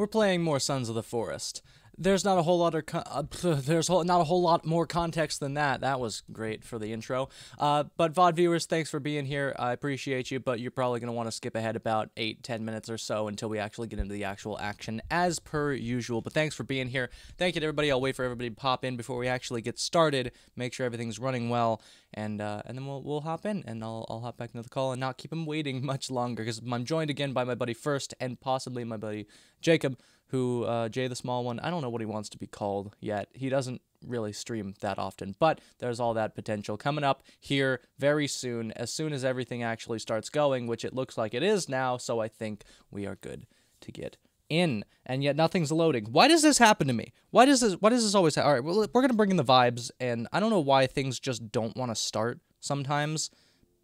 we're playing more Sons of the Forest. There's not a whole lot of uh, there's whole, not a whole lot more context than that. That was great for the intro. Uh, but VOD viewers, thanks for being here. I appreciate you, but you're probably gonna want to skip ahead about eight, ten minutes or so until we actually get into the actual action, as per usual. But thanks for being here. Thank you to everybody. I'll wait for everybody to pop in before we actually get started. Make sure everything's running well, and uh, and then we'll we'll hop in, and I'll I'll hop back into the call and not keep them waiting much longer because I'm joined again by my buddy First and possibly my buddy Jaycob who uh, Jay the Small One, I don't know what he wants to be called yet. He doesn't really stream that often, but there's all that potential coming up here very soon, as soon as everything actually starts going, which it looks like it is now, so I think we are good to get in, and yet nothing's loading. Why does this happen to me? Why does this? Why does this always? Ha- all right, well, we're gonna bring in the vibes, and I don't know why things just don't want to start sometimes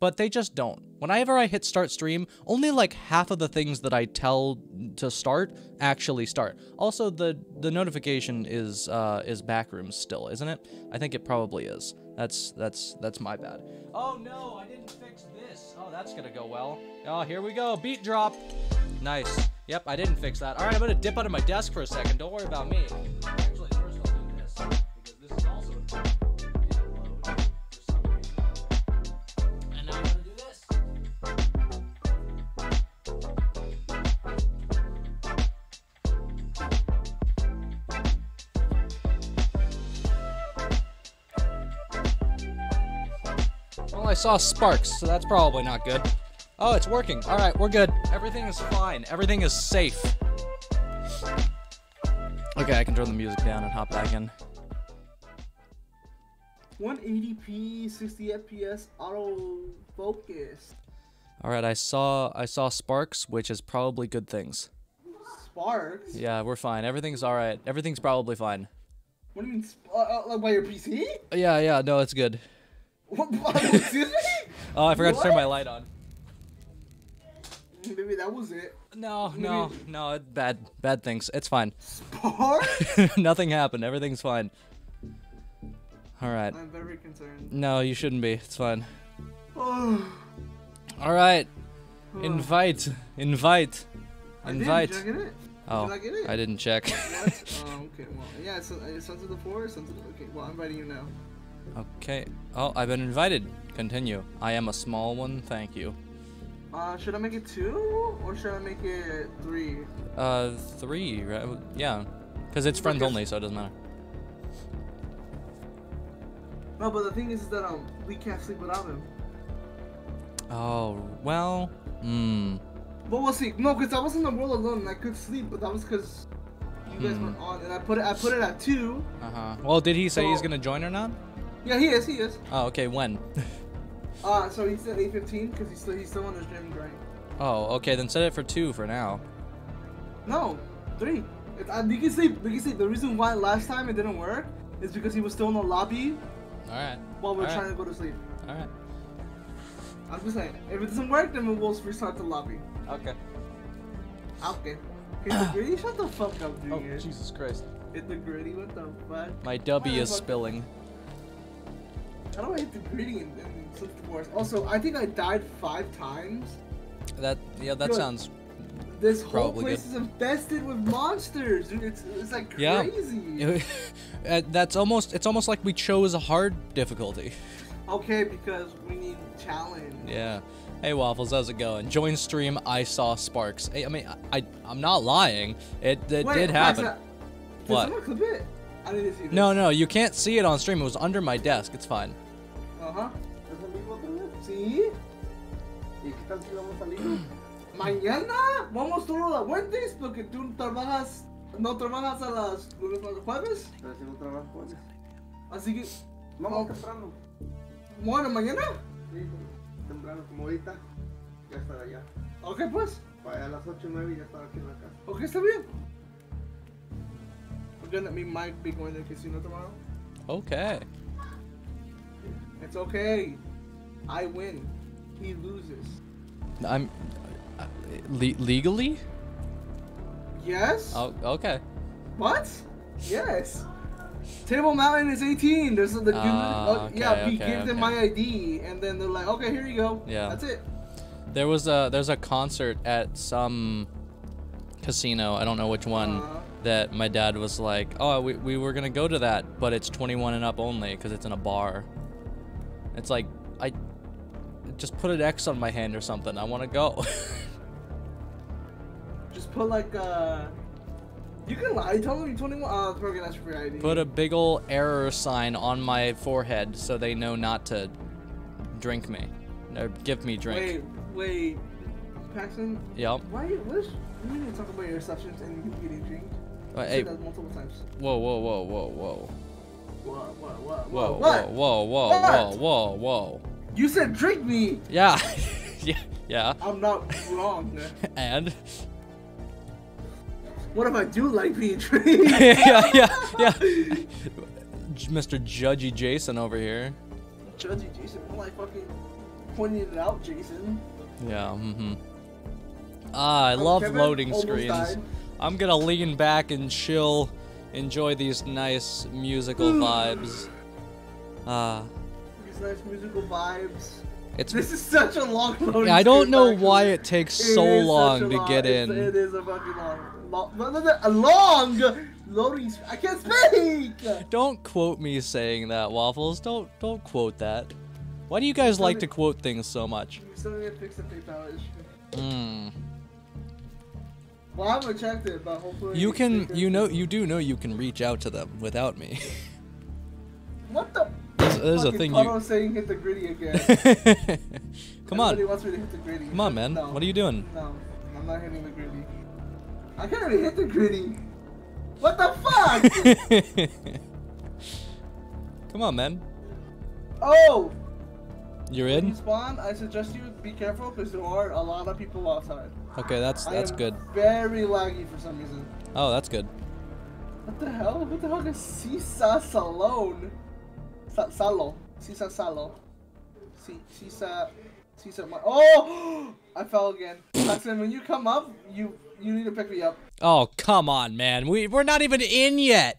but they just don't. Whenever I hit start stream, only like half of the things that I tell to start actually start. Also, the the notification is uh, is backrooms still, isn't it? I think it probably is. That's that's that's my bad. Oh no, I didn't fix this. Oh, that's gonna go well. Oh, here we go. Beat drop. Nice. Yep, I didn't fix that. All right, I'm gonna dip under my desk for a second. Don't worry about me. Actually, first I'll do this saw sparks, so that's probably not good. Oh, it's working. All right, we're good. Everything is fine. Everything is safe. Okay, I can turn the music down and hop back in. 180p, 60 FPS, auto focus. All right, I saw I saw sparks, which is probably good things. Sparks? Yeah, we're fine. Everything's all right. Everything's probably fine. What do you mean, uh, uh, like by your PC? Yeah, yeah, no, it's good. What, excuse me? Oh, I forgot to turn my light on. Maybe that was it. No, no, no, bad, bad things. It's fine. Sparks? Nothing happened. Everything's fine. All right. I'm very concerned. No, you shouldn't be. It's fine. Oh, All right. Invite, invite, I invite. Did I get it? Oh, Did I get it? I didn't check. What? oh, okay. Well, yeah. So, uh, Sons of the Forest. Sons of the. Okay. Well, I'm inviting you now. Okay. Oh, I've been invited. Continue. I am a small one. Thank you. Uh, should I make it two or should I make it three? Uh, three, right? Yeah, because it's friends Because- only, so it doesn't matter. No, but the thing is, that um, we can't sleep without him. Oh, well, hmm. But we'll see. No, because I was in the world alone and I could sleep, but that was because you guys Hmm. weren't on, and I put it. I put it at two. Uh huh. Well, did he say he's gonna join or not? Yeah, he is. He is. Oh, okay. When? Uh, so he said eight fifteen because he's still he's still on his gym grind. oh, okay. Then set it for two for now. No, three. It, uh, you can see. You can see the reason why last time it didn't work is because he was still in the lobby All right. while we're trying to go to sleep. All right. I'm just saying, if it doesn't work, then we'll restart the lobby. Okay. Okay. Hit the gritty. Shut the fuck up, Oh, dude. Jesus Christ. Hit the gritty. What the fuck? My W is spilling. How do I hit the gritty in, in Slip the Forest? Also, I think I died five times. That yeah, that sounds This whole Probably place good. is infested with monsters. It's, it's like crazy. Uh, that's almost it's almost like we chose a hard difficulty. Okay, because we need challenge. Yeah. Hey Waffles, how's it going? Join stream. I saw sparks. Hey, I mean, I, I I'm not lying. It, it Wait, did happen. What? someone clip it? I didn't see this. No, no, you can't see it on stream. It was under my desk. It's fine. Uh huh. ¿Sí? ¿Y qué tal si vamos a salir? Mañana vamos todos los Wednesdays porque tú trabajas, no trabajas a las lunes a los jueves. Estoy haciendo trabajo. ¿vale? Así que, Vamos temprano. bueno, mañana. Sí, temprano, como ahorita. Ya estar allá. Ok, pues. Para a las 8 o 9 ya estar aquí en la casa. Ok, está bien. Gonna me Mike be going to the casino tomorrow. Okay. It's okay. I win. He loses. I'm uh, le- legally. Yes? Oh, okay. What? Yes. Table Mountain is 18. There's the Ah, uh, yeah. okay, He okay, gave them my ID, and then they're like, okay, here you go. Yeah. That's it. There was a there's a concert at some casino. I don't know which one. Uh-huh. That my dad was like, oh, we, we were gonna go to that, but it's 21 and up only because it's in a bar. It's like I just put an X on my hand or something. I want to go. Just put like a. You can lie. Tell them you're 21. Uh, they're gonna ask for your ID. put a big ol' error sign on my forehead so they know not to drink me or give me drink. Wait, wait. Paxton, Yep. why? You what is? We need to talk about your receptions and you getting drink. Uh, hey, multiple times. whoa, whoa, whoa, whoa, whoa, What? What? What? whoa, What? whoa, whoa, whoa, What? whoa, whoa, whoa. You said drink me. Yeah, yeah, yeah. I'm not wrong. And What if I do like being trained? yeah, yeah, yeah. Mr. Judgy Jason over here. Judgy Jason, I'm like fucking pointing it out, Jason. Yeah. Mm-hmm. Ah, I Oh, love loading screens. died. I'm gonna lean back and chill, enjoy these nice musical vibes. Ah, These nice musical vibes. it's. This is such a long loading. I don't know actually. why it takes It so long to long- get in. It is a fucking long, long, no, no, no, a long loading. I can't speak. Don't quote me saying that, Waffles. Don't don't quote that. Why do you guys like to quote things so much? We still need to fix the PayPal issue. Hmm. Well, I'm check but hopefully You can, you know, you do know you can reach out to them without me. What the? There's a fucking thing you. saying hit the gritty again. Come Everybody on, wants me to hit the gritty. come on, man. No. What are you doing? No, I'm not hitting the gritty. I can't hit the gritty. What the fuck? Come on, man. oh! You're When you in. spawn, I suggest you be careful because there are a lot of people outside. Okay, that's I that's am good. Very laggy for some reason. Oh, that's good. What the hell? What the hell is Sisa Salon? Sa- Salo. Sisa Salo. Si- Sisa. Sisa. Oh! I fell again. Jackson, when you come up, you you need to pick me up. Oh, come on, man. We we're not even in yet.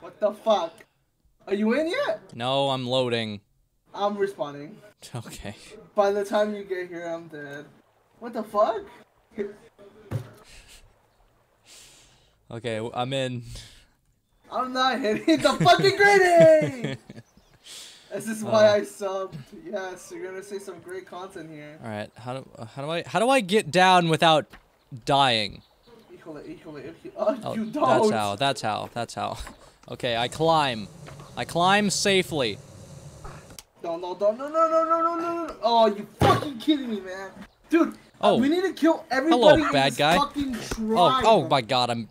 What the fuck? Are you in yet? No, I'm loading. I'm responding. Okay. By the time you get here, I'm dead. What the fuck? Okay, I'm in. I'm not hitting the fucking gritty! this is why Uh. I subbed. Yes, you're gonna see some great content here. All right. How do uh, how do I how do I get down without dying? Híjole, híjole, híjole. Oh, Oh, you don't. that's how. That's how. That's how. Okay, I climb. I climb safely. No, no, no, no, no, no, no, no, no. Oh, you fucking kidding me, man. Dude, Oh. we need to kill everybody in bad this guy. fucking Oh, oh tribe. oh my God! I'm.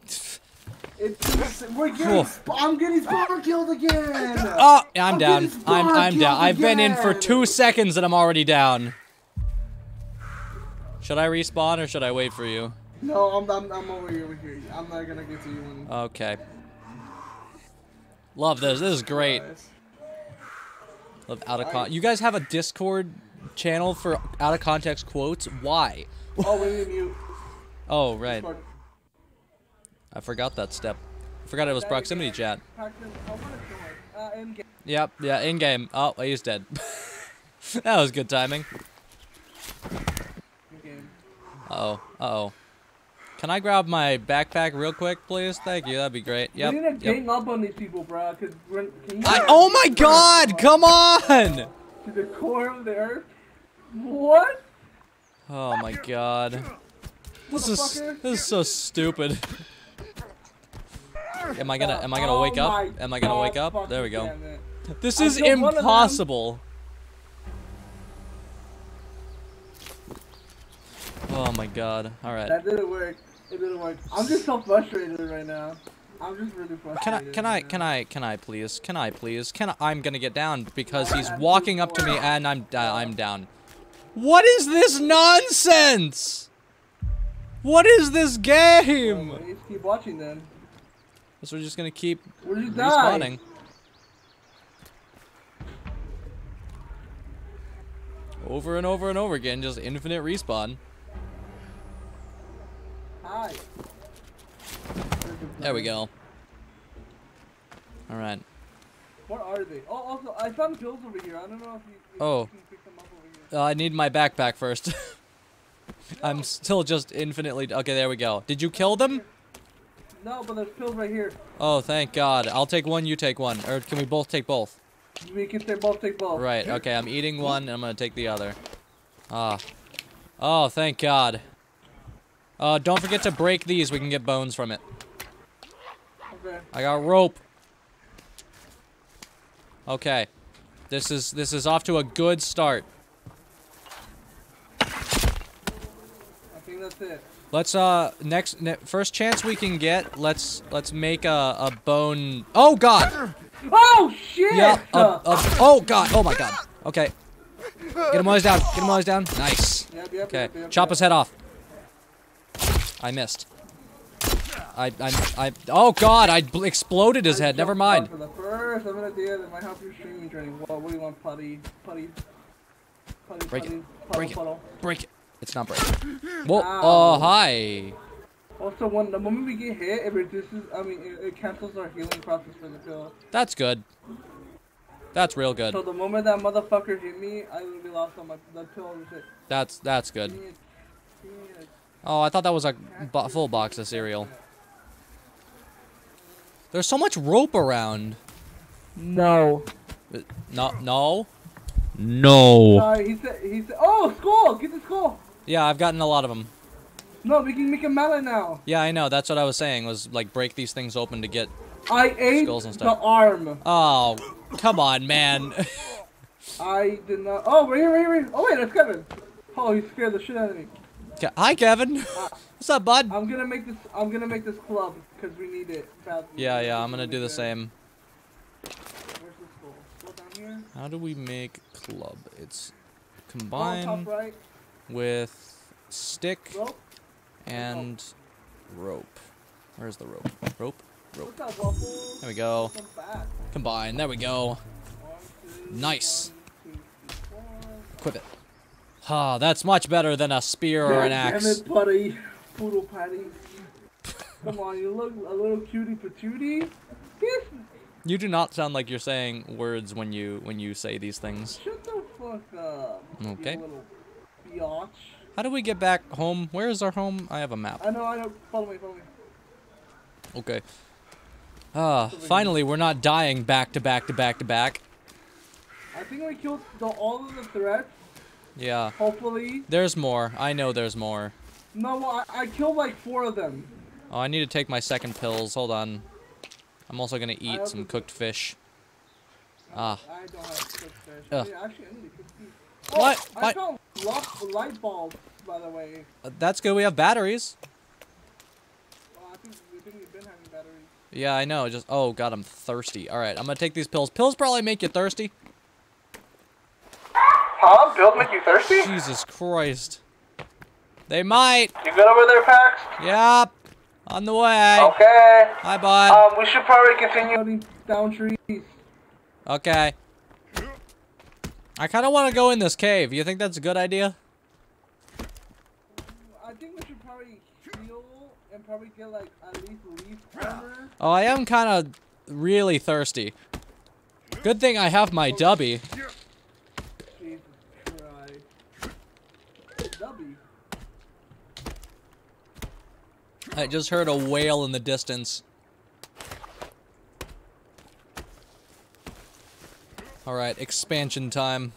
It's, we're getting, Oof. I'm getting spawn killed again. Oh, I'm I'm down. I'm I'm down. I've been in for two seconds and I'm already down. Should I respawn or should I wait for you? No, I'm, I'm, I'm over here, over here. I'm not gonna get to you when. Okay. Love this. This is great. Love out of con. You guys have a Discord channel for out of context quotes? Why? Oh, we need mute. Oh right. Discord. I forgot that step. I forgot it was proximity chat. Paxton, I wanna join. Uh. Yep. Yeah. In game. Oh, he's dead. that was good timing. Uh oh. Uh oh. Can I grab my backpack real quick, please? Thank you. That'd be great. Yep. we need to yep. up on these people, bro. Cause we're, I, oh my God! Come on! to the core of the earth. What? Oh my God. This is this is so stupid. Am I gonna am I gonna Oh wake up? Am I gonna wake up? There we go. This is killed one of them. impossible. Oh my god. Alright. That didn't work. It didn't work. I'm just so frustrated right now. I'm just really frustrated. Can I can I can I can I please? Can I please? Can I I'm gonna get down because he's walking up to me and I'm uh, I'm down. What is this nonsense? What is this game? Oh, Just keep watching then. So we're just gonna keep you die? respawning. Over and over and over again, just infinite respawn. Hi. There we go. Alright. What are they? Oh, also, I found pills over here. I don't know if you, if Oh. you can pick them up over here. Uh, I need my backpack first. I'm still just infinitely. Okay, there we go. Did you kill them? No, but there's pills right here. Oh, thank God. I'll take one. You take one. Or can we both take both? We can take both. Take both. Right. Okay. I'm eating one. and I'm gonna take the other. Ah. Oh, thank God. Uh, don't forget to break these. We can get bones from it. Okay. I got rope. Okay. This is this is off to a good start. I think that's it. Let's uh next ne first chance we can get. Let's let's make a a bone. Oh God. Oh shit! Yeah. A, a, oh God. Oh my God. Okay. Get him while he's down. Get him while he's down. Nice. Yep, yep, Okay. yep, Chop his head off. I missed. I I I. Oh God! I exploded his head. Never mind. For the first, I'm gonna do that might help your streaming training. What, what do you want, putty, putty, putty, Break it. putty, Break it. puddle, Break it. It's not breaking. Whoa. Ow. Oh hi. Also, when the moment we get hit, it reduces. I mean, it, it cancels our healing process for the pill. That's good. That's real good. So the moment that motherfucker hit me, I literally lost on my the pill was hit. That's that's good. Give me a- give me a- Oh, I thought that was a bo- full box of cereal. There's so much rope around. No. No, no, no. Uh, he said. He said. Oh, skull! Get the skull. Yeah, I've gotten a lot of them. No, we can make a mallet now. Yeah, I know. That's what I was saying. Was like break these things open to get. I ate Skulls and the arm. Oh, come on, man. I did not. Oh, right here, right here, right here. Oh wait, that's Kelvin. Oh, he scared the shit out of me. Ke- Hi, Kelvin. What's up, bud? I'm gonna make this. I'm gonna make this club because we need it badly. Yeah, yeah. I'm gonna do the same. Where's the skull? Skull down here. How do we make club? It's combine right. with stick Rope. and rope. Where's the rope? Rope. Rope. There we go. Combine. There we go. One, two, Nice. one, two, three, four. Equip it. Ah, that's much better than a spear or an axe. Damn it, putty. Poodle patty. Come on, you look a little cutie patootie. You do not sound like you're saying words when you when you say these things. Shut the fuck up. Okay. How do we get back home? Where is our home? I have a map. I know, I know. Follow me, follow me. Okay. Ah, finally we're not dying back to back to back to back. I think we killed the, all of the threats. Yeah. Hopefully. There's more. I know there's more. No, I, I killed like four of them. Oh, I need to take my second pills. Hold on. I'm also gonna eat some cooked fish. Ah. I don't have cooked fish. Ugh. Yeah, actually, I need to cook these. What? Oh, I What? found lo- light bulbs, by the way. Uh, That's good. We have batteries. Oh, I think, I think we've been having batteries. Yeah, I know. Just oh god, I'm thirsty. All right, I'm gonna take these pills. Pills probably make you thirsty. Huh? Bills make you thirsty? Jesus Christ. They might. You good over there, Pax? Yep. On the way. Okay. Hi, bud. Um, we should probably continue down trees. Okay. I kind of want to go in this cave. You think that's a good idea? I think we should probably heal and probably get like at least leaf armor. Oh, I am kind of really thirsty. Good thing I have my dubby. Jesus Christ. W. I just heard a wail in the distance. Alright, expansion time.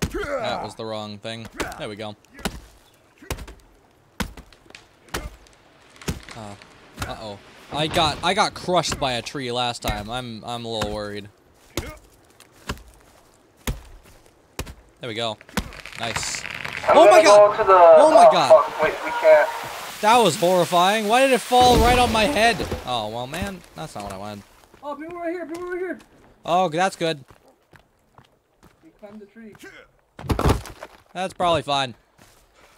That was the wrong thing. There we go. Uh, uh-oh. I got I got crushed by a tree last time. I'm I'm a little worried. There we go. Nice. I'm Oh my god! Go Oh my oh, god. Fuck. Wait, we can't. That was horrifying. Why did it fall right on my head? Oh, well, man. That's not what I wanted. Oh, people right here. People right here. Oh, that's good. We climbed the tree. That's probably fine.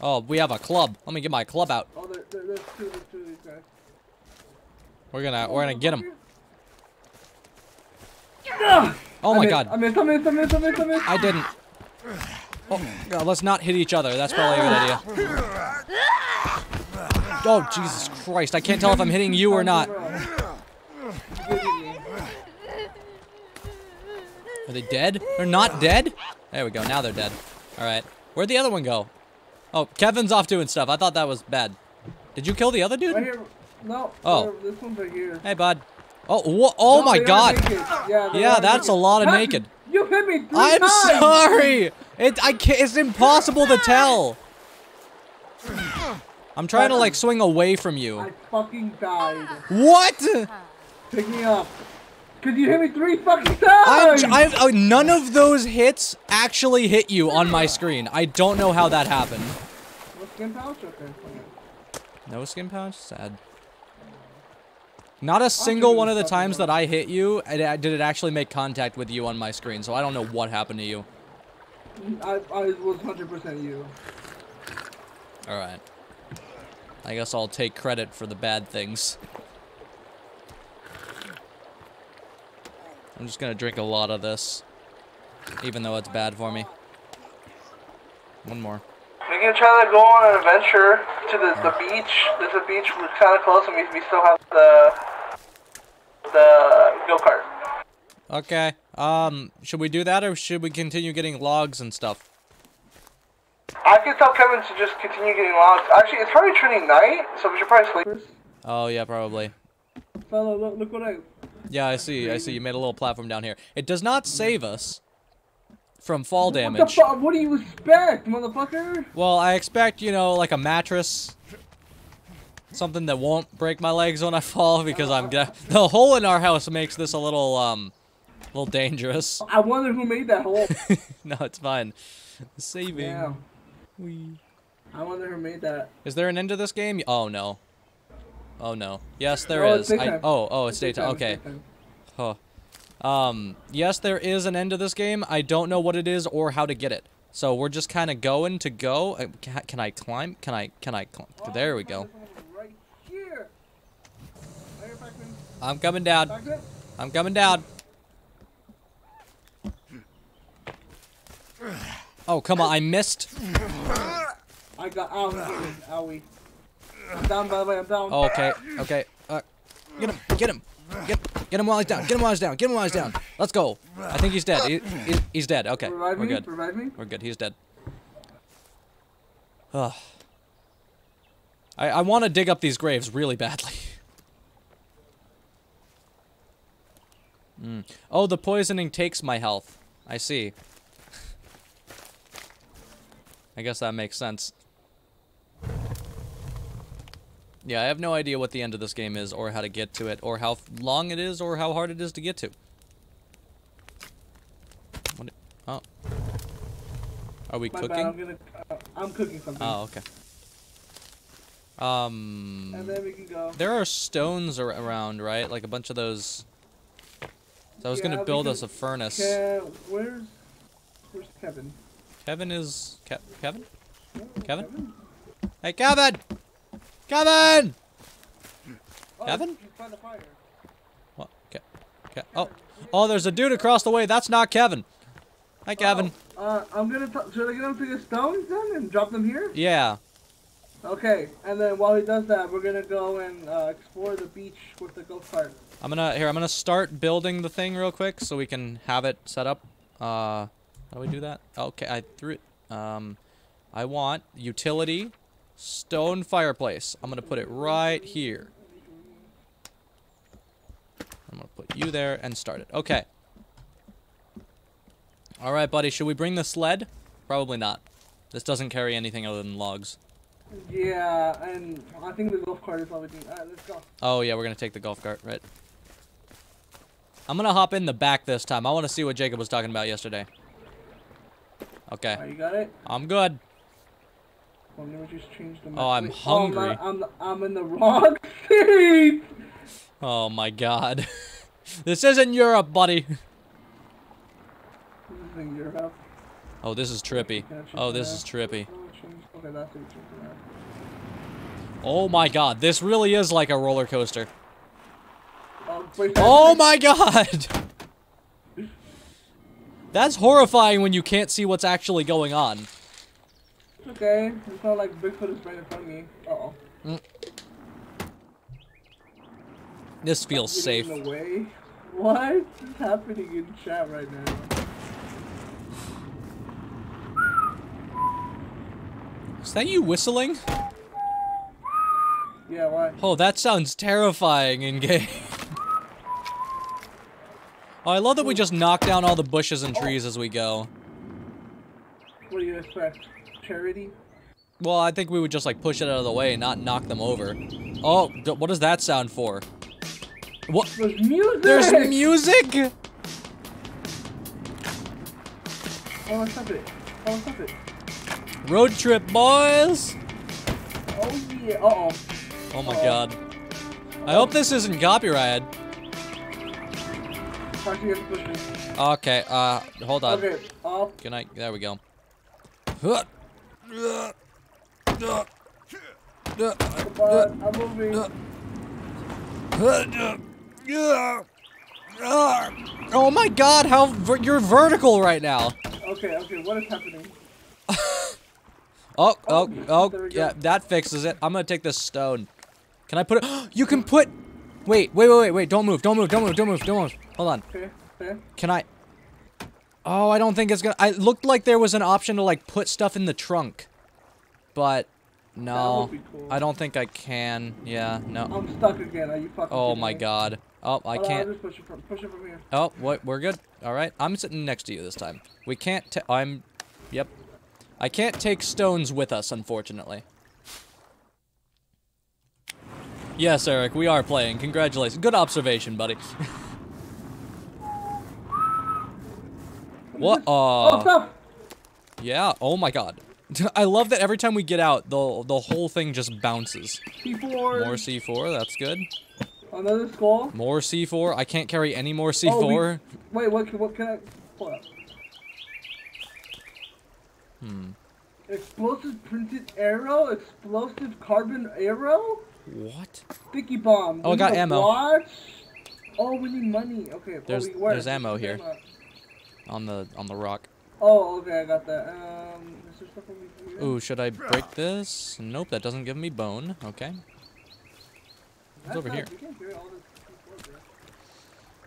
Oh, we have a club. Let me get my club out. Oh, there, there, there's two. There's two of these guys. We're gonna we're gonna get him. Ugh! Oh I my missed, god. I missed. I missed. I missed. I missed. I missed. I didn't. Oh, God, let's not hit each other. That's probably a good idea. Oh, Jesus Christ. I can't tell if I'm hitting you or not. Are they dead? They're not dead? There we go. Now they're dead. All right. Where'd the other one go? Oh, Kelvin's off doing stuff. I thought that was bad. Did you kill the other dude? Right here. No. Oh. This one's right here. Hey, bud. Oh, oh No, my god. Yeah, Yeah, that's a lot of How- naked. You hit me three I'm times. sorry. It I can't, it's impossible to tell. I'm trying to like swing away from you. I fucking died. What? Pick me up. Cause you hit me three fucking I'm, times. I've, oh, none of those hits actually hit you on my screen. I don't know how that happened. No skin pouch? No skin pouch? Sad. Not a single one of the times that I hit you it- did it actually make contact with you on my screen, so I don't know what happened to you. I, I was 100% you. Alright. I guess I'll take credit for the bad things. I'm just gonna drink a lot of this. Even though it's bad for me. One more. We can try to go on an adventure to the, the beach. There's a beach we're kind of close, and we, we still have the the go kart. Okay. Um, should we do that or should we continue getting logs and stuff? I could tell Kelvin to just continue getting lost. Actually, it's probably turning night, so we should probably sleep. Oh yeah, probably. Fellow, look, look what I. Yeah, I see. I see. You made a little platform down here. It does not save us from fall damage. What the damage. fuck? What do you expect, motherfucker? Well, I expect, you know, like a mattress. Something that won't break my legs when I fall because I'm gonna. The hole in our house makes this a little, um, a little dangerous. I wonder who made that hole. no, it's fine. Saving. yeah. Whee. I wonder who made that. Is there an end to this game? Oh no. Oh no. Yes, there Oh, is. I, oh, oh, it's daytime, daytime. Okay. Huh. Um, yes, there is an end to this game. I don't know what it is or how to get it. So we're just kind of going to go. Uh, Can, can I climb? Can I? Can I? Climb? There we go. Right here. Right. I'm coming down. I'm coming down. Oh, come on. I missed. I got owie. Owie. I'm down, by the way. I'm down. Oh, okay. Okay. Uh, get him. Get him. Get, get him while he's down. Get him while he's down. Get him while he's down. Let's go. I think he's dead. He, he- he's dead. Okay. We're good. We're good. He's dead. Ugh. I, I want to dig up these graves really badly. Mm. Oh, the poisoning takes my health. I see. I guess that makes sense. Yeah, I have no idea what the end of this game is, or how to get to it, or how long it is, or how hard it is to get to. What? Oh. Are we My cooking? bad. I'm gonna. Uh, I'm cooking something. Oh, okay. Um, And then we can go. there are stones ar- around, right? Like a bunch of those. So I was Yeah, gonna build us a furnace. Ke- where's Where's Kelvin? Kelvin is Ke- Kelvin? Kelvin? Hey, Kelvin! Kelvin! Oh, Kelvin? he's by the fire. What? Ke- Ke- oh, oh, there's a dude across the way. That's not Kelvin. Hi, Kelvin. Oh, uh, I'm gonna. Should I get him to the stones then and drop them here? Yeah. Okay, and then while he does that, we're gonna go and uh, explore the beach with the go kart. I'm gonna here. I'm gonna start building the thing real quick so we can have it set up. Uh, how do we do that? Okay, I threw it. Um, I want utility, stone fireplace. I'm gonna put it right here. I'm gonna put you there and start it. Okay. All right, buddy. Should we bring the sled? Probably not. This doesn't carry anything other than logs. Yeah, and I think the golf cart is all we need. Alright, let's go. Oh yeah, we're gonna take the golf cart, right? I'm gonna hop in the back this time. I want to see what Jaycob was talking about yesterday. Okay, Alright, you got it? I'm good. Well, let me just change the Oh, I'm hungry. Oh, I'm, not- I'm, I'm in the wrong seat! Oh my god. this isn't Europe, buddy. This is in Europe. Oh, this is trippy. Oh, this is trippy. Oh, change- Okay, that's what you changed it now. Oh my god, this really is like a roller coaster. Oh, Oh my god! That's horrifying when you can't see what's actually going on. It's okay. It's not like Bigfoot is right in front of me. Uh oh. This feels safe. In the way? What is happening in chat right now? Is that you whistling? Yeah, why? Oh, that sounds terrifying in game. oh, I love that we just knock down all the bushes and trees as we go. What do you expect? Charity? Well, I think we would just like push it out of the way and not knock them over. Oh, d- what does that sound for? What? There's music! There's music? Oh, stop it. Oh, stop it. Road trip, boys! Oh, yeah. Uh-oh. Oh my Uh-oh. god. I hope this isn't copyrighted. To push me. Okay, uh, hold on. Okay, off. Can I? There we go. I'm moving. Oh my god, how ver you're vertical right now. Okay, okay, what is happening? Oh, oh, oh, go. yeah, that fixes it. I'm gonna take this stone. Can I put it? You can put. Wait, wait, wait, wait, wait! Don't move! Don't move! Don't move! Don't move! Don't move! Hold on. Can I? Oh, I don't think it's gonna. I looked like there was an option to like put stuff in the trunk, but no, cool. I don't think I can. Yeah, no. I'm stuck again. Are you fucking Oh my me? god. Oh, I Hold can't. Just push it from, push it from here. Oh, what? We're good. All right. I'm sitting next to you this time. We can't. ta- I'm. Yep. I can't take stones with us, unfortunately. Yes, Eric, we are playing. Congratulations. Good observation, buddy. what? Oh, Uh. stop! Yeah. Oh my God. I love that every time we get out, the the whole thing just bounces. C4. More C4. That's good. Another skull. More C4. I can't carry any more Oh, we- C4. Wait, what, can- what can I... Up. Hmm. Explosive printed arrow? Explosive carbon arrow? What? Sticky bomb. Oh, I got ammo. Watch? Oh, we need money. Okay. There's- oh, we, there's ammo here. Ammo. On the on the rock. Oh, okay, I got that. Um, is there stuff over here? Ooh, should I break this? Nope, that doesn't give me bone. Okay. That's over not- here? you can't carry all this C4,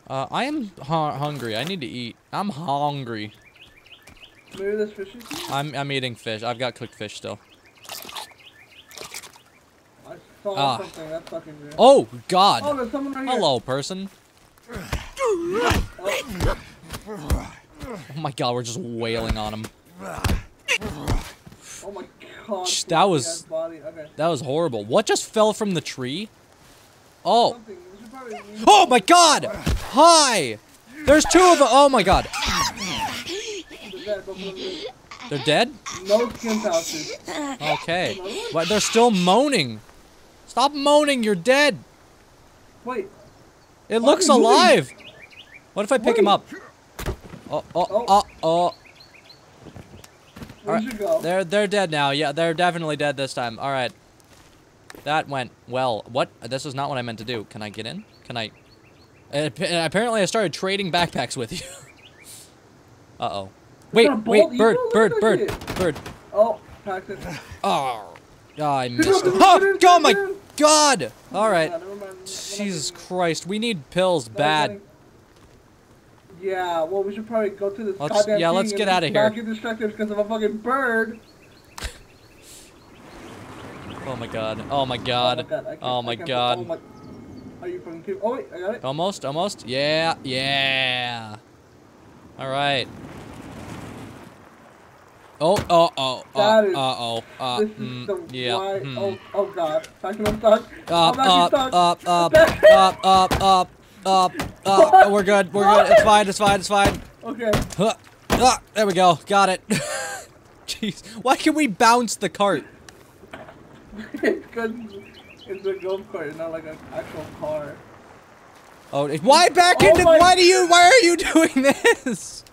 bro. Uh, I am hu hungry. I need to eat. I'm hungry. Maybe there's fishes here? I'm I'm eating fish. I've got cooked fish still. I saw Ah. something. That's fucking weird. Oh Oh, God! there's someone right here. Hello, person. Oh, Oh my God, we're just wailing on him. oh my god. That was- Okay. That was horrible. What just fell from the tree? Oh. Something. We should probably leave. Oh my God! Hi! There's two of them. Oh my God! the dead, but we'll- They're dead? No skin pouches. Okay. What? They're still moaning. Stop moaning. You're dead. Wait. It looks are you moving? alive. What if I pick him up? Oh, oh, Oh. oh, oh. Where Alright, should go? They're they're dead now. Yeah, they're definitely dead this time. All right. That went well. What? This is not what I meant to do. Can I get in? Can I? Apparently, I started trading backpacks with you. uh oh. Wait, wait, bird, bird, bird, bird. Oh, Paxton. Oh, oh I missed it. Oh, oh my. God! All right. Yeah, never mind. We're not Jesus Christ, we need pills bad. Yeah, well, we should probably go to this Let's- goddamn yeah, let's get of here. Not get distracted because of a fucking bird. Oh my God. Oh my God. Oh my God. Oh my. Are you fucking kidding? Oh wait, I got it. Almost, almost. Yeah, yeah. All right. Oh, oh, oh, That uh, is- uh, oh, uh, this is mm, the yeah. why. hmm. Oh, oh god. I'm stuck. Up, I'm actually up, stuck. up, up, Back. up, up, up, up, up. We're good, we're good. It's fine, it's fine, it's fine. Okay. Huh. Ah, there we go. Got it. Jeez, why can we bounce the cart? it's because it's a golf cart, not like an actual car. Oh, why back Oh into? Why do you? Why are you doing this?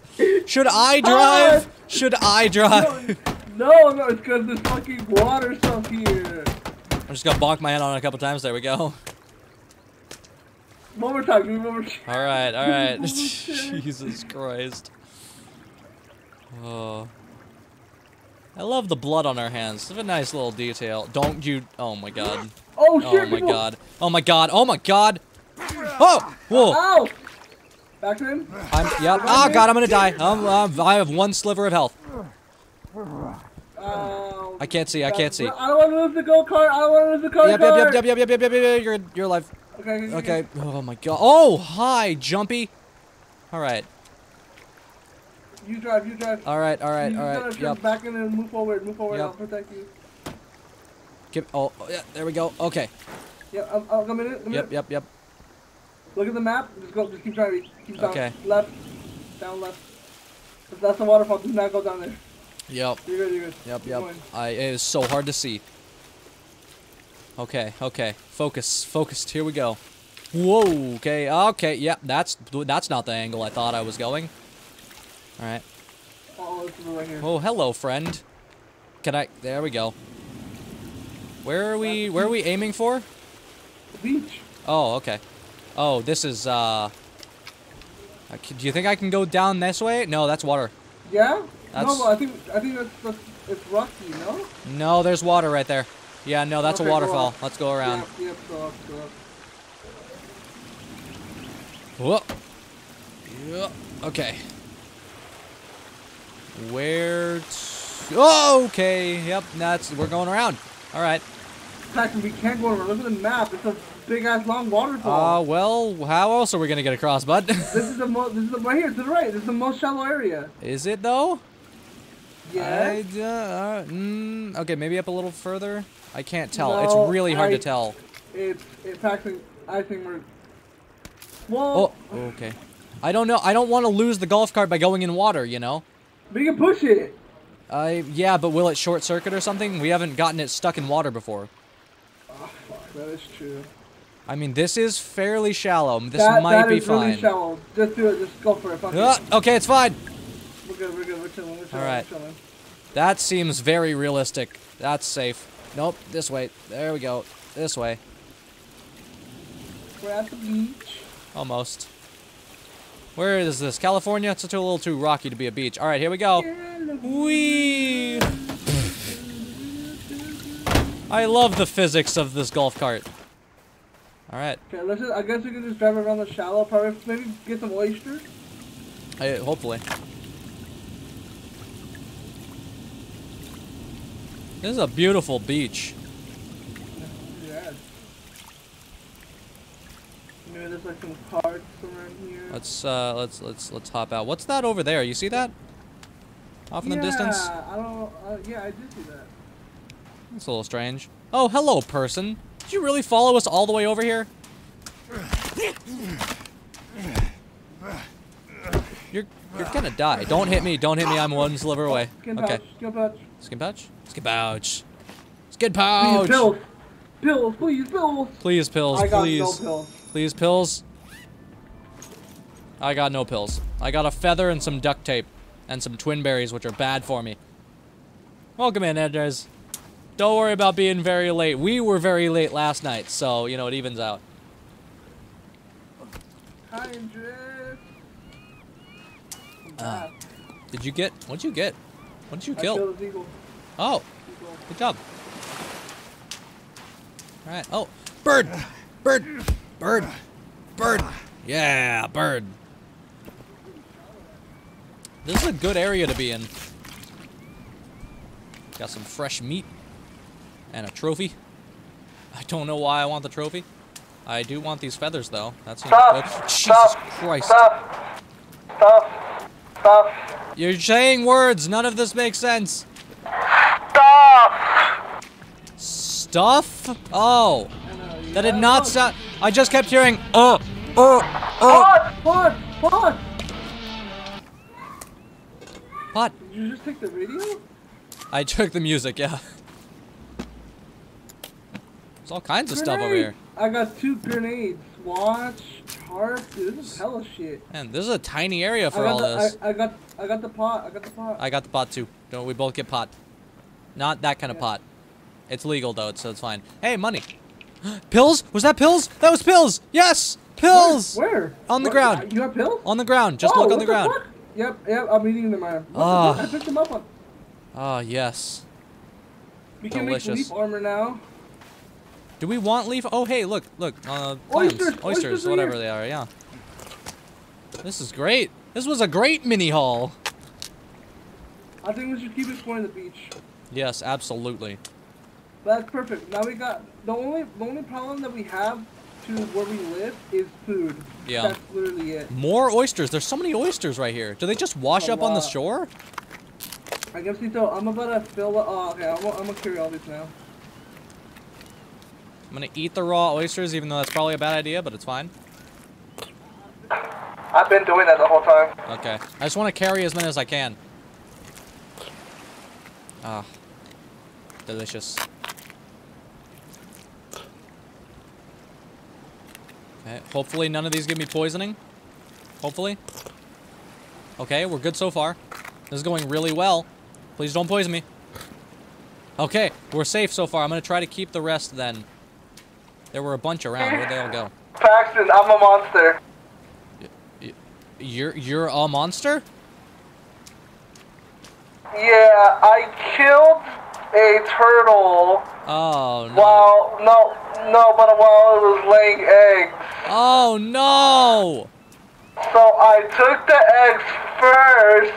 Should I drive? Should I drive? No, no, it's because there's fucking water stuff here. I'm just gonna bonk my head on it a couple times. There we go. One more time, me one more time. All right, all right. Oh. Jesus Christ. Oh. I love the blood on our hands. It's a nice little detail. Don't you? Oh my god. Oh shit! Oh my people- god. Oh my god. Oh my god. Oh! Whoa! Ow! Back to him. I'm. Yep. Oh god, I'm gonna die. Um, um, I have one sliver of health. I Um, I can't see. I can't see. I don't want to lose the go kart. I don't want to lose the go Yep, kart. yep, yep, yep, yep, yep, yep, yep, yep. You're, you're alive. Okay, okay. Oh my god. Oh, hi, Jumpy. All right. You drive, you drive. All right. All right. you All gotta jump Yep. back in and move forward, move forward. Yep. I'll protect you. Give, oh, oh, yeah. There we go. Okay. Yep, I'll, I'll come in. it, come Yep. it. Yep. Yep. Look at the map. Just go. Just keep driving. Keep down. Okay. Left. Down left. That's- That's the waterfall. Do not go down there. Yep. You're good. You're good. Yep. Keep Yep. going. I. It is so hard to see. Okay. Okay. Focus. Focused. Here we go. Whoa. Okay. Okay. Yep. That's that's not the angle I thought I was going. All right. Oh, right here. Oh, hello, friend. Can I? There we go. Where are we? Where are we aiming for? The beach. Oh, okay. Oh, this is, uh... Do you think I can go down this way? No, that's water. Yeah. That's- No, I think I think that's, that's it's rocky. No. No, there's water right there. Yeah, no, that's Okay, a waterfall. on. Let's go around. Yep. Yep. Go up. Go up. Whoa. Yeah. Okay. Where? Oh, okay. Yep. That's we're going around. All right. Paxton, we can't go over. Look at the map. It's a big ass long Uh, waterfall. well, how else are we gonna get across, bud? this is the most. This is the right here to the right. This is the most shallow area. is it though? Yeah. I, d- uh, mm, okay, maybe up a little further. I can't tell. No, it's really hard I- to tell. It's it's Paxton. I think we're. Whoa. Oh, okay. I don't know. I don't want to lose the golf cart by going in water, you know? We can push it. I yeah, but will it short circuit or something? We haven't gotten it stuck in water before. Oh, fuck, that is true. I mean, this is fairly shallow. This that, might that be is really shallow. Just do it. Just go for it. Fuck it. Ah, okay, it's fine. We're good. We're good. We're chilling. We're chilling. Alright. We're chilling. That seems very realistic. That's safe. Nope, this way. There we go. This way. We're at the beach. Almost. Where is this? California? It's a little too rocky to be a beach. All right, here we go. Whee! I love the physics of this golf cart. All right. Okay, let's just, I guess we can just drive around the shallow part. Maybe get some oysters. I, hopefully. This is a beautiful beach. Yeah. There's like some carts around here. Let's uh let's let's let's hop out. What's that over there? You see that? Off in the distance? Yeah, I don't. Uh, yeah, I did see that. That's a little strange. Oh, hello, person. Did you really follow us all the way over here? You're you're gonna die. Don't hit me. Don't hit me. I'm one sliver away. Skin Okay. pouch. Skin pouch. Skin pouch. Skin pouch. Skin Please, pouch. pills. Pills, please, pills. Please, pills. I got please. no pills. Please, pills. I got no pills. I got a feather and some duct tape. And some twin berries, which are bad for me. Welcome in, Edges. Don't worry about being very late. We were very late last night, so, you know, it evens out. Hi, Andres. Uh, Did you get... What'd you get? What'd you kill? killed a eagle. Oh, good job. Alright. Oh, bird! Bird! Bird! Bird! Yeah, bird. This is a good area to be in. Got some fresh meat. And a trophy. I don't know why I want the trophy. I do want these feathers, though. That's good. Jesus Christ. Stop. Stop. Stop. You're saying words. None of this makes sense. Stop. Stuff? Oh. I know, you That did not sound. I just kept hearing, oh, oh, oh. Pause! Pause! What? Did you just take the radio? I took the music, yeah. There's all kinds of stuff over here. I got two grenades. Watch, harp, dude, this is hella shit. Man, this is a tiny area for all the, this. I, I got, I got the pot. I got the pot. I got the pot too. Don't we both get pot? Not that kind of pot. It's legal though, so it's fine. Hey, money. pills? Was that pills? That was pills. Yes, pills. Where? Where? On the What- ground. You have pills? On the ground. Just oh, look on what the ground. fuck? Yep, yep. I'm eating them. I, the Ah. I picked them up on. Oh yes. We can Delicious. make leaf armor now. Do we want leaf? Oh hey, look, look. Uh, clams. Oysters, oysters are whatever here. they are. Yeah. This is great. This was a great mini haul. I think we should keep exploring the beach. Yes, absolutely. That's perfect. Now we got the only the only problem that we have to where we live is food. Yeah. That's literally it. More oysters. There's so many oysters right here. Do they just wash A up on the shore? I guess we do. I'm about to fill. Oh, okay. I'm, I'm gonna carry all these now. I'm gonna eat the raw oysters, even though that's probably a bad idea, but it's fine. I've been doing that the whole time. Okay. I just want to carry as many as I can. Ah. Delicious. Okay. Hopefully none of these give me poisoning. Hopefully. Okay, we're good so far. This is going really well. Please don't poison me. Okay, we're safe so far. I'm gonna try to keep the rest then. There were a bunch around. Where'd they all go? Paxton, I'm a monster. You're you're a monster? Yeah, I killed a turtle Oh no. while no no, but while it was laying eggs. Oh no! So I took the eggs first,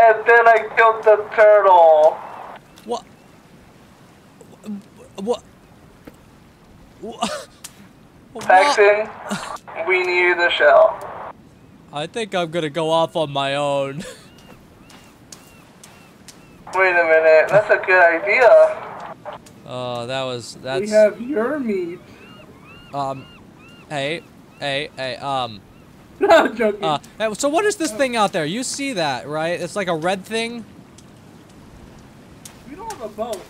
and then I killed the turtle. What? What? Paxton, we need the shell. I think I'm gonna go off on my own. Wait a minute, that's a good idea. Oh, that was that's We have your meat. um. Hey, hey, hey. Um. No, I'm joking. Uh. So what is this thing out there? You see that, right? It's like a red thing. we don't have a boat.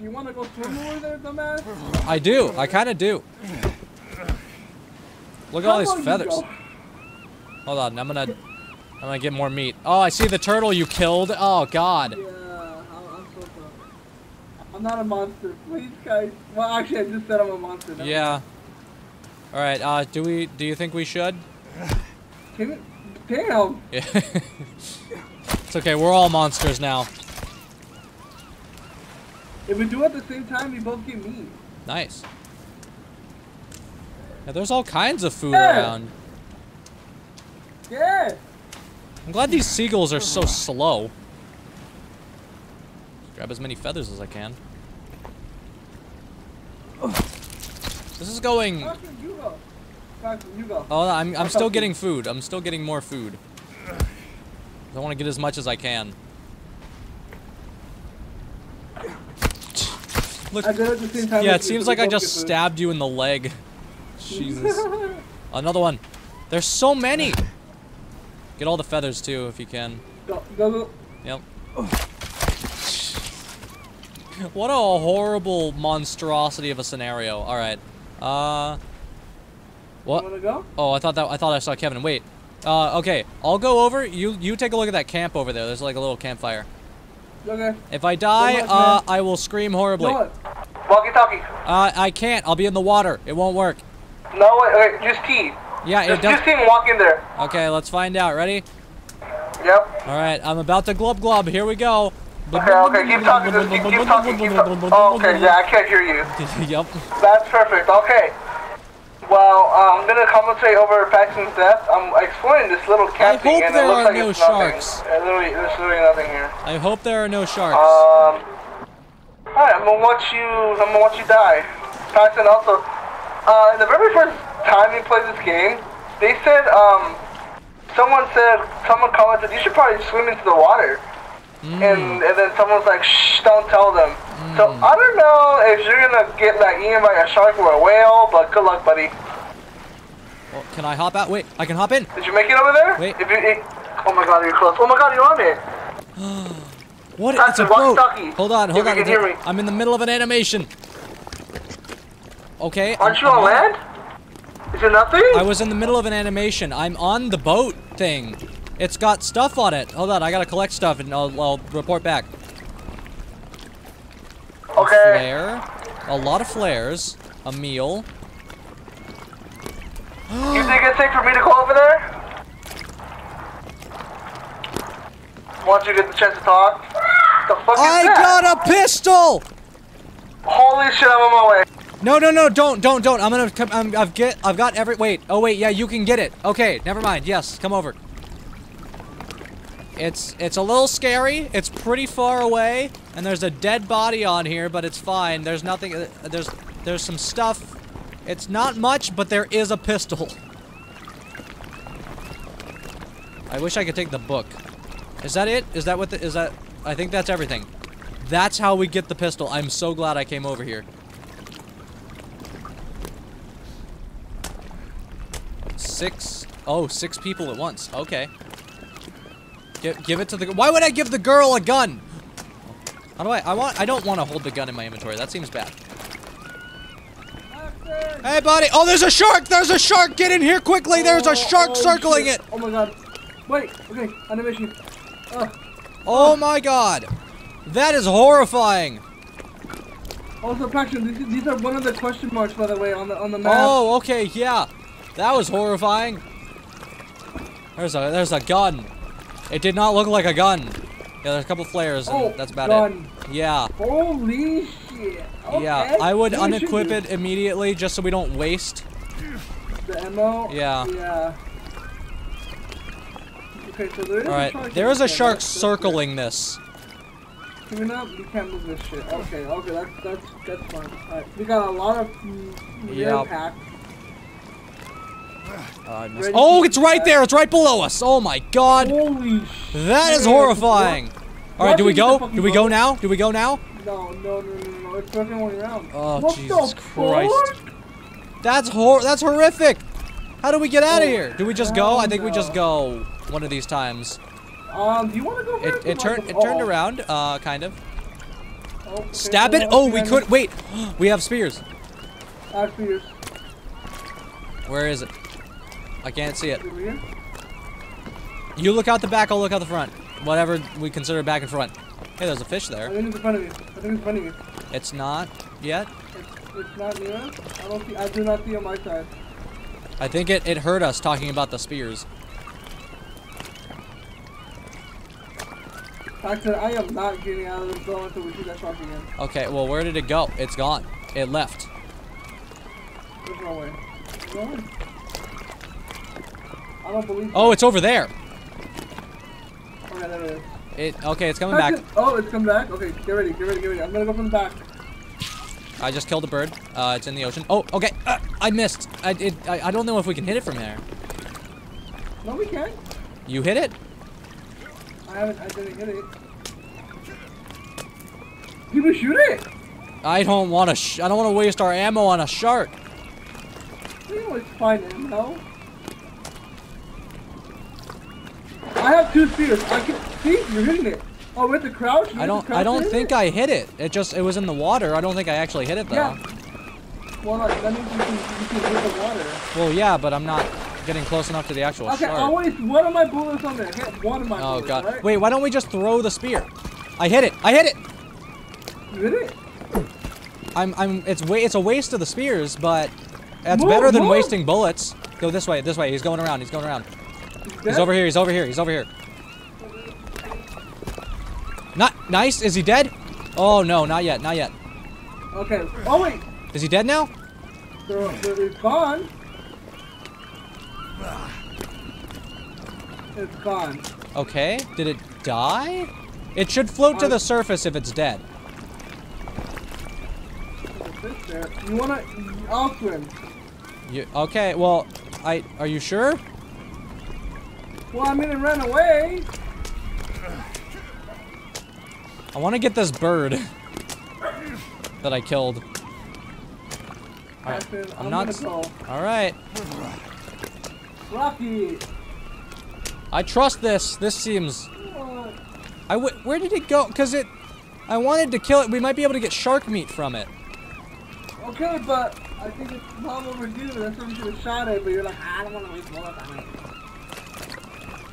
You want to go swim over there, dumbass? I do. I kind of do. Look at all these feathers. Hold on. I'm gonna. I'm gonna get more meat. Oh, I see the turtle you killed. Oh God. Yeah, I'm, I'm so sorry. I'm not a monster. Please, guys. Well, actually, I just said I'm a monster. Yeah. All right. Uh, do we? Do you think we should? Damn. Yeah. it's okay. We're all monsters now. If we do it at the same time, we both get meat. Nice. Yeah, there's all kinds of food Yeah. around. Yeah. I'm glad these seagulls are so slow. Grab as many feathers as I can. This is going. Paxton, you go. Paxton, you go. Oh, I'm I'm still getting food. I'm still getting more food. I want to get as much as I can. Look. I did it at the same time. Yeah, it seems like I just food. stabbed you in the leg. Jesus. Another one. There's so many. Get all the feathers too if you can. Go, go, go. Yep. What a horrible monstrosity of a scenario. All right. Uh. What? Go? Oh, I thought that I thought I saw Kelvin. Wait. Uh. Okay. I'll go over. You you take a look at that camp over there. There's like a little campfire. Okay. If I die, luck, uh. I will scream horribly. Know? Walkie talkie. Uh, I can't. I'll be in the water. It won't work. No, wait, wait. Just T. Yeah, it does. just T and walk in there. Okay, let's find out. Ready? Yep. All right, I'm about to glub glub. Here we go. Okay, okay. Keep talking. Just keep, keep talking. Keep talking. Oh, okay. Yeah, I can't hear you. yep. That's perfect. Okay. Well, uh, I'm gonna compensate over Paxton's death. I'm exploring this little camping, hope and there it looks are like no it's nothing. sharks. Uh, literally, there's literally nothing here. I hope there are no sharks. Um. Alright, I'm gonna watch you. I'm gonna watch you die. Paxton also. Uh, the very first time we played this game, they said um, someone said someone commented you should probably swim into the water. Mm. And, and then someone's like, shh, don't tell them. So Mm. I don't know if you're gonna get like eaten by a shark or a whale, but good luck, buddy. Well, can I hop out? Wait, I can hop in. Did you make it over there? Wait. If you, it, oh my god, you're close. Oh my god, you're on it. What? That's It's a boat. Hold on, hold If you on. can hear me. I'm in the middle of an animation. Okay. Aren't I'm- you I'm on land? Is it nothing? I was in the middle of an animation. I'm on the boat thing. It's got stuff on it. Hold on, I gotta collect stuff and I'll, I'll report back. okay. Flare. A lot of flares. A meal. You think it's safe for me to go over there? Once you get the chance to talk. The fuck is I got a pistol! Holy shit, I'm on my way. No, no, no, don't, don't, don't. I'm gonna come. I'm, I've get. I've got every. Wait. Oh, wait. Yeah, you can get it. Okay. Never mind. Yes. Come over. It's it's a little scary. It's pretty far away, and there's a dead body on here, but it's fine. There's nothing. Uh, there's there's some stuff. It's not much, but there is a pistol. I wish I could take the book. Is that it? Is that what the, is that? I think that's everything. That's how we get the pistol. I'm so glad I came over here. Six. Oh, six people at once. Okay. Give, give it to the. Why would I give the girl a gun? How do I? I want. I don't want to hold the gun in my inventory. That seems bad. Hey, buddy. Oh, there's a shark. There's a shark. Get in here quickly. There's a shark oh, circling shit. it. Oh my god. Wait, okay, animation. Uh, Oh my god. That is horrifying. also, Paxton, these, these are one of the question marks, by the way, on the on the map. Oh, okay, yeah. That was horrifying. There's a there's a gun. It did not look like a gun. Yeah, there's a couple flares, and Oh, that's about gun. it. Yeah. Holy shit. Okay. Yeah, I would we should unequip it immediately just so we don't waste. The ammo. Yeah. Yeah. Okay, so there is All a shark. there is a shark circling this. good. Coming up, we can't move this shit. Okay, okay, that's that's that's fine. Alright, we got a lot of mm, Yeah. yeah. pack. Uh, I missed- Ready Oh, it's right there. It's right below us. Oh my god. Holy That is shit. horrifying. All right, do we go? Do we go boat. now? Do we go now? No, no, no, no, no. It's fucking one around. Oh, what Jesus Christ. That's hor. That's horrific. How do we get out of here? Do we just go? I hell think we just go one of these times. Um, do you want to go It it turned it turned around, uh, kind of. oh, okay, Stab hold it. Oh, we could. Wait, we have spears. Ask me yours. Where is it? I can't see it. You look out the back. I'll look out the front. Whatever we consider back and front. Hey, there's a fish I there. think it's in front of you. I think it's in front of you. It's not yet. It's, it's not near. I don't see. I do not see on my side. I think it, it hurt us talking about the spears. I am not getting out of this zone until we see that shark again. Okay, well, where did it go? It's gone. It left. There's no way. No. I don't believe. Oh, it's over there. Okay, there it is. It okay. It's coming back. Oh, it's come back. Okay, get ready, get ready, get ready. I'm gonna go from the back. I just killed a bird. Uh, it's in the ocean. Oh, okay. Uh, I missed. I, it, I I don't know if we can hit it from there. No, we can't. You hit it? I haven't. I didn't hit it. People shoot it. I don't want to. I don't want to waste our ammo on a shark. We always find it, no? I have two spears. I can see you're hitting it. Oh, with the crouch. I don't. I don't think I hit it. It just. It was in the water. I don't think I actually hit it though. Yeah. Well, that means you can, you can hit the water. Well, yeah, but I'm not getting close enough to the actual Okay, shark. Waste one of my bullets on there. Hit one of my Oh bullets. god. Right? Wait, why don't we just throw the spear? I hit it. I hit it. You hit it. I'm. I'm. It's wa It's a waste of the spears, but that's Move, better than move. wasting bullets. Go this way. This way. He's going around. He's going around. He's over here. He's over here. He's over here. Not nice. Is he dead? Oh no, not yet. Not yet. Okay. Oh wait. Is he dead now? They're, gone. It's gone. Okay. Did it die? It should float to the surface if it's dead. There's a fish there. You wanna? I'll swim. You, okay. Well, I. Are you sure? Well, I mean, it ran away. I want to get this bird that I killed. Alright, Captain, I'm I'm not. gonna. All right. Rocky. I trust this. This seems. I w where did it go? Cause it. I wanted to kill it. We might be able to get shark meat from it. Okay, but I think it's long overdue. That's why we should have shot it. But you're like, ah, I don't want to waste on it.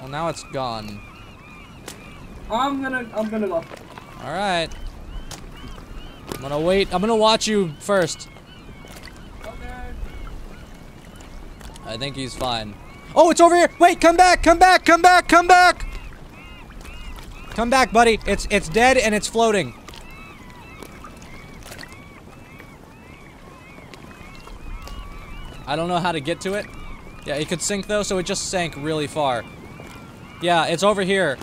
Well, now it's gone. I'm gonna, I'm gonna go. All right. I'm gonna wait. I'm gonna watch you first. Okay. I think he's fine. Oh, it's over here. Wait, come back, come back, come back, come back. Come back, buddy. It's it's dead and it's floating. I don't know how to get to it. Yeah, it could sink though, so it just sank really far. Yeah, it's over here.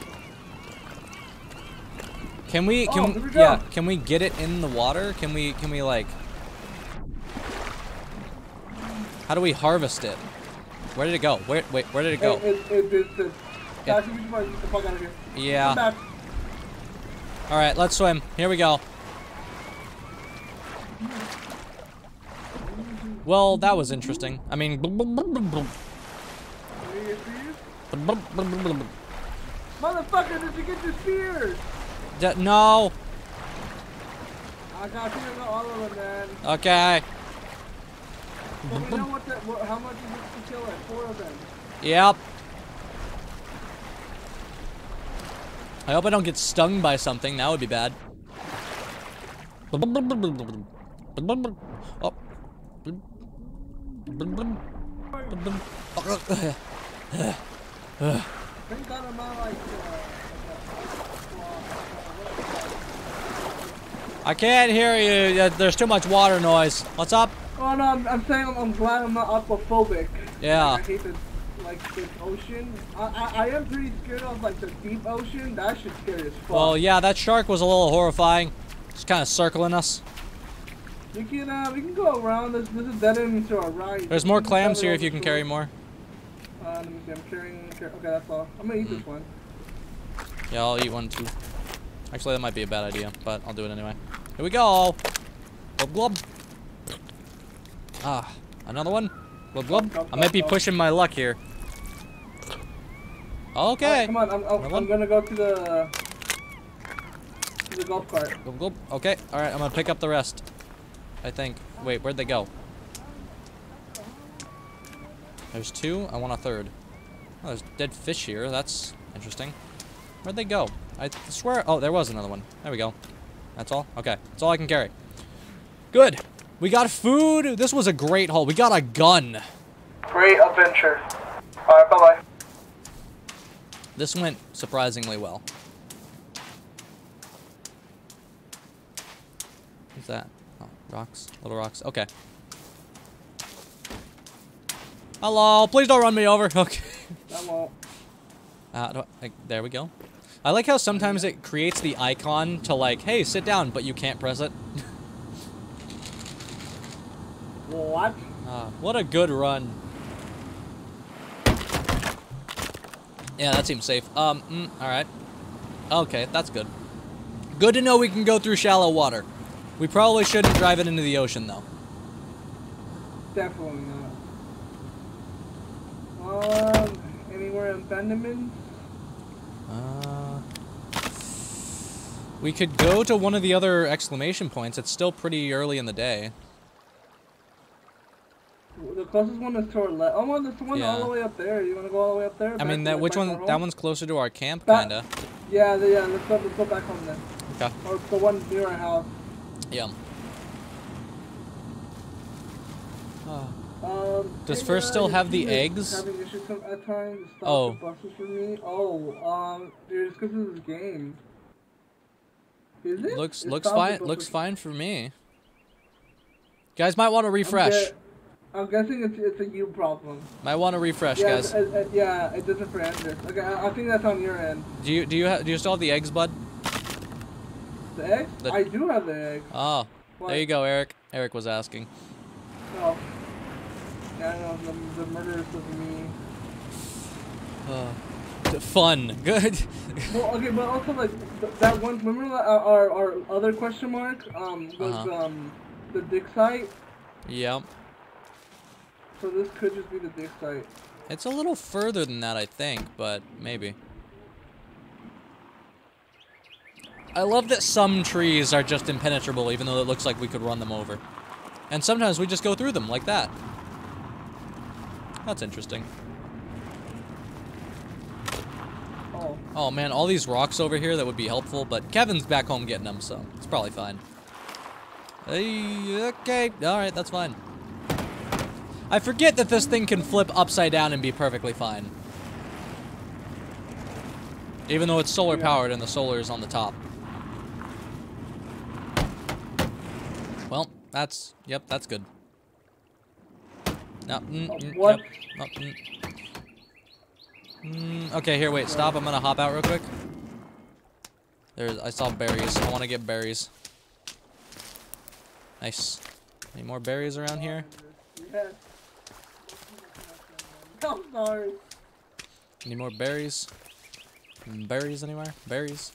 Can we? Oh, Can here we go. yeah? Can we get it in the water? Can we? Can we like? How do we harvest it? Where did it go? Where? Wait. Where did it go? It, it, it, it. Guys, we should get the fuck out of here. Yeah. All right. Let's swim. Here we go. Well, that was interesting. I mean. You? Motherfucker, did you get your spears? D- no. I got you got all of them, man. Okay. But we know what the, what, how much is it to kill it? Four of them. Yep. I hope I don't get stung by something. That would be bad. Oh. God I'm not like, I can't hear you. There's too much water noise. What's up? Oh no, I'm, I'm saying I'm, I'm glad I'm not aquaphobic. Yeah. I hate the, like, the ocean. I, I, I am pretty scared of, like, the deep ocean. That should scare as fuck. Well, yeah, that shark was a little horrifying. Just kind of circling us. We can, uh, we can go around. This, this is dead end to our right. There's more clams here if you can carry more. Uh, let me see. I'm carrying. Okay, that's all. I'm gonna eat Mm. this one. Yeah, I'll eat one too. Actually, that might be a bad idea, but I'll do it anyway. Here we go. Glub glub. Ah, another one. Glub glub. I might be pushing my luck here. Okay. Alright, come on. I'm, I'm, I'm gonna go to the to the golf cart. Glub glub. Okay. All right. I'm gonna pick up the rest. I think. Wait, where'd they go? There's two. I want a third. Oh, there's dead fish here. That's interesting. Where'd they go? I swear. Oh, there was another one. There we go. That's all. Okay. That's all I can carry. Good. We got food. This was a great haul. We got a gun. Great adventure. Alright, bye bye. This went surprisingly well. What's that? Oh, rocks. Little rocks. Okay. Hello. Please don't run me over. Okay. Uh, I- like, there we go. I like how sometimes it creates the icon to like, hey, sit down, but you can't press it. What? Ah, what a good run. Yeah, that seems safe. Um, mm, alright. Okay, that's good. Good to know we can go through shallow water. We probably shouldn't drive it into the ocean, though. Definitely not. Um, anywhere in Benjamin? Uh, we could go to one of the other exclamation points. It's still pretty early in the day. The closest one is to our left. Oh, well, there's one Yeah. all the way up there. You want to go all the way up there? I mean, that which one? That one's closer to our camp, That- kinda. Yeah, the, yeah. Let's go. Let's go back home then. Okay. Or the one near our house. Yeah. Um, Does first uh, still have the eggs? Having issues some- at times. Oh. the for me. Oh, um, dude, it's because of this game. Is it? Looks looks fine. Looks fine for me. Guys might want to I'm refresh. I'm guessing it's it's a you problem. Might want to refresh, yeah, guys. It, it, yeah, it doesn't for Andrew. Okay, I, I think that's on your end. Do you do you do you still have the eggs, bud? The egg? The- I do have the egg. Oh, What? there you go, Eric. Eric was asking. No. Know the, the murderers was me. Uh, fun. Good. Well, okay, but also like th- that one. Remember that our, our our other question mark um was Uh-huh. um the dig site. yep. So this could just be the dig site. It's a little further than that, I think, but maybe. I love that some trees are just impenetrable, even though it looks like we could run them over. And sometimes we just go through them, like that. That's interesting. Oh, Oh man, all these rocks over here that would be helpful, but Kelvin's back home getting them, so it's probably fine. Hey, okay, alright, that's fine. I forget that this thing can flip upside down and be perfectly fine. Even though it's solar powered and the solar is on the top. Well, that's, yep, that's good. No, mm, mm, what? yep, no, mm. Mm, okay, here, wait, stop. I'm gonna hop out real quick. There's. I saw berries. I want to get berries. Nice. Any more berries around here? Yes. Sorry. Any more berries? Mm, Berries anywhere? Berries?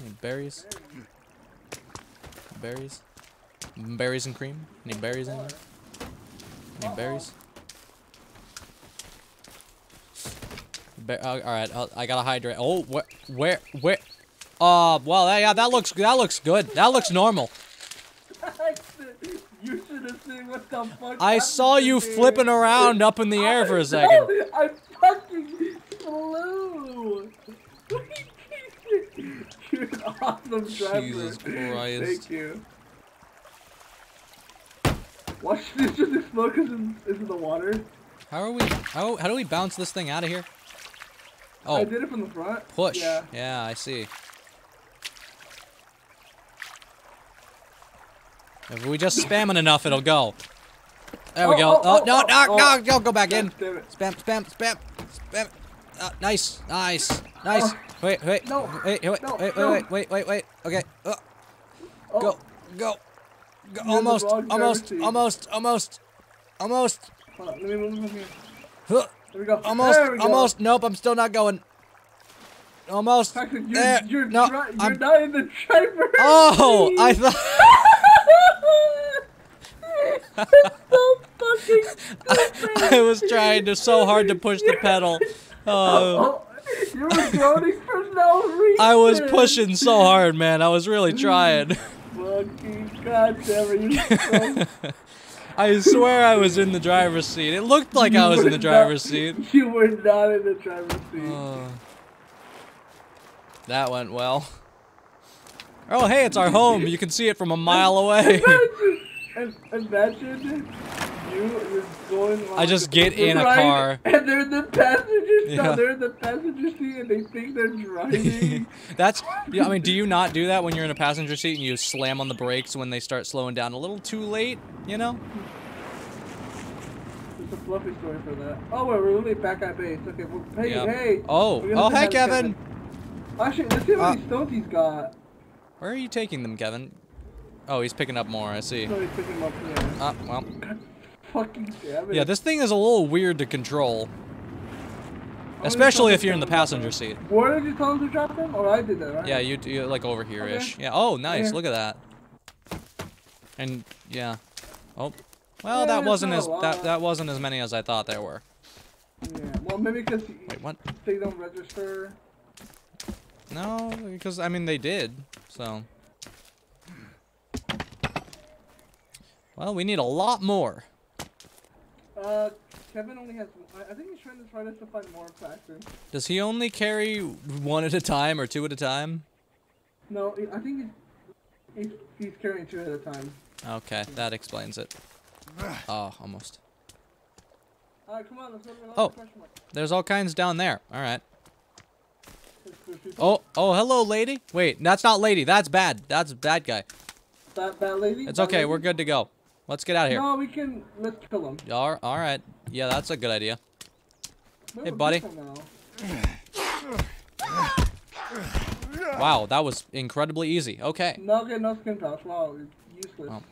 Any berries? Berries? Mm, Berries and cream? Any berries anywhere? Any berries? Be- uh, all right, I'll, I gotta hydrate. Oh, where, where, where? Uh, well, yeah, that looks, that looks good. That looks normal. you should have seen what the fuck. I saw you me. flipping around up in the air for a second. I fucking flew. You're an awesome driver. Jesus Christ. Thank you. Watch this just explode because it's into the water. How are we? How how do we bounce this thing out of here? Oh. I did it from the front. push. Yeah. Yeah, I see. If we just spam it enough, it'll go. There we Oh, go. oh, Oh, oh, no, oh, no, oh. no, go back in. Spam, spam, spam, spam. Uh, nice, nice, nice. Wait, wait, No. wait, wait, No, wait, no. wait, wait, wait, wait. Okay, uh, Oh, go, go, go. in the Almost, almost, almost, almost, almost. hold on, let me move here. Huh. There we go. Almost, we go. almost. Nope, I'm still not going. Almost. Paxton, you're, there. you're, no, you're I'm- not in the driver's Oh. I thought. so fucking stupid. I was trying to so hard to push the pedal. Oh, Oh, you were groaning for no reason. I was pushing so hard, man. I was really trying. Fucking goddamn it, you I swear I was in the driver's seat. It looked like I was in the driver's not- seat. You were not in the driver's seat. Oh. that went well. Oh, hey, it's our home. You can see it from a mile away. Imagine, imagine you you're going. I just get in a car. and they're in the passenger seat. Yeah. They're in the passenger seat, and they think they're driving. That's. Yeah, I mean, do you not do that when you're in a passenger seat and you slam on the brakes when they start slowing down a little too late? You know? There's a fluffy story for that. Oh, wait, we're really back at base. Okay, well, hey, Yep. hey. Oh, oh, hey, to Kelvin. Actually, let's see how Uh, many stones he's got. Where are you taking them, Kelvin? Oh, he's picking up more. I see. So he's picking up here. Ah, well. Fucking damn it. Yeah, this thing is a little weird to control. Especially if you're in the tell him to passenger seat. Where did you tell him to drop him? Or I did that, right? Yeah, you, you like over here ish. Okay. Yeah. Oh, nice. Okay. Look at that. And yeah. Oh. Well, Yeah, that wasn't as that that wasn't as many as I thought there were. Yeah, well, maybe because Wait, what? they don't register. No, because I mean they did. So. Well, we need a lot more. Uh, Kelvin only has. I think he's trying to try to find more factors. Does he only carry one at a time or two at a time? No, I think he's, he's, he's carrying two at a time. Okay, that explains it. Oh, almost. Come on, let's go to the Oh. There's all kinds down there. All right. There's- there's people- Oh, oh, hello, lady. Wait, that's not lady. That's bad. That's bad guy. That, lady? It's okay. We're good to go. Let's get out of here. No, we can. Let's kill him. All, all right. Yeah, that's a good idea. We're Hey, buddy. Wow, that was incredibly easy. Okay, No, okay, no skin pouch. Wow, it's useless. Well.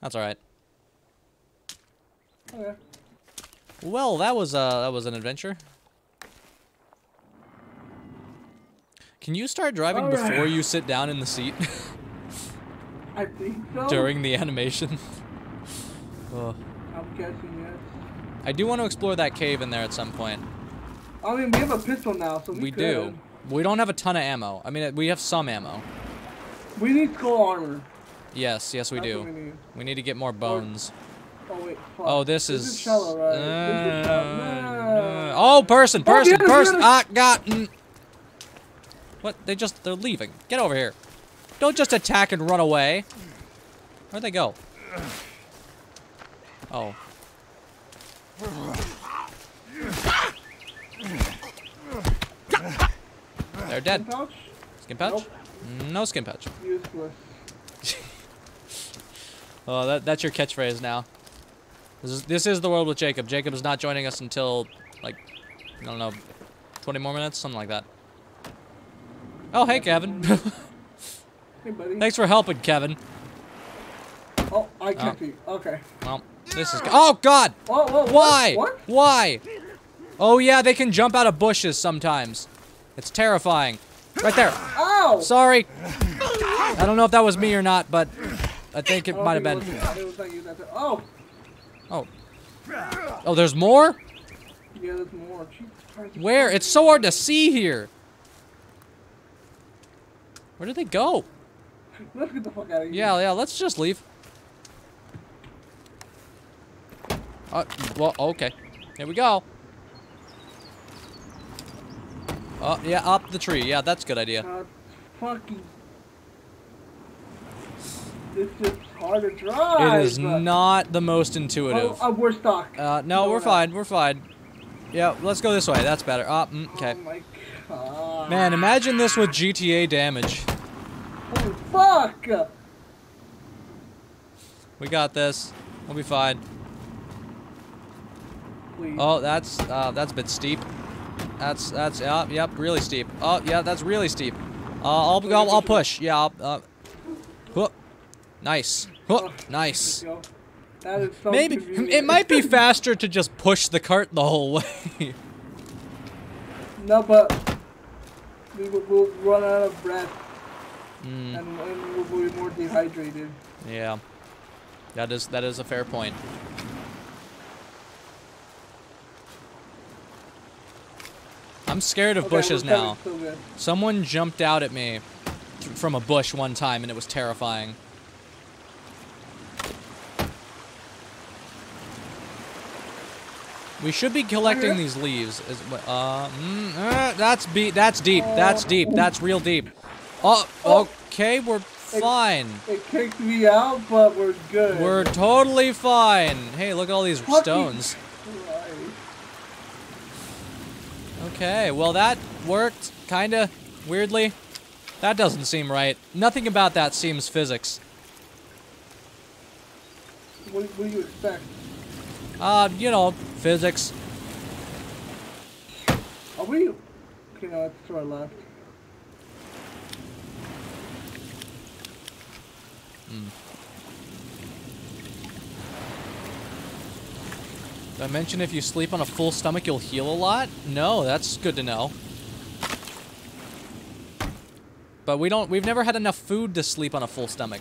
that's all right. Okay. Well, that was uh, that was an adventure. Can you start driving right. before you sit down in the seat I think so. during the animation? Ugh. I'm guessing yes. I do want to explore that cave in there at some point. I mean, we have a pistol now, so we, We do. We don't have a ton of ammo. I mean, we have some ammo. We need skull armor. Yes, yes, we That's do. we need. We need to get more bones. Oh wait. Fuck. Oh, this, this is. is shallow, right? this is. Uh, oh, person, Oh, person, behind us, person. behind Ah, got. What? They just. They're leaving. Get over here. Don't just attack and run away. Where'd they go? Oh. They're dead. Skin pouch? Skin pouch? Nope. No skin pouch. Useless. Oh, that, that's your catchphrase now. This is, this is the world with Jaycob. Jaycob is not joining us until, like, I don't know, 20 more minutes? Something like that. Oh, hey, Kelvin. Hey, buddy. Thanks for helping, Kelvin. Oh, I can't see. Oh. Okay. Well, this is. Oh God! Oh, whoa. Why? What? Why? Oh yeah, they can jump out of bushes sometimes. It's terrifying. Right there. Ow! Sorry. I don't know if that was me or not, but I think it don't might have been. It was, it was not you. That's it. Oh, Oh. Oh, there's more? yeah, there's more. Where? It's so hard to see here. Where did they go? Let's get the fuck out of here. Yeah, yeah, let's just leave. Uh, well, okay. Here we go. Oh, yeah, up the tree. Yeah, that's a good idea. God, fucking. Hard to drive. It is not the most intuitive. Oh, uh, we're stuck. Uh, no, we're we're fine. We're fine. Yeah, let's go this way. That's better. Uh, mm, okay. Oh. Man, imagine this with GTA damage. Holy fuck! We got this. We'll be fine. Please. Oh, that's uh, that's a bit steep. That's that's yeah, yep, really steep. Oh yeah, that's really steep. Uh, I'll I'll, I'll push. Yeah. I'll, uh, whoop. Nice. Whoop. Nice. That is so Maybe it might be faster to just push the cart the whole way. no, but we will we'll run out of breath Mm, and, and we'll be more dehydrated. yeah. That is that is a fair point. I'm scared of Okay, bushes now. Someone jumped out at me from a bush one time and it was terrifying. We should be collecting these leaves. Is, uh, mm, uh, that's be that's deep. That's deep. That's real deep. Oh, Oh. okay, we're fine. It kicked me out, but we're good. We're totally fine. Hey, look at all these Fucking stones. Christ. Okay, well that worked, kinda, weirdly. That doesn't seem right. Nothing about that seems physics. What, what do you expect? Uh, you know, physics. Are we? Okay, no, it's to our left. Did I mention if you sleep on a full stomach, you'll heal a lot? No, that's good to know. But we don't, we've never had enough food to sleep on a full stomach.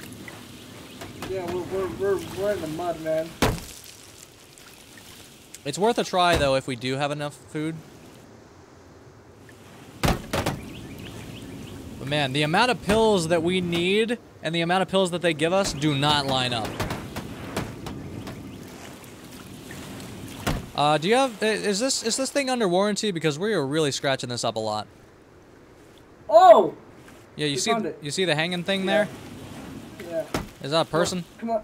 Yeah, we're, we're, we're, we're in the mud, man. It's worth a try, though, if we do have enough food. But man, the amount of pills that we need and the amount of pills that they give us do not line up. Uh, do you have, is this, is this thing under warranty? Because we are really scratching this up a lot. Oh! Yeah, you We see, you see the hanging thing Yeah. there? Yeah. Is that a person? Come on.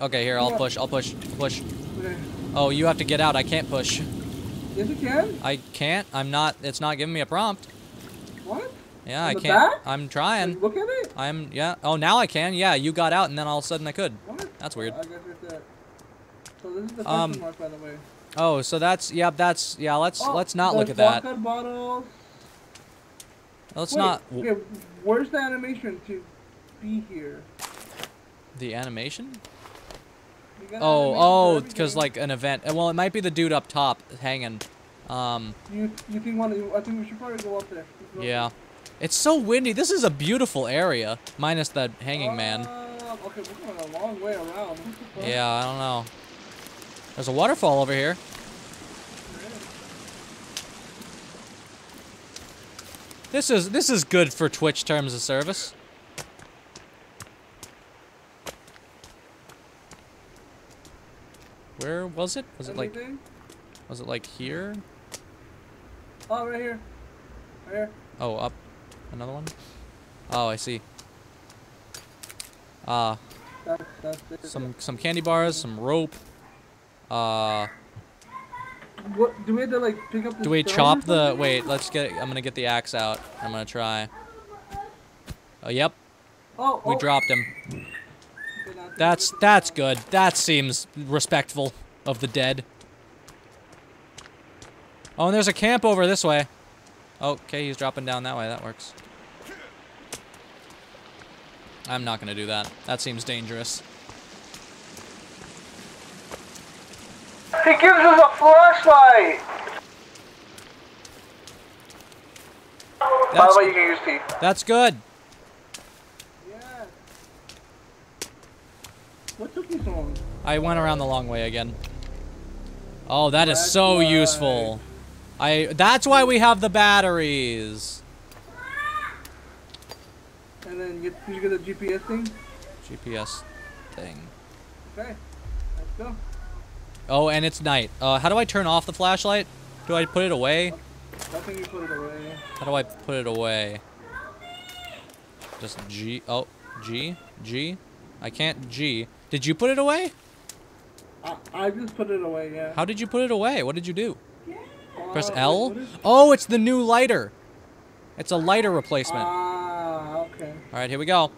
Okay, here, I'll Yeah. push, I'll push, push. Okay. Oh, you have to get out, I can't push. Yes, you can. I can't, I'm not, it's not giving me a prompt. What? Yeah, On I can't. back? I'm trying. Look at it. I'm yeah. Oh, now I can. Yeah, you got out, and then all of a sudden I could. What? That's weird. I guess it's it. So this is the Um, mark, by the way. Oh, so that's yeah. That's yeah. Let's Oh, let's not look at that. vodka bottles. Let's Wait, not. Okay, where's the animation to be here? The animation. Oh oh, because like an event. Uh, Well, it might be the dude up top hanging. Um. You you think one? I think we should probably go up there. Go Yeah. up It's so windy. This is a beautiful area, minus the there. hanging man. Uh, okay, we're going a long way around. What the fuck? Yeah, I don't know. There's a waterfall over here. This is this is good for Twitch terms of service. Where was it? Was it like was it like here? Oh, right here. Right here. Oh, up another one? Oh, I see. Uh that's it. some some candy bars, some rope. Uh What do we have to like pick up the do we chop the wait, let's get I'm going to get the axe out. I'm to try. Oh, yep. Oh, We oh. dropped him. Okay, now take That's that's good. That seems respectful of the dead. Oh, and there's a camp over this way. Okay, he's dropping down that way. That works. I'm not gonna do that. That seems dangerous. He gives us a flashlight! By the That's, way, you can use P. that's good. Yeah. What took you so long? I went around the long way again. Oh, that is That's so why. useful. I that's why we have the batteries. And then you, you get the GPS thing? GPS thing. Okay. Let's go. Oh, and it's night. Uh, how do I turn off the flashlight? Do I put it away? I think you put it away. How do I put it away? Just G. Oh, G? G? I can't G. Did you put it away? I, I just put it away, yeah. How did you put it away? What did you do? Press Uh, L? wait, Oh, it's the new lighter. It's a lighter replacement. Ah, okay. All right, here we go.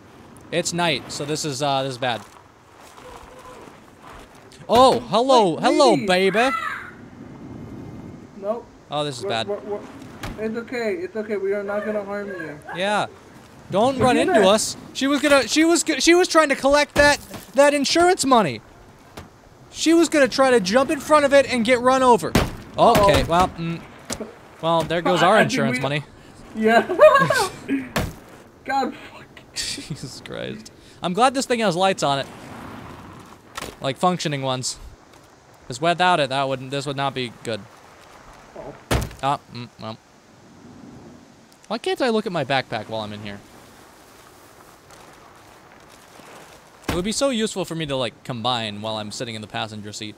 It's night, so this is uh this is bad. Oh, hello, Wait, hello, baby. Nope. Oh, this is We're- bad. we're- we're- it's okay. It's okay. We are not gonna harm you. Yeah. Don't run into us. She was gonna. She was. She was trying to collect that that insurance money. She was gonna try to jump in front of it and get run over. Okay. Uh-oh. Well. Mm, well, there goes our insurance we- money. Yeah. God. Fuck. Jesus Christ. I'm glad this thing has lights on it. Like functioning ones. Because without it, that would this would not be good. Oh. Ah, mm, well. Why can't I look at my backpack while I'm in here? It would be so useful for me to like combine while I'm sitting in the passenger seat.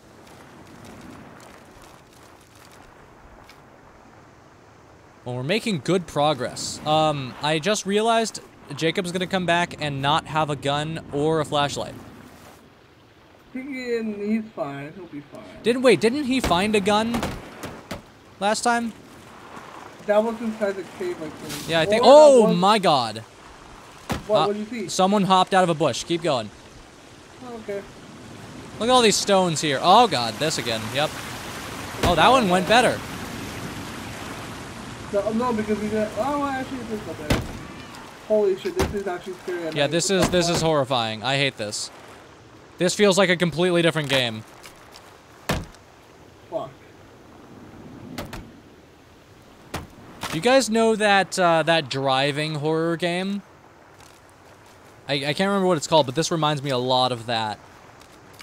Well, we're making good progress. Um, I just realized Jaycob's gonna come back and not have a gun or a flashlight. He he's fine. He'll be fine. Didn't wait? Didn't he find a gun last time? that was inside the cave, I think. Yeah, I think. Or Oh my God! What? Uh, what do you see? Someone hopped out of a bush. Keep going. Oh, okay. Look at all these stones here. Oh God, this again. Yep. Oh, that one went better. No, no, because we did. Oh, actually, this is bad. Holy shit! This is actually scary. Yeah, this is this is horrifying. I hate this. This feels like a completely different game. Fuck. You guys know that uh, that driving horror game? I, I can't remember what it's called, but this reminds me a lot of that.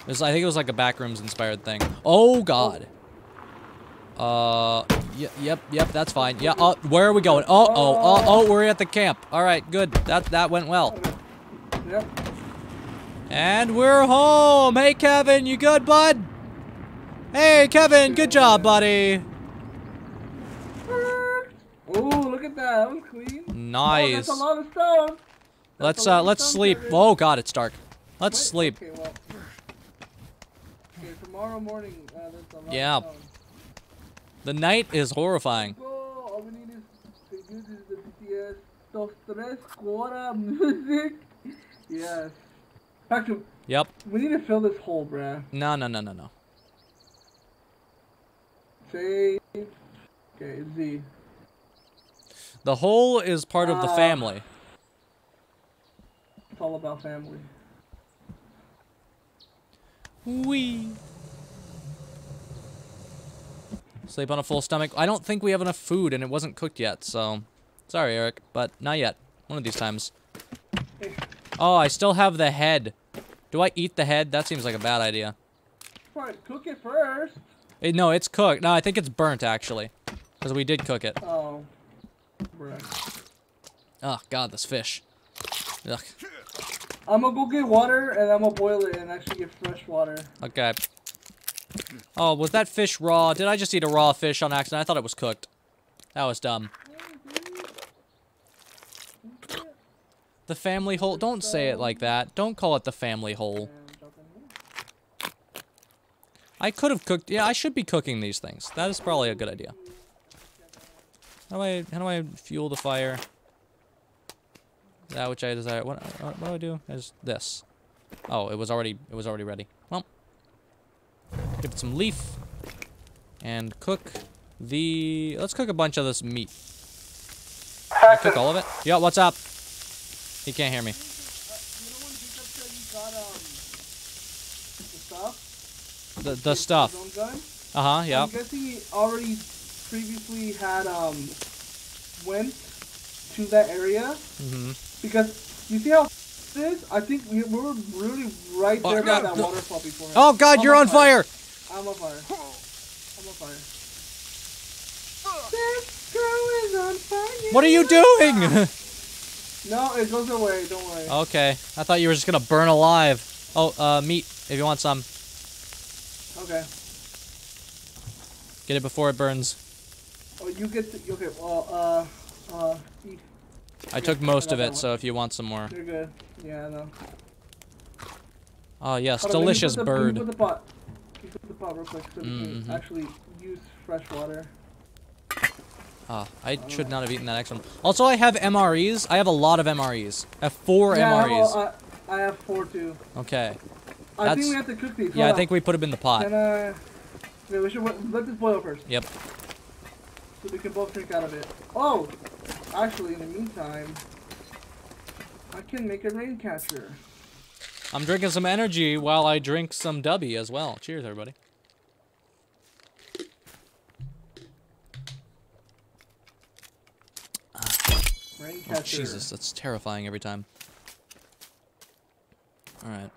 Was, I think it was like a Backrooms inspired thing. Oh God. Uh, yep, yep, yep. That's fine. Yeah. Uh, where are we going? Oh, oh, oh, oh. We're at the camp. All right, good. That that went well. Yep. And we're home. Hey, Kelvin, you good, bud? Hey, Kelvin, good job, buddy. Oh, look at that. That was clean. Oh, Nice. that's a lot of stone. That's Let's uh let's sleep. Oh God, it's dark. Let's Wait, sleep. Okay, well. Okay, tomorrow morning, uh, there's a lot Yeah. The night is horrifying. All we need is to use is the BTS. Dos, tres, cuatro, music. Yes. Actually, Yep. we need to fill this hole, bruh. No, no, no, no, no. Save. Okay, Z. The hole is part of the Ah. family. It's all about family. Wee. Sleep on a full stomach. I don't think we have enough food, and it wasn't cooked yet. So, sorry, Eric, but not yet. One of these times. Oh, I still have the head. Do I eat the head? That seems like a bad idea. Right, cook it first. Eh, no, it's cooked. No, I think it's burnt actually, because we did cook it. Oh. Bruh. Oh God, this fish. Ugh. I'm gonna go get water and I'm gonna boil it and actually get fresh water. Okay. Oh, was that fish raw? Did I just eat a raw fish on accident? I thought it was cooked. That was dumb. The family hole. Don't say it like that. Don't call it the family hole. I could have cooked. Yeah, I should be cooking these things. That is probably a good idea. How do I? How do I fuel the fire? That which I desire. What? What, what do I do? Is this? Oh, it was already. It was already ready. Well, give it some leaf, and cook the. Let's cook a bunch of this meat. Cook all of it? Yeah. What's up? He can't hear me. The stuff? The, the stuff. Uh huh, yeah. I'm guessing he already previously had um, went to that area. Mm-hmm. Because you see how this? I think we, we were really right oh, there by that waterfall before. Oh god, I'm you're on, on fire. fire. I'm on fire. I'm on fire. This girl is on fire. What are you doing? No, it goes away. Don't worry. okay. I thought you were just gonna burn alive. Oh, uh, meat. If you want some, Okay. get it before it burns. Oh, you get to, okay. Well, uh, uh, eat. I took most of it, so if you want some more. You're good. Yeah, I know. Oh yes, delicious put the- bird. Put the pot. Put the pot real quick so we Mhm. can actually use fresh water. Ah, I should not have eaten that extra one. Also, I have MREs. I have a lot of MREs. I have four yeah, I have, MREs. all- I, I have four too. Okay. I That's- think we have to cook these. Yeah, I think we put them in the pot. on. Can I? Wait, we should let this boil first. Yep. So we can both drink out of it. Oh, actually, in the meantime, I can make a rain catcher. I'm drinking some energy while I drink some dubby as well. Cheers, everybody. Oh. Jesus, that's terrifying every time. Alright.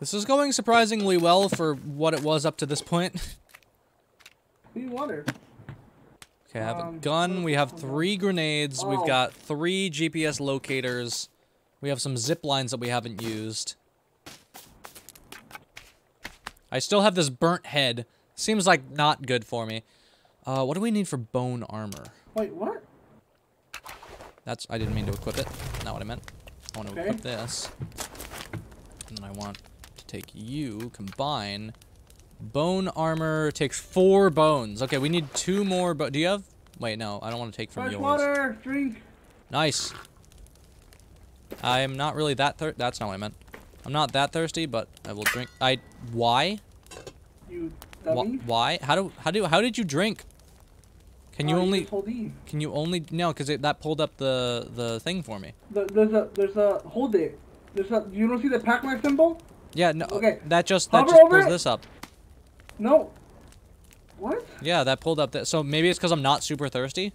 This is going surprisingly well for what it was up to this point. We water. Okay, I have a Um, gun. We have three grenades. We've Oh. got three GPS locators. We have some zip lines that we haven't used. I still have this burnt head. Seems like not good for me. Uh, what do we need for bone armor? Wait, what? That's I didn't mean to equip it. Not what I meant. I want to Okay. equip this. And then I want to take you, combine. Bone armor takes four bones. Okay, we need two more bo- do you have wait, no, I don't want to take from Fresh yours. water. Drink. Nice. I'm not really that thir- that's not what I meant. I'm not that thirsty, but I will drink I why? You Wh- why? How do how do how did you drink? Can you Uh, only E. can you only no cuz that pulled up the the thing for me. The, there's a there's a hold it. There's a you don't see the Pac-Man symbol? Yeah, no. Okay. That just that Hover just pulls it. this up. No. What? Yeah, that pulled up that. So maybe it's because I'm not super thirsty.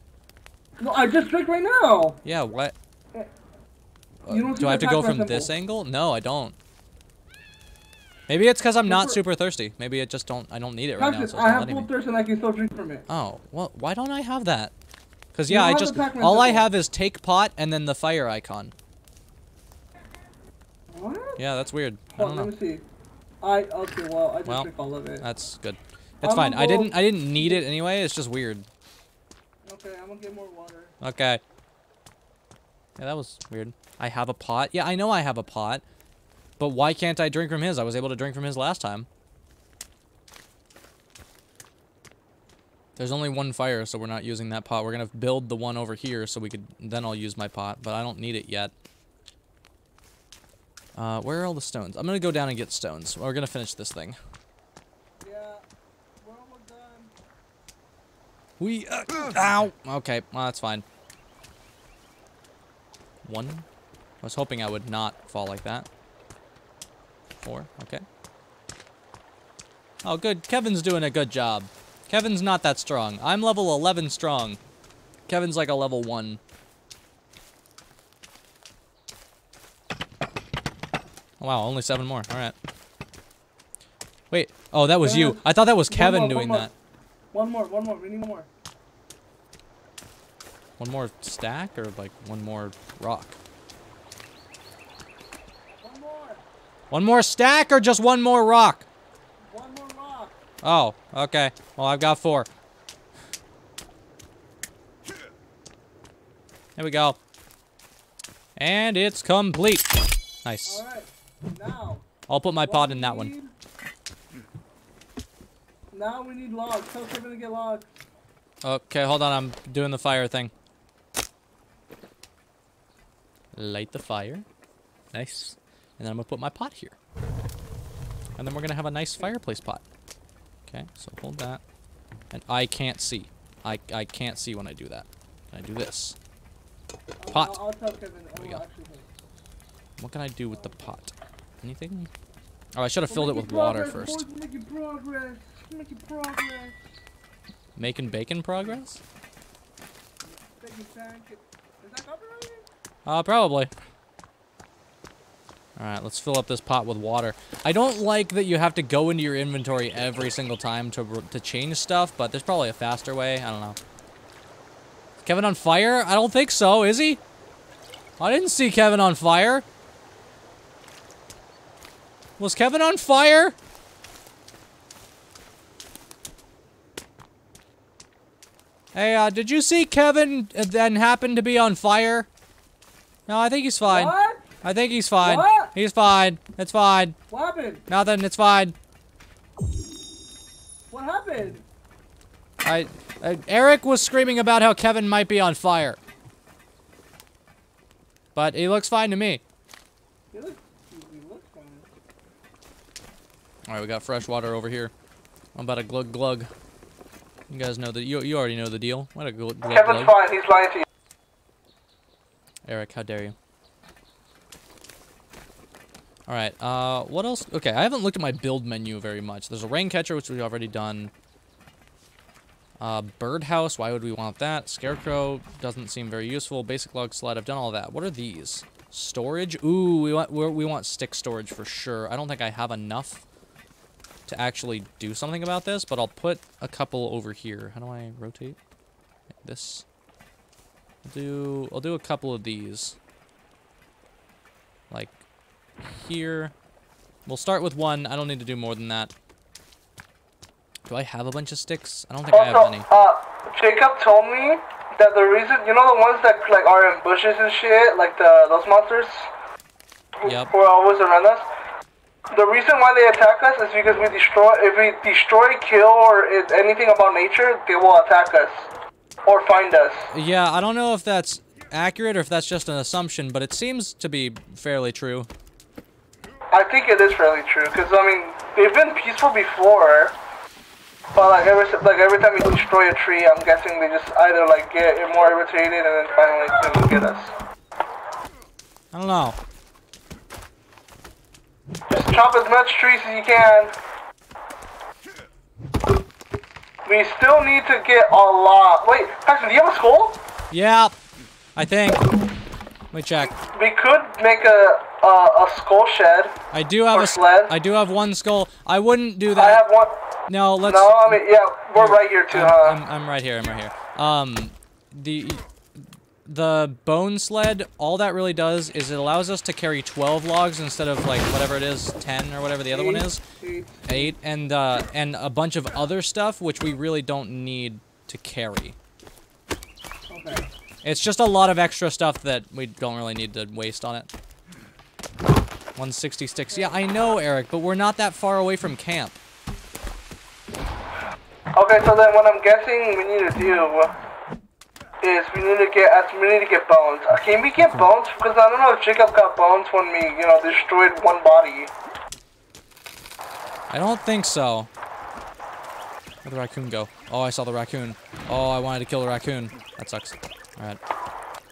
No, I just drank right now. Yeah. What? Eh, Uh, you don't see do I have to go from this angle? No, I don't. Maybe it's because I'm not Super- thirsty. Maybe I just don't. I don't need it right now. So I have full thirst and I can still drink from it. Oh, well, why don't I have that? Because yeah, I just all I have is take pot and then the fire icon. What? Yeah, that's weird. I don't on, know. let me see. I okay, well I just Well, all of it. That's good. It's I'm fine. I didn't. I didn't need it anyway. It's just weird. Okay, I'm gonna get more water. Okay. Yeah, that was weird. I have a pot. Yeah, I know I have a pot. But why can't I drink from his? I was able to drink from his last time. There's only one fire, so we're not using that pot. We're gonna build the one over here so we could then I'll use my pot, but I don't need it yet. Uh, where are all the stones? I'm gonna go down and get stones. We're gonna finish this thing. Yeah, we're almost done. We uh, ow. Okay, well that's fine. One. I was hoping I would not fall like that. Four. Okay. Oh, good. Kelvin's doing a good job. Kelvin's not that strong. I'm level 11 strong. Kelvin's like a level 1. Oh, wow, only seven more. All right. Wait. Oh, that was you. I thought that was one Kelvin more, one doing more. that. One more, one more. We need more. One more stack or like one more rock? One more. One more stack or just one more rock? One more rock. Oh, okay. Well, I've got four. There we go. And it's complete. Nice. All right. Now. I'll put my pod in that one. Now we need logs. Tell Kelvin to get logs. Okay, hold on. I'm doing the fire thing. Light the fire. Nice. And then I'm going to put my pot here. And then we're going to have a nice fireplace pot. Okay, so hold that. And I can't see. I, I can't see when I do that. Can I do this? Pot. I'll, I'll tell Kelvin. we go. What can I do with the pot? Anything? Oh, I should have filled it with water first. making progress. We're making progress. Making bacon progress? Thank you, thank you. Is that copyrighted? Uh, probably. Alright, let's fill up this pot with water. I don't like that you have to go into your inventory every single time to, to change stuff, but there's probably a faster way. I don't know. Is Kelvin on fire? I don't think so, is he? I didn't see Kelvin on fire. Was Kelvin on fire? Hey, uh, did you see Kelvin uh, then happen to be on fire? No, I think he's fine. What? I think he's fine. What? He's fine. It's fine. What happened? Nothing. It's fine. What happened? I, uh, Eric was screaming about how Kelvin might be on fire. But he looks fine to me. He looks, you look fine. All right, we got fresh water over here. I'm about to glug glug. You guys know that you you already know the deal. What a glug glug Kelvin's glug. fine. He's lying to you. Eric, how dare you? All right. Uh, what else? Okay, I haven't looked at my build menu very much. There's a rain catcher, which we've already done. Uh, birdhouse. Why would we want that? Scarecrow doesn't seem very useful. Basic log sled. I've done all that. What are these? Storage. Ooh, we want we want stick storage for sure. I don't think I have enough to actually do something about this, but I'll put a couple over here. How do I rotate? Like this. I'll do I'll do a couple of these. Like here. We'll start with one. I don't need to do more than that. Do I have a bunch of sticks? I don't think I have any. uh, Jaycob told me that the reason, you know, the ones that like are in bushes and shit, like the those monsters who, Yep. who are always around us. The reason why they attack us is because we destroy. If we destroy, kill, or anything about nature, they will attack us or find us. Yeah, I don't know if that's accurate or if that's just an assumption, but it seems to be fairly true. I think it is fairly true because I mean they've been peaceful before, but like every like every time we destroy a tree, I'm guessing they just either like get more irritated and then finally can get us. I don't know. Just chop as much trees as you can. We still need to get a lot. Wait, Paxton, do you have a skull? Yeah, I think. Let me check. We could make a a, a skull shed. I do have a. sled. I do have one skull. I wouldn't do that. I have one. No, let's. No, I mean yeah, we're right here too, I'm, huh? I'm, I'm right here. I'm right here. Um, the the bone sled. All that really does is it allows us to carry 12 logs instead of like whatever it is, 10 or whatever the other one is, Eight. eight, and uh, and a bunch of other stuff which we really don't need to carry. Okay. It's just a lot of extra stuff that we don't really need to waste on it. 160 sticks. Yeah, I know, Eric, but we're not that far away from camp. Okay, so then what I'm guessing we need to do is we need to get uh, we need to get bones. Uh, Can we get bones? Because I don't know if Jaycob got bones when we you know destroyed one body. I don't think so. Where'd the raccoon go? Oh, I saw the raccoon. Oh, I wanted to kill the raccoon. That sucks. Alright.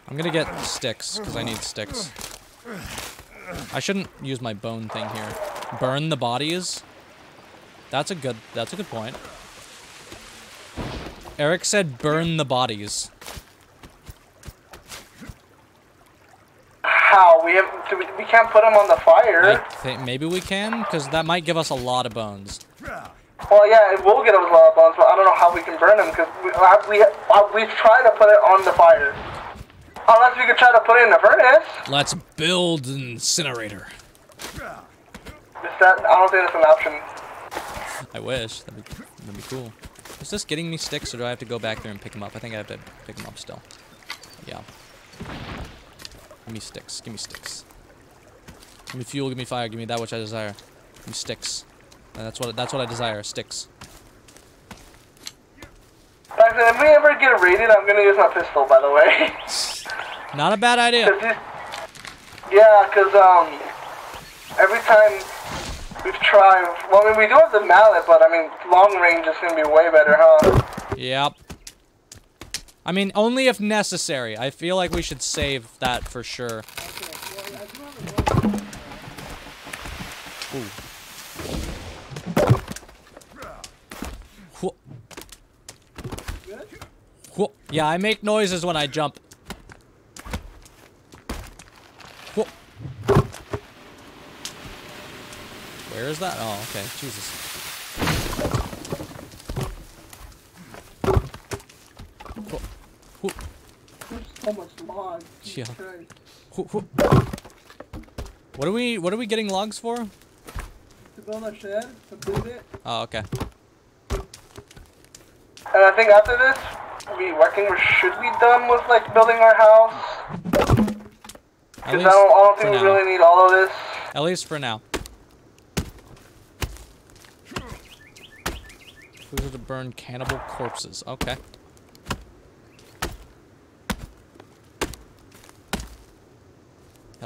I'm gonna get sticks, because I need sticks. I shouldn't use my bone thing here. Burn the bodies? That's a good, that's a good point. Eric said burn the bodies. How we have we, we can't put them on the I fire. think maybe we can, because that might give us a lot of bones. Well, yeah, it will get us a lot of bones, but I don't know how we can burn them because we uh, we uh, we've tried to put it on the fire. Unless we could try to put it in the furnace. Let's build an incinerator. Is that? I don't think that's an option. I wish. That'd be, that'd be cool. Is this getting me sticks, or do I have to go back there and pick them up? I think I have to pick them up still. Yeah. Give me sticks. Give me sticks. Give me fuel. Give me fire. Give me that which I desire. Give me sticks. Uh, That's what. That's what I desire. Sticks. Back then, if we ever get raided, I'm gonna use my pistol. By the way. Not a bad idea. Cause these, yeah, cause um, every time we've tried, well, I mean, we do have the mallet, but I mean, long range is gonna be way better, huh? Yep. I mean, only if necessary. I feel like we should save that for sure. Okay. Well, I do have a Ooh. Whoa. Yeah, I make noises when I jump. Whoa. Where is that? Oh, okay. Jesus. Whoa. Whoa. There's so much log. Yeah. Whoa, whoa. What are we what are we getting logs for? To build a shed, to build it. Oh, okay. And I think after this, we think we should be done with like building our house. At Because least I don't, I don't think we now. really need all of this. At least for now. Who's to burn cannibal corpses? Okay.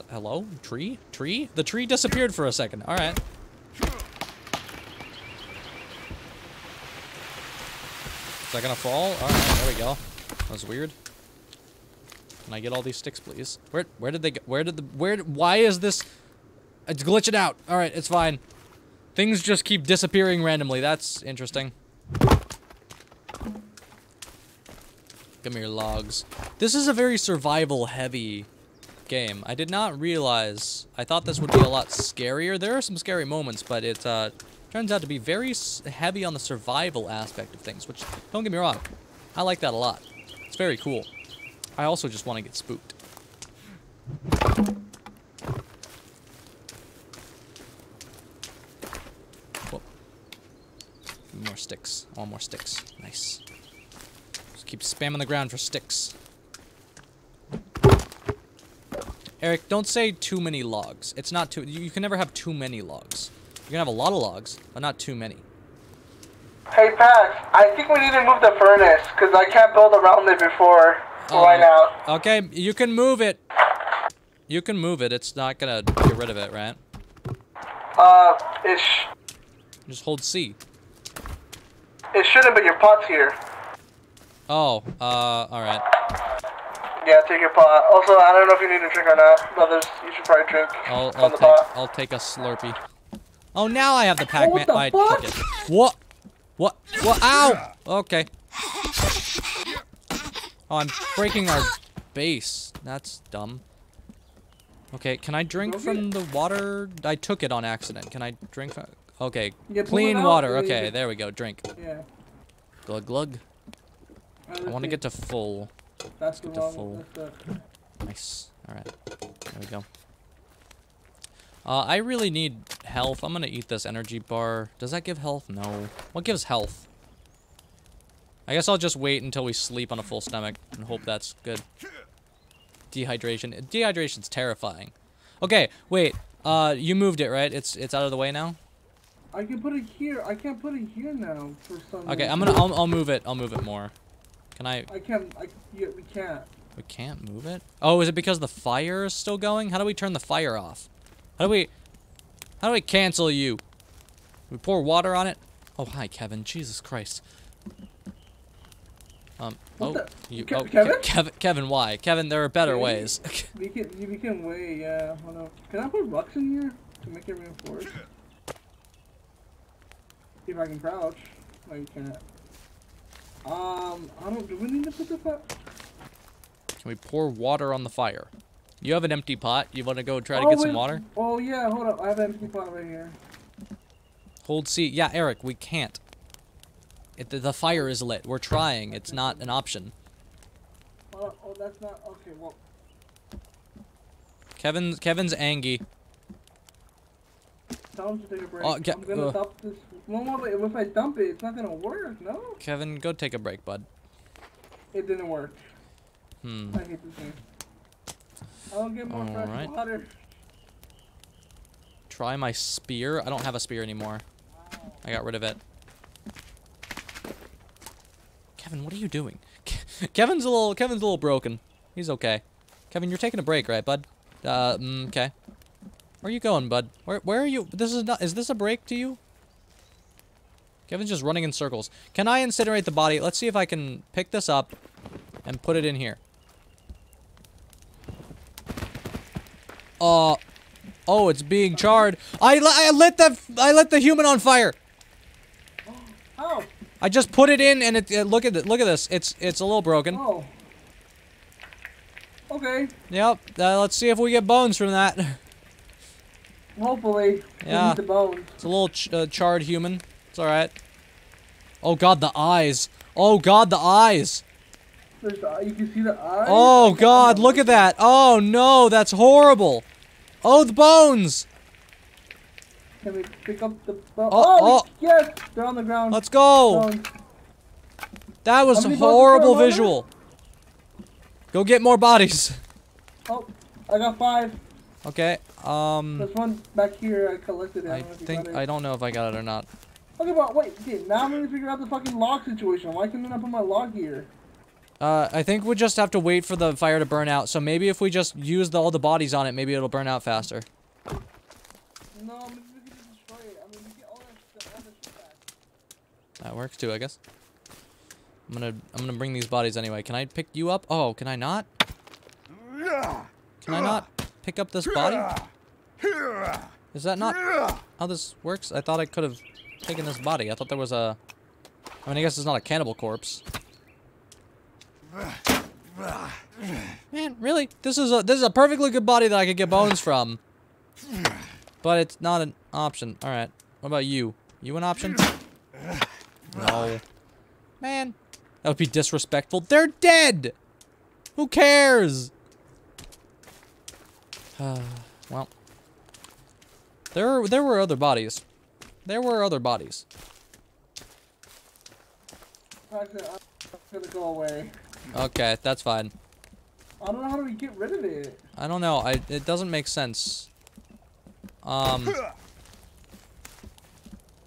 Hello? Tree? Tree? The tree disappeared for a second. Alright. Is that gonna fall? Alright, there we go. That was weird. Can I get all these sticks, please? Where where did they go? Where did the where why is this it's glitching out. Alright, it's fine. Things just keep disappearing randomly. That's interesting. Give me your logs. This is a very survival heavy game. I did not realize. I thought this would be a lot scarier. There are some scary moments, but it uh, turns out to be very heavy on the survival aspect of things, which, don't get me wrong, I like that a lot. It's very cool. I also just want to get spooked. Whoa. More sticks. I want more sticks. Nice. Just keep spamming the ground for sticks. Eric, don't say too many logs. It's not too. You can never have too many logs. You can have a lot of logs, but not too many. Hey Pax, I think we need to move the furnace because I can't build around it before Oh, right now. Okay, you can move it. You can move it. It's not gonna get rid of it, right? Uh, it sh- Just hold C. it shouldn't, but your pot's here. Oh, uh, all right. Yeah, take your pot. Also, I don't know if you need a drink or not, but you should probably drink I'll, I'll the take, pot. I'll take a Slurpee. Oh, now I have the Pac-Man. what the I fuck? took it. What? What? What? Ow! Okay. Oh, I'm breaking our base. That's dumb. Okay, can I drink Broke from the water? I took it on accident. Can I drink from... Okay, Yeah, clean out, water. you Okay, there we go. Drink. Yeah. Glug glug. Uh, I want to get to full. That's the get to full. That's the, Nice. Alright. There we go. Uh, I really need health. I'm gonna eat this energy bar. Does that give health? No. What gives health? I guess I'll just wait until we sleep on a full stomach and hope that's good. Dehydration. Dehydration's terrifying. Okay, wait. Uh, you moved it, right? It's it's out of the way now? I can put it here. I can't put it here now for some Okay, reason. I'm gonna I'll, I'll move it. I'll move it more. Can I I can't. I. Yeah, we can't. We can't move it? Oh, is it because the fire is still going? How do we turn the fire off? How do we... How do we cancel you? We pour water on it? Oh, hi, Kelvin. Jesus Christ. Um, What oh, the- you, Ke- oh, Kelvin? Ke- Kelvin, Kelvin, why? Kelvin, there are better Kelvin? ways. We can. You we can wait. Yeah. Hold on. Can I put rocks in here to make it reinforced? See if I can crouch. No, you can't. Um, I don't. Do we need to put this up? Can we pour water on the fire? You have an empty pot. You want to go try to Oh, get some water? Oh yeah. Hold up. I have an empty pot right here. Hold C. Yeah, Eric, we can't. It, the, the fire is lit. We're trying. It's not an option. Up. Oh, that's not. Okay. Well. Kelvin's Kelvin's angry. Tell him to take a break. Oh, I'm gonna uh. dump this. No, no, wait. If I dump it, it's not gonna work. No. Kelvin, go take a break, bud. It didn't work. Hmm. I hate this game. I'll get more fresh Alright. water. Try my spear. I don't have a spear anymore. I got rid of it. Kelvin, what are you doing? Kelvin's a little Kelvin's a little broken. He's okay. Kelvin, you're taking a break, right, bud? Uh, mm, okay. Where are you going, bud? Where where are you? This is not is this a break to you? Kelvin's just running in circles. Can I incinerate the body? Let's see if I can pick this up and put it in here. Uh Oh, it's being charred. I, I lit the I lit the human on fire. Oh, I just put it in and it, it look at it. Look at this. It's it's a little broken. Oh. Okay. Yep. Uh, let's see if we get bones from that. Hopefully. we Yeah. the bones. It's a little ch uh, charred human. It's all right. Oh God, the eyes. Oh God, the eyes. There's you can see the eyes. Oh God, look at that. Oh no, that's horrible. Oh, the bones. Can we pick up the bones? Oh, Oh, oh. yes! They're on the ground. Let's go. Bones. That was a horrible visual. Go get more bodies. Oh, I got five. Okay. Um, There's one back here. I collected it. I don't know if you think. I don't know if I got it or not. Okay, but wait. Now I'm gonna figure out the fucking log situation. Why couldn't I put my log here? Uh, I think we just have to wait for the fire to burn out. So maybe if we just use the, all the bodies on it, maybe it'll burn out faster. No, I we can just destroy it. I mean, we get all that shit, all that shit back. That works too, I guess. I'm gonna I'm gonna bring these bodies anyway. Can I pick you up? Oh, can I not? Can I not pick up this body? Is that not how this works? I thought I could have taken this body. I thought there was a. I mean, I guess it's not a cannibal corpse. Man, really? This is a this is a perfectly good body that I could get bones from. But it's not an option. All right. What about you? You an option? No. Man, that would be disrespectful. They're dead. Who cares? well, there there were other bodies. There were other bodies. I'm gonna go away. Okay, that's fine. I don't know how to get rid of it. I don't know. I it doesn't make sense. Um.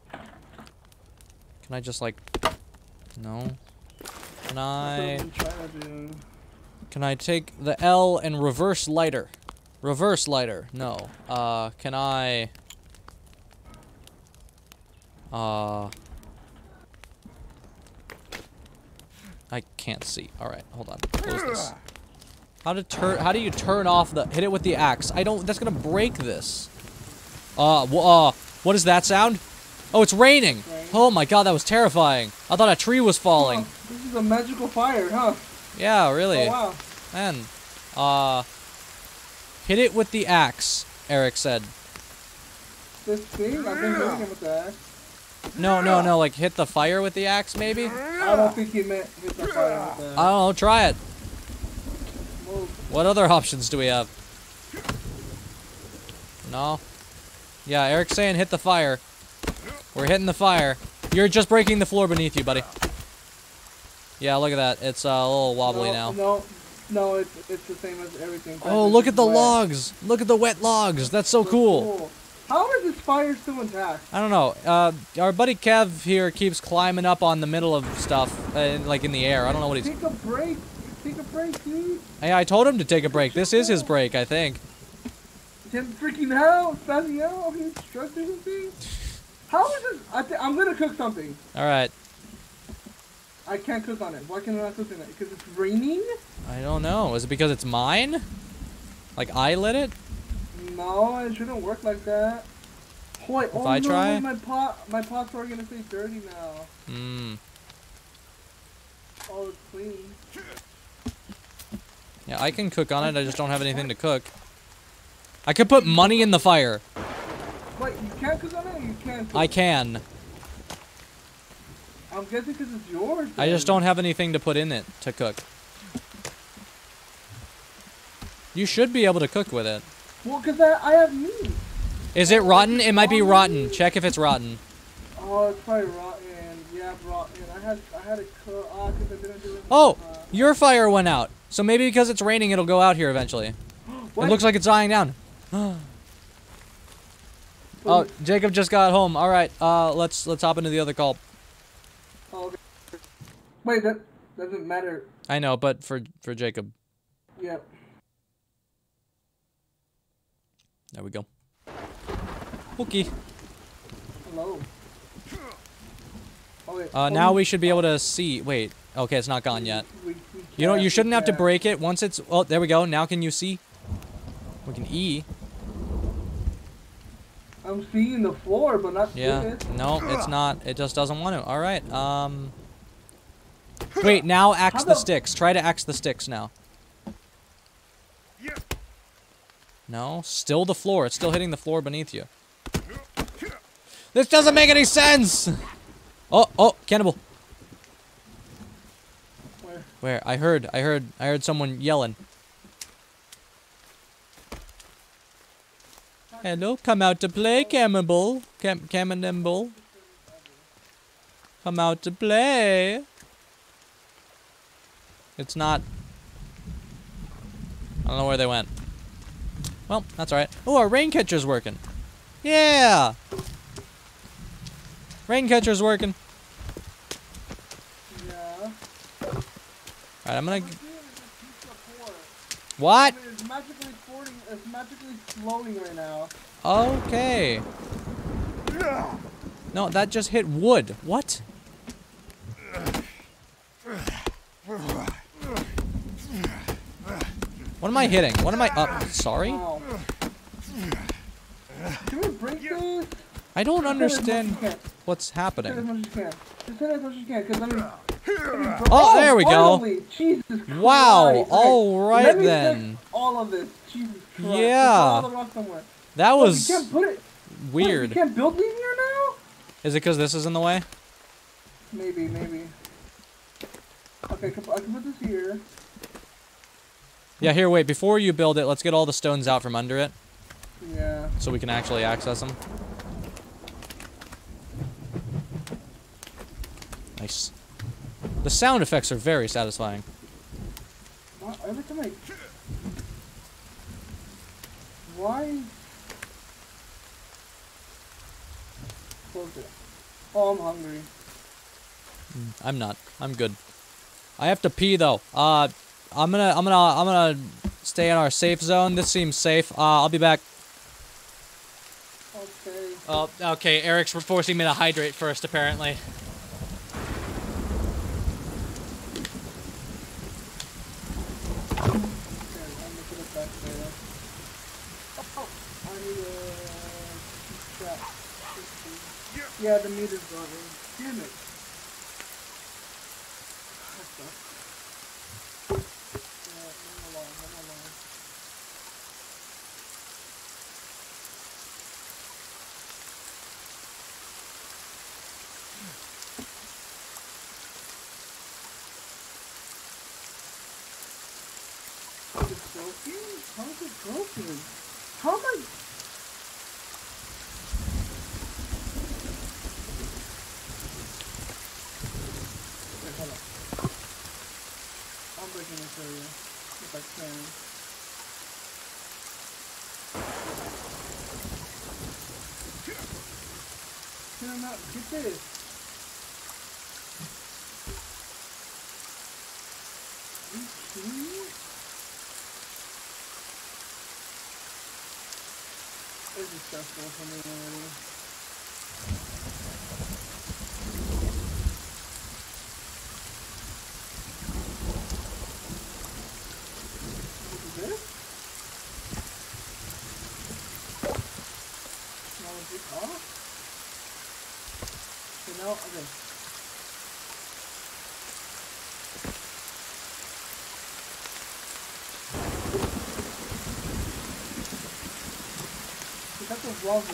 Can I just like? No. Can I? I'm trying to do. Can I take the L and reverse lighter? Reverse lighter. No. Uh, can I? Uh. Can't see. All right, hold on. Close this. How to turn? How do you turn off the? Hit it with the axe. I don't. That's gonna break this. Uh. Uh. What is that sound? Oh, it's raining. Rain. Oh my god, that was terrifying. I thought a tree was falling. Oh, this is a magical fire, huh? Yeah, really. Oh wow. Man, uh, hit it with the axe, Eric said. This thing, I've been hitting him with that. No, no, no, like hit the fire with the axe, maybe? I I don't think he meant hit the fire with don't know, try it. Move. What other options do we have? No? Yeah, Eric's saying hit the fire. We're hitting the fire. You're just breaking the floor beneath you, buddy. Yeah, look at that. It's uh, a little wobbly no, now. No, no, it's, it's the same as everything. Oh, look at the wet. logs. Look at the wet logs. That's so So cool. How is this fire still intact? I don't know. Uh, our buddy Kev here keeps climbing up on the middle of stuff, uh, like in the air. I don't know what he's. Take a break. Take a break, dude. Hey, I told him to take a break. This is his break, I think. Him freaking out, spazzing out. He's stressed or something. How is this? I I'm gonna cook something. All right. I can't cook on it. Why can't I cook on it? Because it's raining? I don't know. Is it because it's mine? Like I lit it? No, it shouldn't work like that. Wait, oh I no, try? my pot, my pots are gonna stay dirty now. Hmm. Oh, it's clean. Yeah, I can cook on it. I just don't have anything to cook. I could put money in the fire. Wait, you can't cook on it? Or you can. Cook? I can. I'm guessing because it's yours. I just don't have anything to put in it to cook. You should be able to cook with it. Well, because I, I have meat. Is it rotten? It might be rotten. Check if it's rotten. Oh, it's probably rotten. Yeah, rotten. I had I had it cook. Ah, because I didn't do it. Oh, Uh, your fire went out. So maybe because it's raining, it'll go out here eventually. It looks like it's dying down. Oh, Jaycob just got home. All right, uh, let's let's hop into the other call. Oh, okay. Wait, that doesn't matter. I know, but for for Jaycob, Yep. There we go. Okay. Hello. Oh, wait. Uh, oh, now we should be able to see. Wait. Okay, it's not gone yet. we- we You know, you shouldn't have to break it once it's. Oh, there we go. Now can you see? We can E. I'm I'm seeing the floor, but not Yeah. this. No, it's not. It just doesn't want to. All right. Um. Wait. Now axe the the- sticks. Try to axe the sticks now. No. Still the floor. It's still hitting the floor beneath you. This doesn't make any sense. Oh. Oh. Cannibal. Where? Where? I heard. I heard. I heard someone yelling. Hello. Come out to play, Cannibal. Cam Cannibal. Come out to play. It's not. I don't know where they went. Well, that's alright. Oh, our rain catcher's working. Yeah! Rain catcher's working. Yeah. Alright, I'm gonna. What I'm doing is a piece of floor. What? It's magically floating. It's magically floating right now. Okay. No, that just hit wood. What? What am I hitting? What am I up? Sorry? Can we break this? I don't understand what's happening. as you can. Just hit as much as you can, because I mean. I mean, bro- Oh, there we go. Oh, finally! Jesus Wow, all right then. all of this. Jesus Yeah. Put all the rock somewhere. That Oh, was You can't put it. Wait, weird. you can't build these here now? Is it because this is in the way? Maybe, maybe. Okay, I can put this here. Yeah, here, wait. Before you build it, let's get all the stones out from under it Yeah. so we can actually access them. Nice. The sound effects are very satisfying. Why, every time I... Why... Oh, I'm hungry. I'm not. I'm good. I have to pee though. Uh, I'm gonna, I'm gonna, I'm gonna stay in our safe zone. This seems safe. Uh, I'll be back. Okay. Oh, okay. Eric's forcing me to hydrate first, apparently. Okay, I'm gonna put it back there. Oh, I need a trap. Yeah, the meter's running. Damn it. That sucks. Yeah, leave me alone, leave me alone. Is it broken? How is it broken? How am I? Wait, hold on. I'm breaking this area if I can. Can I not get this? Are you kidding me? This is stressful for me already. What is this? Now is it off? So now, okay. Wrong one?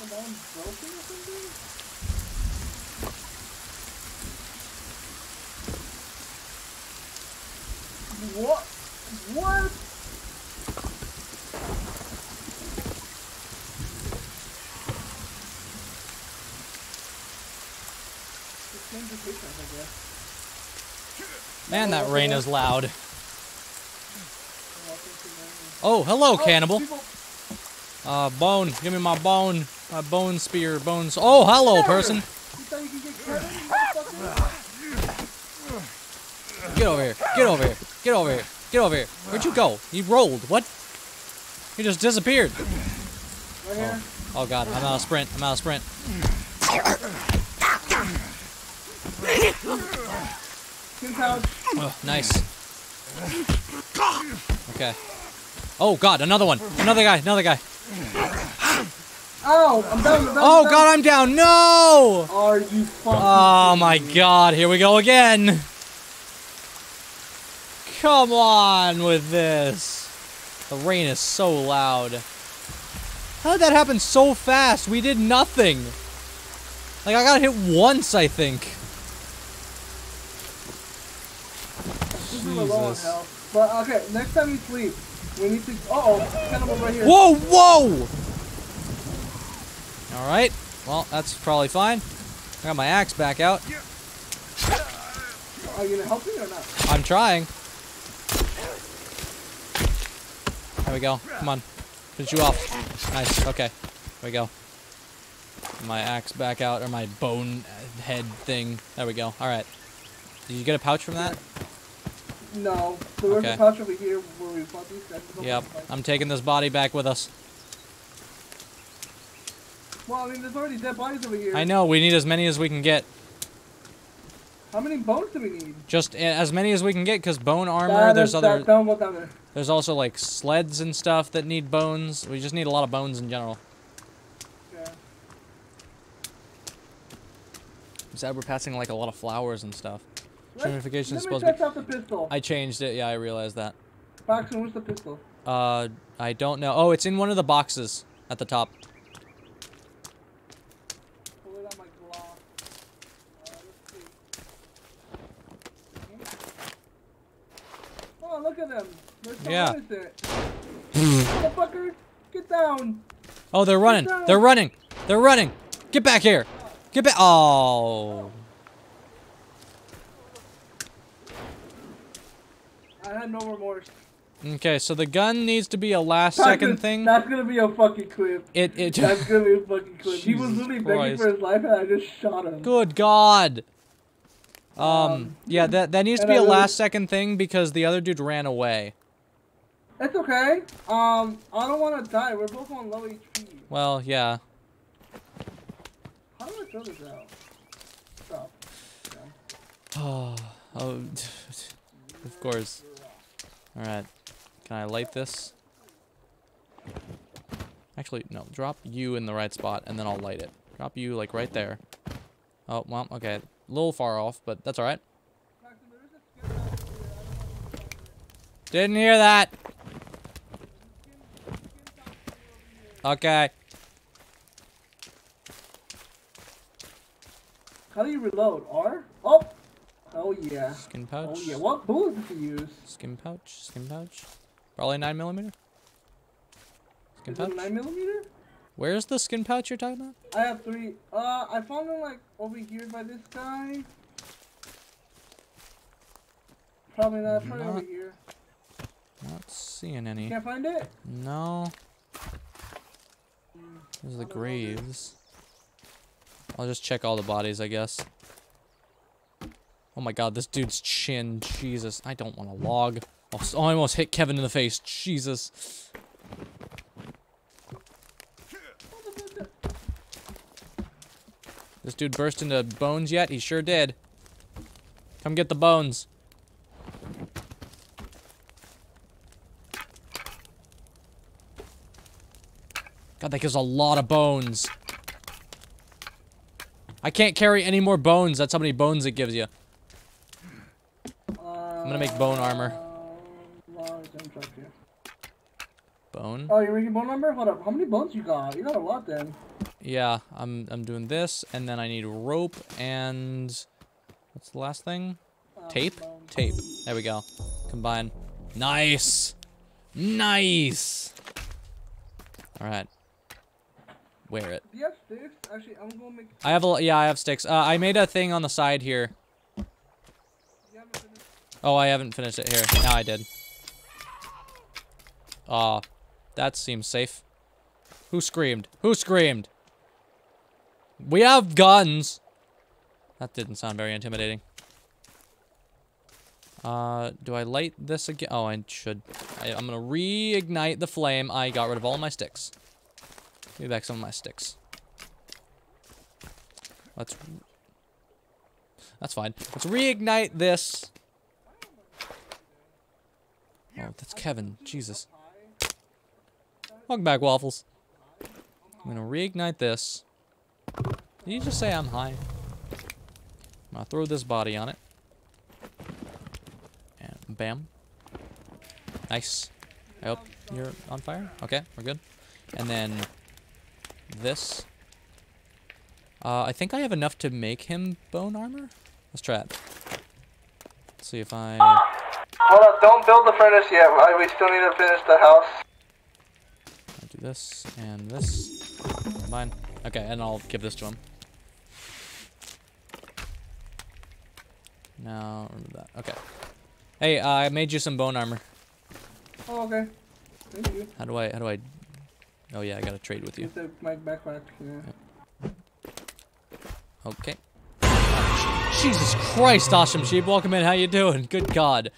Oh, that one's broken or something? What? What? Just change the pictures, I guess. Man, that rain is loud. Welcome to Miami. Oh, hello, Oh, cannibal. Uh, bone. Give me my bone. My bone spear. Bones. Oh, hello, person. You thought you could get Kelvin, you motherfucker? Get over here. Get over here. Get over here. Get over here. Where'd you go? You rolled. What? You just disappeared. Here. Oh god, I'm out of sprint. I'm out of sprint. Pouch. Nice. Okay. Oh god, another one. Another guy, another guy. Ow! I'm down. I'm down. Oh I'm down. god, I'm down. No! Are you fucking? Oh my god, here we go again. Come on with this. The rain is so loud. How did that happen so fast? We did nothing. Like, I got hit once, I think. This is low on Jesus. health. But okay, next time you sleep, we need to. Uh oh, cannibal right here. Whoa, whoa! Alright, well, that's probably fine. I got my axe back out. Are you gonna help me or not? I'm trying. There we go. Come on. Finish you off. Nice. Okay. There we go. My axe back out, or my bone head thing. There we go. Alright. Did you get a pouch from that? No. So there's Okay. a pouch over here where we fought these guys. Yep. I'm taking this body back with us. Well, I mean, there's already dead bodies over here. I know, we need as many as we can get. How many bones do we need? Just as many as we can get, because bone armor, That there's is- other... That, don't go down there. There's also like sleds and stuff that need bones. We just need a lot of bones in general. Yeah. Sad we're passing like a lot of flowers and stuff. Trinification is supposed to test out the pistol. I changed it. Yeah, I realized that. Paxton, where's the pistol? Uh, I don't know. Oh, it's in one of the boxes at the top. Pull it out my Glock. Uh, see. Oh, look at them. Yeah. Motherfucker, get down. Oh, they're running. They're running. They're running. Get back here. Get back. Oh. I had no remorse. Okay, so the gun needs to be a last Paxton, second thing. That's gonna be a fucking clip. It it. That's gonna be a fucking clip. he was Jesus literally begging for his life and I just shot him. Good God. Um, Um, yeah, that that needs to be I a really- last second thing because the other dude ran away. It's okay. Um, I don't want to die. We're both on low HP. Well, yeah. How do I throw this out? Stop. Oh, oh, of course. All right. Can I light this? Actually, no. Drop you in the right spot, and then I'll light it. Drop you like right there. Oh, well, okay. A little far off, but that's all right. Paxton, there is a skin out here. I don't know if it's Didn't hear that. Okay. How do you reload? R? Oh! Oh yeah. Skin pouch. Oh yeah. What bullets did you use? Skin pouch. Skin pouch. Probably nine millimeter. Skin Is pouch. 9 millimeter? Where's the skin pouch you're talking about? I have three. Uh, I found them like over here by this guy. Probably not. Probably over here. Not seeing any. Can't find it? No. There's the graves. I'll just check all the bodies, I guess. Oh my god, this dude's chin. Jesus. I don't want to log. Oh, I almost hit Kelvin in the face. Jesus. This dude burst into bones yet? He sure did. Come get the bones. God, that gives a lot of bones. I can't carry any more bones. That's how many bones it gives you. I'm gonna make bone armor. Bone? Oh, you're making bone number? Hold up. How many bones you got? You got a lot then. Yeah, I'm I'm doing this, and then I need rope and what's the last thing? Um, Tape? bone. Tape. There we go. Combine. Nice. Nice. All right. Wear it. Do you have sticks? Actually, I'm gonna make. I have a yeah, I have sticks. Uh, I made a thing on the side here. Oh, I haven't finished it here. Now I did. Aw, that seems safe. Who screamed? Who screamed? We have guns. That didn't sound very intimidating. Uh, do I light this again? Oh, I should. I, I'm gonna reignite the flame. I got rid of all my sticks. Give me back some of my sticks. Let's. That's fine. Let's reignite this. Oh, that's Kelvin. Jesus. Welcome back, Waffles. I'm gonna reignite this. Did you just say I'm high? I'm gonna throw this body on it. And bam. Nice. I hope you're on fire. Okay, we're good. And then this. Uh, I think I have enough to make him bone armor. Let's try it. Let's see if I. Hold up, don't build the furnace yet. We still need to finish the house. I'll do this and this. Mine. Okay, and I'll give this to him. Now, remove that. Okay. Hey, uh, I made you some bone armor. Oh, okay. Thank you. How do I? How do I? Oh yeah, I gotta trade with you. It's my backpack. Yeah. Okay. Jesus Christ, Awesome Sheep, welcome in. How you doing? Good God.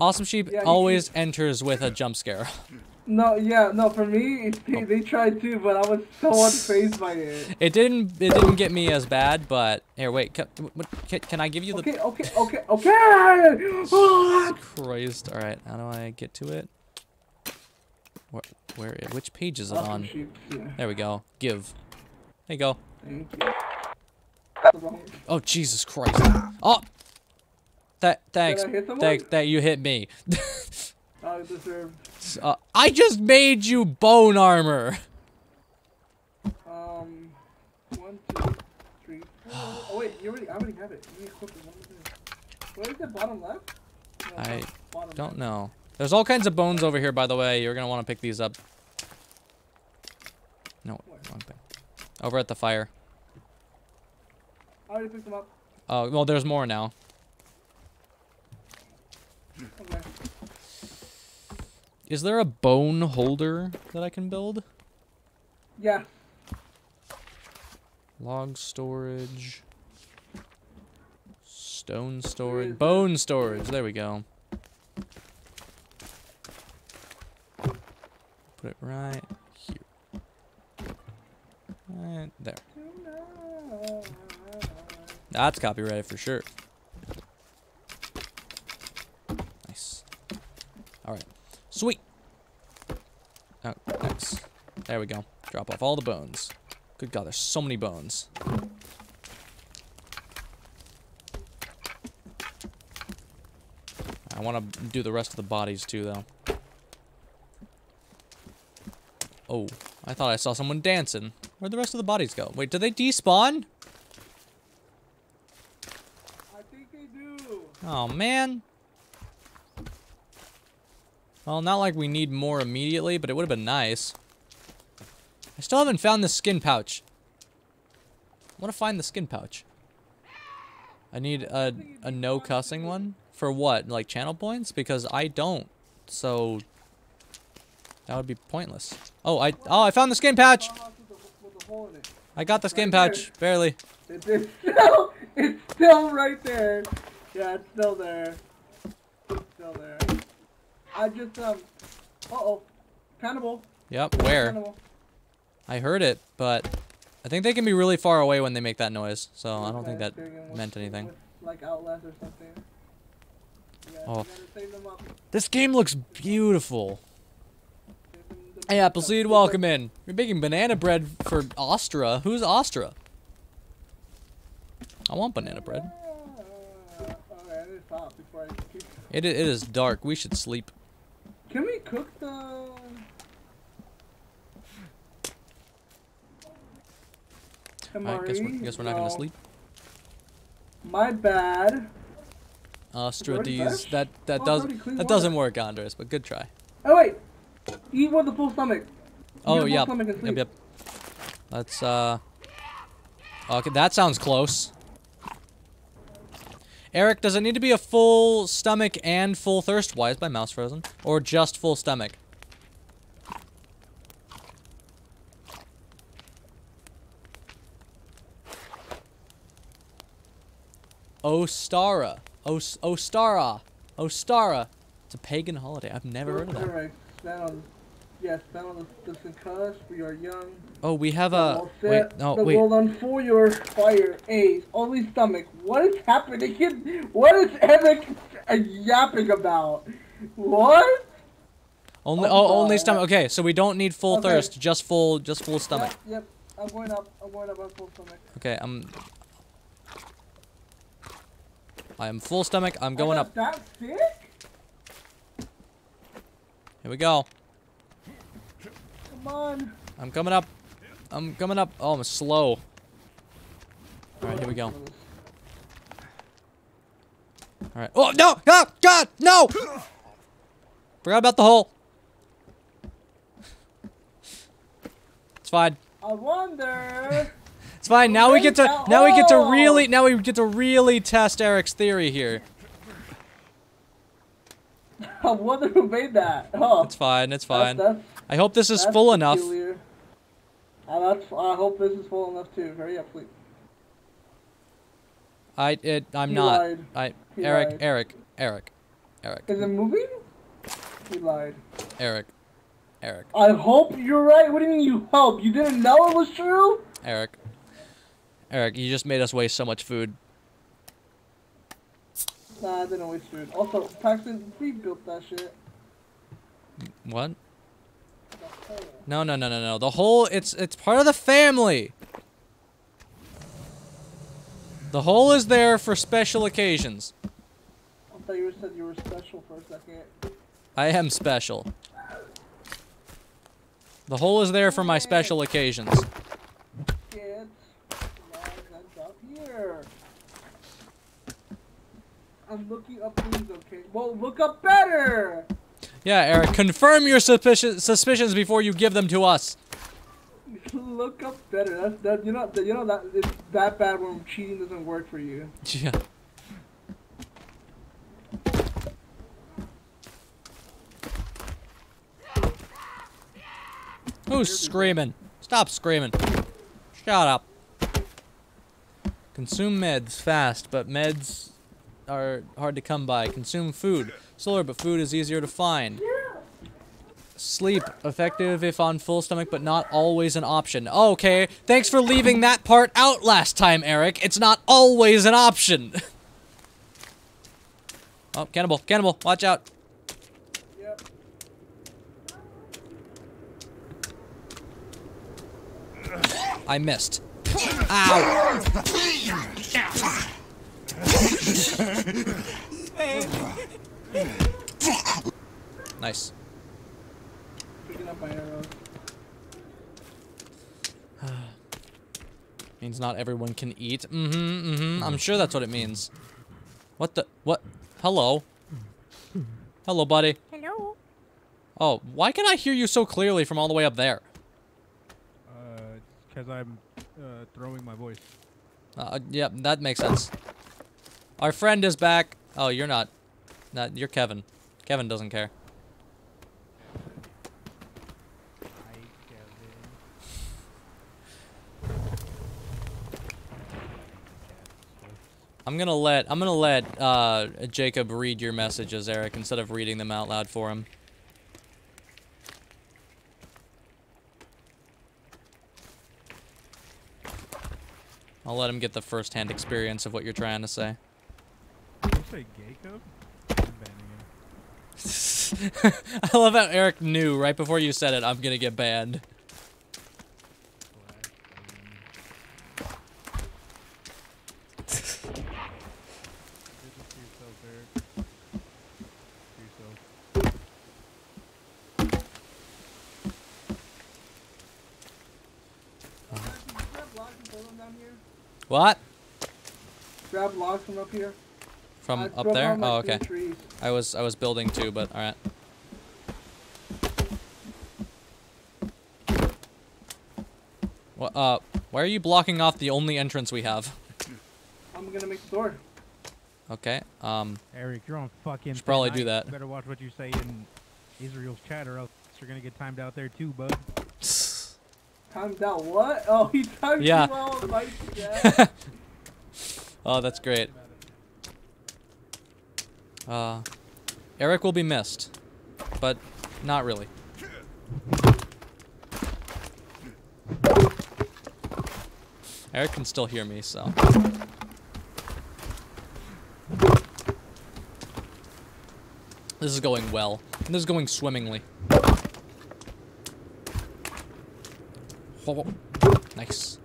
Awesome Sheep Yeah, always enters with a jump scare. No, yeah, no. For me, it, they, they tried too, but I was so unfazed by it. It didn't. It didn't get me as bad, but here, wait. Can, can, can I give you the? Okay, okay, okay, okay. Christ. All right. How do I get to it? Where? Where? Which page is it awesome on? sheep, yeah, There we go. Give. There you go. thank you. Oh Jesus Christ. Oh. That. Thanks. I hit someone? Thanks. That you hit me. I deserve. uh, I just made you bone armor. Um, one, two, three, four. Oh wait, you already. I already have it. You equipped it. Where is the bottom left? No, I bottom Don't left. know. There's all kinds of bones over here, by the way. You're gonna want to pick these up. No, wrong thing. Over at the fire. I already picked them up. Oh, well, there's more now. Okay. Is there a bone holder that I can build? Yeah. Log storage. Stone storage. Bone storage. There we go. Put it right here. Right there. That's copyrighted for sure. Nice. Alright. Sweet. Oh, nice. There we go. Drop off all the bones. Good god, there's so many bones. I want to do the rest of the bodies too, though. Oh, I thought I saw someone dancing. Where'd the rest of the bodies go? Wait, did they despawn? I think they do. Oh, man. Well, not like we need more immediately, but it would have been nice. I still haven't found the skin pouch. I want to find the skin pouch. I need a, a no cussing one. For what? Like channel points? Because I don't. So that would be pointless. Oh, I oh I found the skin pouch. Farmhouse with the, with the hole in it. I got the skin Right pouch. Barely. It, it's still, it's still right there. Yeah, it's still there. It's still there. I just um. Uh oh. Cannibal. Yep. Where? Cannibal. I heard it, but I think they can be really far away when they make that noise. So I don't think that meant anything. with, Like Outlast or something. Yeah, Oh. gotta save them up. This game looks beautiful. Save them the Hey, Appleseed, welcome in. You're making banana bread for Astra. Who's Astra? I want banana bread. Alright, I need to stop before I keep. It, it is dark. We should sleep. Can we cook the? I guess we're, guess we're not gonna sleep. My bad. Astra already D's. fresh? That that Oh, does that water. doesn't work, Andres. But good try. Oh wait, eat with a full stomach. Oh a full yeah. Yep yep. Let's uh. Okay, that sounds close. Eric, does it need to be a full stomach and full thirst? Why is my mouse frozen? Or just full stomach? Ostara. Os Ostara. Ostara. It's a pagan holiday. I've never heard of that. Yes, battle the concussed. We are young. Oh, we have a. Wait, no, the wait. world on for your fire. A's. Only stomach. What is happening? What is Eric uh, yapping about? What? Only, Oh, oh, only stomach. Okay, so we don't need full Okay. thirst, just full, just full stomach. Yep, yep. I'm going up. I'm going up on full stomach. Okay, I'm. I am full stomach. I'm going up. got That sick? Here we go. Come on. I'm coming up. I'm coming up. Oh, I'm slow. All right, here we go. All right. Oh no! No! God! No! Forgot about the hole. It's fine. I wonder. It's fine. Now we get to now we get to oh! really now we get to really test Eric's theory here. I wonder who made that. Oh, It's fine. It's that's- fine. That's, I hope this is that's full enough. peculiar. Uh, I hope this is full enough too. Hurry up, please. I it I'm He not. lied. I He Eric lied. Eric Eric Eric Is it moving? He lied. Eric Eric I hope you're right. What do you mean you hope? You didn't know it was true? Eric Eric. You just made us waste so much food. Nah, I didn't waste food. Also, Paxton, we built that shit. What? No no no no no. The whole it's it's part of the family. The hole is there for special occasions. I thought you said you were special for a second. I am special. The hole is there for my special occasions. Kids, up here. I'm looking up things, okay? Well, look up better! Yeah, Eric, confirm your suspicion, suspicions before you give them to us. look up better. That's that. You know. that- You know that it's that bad when cheating doesn't work for you. Yeah. Who's screaming? Stop screaming. Shut up. Consume meds fast, but meds are hard to come by. Consume food. Slower, but food is easier to find. Sleep. Effective if on full stomach, but not always an option. Okay, thanks for leaving that part out last time, Eric. It's not always an option. oh, cannibal, cannibal, watch out. I missed. Ow! nice. Picking up my arrows. Means not everyone can eat. Mm-hmm, mm-hmm. I'm sure that's what it means. What the? What? Hello? Hello, buddy. Hello. Oh, why can I hear you so clearly from all the way up there? Uh, because I'm uh, throwing my voice. Uh, yep, that makes sense. Our friend is back. Oh, you're not. Not you're Kelvin. Kelvin doesn't care. Hi, Kelvin. I'm gonna let I'm gonna let uh, Jaycob read your messages, Eric, instead of reading them out loud for him. I'll let him get the first-hand experience of what you're trying to say. Did you say Gayco? I'm banning him. I love how Eric knew right before you said it. I'm gonna get banned. Good to see yourself, Eric. See yourself. Grab logs and throw them down here. What? Grab logs from up here. From I up there? all my Oh, three okay. Trees. I was I was building too, but all right. What? Uh, why are you blocking off the only entrance we have? I'm gonna make the door. Okay. Um. Eric, you're on fucking. Should probably do ice. that. Better watch what you say in Israel's chat, or else you're gonna get timed out there too, bud. Timed out what? Oh, he timed Yeah. you out with lights oh, that's great. Uh, Eric will be missed, but not really. Eric can still hear me, so. This is going well. This is going swimmingly. Nice.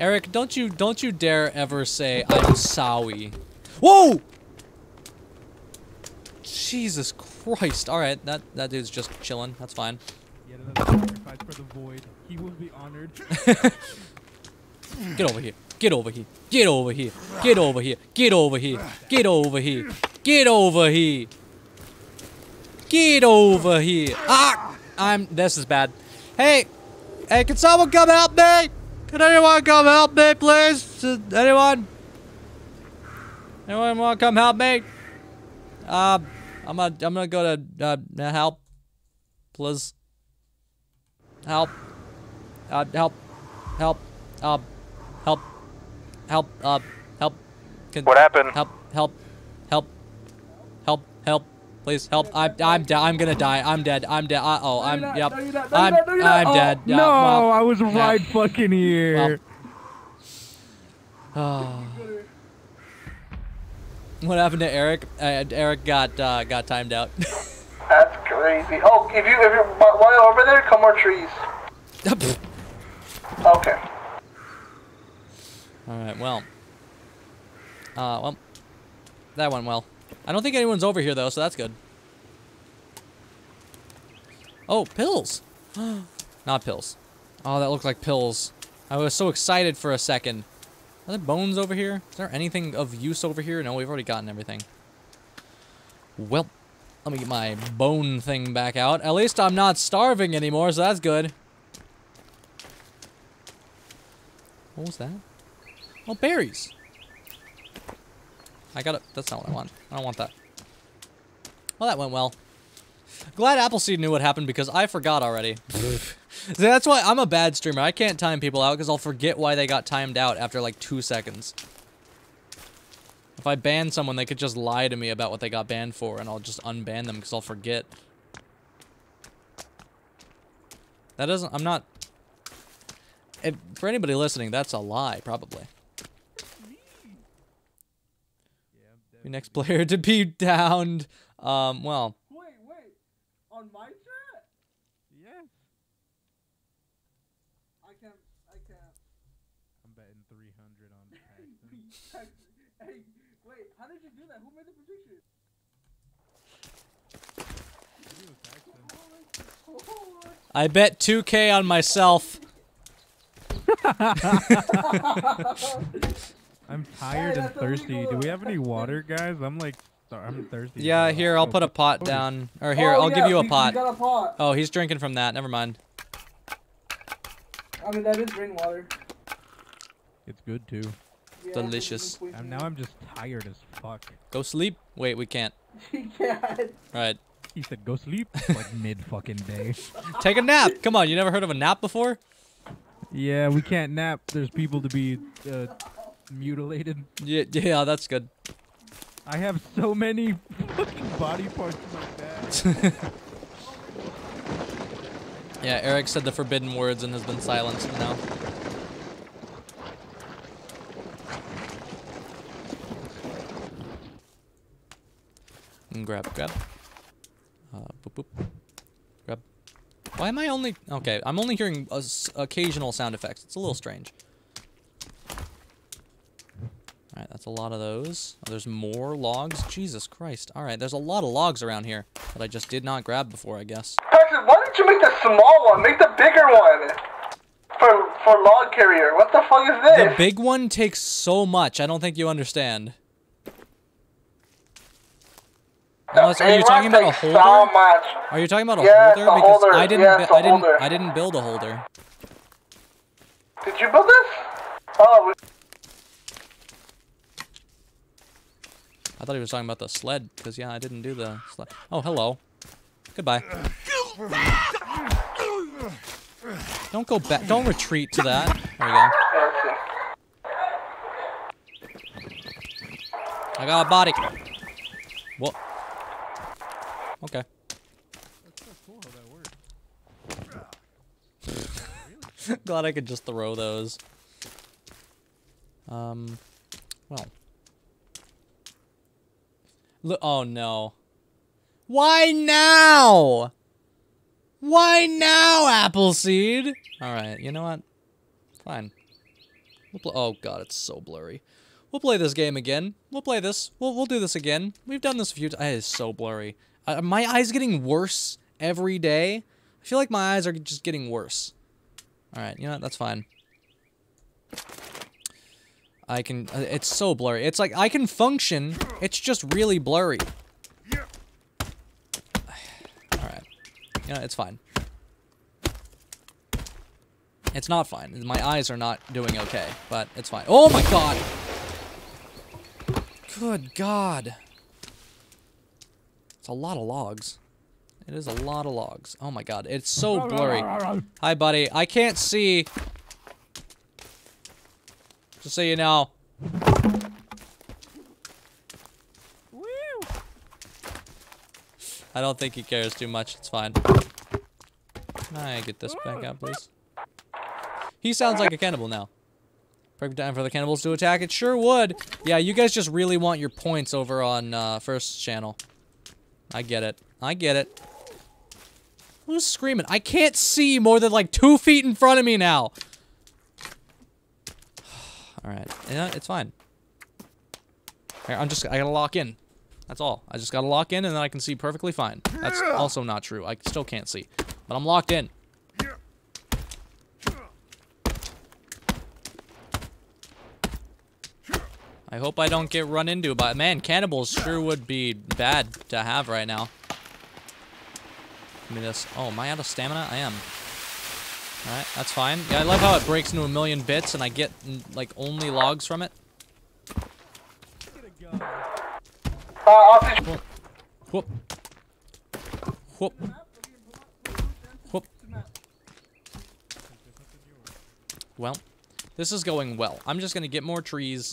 Eric, don't you don't you dare ever say I'm sorry. Whoa! Jesus Christ. Alright, that, that dude's just chilling. That's fine. Yet sacrifice for the void. He will be honored. Get over here. Get over here. Get over here. Get over here. Get over here. Get over here. Get over here. Get over here. Ah! I'm. This is bad. Hey! Hey, can someone come help me? Can anyone come help me, please? Uh, Anyone? Anyone want to come help me? Uh, I'm gonna, I'm gonna go to, uh, help. Please. Help. Uh, help. Help. Uh, help. Help. Uh, help. Can, What happened? Help. Help. Help. Help. Help. Please help. I'm. I'm dead. I'm gonna die. I'm dead. I'm dead. Uh oh. I'm. not. Yep. No, you're not. No, you're I'm. not. No. I'm Oh, dead. No, well, I was yeah. right fucking here. Oh. What happened to Eric? Uh, Eric got uh, got timed out. That's crazy. Oh, if you if you while while you're over there, come more trees. Okay. All right. Well. Uh. Well. That went well. I don't think anyone's over here though, so that's good. Oh, pills. Not pills. Oh, that looked like pills. I was so excited for a second. Are there bones over here? Is there anything of use over here? No, we've already gotten everything. Well, let me get my bone thing back out. At least I'm not starving anymore, so that's good. What was that? Oh, berries. I got it. That's not what I want. I don't want that. Well, that went well. Glad Appleseed knew what happened because I forgot already. That's why I'm a bad streamer. I can't time people out because I'll forget why they got timed out after like two seconds. If I ban someone, they could just lie to me about what they got banned for, and I'll just unban them because I'll forget. That doesn't. I'm not. If, for anybody listening, that's a lie, probably. Your next player to be downed. Um, well, Wait, wait. On my chat? Yes. I can't. I can't. I'm betting 300 on Paxton. hey, wait. How did you do that? Who made the prediction? I bet 2k on myself. I'm tired and thirsty. Do we have any water, guys? I'm like, I'm thirsty. Yeah, as here, I'll Oh, put a pot oh, down. Or here, Oh, I'll yeah, give you a pot. Got a pot. Oh, he's drinking from that. Never mind. I mean, that is rainwater. It's good too. Yeah, Delicious. it's Um, now I'm just tired as fuck. Go sleep. Wait, we can't. yeah. Right. He said, "Go sleep." like mid fucking day. Take a nap. Come on, you never heard of a nap before? Yeah, we can't nap. There's people to be uh, mutilated. Yeah, yeah, that's good. I have so many fucking body parts in my bag. Yeah, Eric said the forbidden words and has been silenced now. Mm, Grab, grab. Uh, boop, boop. Grab. Why am I only... Okay, I'm only hearing occasional sound effects. It's a little strange. Alright, that's a lot of those. Oh, there's more logs? Jesus Christ. Alright, there's a lot of logs around here that I just did not grab before, I guess. Paxton, why didn't you make the small one? Make the bigger one. For for log carrier. What the fuck is this? The big one takes so much. I don't think you understand. Unless, are you talking about a holder? So much. Are you talking about a Yes, holder? Because holder. I didn't. Yes, bu- a I didn't. holder. I didn't build a holder. Did you build this? Oh, I thought he was talking about the sled. Because yeah, I didn't do the sled. Oh, hello. Goodbye. Don't go back. Don't retreat to that. There we go. I got a body. What? Okay. Glad I could just throw those. Um, well. Look, oh no. Why now? Why now, Appleseed? Alright, you know what? Fine. We'll oh god, it's so blurry. We'll play this game again. We'll play this. We'll, we'll do this again. We've done this a few times. It is so blurry. Uh, my eyes getting worse every day. I feel like my eyes are just getting worse. Alright, you know what? That's fine. I can... Uh, it's so blurry. It's like, I can function. It's just really blurry. Alright. You know, it's fine. It's not fine. My eyes are not doing okay, but it's fine. Oh my god! Good god. It's a lot of logs. It is a lot of logs. Oh my god, it's so blurry. Hi, buddy. I can't see. Just so you know. I don't think he cares too much. It's fine. Can I get this back out, please? He sounds like a cannibal now. Perfect time for the cannibals to attack. It sure would. Yeah, you guys just really want your points over on uh, first channel. I get it. I get it. Who's screaming? I can't see more than like two feet in front of me now. Alright. Yeah, it's fine. Here, I'm just, I gotta lock in. That's all. I just gotta lock in and then I can see perfectly fine. That's also not true. I still can't see. But I'm locked in. I hope I don't get run into by man, cannibals sure would be bad to have right now. Give me this. Oh, am I out of stamina? I am. Alright, that's fine. Yeah, I love how it breaks into a million bits and I get, like, only logs from it. Whoop. Whoop. Whoop. Whoop. Well, this is going well. I'm just gonna get more trees.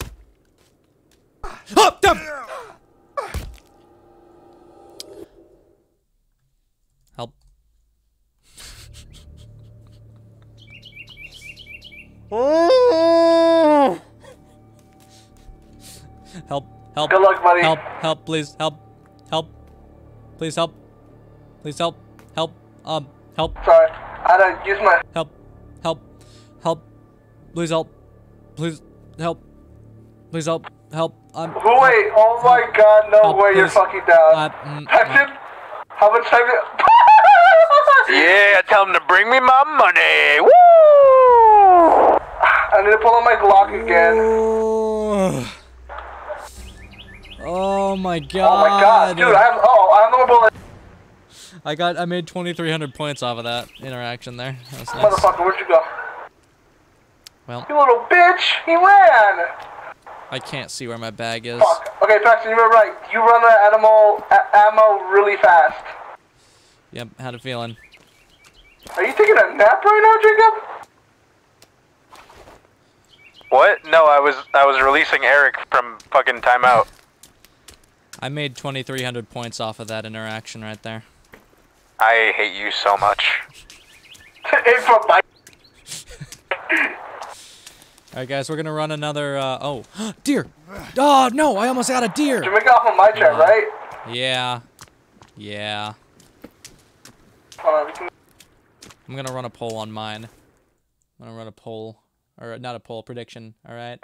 Oh, help, help. Good luck, buddy. Help, help, please, help, help. Please help. Please help, help, um, help, Sorry. I had to use my. help, help, help. Please help. Please help. Please help, help. I'm. Who wait? Oh my god, no Help, way, you're fucking down. Uh, mm, Type uh, in. How much time it? Yeah, tell him to bring me my money. Woo! I need to pull out my Glock again. Oh. Oh my god. Oh my god, dude, I have. Oh, I have no bullet. I got I made 2300 points off of that interaction there. That was nice. Motherfucker, where'd you go? Well, You little bitch! He ran! I can't see where my bag is. Fuck. Okay, Paxton, you were right. You run the animal a- ammo really fast. Yep, had a feeling. Are you taking a nap right now, Jaycob? What? No, I was I was releasing Eric from fucking timeout. I made 2300 points off of that interaction right there. I hate you so much. It's from my. Alright guys, we're gonna run another, uh, oh, deer! Oh, no, I almost got a deer! You make it off of my chat, right? Yeah. Yeah. Hold we can. I'm gonna run a poll on mine. I'm gonna run a poll. Or, not a poll, prediction, alright?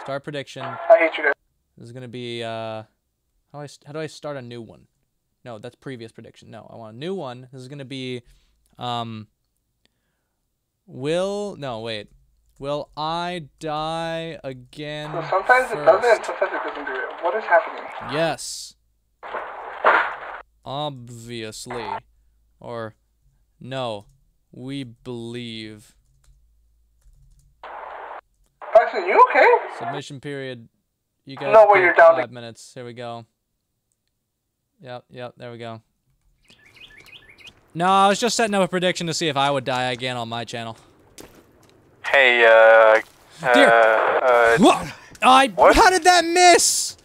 Start prediction. I hate you guys. This is gonna be, uh, how, do I, how do I start a new one? No, that's previous prediction. No, I want a new one. This is gonna be, um, will, no, wait. Will I die again? So sometimes it doesn't, sometimes it doesn't do it. What is happening? Yes. Obviously. Or, no. We believe. Paxton, you okay? Submission period. You guys No way you're pick down to- five minutes. Here we go. Yep, yep, there we go. No, I was just setting up a prediction to see if I would die again on my channel. Hey, uh, Dear. uh, uh, I, What? how did that miss?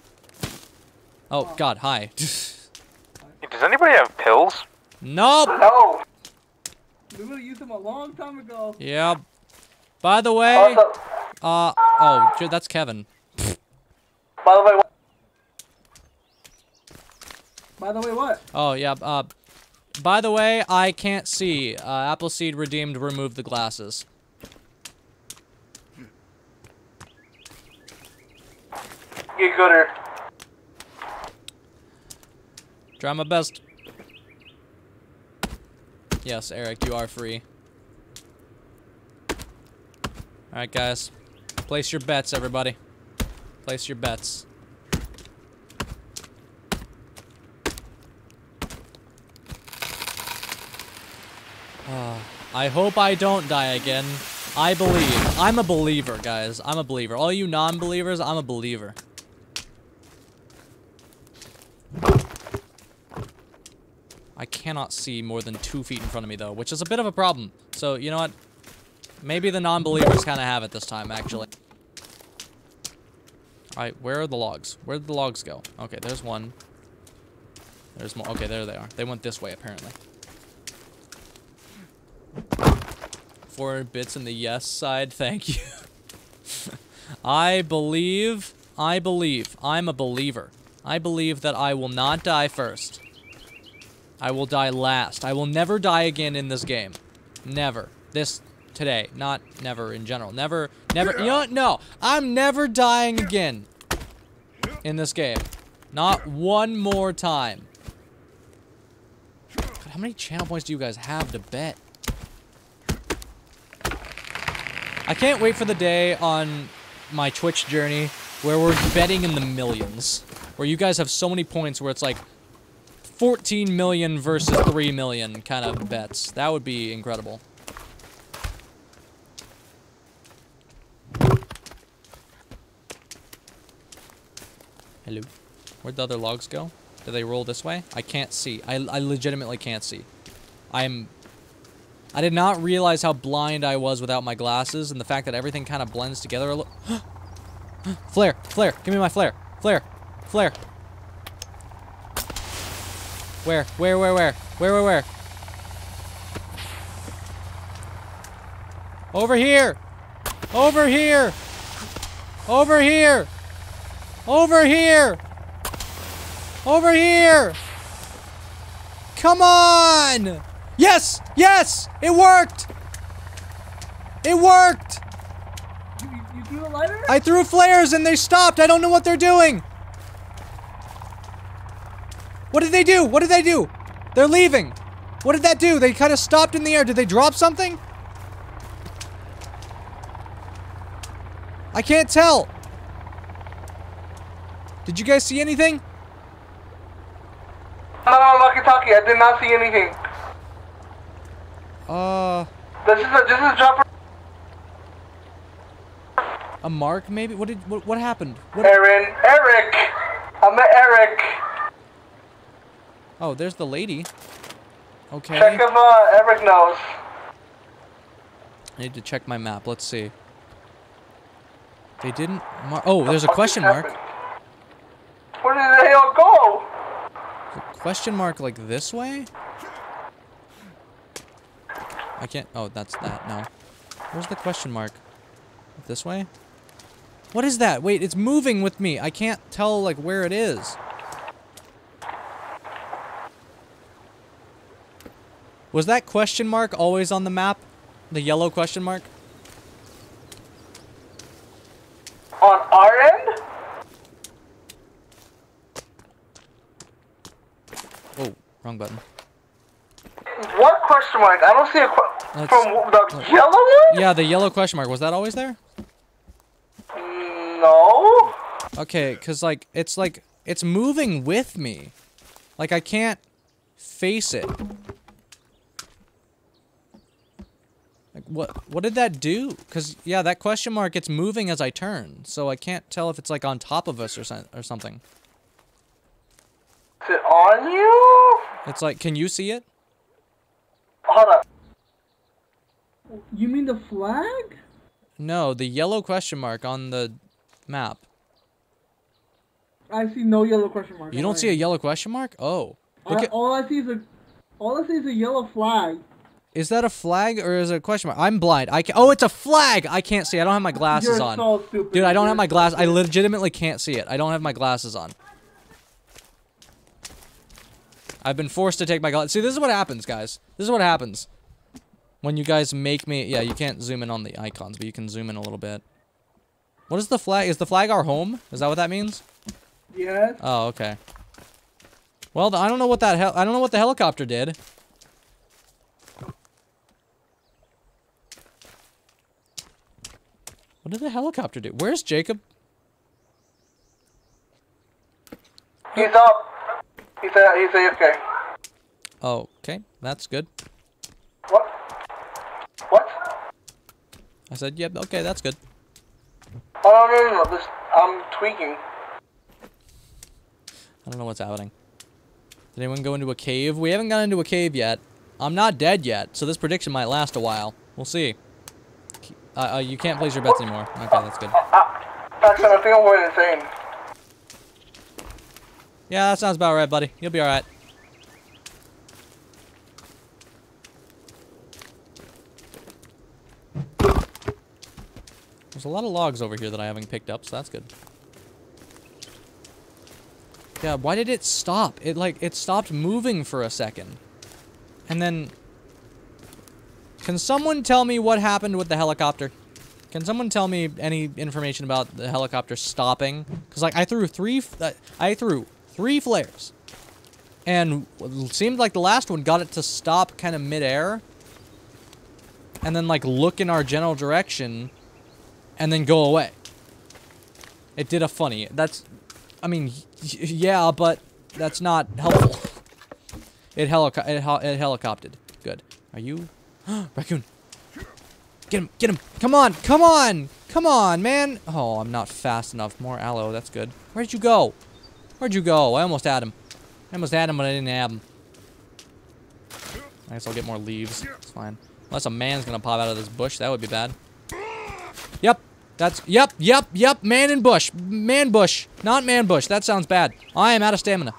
Oh, God, hi. does anybody have pills? Nope. No. We would have used them a long time ago. Yep. By the way, Also, uh, oh, j- that's Kelvin. by the way, what- By the way, what? Oh, yeah, uh, by the way, I can't see. Uh, Appleseed redeemed remove the glasses. get gooder. Try my best. Yes, Eric, you are free. Alright, guys. Place your bets, everybody. Place your bets. Ah, I hope I don't die again. I believe. I'm a believer, guys. I'm a believer. All you non-believers, I'm a believer. I cannot see more than two feet in front of me, though, which is a bit of a problem. So, you know what? Maybe the non-believers kind of have it this time, actually. Alright, where are the logs? Where did the logs go? Okay, there's one. There's more. Okay, there they are. They went this way, apparently. 400 bits in the yes side, thank you. I believe, I believe, I'm a believer. I believe that I will not die first. I will die last. I will never die again in this game. Never. This today, not never in general. Never, never. You know what? No, I'm never dying again in this game. Not one more time. God, how many channel points do you guys have to bet? I can't wait for the day on my Twitch journey where we're betting in the millions. Where you guys have so many points where it's like 14 million versus 3 million kind of bets. That would be incredible. Hello. Where'd the other logs go? Do they roll this way? I can't see. I, I legitimately can't see. I'm... I did not realize how blind I was without my glasses and the fact that everything kind of blends together a little... flare! Flare! Give me my flare! Flare! Flare! Where? Where, where, where? Where, where, where? Over here! Over here! Over here! Over here! Over here! Come on! Yes! Yes! It worked! It worked! You, you, threw a lighter? I threw flares and they stopped. I don't know what they're doing. What did they do? What did they do? They're leaving. What did that do? They kind of stopped in the air. Did they drop something? I can't tell. Did you guys see anything? No, no, Lucky Talkie, I did not see anything. Uh, This is a, this is a dropper. a mark maybe? What did what, what happened? What, Aaron, Eric. I met Eric. oh, there's the lady. Okay. Check if uh, Eric knows. I need to check my map. Let's see. They didn't Oh, there's a question mark. Where did they all go? Question mark like this way? I can't. Oh, that's that. No. Where's the question mark? This way? What is that? Wait, it's moving with me. I can't tell like where it is. Was that question mark always on the map? The yellow question mark? On our end? Oh, wrong button. What question mark? I don't see a que- Let's- from the let's- yellow one. Yeah, the yellow question mark. Was that always there? No. Okay, cause like it's like it's moving with me. Like I can't face it. Like what what did that do? Cause yeah, that question mark it's moving as I turn, so I can't tell if it's like on top of us or or something. Is it on you? It's like, can you see it? Hold up. You mean the flag? No, the yellow question mark on the map. I see no yellow question mark. You don't see a yellow question mark? Oh, look I, at all I see is a. All I see is a yellow flag. Is that a flag or is it a question mark? I'm blind. I can Oh, it's a flag! I can't see. I don't have my glasses You're on. so stupid. Dude, I don't You're have my so glass. I legitimately can't see it. I don't have my glasses on. I've been forced to take my glasses. See, this is what happens, guys. This is what happens. When you guys make me... Yeah, you can't zoom in on the icons, but you can zoom in a little bit. What is the flag? Is the flag our home? Is that what that means? Yes. Oh, okay. Well, th- I don't know what that hel- I don't know what the helicopter did. What did the helicopter do? Where's Jaycob? He's up. He's a, he's AFK. Okay. That's good. What? What? I said, yep, okay, that's good. Oh no no no! no. This I'm tweaking. I don't know what's happening. Did anyone go into a cave? We haven't gone into a cave yet. I'm not dead yet, so this prediction might last a while. We'll see. Uh, uh, you can't place your bets anymore. Okay, that's good. Actually, I think I'm going insane. Yeah, that sounds about right, buddy. You'll be alright. There's a lot of logs over here that I haven't picked up, so that's good. Yeah, why did it stop? It, like, it stopped moving for a second. And then... Can someone tell me what happened with the helicopter? Can someone tell me any information about the helicopter stopping? Because, like, I threw three... I threw three flares. And seemed like the last one got it to stop kind of midair. And then, like, look in our general direction. And then go away. It did a funny. That's... I mean, yeah, but that's not helpful. It, helico it, hel it helicoptered. Good. Are you... Raccoon. Get him, get him. Come on, come on. Come on, man. Oh, I'm not fast enough. More aloe, that's good. Where'd you go? Where'd you go? I almost had him. I almost had him, but I didn't have him. I guess I'll get more leaves. It's fine. Unless a man's gonna pop out of this bush, that would be bad. Yep. That's, yep, yep, yep, man in bush. Man bush, not man bush. That sounds bad. I am out of stamina.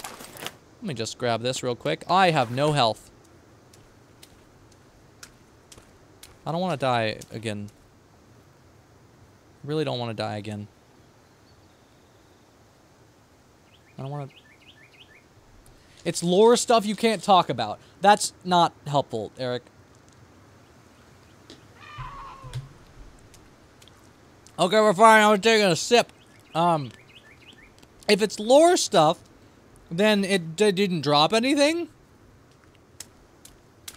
Let me just grab this real quick. I have no health. I don't want to die again. Really don't want to die again. I don't want to... It's lore stuff you can't talk about. That's not helpful, Eric. Okay, we're fine. I was taking a sip. Um, if it's lore stuff, then it didn't drop anything.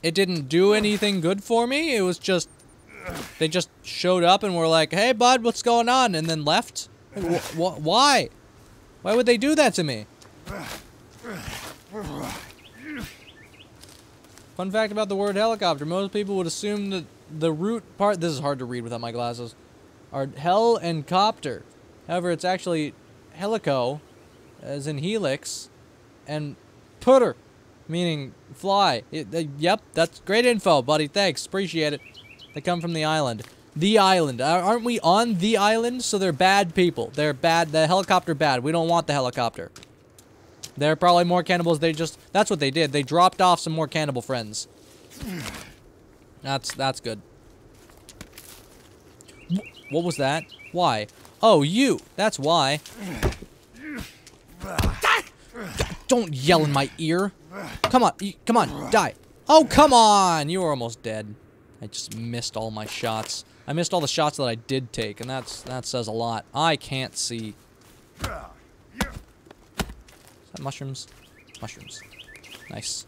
It didn't do anything good for me. It was just they just showed up and were like, "Hey, bud, what's going on?" and then left. Wh- wh- why? Why would they do that to me? Fun fact about the word helicopter: most people would assume that the root part. This is hard to read without my glasses. Are hell and copter. However, it's actually helico, as in helix, and putter, meaning fly. It, uh, yep, that's great info, buddy. Thanks, appreciate it. They come from the island. The island. Aren't we on the island? So they're bad people. They're bad. The helicopter bad. We don't want the helicopter. They're probably more cannibals. They just, that's what they did. They dropped off some more cannibal friends. That's, that's good. What was that? Why? Oh, you. That's why. Don't yell in my ear. Come on. Come on. Die. Oh, come on. You were almost dead. I just missed all my shots. I missed all the shots that I did take, and that's that says a lot. I can't see. Is that mushrooms? Mushrooms. Nice.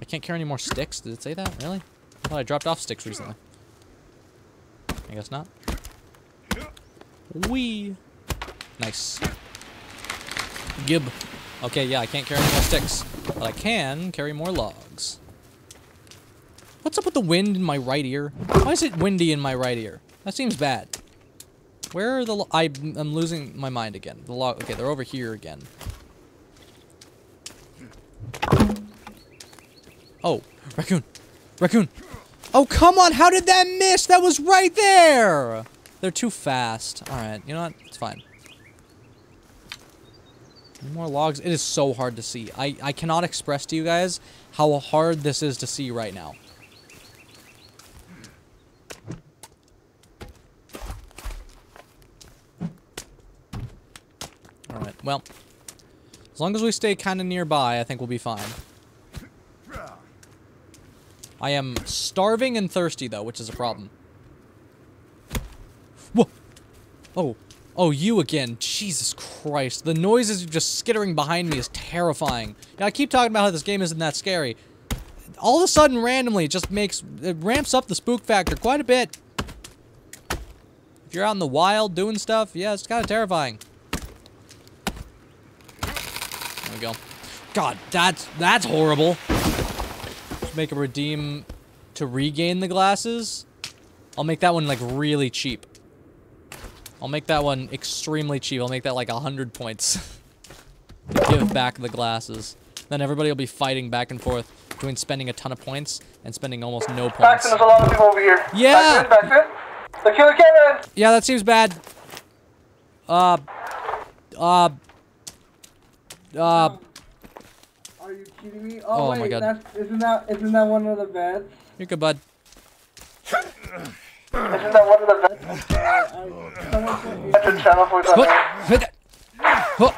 I can't carry any more sticks. Did it say that? Really? I thought I dropped off sticks recently. I guess not. Wee. Nice. Gib. Okay, yeah, I can't carry any more sticks. But I can carry more logs. What's up with the wind in my right ear? Why is it windy in my right ear? That seems bad. Where are the I, I'm losing my mind again. The log. Okay, they're over here again. Oh, raccoon. Raccoon. Oh, come on. How did that miss? That was right there. They're too fast. All right. You know what? It's fine. More logs. It is so hard to see. I, I cannot express to you guys how hard this is to see right now. Alright, well. As long as we stay kind of nearby, I think we'll be fine. I am starving and thirsty, though, which is a problem. Whoa! Oh. Oh, you again. Jesus Christ. The noises just skittering behind me is terrifying. Now, I keep talking about how this game isn't that scary. All of a sudden, randomly, it just makes... It ramps up the spook factor quite a bit. If you're out in the wild doing stuff, yeah, it's kind of terrifying. There we go. God, that's that's horrible. Make a redeem to regain the glasses. I'll make that one like really cheap. I'll make that one extremely cheap. I'll make that like a hundred points. Give back the glasses. Then everybody will be fighting back and forth between spending a ton of points and spending almost no points. Paxton, there's a lot of people over here. Yeah. Paxton, Paxton. The killer cannon. Yeah, that seems bad. Uh, uh, uh, kidding me? Oh, Oh wait, my God. That's, isn't that isn't that one of the beds? you're good, bud. Isn't that one of the best? I, someone That's a channel for What? that. Huh.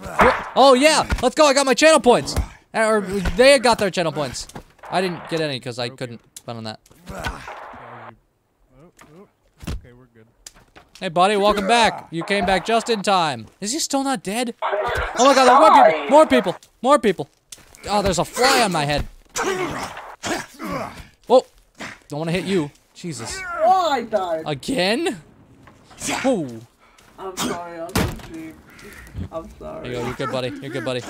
Huh. Oh yeah, let's go. I got my channel points. Uh, Or they got their channel points. I didn't get any because I couldn't spend on that. Okay, we're good. Hey, buddy, welcome back. You came back just in time. Is he still not dead? Oh my God, there's more people. More people. More people. Oh, there's a fly on my head. Whoa! Don't want to hit you. Jesus. Oh, I died. Again? Whoa. I'm sorry. I'm so cheap. I'm There sorry. you go. You're good, buddy. You're good, buddy. All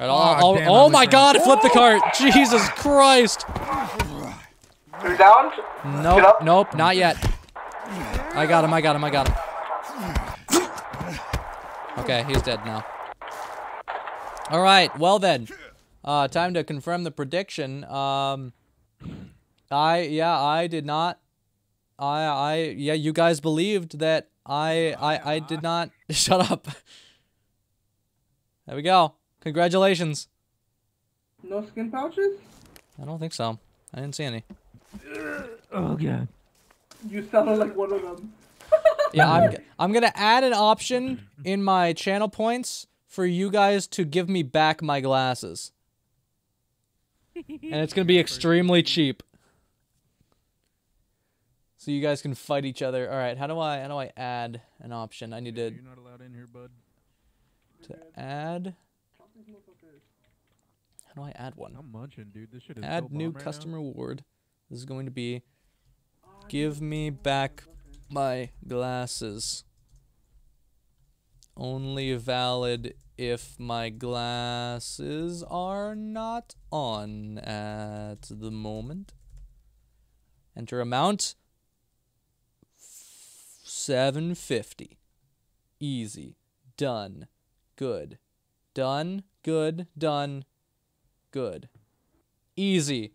right, Aw, I'll- I'll- damn, oh my God! It flipped the cart. Jesus Christ. You down? Nope. Nope. Not yet. I got him. I got him. I got him. Okay, he's dead now. All right. Well then, uh, time to confirm the prediction. Um, I yeah, I did not. I I yeah, you guys believed that I I I did not. Shut up. There we go. Congratulations. No skin pouches? I don't think so. I didn't see any. Oh god. You sounded like one of them. Yeah, I'm, g- I'm gonna add an option in my channel points for you guys to give me back my glasses. And it's gonna be extremely cheap. So you guys can fight each other. Alright, how do I how do I add an option? I need to, You're not allowed in here, bud. to add How do I add one? I'm munching, dude. This shit is so Add new right custom now. reward. This is going to be give me back my glasses. Only valid if my glasses are not on at the moment. Enter amount 750. Easy. Done. Good. Done. Good. Done. Good. Easy.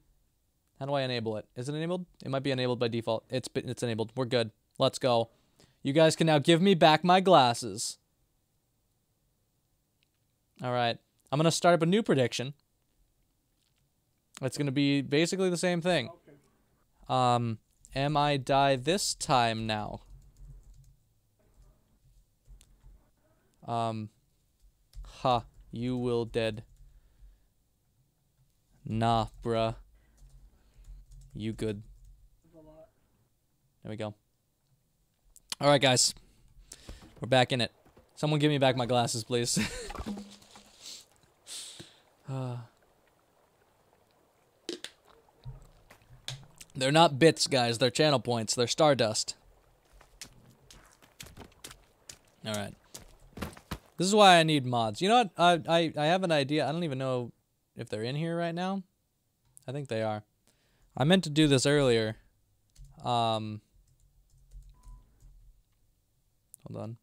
How do I enable it? Is it enabled? It might be enabled by default. It's been- it's enabled. We're good. Let's go. You guys can now give me back my glasses. All right. I'm going to start up a new prediction. It's going to be basically the same thing. Um am I die this time now? Um ha, you will dead. Nah, bruh. You good. There we go. Alright, guys. We're back in it. Someone give me back my glasses, please. Uh. They're not bits, guys. They're channel points. They're stardust. Alright. This is why I need mods. You know what? I, I, I have an idea. I don't even know if they're in here right now. I think they are. I meant to do this earlier. Um, hold on.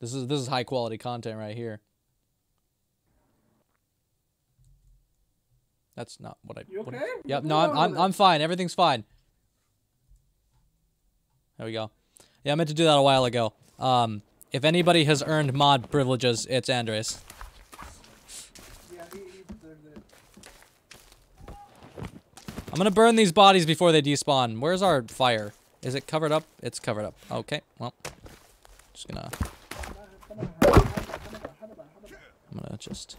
This is this is high quality content right here. That's not what I. You what- okay? Yep. What's No, I'm I'm I'm fine. Everything's fine. There we go. Yeah, I meant to do that a while ago. Um, If anybody has earned mod privileges, it's Andres. Yeah, he, he. I'm gonna burn these bodies before they despawn. Where's our fire? Is it covered up? It's covered up. Okay, well. Just gonna... I'm gonna just...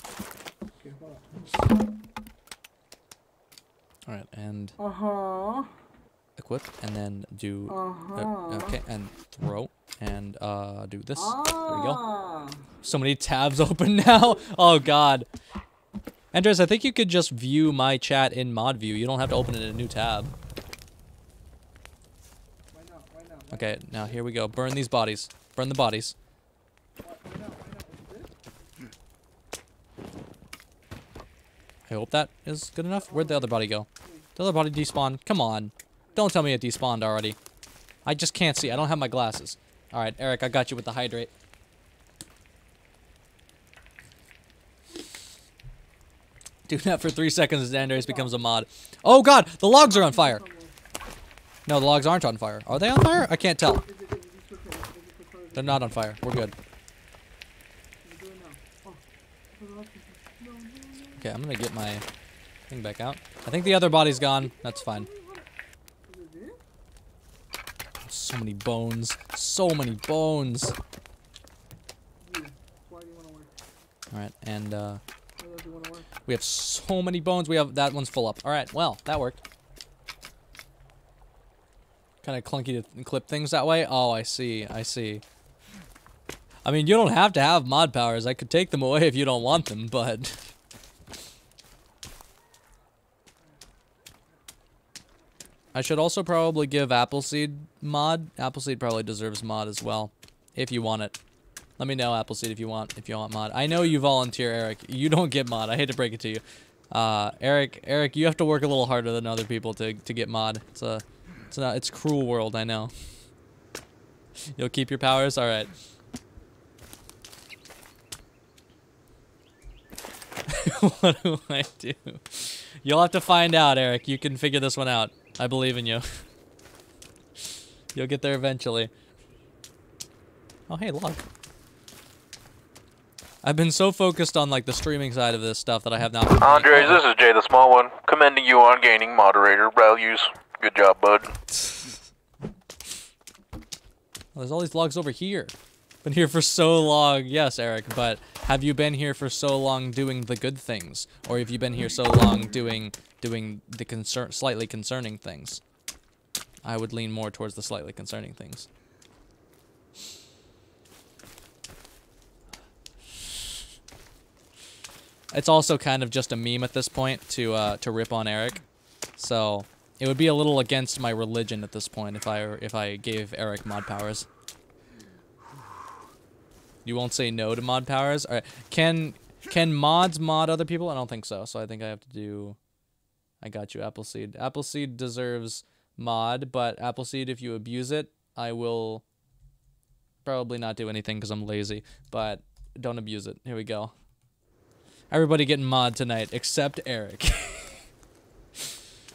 Alright, and Uh huh. equip, and then do... Uh-huh. uh, okay, and throw, and uh, do this. There we go. Ah. So many tabs open now. Oh god. Andres, I think you could just view my chat in mod view. You don't have to open it in a new tab. Why not? Why not? Why Okay, now here we go. Burn these bodies. Burn the bodies. Why, why not? Why not? What's this? I hope that is good enough. Where'd the other body go? The body despawned. Come on. Don't tell me it despawned already. I just can't see. I don't have my glasses. Alright, Eric, I got you with the hydrate. Do that for three seconds as Andres becomes a mod. Oh god, the logs are on fire. No, the logs aren't on fire. Are they on fire? I can't tell. They're not on fire. We're good. Okay, I'm gonna get my thing back out. I think the other body's gone. That's fine. So many bones. So many bones. Alright, and uh, we have so many bones. We have that one's full up. Alright, well, that worked. Kind of clunky to clip things that way. Oh, I see. I see. I mean, you don't have to have mod powers. I could take them away if you don't want them, but... I should also probably give Appleseed mod. Appleseed probably deserves mod as well, if you want it. Let me know, Appleseed, if you want if you want mod. I know you volunteer, Eric. You don't get mod. I hate to break it to you. Uh, Eric, Eric, you have to work a little harder than other people to to get mod. It's a, it's not, it's cruel world. I know. You'll keep your powers. All right. what do I do? You'll have to find out, Eric. You can figure this one out. I believe in you. You'll get there eventually. Oh, hey, log. I've been so focused on like the streaming side of this stuff that I have not. Andres, this is Jay the Small One, commending you on gaining moderator values. Good job, bud. Oh, there's all these logs over here. Been here for so long. Yes, Eric, but have you been here for so long doing the good things? Or have you been here so long doing doing the concern slightly concerning things? I would lean more towards the slightly concerning things. It's also kind of just a meme at this point to uh, to rip on Eric. So it would be a little against my religion at this point if I if I gave Eric mod powers. You won't say no to mod powers. All right. Can can mods mod other people? I don't think so. So I think I have to do. I got you, Appleseed. Appleseed deserves mod, but Appleseed, if you abuse it, I will probably not do anything because I'm lazy. But don't abuse it. Here we go. Everybody getting mod tonight except Eric.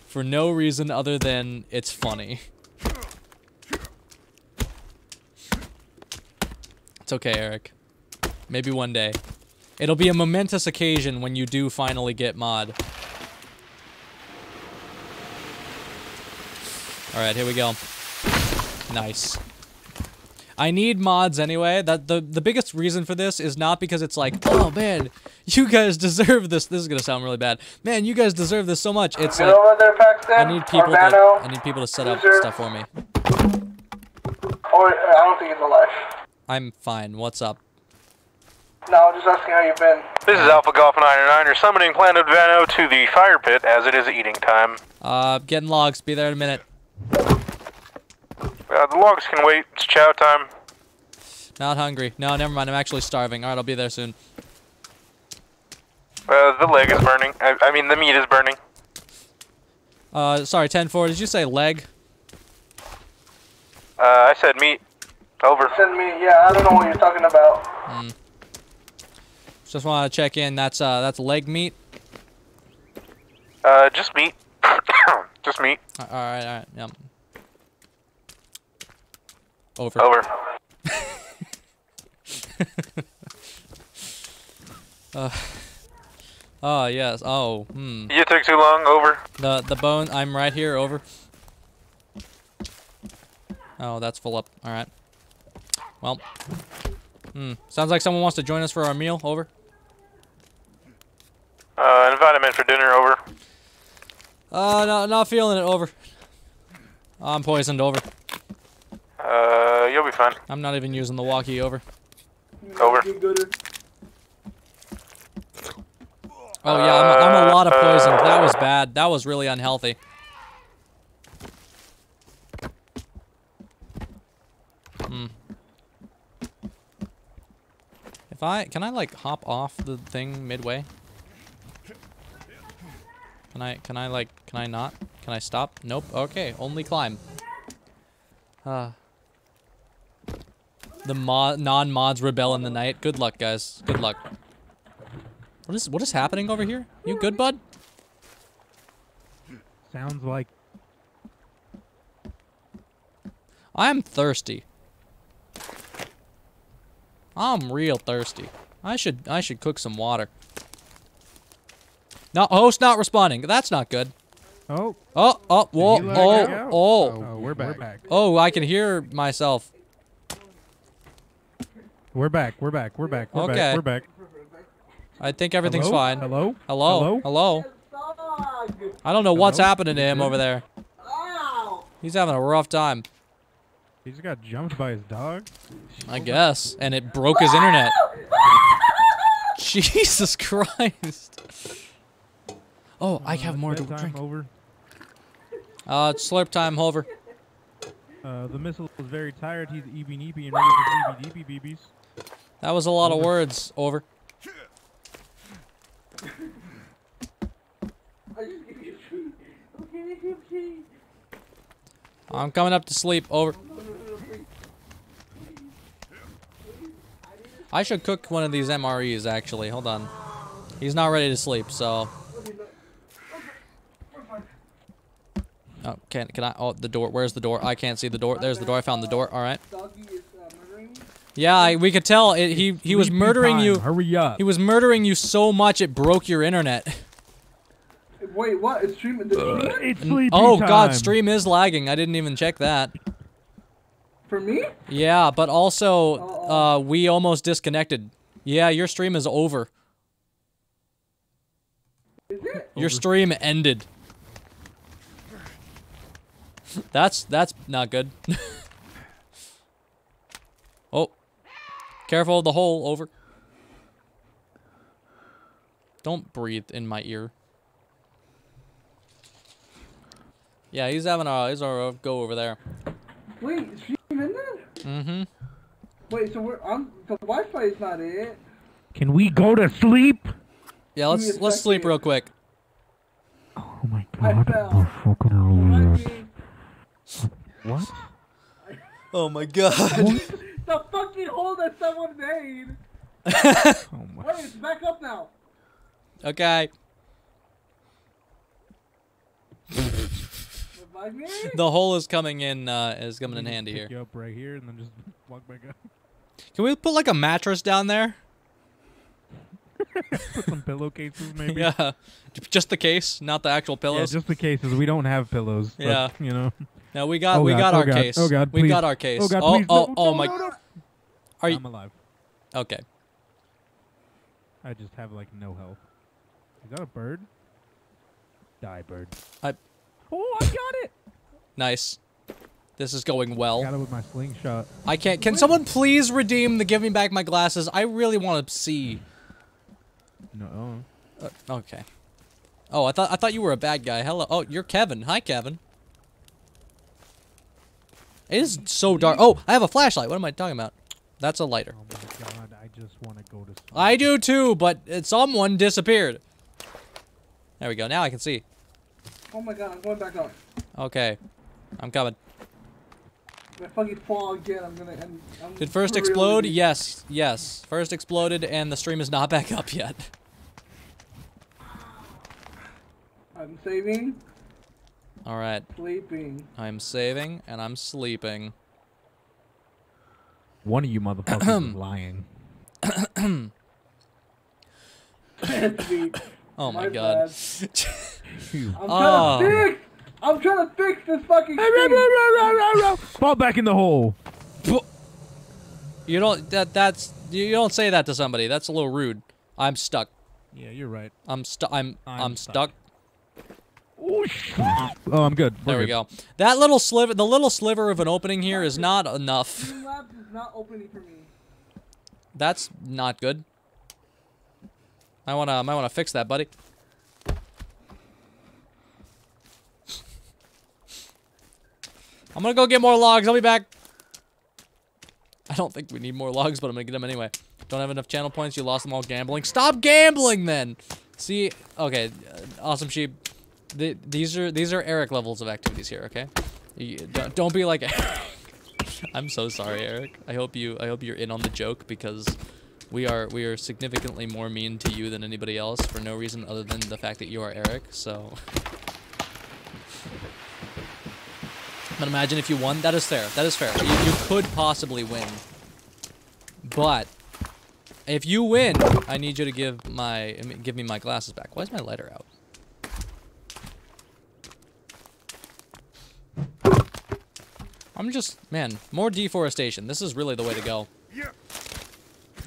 For no reason other than it's funny. It's okay, Eric. Maybe one day. It'll be a momentous occasion when you do finally get mod. Alright, here we go. Nice. I need mods anyway. That the the biggest reason for this is not because it's like, oh man, you guys deserve this. This is gonna sound really bad. Man, you guys deserve this so much. It's Get like there, Paxton. I need people to I need people to set up stuff for me. Or I don't think he's alive. I'm fine. What's up? No, I'm just asking how you've been. This is Alpha Golf 99. You're summoning Planet Vano to the fire pit as it is eating time. Uh, getting logs. Be there in a minute. Uh, the logs can wait. It's chow time. Not hungry. No, never mind. I'm actually starving. All right, I'll be there soon. Uh, the leg is burning. I, I mean, the meat is burning. Uh, sorry, 10-4. Did you say leg? Uh, I said meat. Over. Send me. Yeah, I don't know what you're talking about. Mm. Just want to check in. That's uh, that's leg meat. Uh, just meat. just meat. Uh, all right. All right. Yep. Over. Over. uh. Oh yes. Oh. Hmm. You took too long. Over. The the bone. I'm right here. Over. Oh, that's full up. All right. Well. Hmm. Sounds like someone wants to join us for our meal. Over. Uh, invite him in for dinner. Over. Uh, no, not feeling it. Over. I'm poisoned. Over. Uh, you'll be fine. I'm not even using the walkie. Over. Over. Oh yeah, I'm, I'm a lot of poison. That was bad. That was really unhealthy. Hmm. If I can I like hop off the thing midway? Can I can I like can I not? Can I stop? Nope. Okay, only climb. Ah. the mod non-mods rebel in the night. Good luck, guys. Good luck. What is what is happening over here? You good, bud? Sounds like I'm thirsty. I'm real thirsty. I should I should cook some water. No, host not responding. That's not good. Oh, Oh, oh, whoa, he let oh, oh, oh, oh, we're back. We're back. oh! I can hear myself. We're back. We're back. We're back. We're Okay. back. We're back. I think everything's Hello? fine. Hello? Hello, hello. I don't know what's Hello? happening to him over there. He's having a rough time, He just got jumped by his dog. I guess, and it broke his internet. Jesus Christ! Oh, I have more to drink. over. Uh, it's slurp time, Hover. Uh, the missile is very tired. He's eepy neepy and ready for DB DB BBs. That was a lot of words. Over. I'm coming up to sleep. Over. I should cook one of these MREs actually. Hold on. He's not ready to sleep, so. Oh, can can I? Oh, the door. Where's the door? I can't see the door. There's the door. I found the door. All right. Doggy is uh, murdering. Yeah, I, we could tell. It, he he was murdering you. Hurry up. He was murdering you so much it broke your internet. Wait, what? It's streaming. The it's sleepy Oh god, stream is lagging. I didn't even check that. For me? Yeah, but also uh we almost disconnected. Yeah, your stream is over. Is it? Your stream ended. That's that's not good. oh. Careful of the hole over. Don't breathe in my ear. Yeah, he's having a he's a go over there. Wait, is stream? Mm-hmm. Wait, so we're on the Wi-Fi is not it. Can we go to sleep? Yeah, let's let's sleep real quick. Oh my god. fell. we're fucking Remind weird. What? Oh my god. The fucking hole that someone made. Oh my. Wait, it's back up now. okay. Revive me. The hole is coming in uh is coming in handy here. You up right here and then just walk back up. Can we put like a mattress down there? Put some pillowcases maybe. Yeah. Just the case, not the actual pillows. Yeah, just the cases. We don't have pillows. but, Yeah. you know. no, we got Oh we God, got oh our God, case. oh God, we got our case. Oh God, oh please. oh, no, oh no, my no, no. Are you I'm alive. Okay. I just have like no health. Is that a bird? Die, bird. I Oh, I got it! nice. This is going well. I Got it with my slingshot. I can't can someone please redeem the give me back my glasses? I really want to see. No. Uh, okay. Oh, I thought I thought you were a bad guy. Hello. Oh, you're Kelvin. Hi, Kelvin. It is so dark. Oh, I have a flashlight. What am I talking about? That's a lighter. Oh my god, I just want to go to sleep. I do too, but uh, someone disappeared. There we go. Now I can see. Oh my god, I'm going back up. Okay. I'm coming. If I fucking fall again, I'm gonna end. I'm Did first really- explode? Yes. Yes. First exploded and the stream is not back up yet. I'm saving, All right. sleeping. I'm saving and I'm sleeping. One of you motherfuckers is lying. It's me. Oh my My god. I'm Oh. trying to ah. fix. I'm trying to fix this fucking. Fall back in the hole. You don't that that's you don't say that to somebody. That's a little rude. I'm stuck. Yeah, you're right. I'm stuck. I'm I'm, I'm stuck. stuck. Oh, oh, I'm good. We're There we good. go. That little sliver, the little sliver of an opening here is not enough. Streamlabs is not opening for me. That's not good. I wanna, might wanna fix that, buddy. I'm gonna go get more logs. I'll be back. I don't think we need more logs, but I'm gonna get them anyway. Don't have enough channel points. You lost them all gambling. Stop gambling, then. See, okay, uh, awesome sheep. The, these are these are Eric levels of activities here. Okay, you, don't, don't be like. I'm so sorry, Eric. I hope you I hope you're in on the joke because we are we are significantly more mean to you than anybody else for no reason other than the fact that you are Eric. So. But imagine if you won. That is fair. That is fair. You, you could possibly win. But if you win, I need you to give my give me my glasses back. Why is my lighter out? I'm just man, more deforestation. This is really the way to go.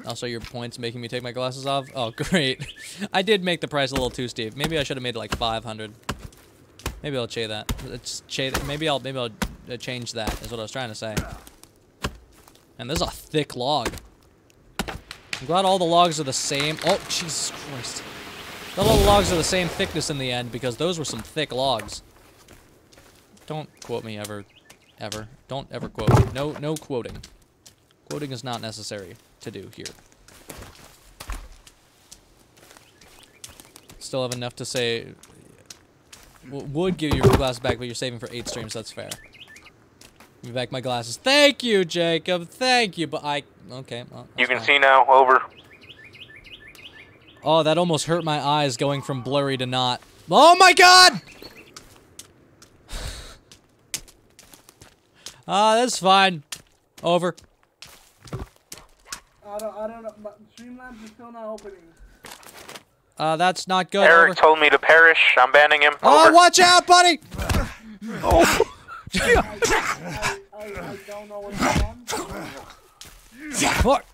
Also, your points making me take my glasses off. Oh, great. I did make the price a little too steep. Maybe I should have made it like 500. Maybe I'll change that. Let's change. Maybe I'll maybe I'll uh, change that. Is what I was trying to say. And there's a thick log. I'm glad all the logs are the same. Oh, Jesus Christ! The logs are the same thickness in the end because those were some thick logs. Don't quote me ever, ever. Don't ever quote. me. No, no quoting. Quoting is not necessary to do here. Still have enough to say would give you your glasses back, but you're saving for eight streams. That's fair. Give me back my glasses. Thank you, Jaycob. Thank you. But I okay. Well, You can fine. see now. Over. Oh, that almost hurt my eyes going from blurry to not. Oh my god! Ah, that's fine. Over. I don't. I don't know. but Streamlabs is still not opening. Uh, that's not good. Eric Over. told me to perish. I'm banning him. Oh, Over. watch out, buddy! I, I, I don't know what's going on. Fuck.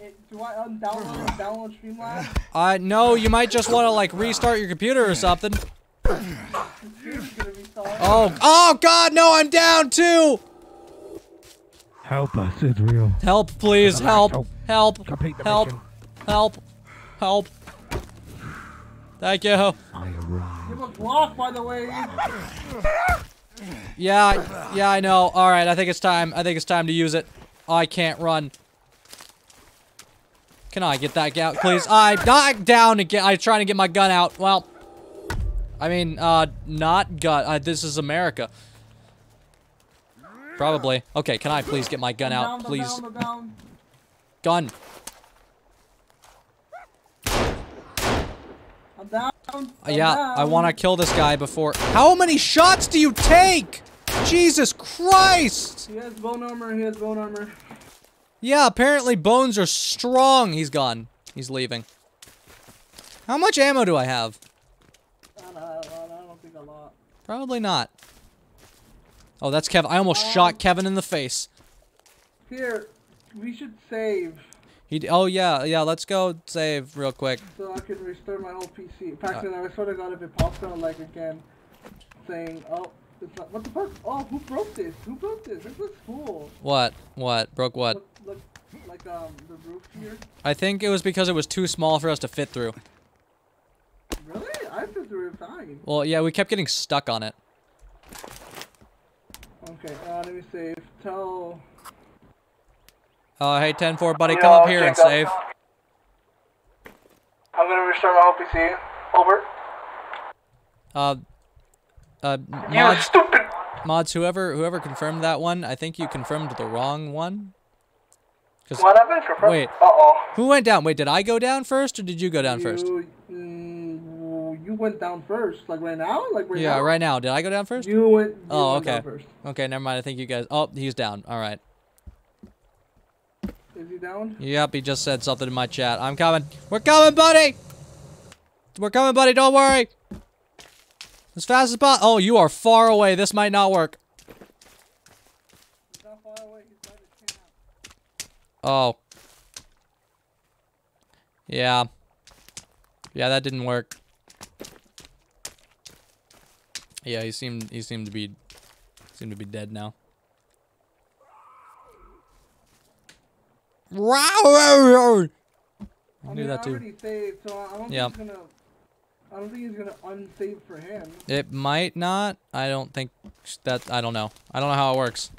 It, do I undownload and download Streamlabs? Uh, no, you might just want to like restart your computer or something. Gonna be. Oh, oh God, no, I'm down too. Help us, Israel. Help, please, help, help, Complete the help, help, help. Thank you. I arrive. Give a block, by the way. Yeah, yeah, I know. All right, I think it's time. I think it's time to use it. I can't run. Can I get that out, please? I died down again. I'm trying to get my gun out. Well, I mean, uh, not gun. Uh, this is America. Probably. Okay, can I please get my gun out, please? down, I'm down. Gun. I'm down. Yeah, I want to kill this guy before. How many shots do you take? Jesus Christ! He has bone armor. He has bone armor. Yeah, apparently bones are strong. He's gone. He's leaving. How much ammo do I have? Don't, I don't, I don't think a lot. Probably not. Oh, that's Kelvin. I almost shot Kelvin in the face. Here, we should save He. d- Oh yeah, yeah. Let's go save real quick. so I can restore my whole PC. Paxton, I swear to God, if it pops out like again, saying, "Oh, it's not." What the fuck? Oh, who broke this? Who broke this? This looks cool. What? What? Broke what? Look, look, like um, the roof here. I think it was because it was too small for us to fit through. Really? I fit through it fine. Well, yeah, we kept getting stuck on it. Okay, uh, let me save. Tell. Uh, hey, 10-4, buddy, Yeah, come up here and Jaycob. save. I'm gonna restart my whole PC. Over. Uh, uh, You mods, stupid. mods, whoever, whoever confirmed that one, I think you confirmed the wrong one. Cause What happened? Confirm- Wait. Uh-oh. who went down? Wait, did I go down first or did you go down first? You, mm, you went down first, like right now, like right Yeah, now. right now. Did I go down first? You went. You Oh, went down okay. First. Okay, never mind. I think you guys. Oh, he's down. All right. Is he down? Yep, he just said something in my chat. I'm coming. We're coming, buddy. We're coming, buddy. Don't worry. As fast as possible. Oh, you are far away. This might not work. Not far away. He's by the camp. Oh. Yeah. Yeah, that didn't work. Yeah, he seemed he seemed to be seemed to be dead now. I I knew mean, that too. saved, so I don't Yep. think he's gonna. I don't think he's gonna unsave for him. It might not. I don't think that. I don't know. I don't know how it works.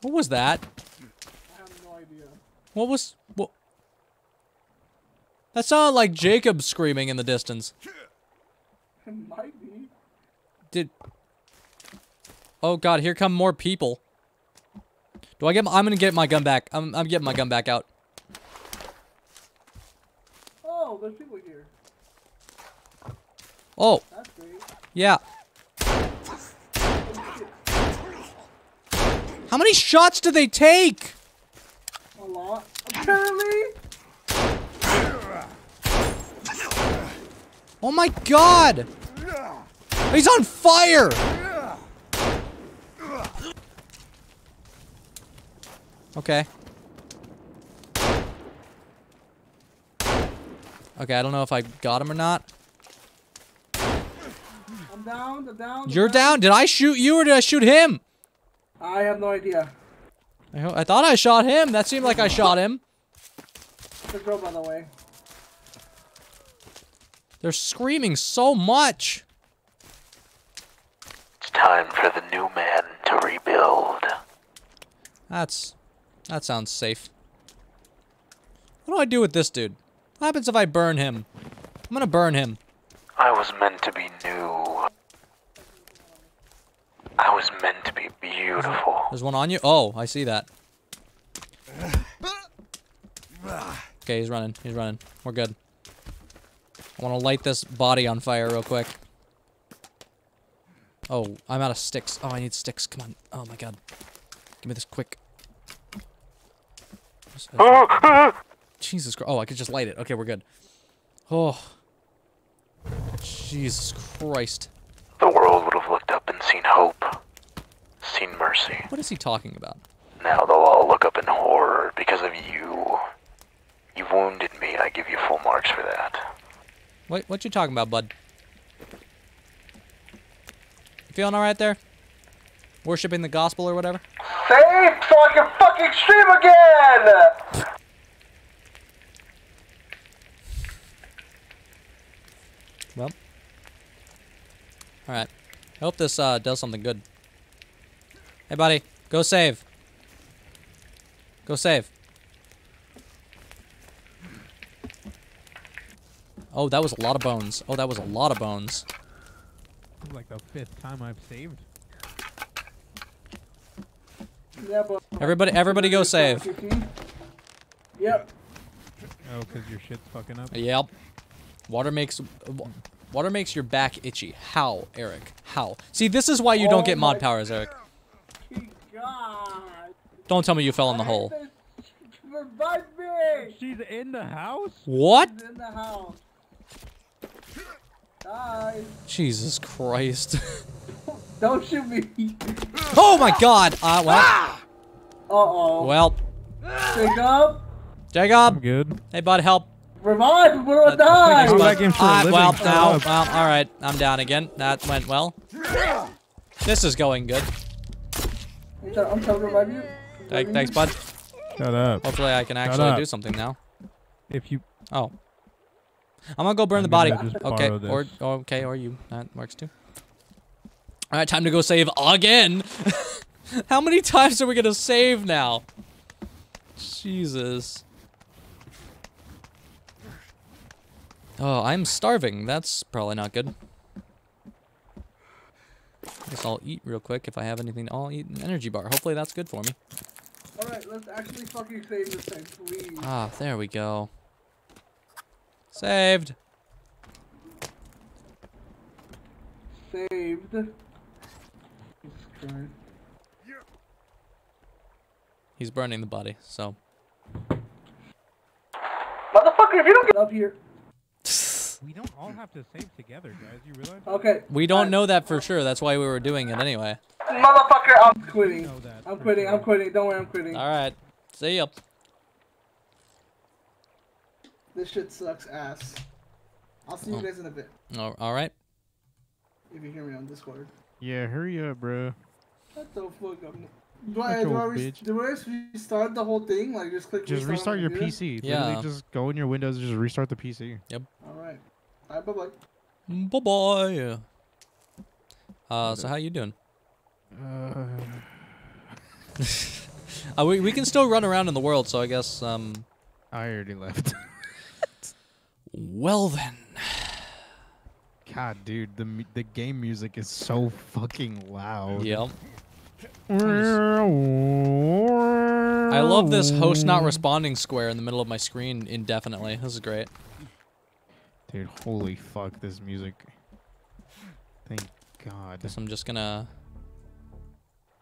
What was that? I have no idea. What was? That sounded like Jaycob screaming in the distance. It might be. Did? Oh God! Here come more people. Do I get? My, I'm gonna get my gun back. I'm I'm getting my gun back out. Oh, there's people here. Oh That's great. yeah. How many shots do they take? A lot. Apparently. Oh my God! He's on fire! Okay. Okay, I don't know if I got him or not. I'm down. I'm down. I'm You're down. Did I shoot you or did I shoot him? I have no idea. I, I thought I shot him. That seemed like I shot him. The girl, by the way. They're screaming so much. It's time for the new man to rebuild. That's that sounds safe. What do I do with this dude? What happens if I burn him? I'm gonna burn him. I was meant to be new. I was meant to be beautiful. There's one on you. Oh, I see that. Okay, he's running. He's running. We're good. I want to light this body on fire real quick. Oh, I'm out of sticks. Oh, I need sticks. Come on. Oh my god. Give me this quick. Ah, ah. Jesus Christ. Oh, I could just light it. Okay, we're good. Oh. Jesus Christ. The world would have looked up and seen hope, seen mercy. What is he talking about? Now they'll all look up in horror because of you. You wounded me. And I give you full marks for that. What what you talking about, bud? You feeling alright there? Worshipping the gospel or whatever? Save so I can fucking stream again! Well. Alright. I hope this uh, does something good. Hey buddy, go save. Go save. Oh, that was a lot of bones. Oh, that was a lot of bones. This is like the fifth time I've saved. Yeah, but. Everybody everybody go save. Yep. Oh, because your shit's fucking up. Yep. Water makes water makes your back itchy. How, Eric? How? See, this is why you don't Oh get mod powers, Eric. God. Don't tell me you fell in the hole. Revive me! She's in the house? What? He's in the house. Die. Jesus Christ. Don't shoot me. oh my god! Uh, well, Uh oh. well, Jaycob? up. I'm Jaycob! good. Hey, bud, help. Revive. We're gonna Uh, die. Go bud. back in for a Ah, living. well, now, well, alright. I'm down again. That went well. This is going good. I'm trying I'm trying to revive you. Thank- Thanks, bud. Shut up. Hopefully I can actually do something now. If you Oh. I'm gonna go burn I'm the body. Okay, or this. okay, or you. That works too. All right, time to go save again. How many times are we gonna save now? Jesus. Oh, I'm starving. That's probably not good. I Guess I'll eat real quick if I have anything. I'll eat an energy bar. Hopefully that's good for me. Alright, let's actually fucking save this thing, please. Ah, there we go. Saved. Saved. He's burning the body. So Motherfucker, if you don't get Up here. We don't all have to save together, guys. You realize? Okay. we don't know that for sure. That's why we were doing it anyway. motherfucker, I'm I'm quitting. I'm for quitting. I'm quitting. Don't worry, I'm quitting. All right. See ya. This shit sucks ass. I'll see you Oh. guys in a bit. All all right. If you hear me on Discord. Yeah, hurry up, bro. Shut the fuck up. Do I, do, I re- bitch. do I restart the whole thing? Like just click Just restart, restart your computer? PC. Yeah. Literally just go in your Windows and just restart the PC. Alright. Alright, bye bye. Bye bye. Uh, so how you doing? Uh, Uh, we we can still run around in the world, so I guess um. I already left. Well then. God, dude, the the game music is so fucking loud. Yep. I I love this host not responding square in the middle of my screen indefinitely. This is great. Dude, holy fuck, this music. Thank God. Guess I'm just gonna.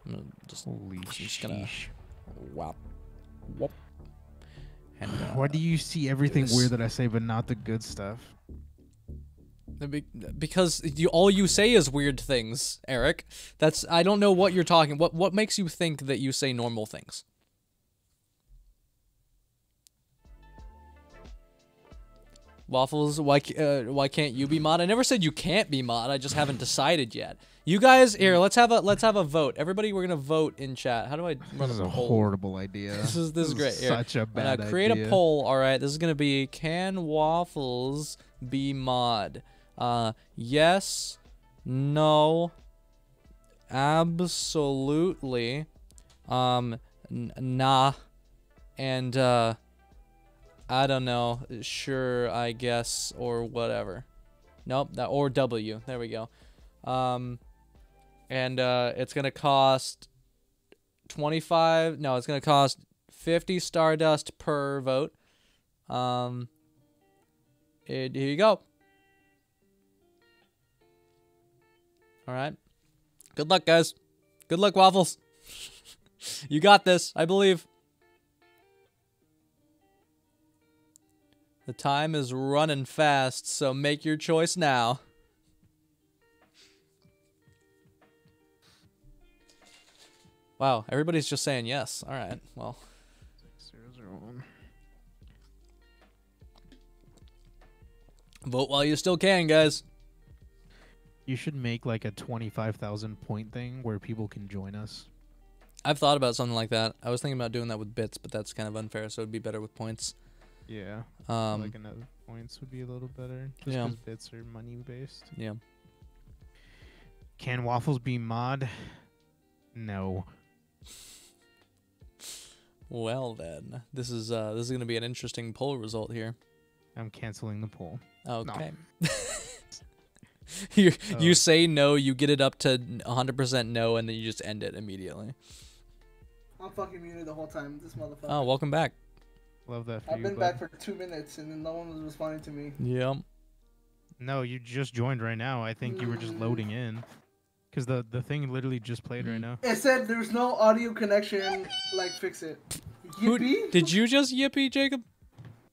I'm gonna just Holy just gonna- sheesh. whop, whoop. And uh, Why do you see everything weird that I say, but not the good stuff? because you all you say is weird things, Eric. That's I don't know what you're talking. What what makes you think that you say normal things? Waffles, why uh, why can't you be mod? I never said you can't be mod. I just haven't decided yet. You guys, here, let's have a let's have a vote. Everybody, we're gonna vote in chat. How do I run This is a poll? horrible idea. This is this is great. Such a bad gonna create idea. a poll. All right, this is gonna be can waffles be mod? Uh, yes, no, absolutely, um, nah, and uh, I don't know. Sure, I guess, or whatever. Nope, that or W. There we go. Um, and uh, it's gonna cost 25 no it's gonna cost 50 stardust per vote. Um it, here you go. All right. Good luck guys. Good luck waffles. You got this i believe. The time is running fast so make your choice now wow everybody's just saying yes all right well Zero, zero, one. Vote while you still can, guys. You should make like a 25,000 point thing where people can join us. I've thought about something like that. I was thinking about doing that with bits, but that's kind of unfair, so it'd be better with points. Yeah. Um, like another points would be a little better. Just Yeah. bits are money based. yeah. Can waffles be mod? No. Well then, this is uh this is gonna be an interesting poll result here. I'm canceling the poll. Okay. you you Uh, say no, you get it up to 100% no, and then you just end it immediately. I'm fucking muted the whole time. This motherfucker. Oh, welcome back. Love that for I've you. been bud. back for two minutes and then no one was responding to me. Yep. No, you just joined right now. I think you were just loading in. Because the, the thing literally just played Mm. right now. It said there's no audio connection. Like, fix it. Who, did you just yippee, Jaycob?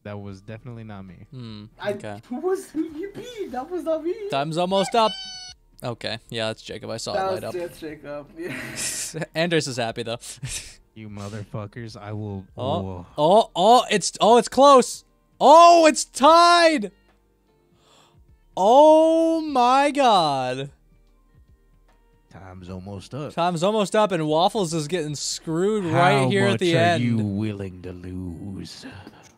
That was definitely not me. Hmm. I, Okay. Who was who yippee? That was not me. Time's almost up. Okay. Yeah, that's Jaycob. I saw that it was light up. just Jaycob. Yeah. Andres is happy though. You motherfuckers, I will. Oh, Whoa. oh, oh, it's oh, it's close. Oh, it's tied. Oh my god. Time's almost up. Time's almost up and Waffles is getting screwed How right here at the end. How much are you willing to lose?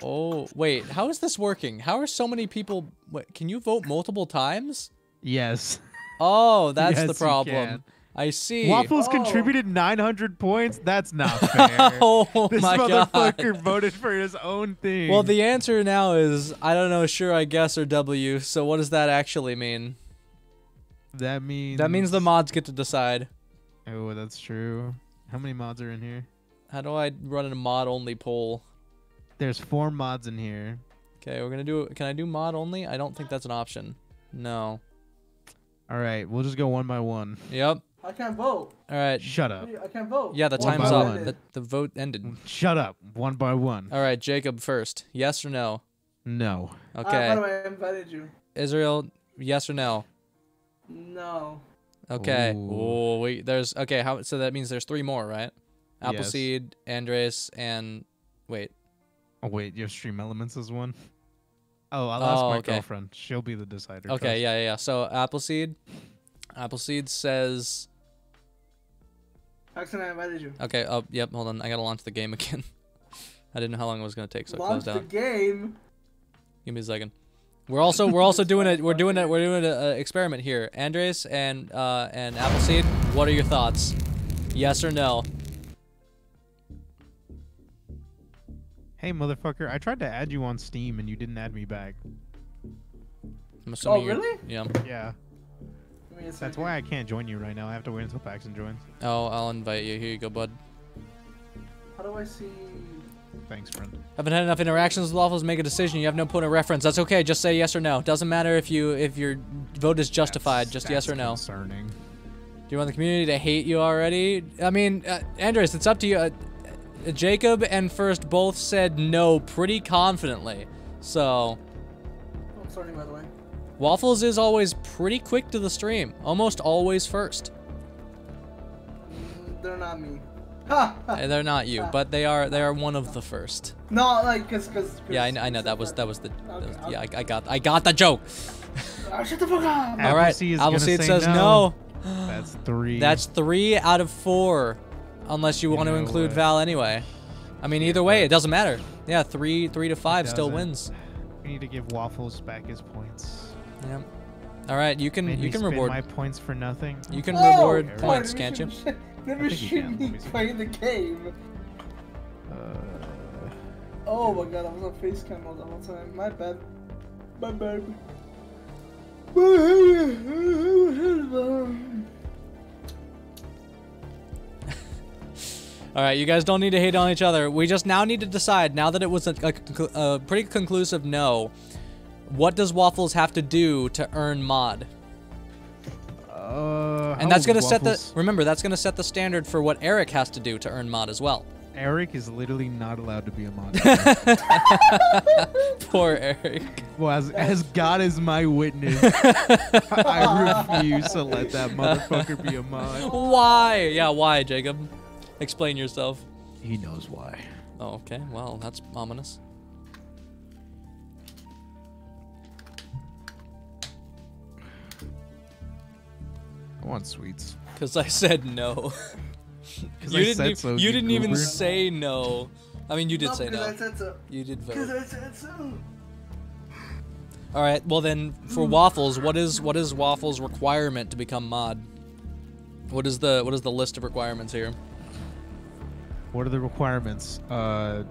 Oh, wait. How is this working? How are so many people wait, can you vote multiple times? Yes. Oh, that's Yes, the problem. I see. Waffles Oh. contributed 900 points? That's not fair. Oh this my motherfucker god. voted for his own thing. Well, the answer now is I don't know, sure, I guess, or W. So what does that actually mean? That means That means the mods get to decide. Oh, that's true. How many mods are in here? How do I run a mod only poll? There's four mods in here. Okay, we're gonna do. It. Can I do mod only? I don't think that's an option. No. All right, we'll just go one by one. Yep. I can't vote. All right. Shut up. I can't vote. Yeah, the One time's up. one. The, the vote ended. Shut up. One by one. All right, Jaycob first. Yes or no? No. Uh, Okay. by the way, I invited you. Israel, yes or no? No. Okay. Oh, wait. There's okay. How? So that means there's three more, right? Yes. Appleseed, Andres, and wait. Oh wait, your stream elements is one. Oh, I'll ask Oh, my okay. girlfriend. She'll be the decider. Okay. trust. Yeah, yeah. yeah. So Appleseed, Appleseed says. Paxton, I invited you. Okay. Oh, yep. Hold on. I gotta launch the game again. I didn't know how long it was gonna take, so it Launch closed the down. game. Give me a second. We're also we're also doing it. We're doing it. We're doing an experiment here. Andres and uh and Appleseed. What are your thoughts? Yes or no? Hey, motherfucker! I tried to add you on Steam and you didn't add me back. I'm assuming Oh, you're- really? Yeah. Yeah, Give me a that's why I can't join you right now. I have to wait until Paxton joins. Oh, I'll invite you. Here you go, bud. How do I see? Thanks, friend. Haven't had enough interactions with waffles. Make a decision. You have no point of reference. That's okay. Just say yes or no. Doesn't matter if you if your vote is justified. That's- just yes or no. Concerning. Do you want the community to hate you already? I mean, uh, Andres, it's up to you. Uh, uh, Jaycob and First both said no pretty confidently. So, Oh, sorry, by the way. Waffles is always pretty quick to the stream. Almost always first. Mm, They're not me. Ha! ha. Uh, They're not you, but they are they are one of the first. No, like, cause, cause. 'cause Yeah, I, I know that was that was the, Okay, that was- I'll- yeah I, I got I got the joke. Ah, shut the fuck up! Yeah. All right, Appleseed is gonna Appleseed say says no. no. That's three. That's three out of four, unless you You want to include what? Val anyway. I mean, either way, it doesn't matter. Yeah, three three to five still wins. We need to give Waffles back his points. Yeah. All right, you can Made you can spend reward my points for nothing. you can Oh, reward Alright. points, can't you? Should- Maybe think you should be Let me see. playing the game. Uh, Oh my god, I was on face cam all the whole time. My bad. My bad. All right, you guys don't need to hate on each other. We just now need to decide. Now that it was a, a a pretty conclusive no, what does Waffles have to do to earn mod? Uh, And that's gonna set the remember that's gonna set the standard for what Eric has to do to earn mod as well. Eric is literally not allowed to be a mod. Poor Eric. well, as, as God is my witness, I refuse to let that motherfucker be a mod. Why? Yeah, why, Jaycob? Explain yourself. He knows why. Oh, okay. Well, that's ominous. I want sweets. Cause I said no. 'Cause you I didn't. said ev- so, you you didn't even say no. I mean, you did No, say because I no. said so. You did Because vote. I said so. All right. Well, then, for waffles, what is what is waffles' requirement to become mod? What is the what is the list of requirements here? What are the requirements? Uh,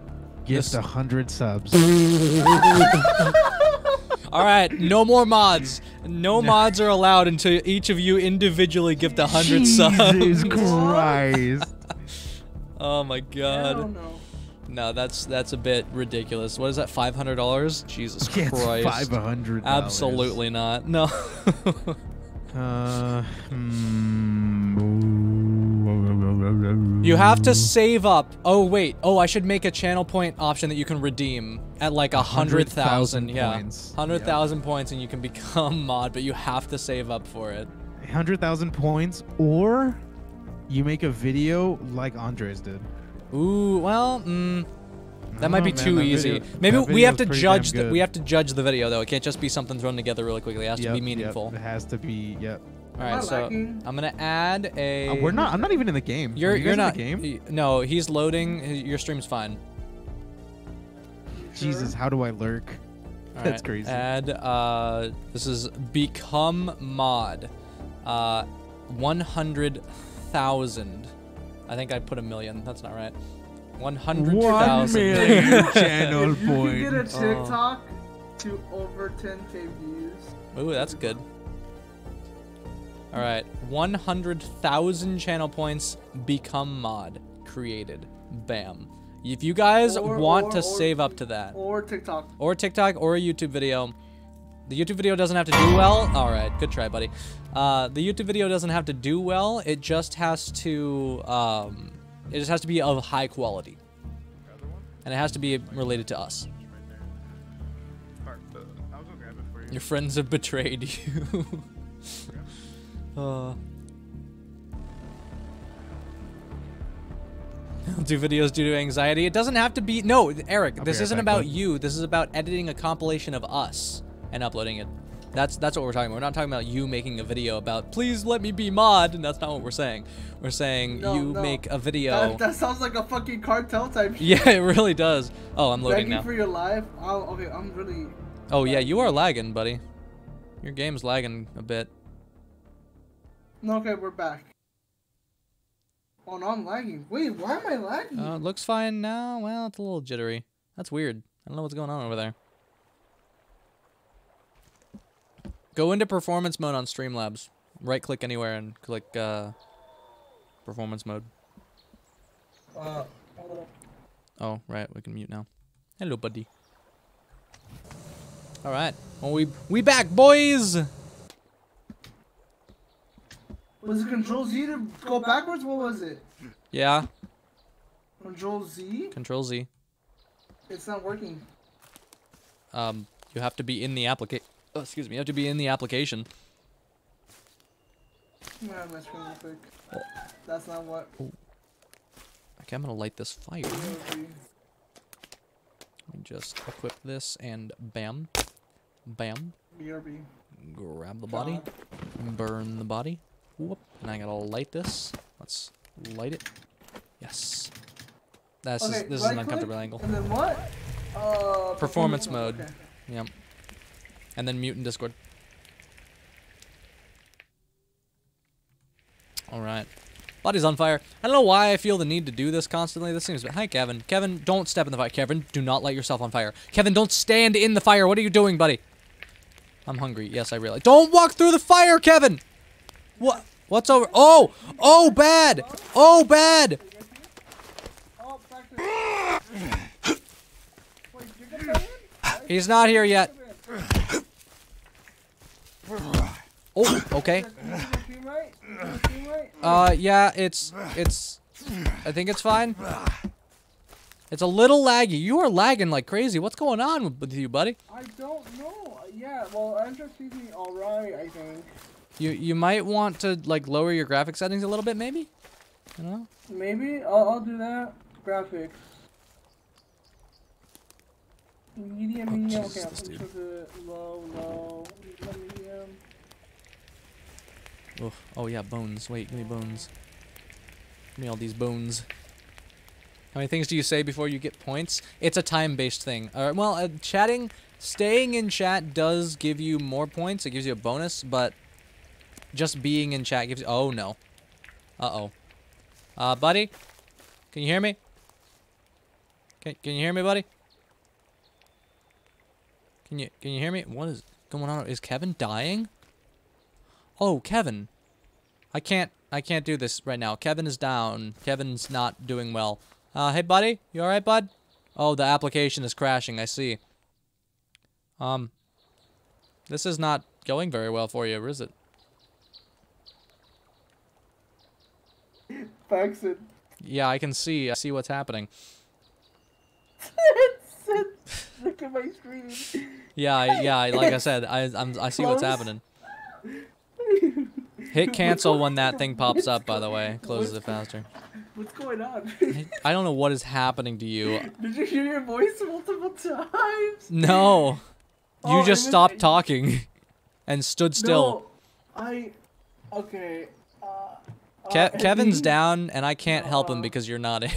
gift a hundred subs. All right, no more mods. No mods are allowed until each of you individually gift a hundred subs. Jesus subs. Christ! Oh my god. No, that's that's a bit ridiculous. What is that? Five hundred dollars? Jesus It's Christ. five hundred. Absolutely not. No. Uh, hmm. You have to save up. Oh wait. Oh, I should make a channel point option that you can redeem at like a hundred thousand. 100,000 Yeah, points. hundred thousand points, and you can become mod, but you have to save up for it. hundred thousand points, or you make a video like Andres did. Ooh, well, mm, that might be man, too easy. video- Maybe we have to judge. The, we have to judge the video though. It can't just be something thrown together really quickly. It has to Yep, be yep, meaningful. It has to be. Yep. All Am I right, so lagging? I'm gonna add a. Uh, we're not. I'm not even in the game. You're Are you you're guys not. in the game. No, he's loading. Your stream's fine. Jesus, how do I lurk? All That's right, crazy. Add. Uh, this is become mod. Uh, one hundred thousand. I think I put a million. That's not right. One hundred thousand. million channel If you can get a points. TikTok to over 10k views. Ooh, that's good. All right, 100,000 channel points. Become mod. Created. Bam. If you guys Or- want or- to or- save up to that, Or TikTok. or TikTok, or a YouTube video, The YouTube video doesn't have to do well. All right, good try, buddy. Uh, the YouTube video doesn't have to do well. It just has to. Um, it just has to be of high quality, and it has to be related to us. Your friends have betrayed you. Uh. do videos due to anxiety. It doesn't have to be. No, Eric, I'll this right isn't back, about bud. you. This is about editing a compilation of us and uploading it. That's that's what we're talking about. We're not talking about you making a video about please let me be mod, and that's not what we're saying. We're saying No, you no. make a video. That, that sounds like a fucking cartel type shit. yeah, it really does. Oh, I'm loading Begging now. for your life. Oh, okay, I'm really. Oh yeah, you are lagging, buddy. Your game's lagging a bit. Okay, we're back. Oh no, I'm lagging. Wait, why am I lagging? Uh, it looks fine now. Well, it's a little jittery. That's weird. I don't know what's going on over there. Go into performance mode on Streamlabs. Right click anywhere and click uh, performance mode. Uh, Oh, right, we can mute now. Hello, buddy. All right, well we we back, boys. Was it Control Z to go backwards? What was it? Yeah, Control Z? Control Z. It's not working. Um, you have to be in the application. Oh, excuse me, you have to be in the application. I'm gonna my screen real quick. That's not what. Okay, I'm gonna light this fire. Let me just equip this and bam, bam. BRB. Grab the body, burn the body. Whoop, and I gotta light this. Let's light it. Yes. This is Okay, this is an uncomfortable click, angle. And then what? Uh, Performance mode. Okay. Yep. And then mute in Discord. All right. Body's on fire. I don't know why I feel the need to do this constantly. This seems. Hi, Kelvin. Kelvin, don't step in the fire. Kelvin, do not light yourself on fire. Kelvin, don't stand in the fire. What are you doing, buddy? I'm hungry. Yes, I realize. Don't walk through the fire, Kelvin. What? What's over? Oh! Oh, bad! Oh, bad! He's not here yet. Oh, okay. Uh, yeah, it's, it's, I think it's fine. It's a little laggy. You are lagging like crazy. What's going on with- you, buddy? I don't know. Yeah, well, sees me alright, I think. You, you might want to, like, lower your graphic settings a little bit, maybe? I don't know. Maybe I'll, I'll do that. Graphics. Medium, Oh, medium. Jesus, okay, I'll this push dude. to the low, low, medium, medium. Oh, oh yeah, bones. Wait, give me bones. Give me all these bones. How many things do you say before you get points? It's a time-based thing. Uh, well, uh, chatting, staying in chat does give you more points. It gives you a bonus, but just being in chat gives. Oh, no. Uh-oh. Uh, buddy? Can you hear me? Can, can you hear me, buddy? Can you, can you hear me? What is going on? Is Kelvin dying? Oh, Kelvin. I can't I can't do this right now. Kelvin is down. Kelvin's not doing well. Uh hey buddy, you alright, bud? Oh, the application is crashing, I see. Um This is not going very well for you, is it? Yeah, I can see. I see what's happening. Look at my screen. Yeah, I, yeah, I, like I said, I I'm, I see what's happening. Hit cancel when that thing pops up, by the way. Closes it faster. What's going on? I don't know what is happening to you. Did you hear your voice multiple times? No. You Oh, just stopped talking and stood still. No, I. Okay. Ke- uh, Kelvin's down, and I can't help him Uh, because you're not in.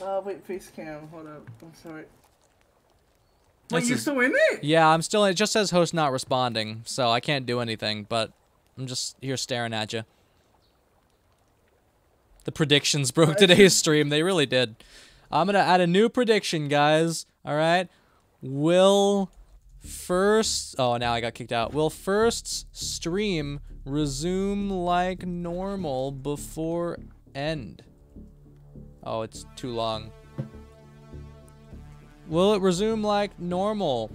Uh, wait, face cam. Hold up. I'm sorry. Wait, This you're is- still in it? yeah, I'm still. In it just says host not responding, so I can't do anything. But I'm just here staring at you. The predictions broke today's stream. They really did. I'm gonna add a new prediction, guys. All right. Will first? Oh, now I got kicked out. Will first stream resume like normal before end? Oh, it's too long. Will it resume like normal?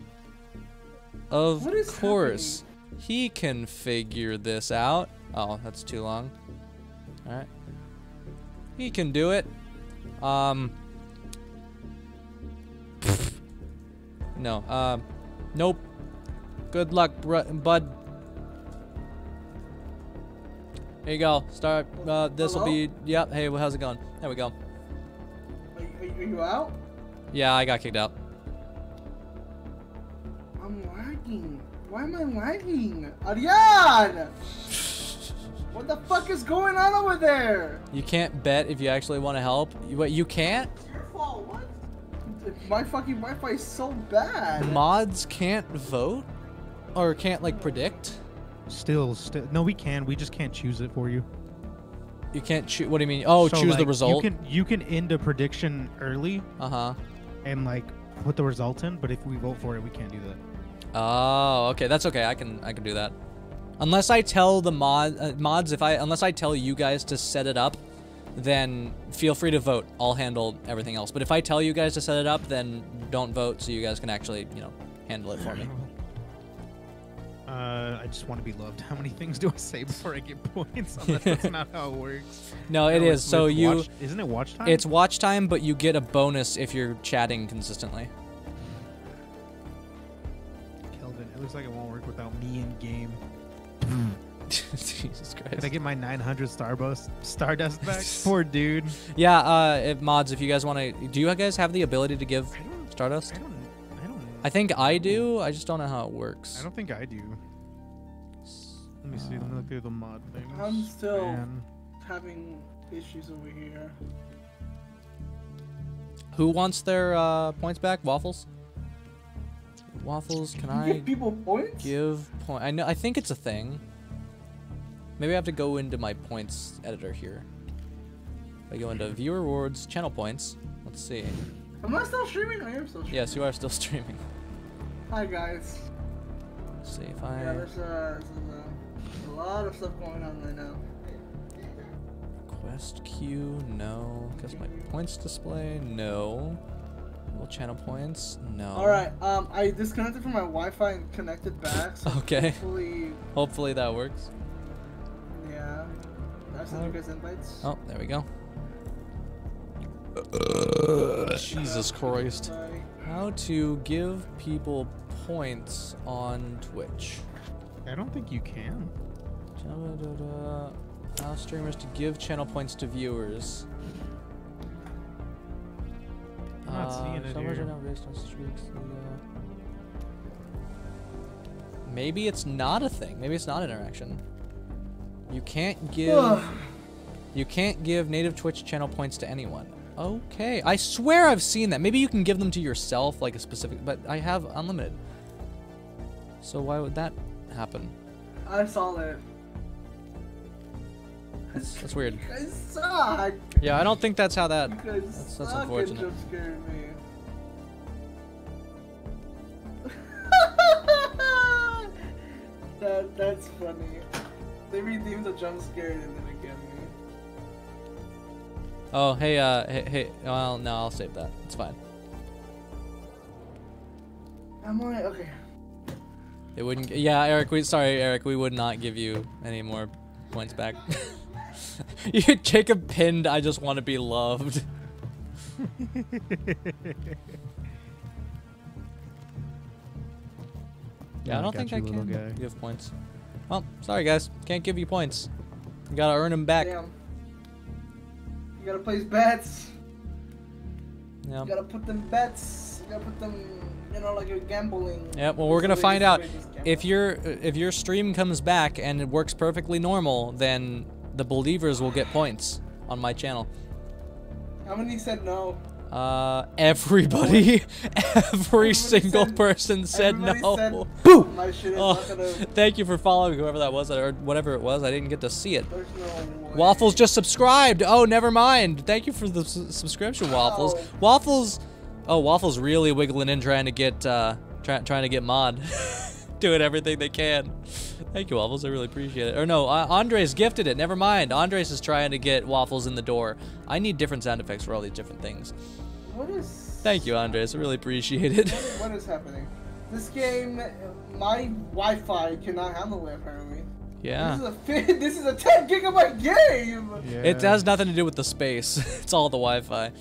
Of course. He can figure this out. Oh, that's too long. Alright. He can do it. Um. No. Um. Nope. Good luck, br- bud. Here you go. Start. Uh, this will be. Yep. Hey, how's it going? There we go. Are, you- are you out? Yeah, I got kicked out. I'm lagging. Why am I lagging? Ariane! What the fuck is going on over there? You can't bet if you actually want to help. You, what? You can't? Your fault, what? My fucking Wi-Fi is so bad. Mods can't vote, or can't like predict. Still, still. No, we can. We just can't choose it for you. You can't choose. What do you mean? Oh, So, choose the result. You can you can end a prediction early Uh huh. and like put the result in, but if we vote for it, we can't do that. Oh, okay. That's okay. I can I can do that. Unless I tell the mod uh, mods, if I unless I tell you guys to set it up, then feel free to vote. I'll handle everything else. But if I tell you guys to set it up, then don't vote, so you guys can actually you know handle it for me. Uh, I just want to be loved. How many things do I say before I get points? Unless that's not how it works. No, it is. So you, watch- isn't it watch time? it's watch time, but you get a bonus if you're chatting consistently. Kelvin. It looks like it won't work without me in game. Jesus Christ! Can I get my 900 Stardust Stardust back? Poor dude. Yeah, uh, if, mods, if you guys want to, do you guys have the ability to give I. Stardust? I don't. I think I do. I just don't know how it works. I don't think I do. Let me see. Let me look through the mod things. I'm still Man. having issues over here. Who wants their uh, points back? Waffles. Waffles. Can You I give people points? give point? I know. I think it's a thing. Maybe I have to go into my points editor here. I go into viewer rewards, channel points. Let's see. Am I still streaming? I am still streaming. Yes, you are still streaming. Hi guys. Let's see if Yeah, there's, uh, there's uh, a lot of stuff going on right now. quest queue. No. Guess my points display. No. Well, channel points. No. All right. Um, I disconnected from my Wi-Fi and connected back. So Okay. Hopefully, Hopefully that works. yeah. I sent you guys invites. Oh, there we go. Jesus Christ. How to give people points on Twitch. I don't think you can. Allow streamers to give channel points to viewers. I'm not seeing it here. now based on streaks. the, uh, Maybe it's not a thing. Maybe it's not interaction. You can't give. You can't give native Twitch channel points to anyone. Okay, I swear I've seen that. Maybe you can give them to yourself, like a specific, but I have unlimited. So why would that happen? I saw that. That's, that's weird. Guys suck. Yeah, I don't think that's how that. That's- that's unfortunate. and scared me. that that's funny. They redeemed the jump scare and then again me. Oh, hey, uh, hey, hey. Well, no, I'll save that. It's fine. I'm I okay? It wouldn't. Yeah, Eric. We sorry, Eric. We would not give you any more points back. you Jaycob pinned. I just want to be loved. Yeah, I I don't got think I you, little can guy. give points. Well, sorry guys, can't give you points. You gotta earn them back. Damn. You gotta place bets. Yeah. You gotta put them bets. You gotta put them, you know, like you're gambling. Yeah, well, we're gonna find out way is gambling. if your if your stream comes back and it works perfectly normal, then the believers will get points on my channel. How many said no? Uh, everybody, every single said- person said no. said- Boo! My shit is Oh, not gonna. thank you for following whoever that was or whatever it was. I didn't get to see it. No way. Waffles just subscribed. Oh, never mind. Thank you for the s- subscription, Waffles. Oh. Waffles. Oh, Waffles really wiggling in trying to get uh try, trying to get mod. Doing everything they can. Thank you, Waffles. I really appreciate it. Or no, uh, Andres gifted it. Never mind. Andres is trying to get Waffles in the door. I need different sound effects for all these different things. What is? Thank you, Andres. I really appreciate it. What is happening? This game, my Wi-Fi cannot handle it apparently. Yeah. This is a this is a 10 gigabyte game. Yeah. It has nothing to do with the space. it's all the Wi-Fi.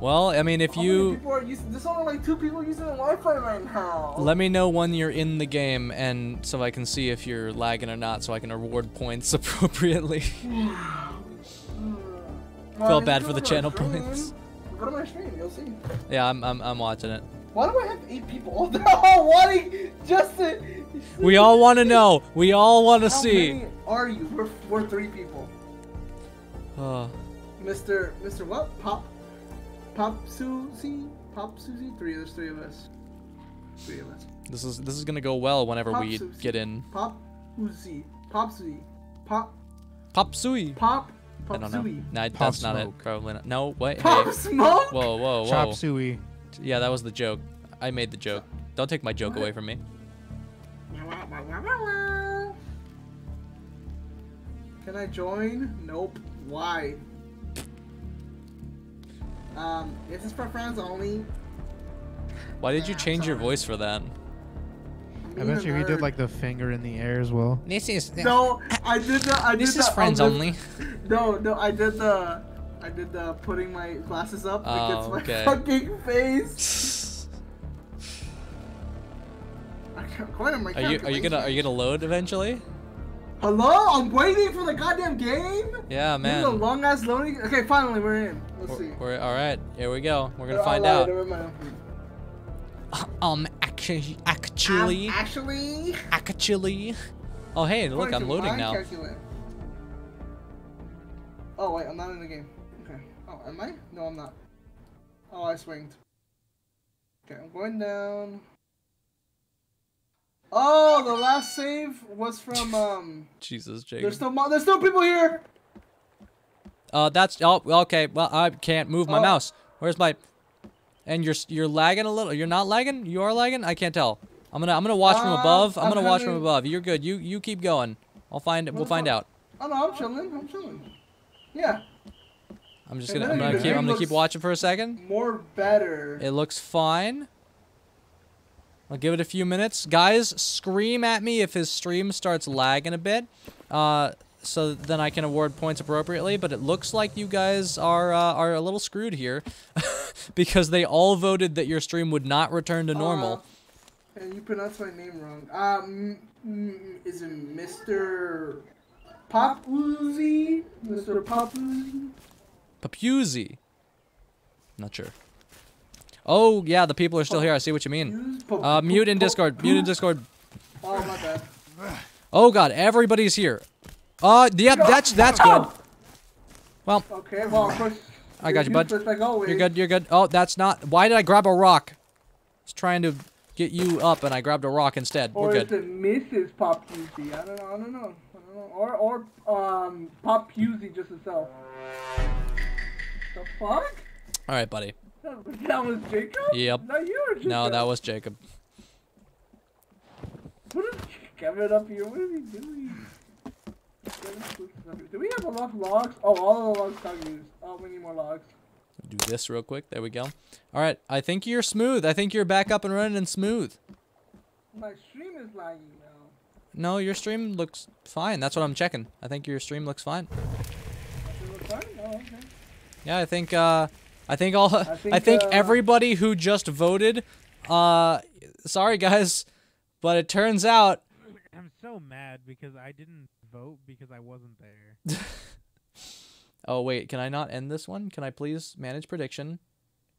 Well, I mean, if How you using? There's only like two people using the Wi-Fi right now. let me know when you're in the game, and so I can see if you're lagging or not, so I can award points appropriately. Well, felt if bad for the channel stream- points. Go to my stream, you'll see. yeah, I'm, I'm, I'm watching it. Why do I have eight people They're all wanting Justin. We all want to know. We all want to How see. many are you? We're we're three people. Uh, Mr. Mr. What? Pop, Pop Susie, Pop Susie. Three. There's three of us. Three of us. this is this is gonna go well whenever Pop we Susie. get in. Pop Uzi. Pop Susie. Pop Pop Sui. Pop. I Pop don't know. Suey. Nah, Pop that's not it. Probably not. No, wait. Pop Hey. Smoke. Whoa, whoa, whoa. Chop suey. Yeah, that was the joke. I made the joke. Don't take my joke away from me. Can I join? Nope. Why? Um, this is for friends only. Why did you change your voice for that? I'm I bet you he did like the finger in the air as well. This is No, I did the. I this did is the, friends um, only. No, no, I did the. I did the putting my glasses up Oh, against my okay. fucking face. I can't- According my Are you are you gonna are you gonna load eventually? Hello? I'm waiting for the goddamn game. Yeah, man. This is a long ass loading. Okay, finally we're in. Let's see. We're, we're all right. Here we go. We're gonna Uh, find out. Um, actually, actually, Um, actually. actually. Oh hey, look, I'm loading now. Oh wait, I'm not in the game. Okay. Oh, am I? No, I'm not. Oh, I swinged. Okay, I'm going down. Oh, the last save was from um. Jesus, There's Jaycob. still mo- there's still people here. Uh, that's oh okay. Well, I can't move my Oh. mouse. Where's my? And you're you're lagging a little. You're not lagging. You are lagging. I can't tell. I'm gonna I'm gonna watch from Uh, above. I'm I'm gonna watch from above. You're good. You you keep going. I'll find it. we'll find out. Oh no, I'm chilling. I'm chilling. Yeah, I'm just gonna I'm gonna keep I'm gonna keep watching for a second. more better. It looks fine. I'll give it a few minutes. Guys, scream at me if his stream starts lagging a bit. Uh, so then I can award points appropriately. But it looks like you guys are uh, are a little screwed here, because they all voted that your stream would not return to normal. Uh, and you pronounced my name wrong. Um, is it Mr. Pop Uzi? Mr. Pop Uzi? Papuzi. Not sure. Oh yeah, the people are still here. I see what you mean. Uh, mute in Discord. Mute in Discord. Oh my bad. Oh god, everybody's here. Uh, yep, that's that's good. Well, Okay, well, of course. I got you, bud. useless Like always. You're good. You're good. Oh, that's not. Why did I grab a rock? I was trying to get you up, and I grabbed a rock instead. Or We're is it Mrs. Pop? I don't know. I don't know. I don't know. Or or um Pop just itself. The fuck? All right, buddy. That, was Jaycob? Yep. Not you Jaycob? No, that was Jaycob. What is Kelvin up here? What is he doing? Kelvin Spooks is up here. Do we have enough logs? Oh, all of the logs got used. Oh, we need more logs. Do this real quick. There we go. All right. I think you're smooth. I think you're back up and running and smooth. My stream is lagging now. No, your stream looks fine. That's what I'm checking. I think your stream looks fine. Does it look fine? Oh, okay. Yeah, I think. Uh, I think all. I think, think, uh, everybody who just voted. Uh, sorry guys, but it turns out I'm so mad because I didn't vote because I wasn't there. Oh wait, can I not end this one? Can I please manage prediction?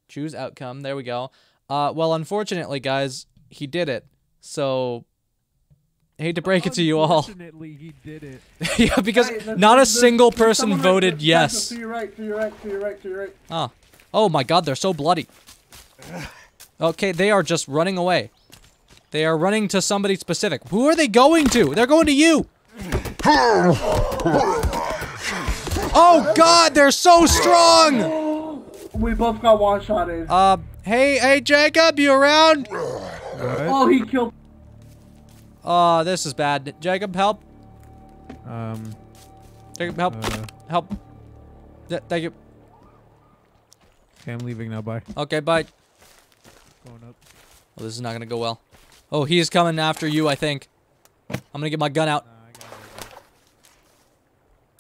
Choose outcome. There we go. Uh well unfortunately guys, he did it. So I hate to break it to you all. Unfortunately, he did it. yeah, because Hey, not a single person voted yes. To your right, to your right, to your right, to your right. Oh. Oh my god, they're so bloody. Okay, they are just running away. They are running to somebody specific. Who are they going to? They're going to you. Oh god, they're so strong. We both got one shotted. Uh, hey, hey, Jaycob, you around? oh, he killed. Uh, this is bad. Jaycob, help. Um. Jaycob, help. Uh, Help. Th- thank you. Okay, I'm leaving now. Bye. Okay, bye. Going up. Oh, this is not gonna go well. Oh, he is coming after you, I think. I'm gonna get my gun out.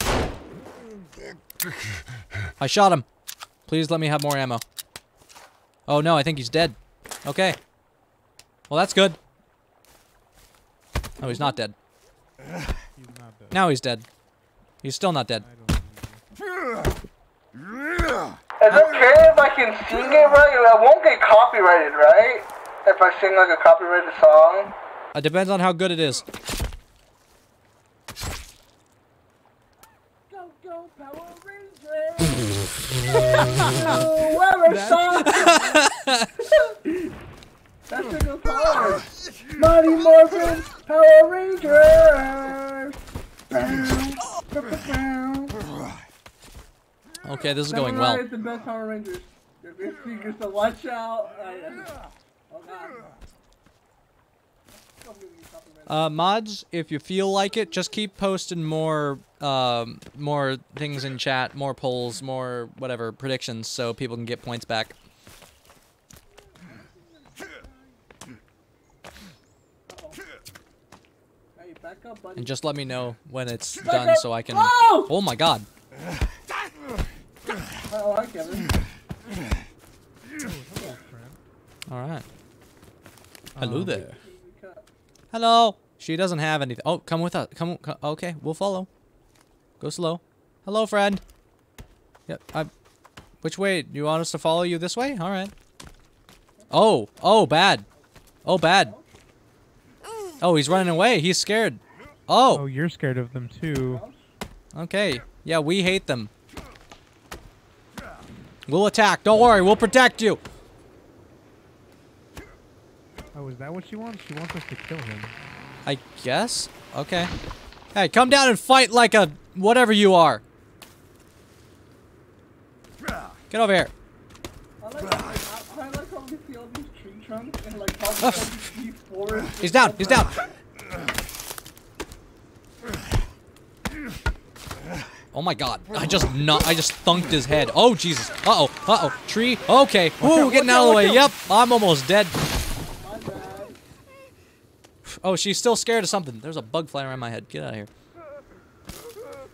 Uh, I got it. I shot him. Please let me have more ammo. Oh no, I think he's dead. Okay. Well, that's good. Oh, he's not dead. He's not dead. Now he's dead. He's still not dead. I don't believe. Is it okay if I can sing it right? I won't get copyrighted, right? If I sing like a copyrighted song. It depends on how good it is. Go, go, Power Rangers! Whoever saw That shit goes hard. Mighty Morphin Power Rangers! Bow, bow, bow, bow. Okay, this is going well. is the best Power Rangers. They're good watch out. I, I, oh god. Don't give me copyright. Uh, mods, if you feel like it, just keep posting more, um, more things in chat, more polls, more whatever predictions, so people can get points back. Back up, buddy. And just let me know when it's done, so I can. Oh! Oh my God! Oh, hi, Kevin. All right. Hello Um, there. Hello. She doesn't have anything. Oh, come with us. Come. co- Okay, we'll follow. Go slow. Hello, friend. Yep. I. Which way? You want us to follow you this way? All right. Oh. Oh, bad. Oh, bad. Oh, he's running away. He's scared. Oh, Oh. you're scared of them too. Okay. Yeah, we hate them. We'll attack. Don't worry. We'll protect you. Oh, is that what she wants? She wants us to kill him. I guess. Okay. Hey, come down and fight like a whatever you are. Get over here. He's down. He's I like how we see all these tree trunks and like how all these deep forests. He's down. He's down. Oh my god. I just not I just thunked his head. Oh Jesus. Uh-oh. Uh-oh. Tree. Okay. Woo, getting out of the way. Yep. I'm almost dead. Oh, she's still scared of something. There's a bug flying around my head. Get out of here.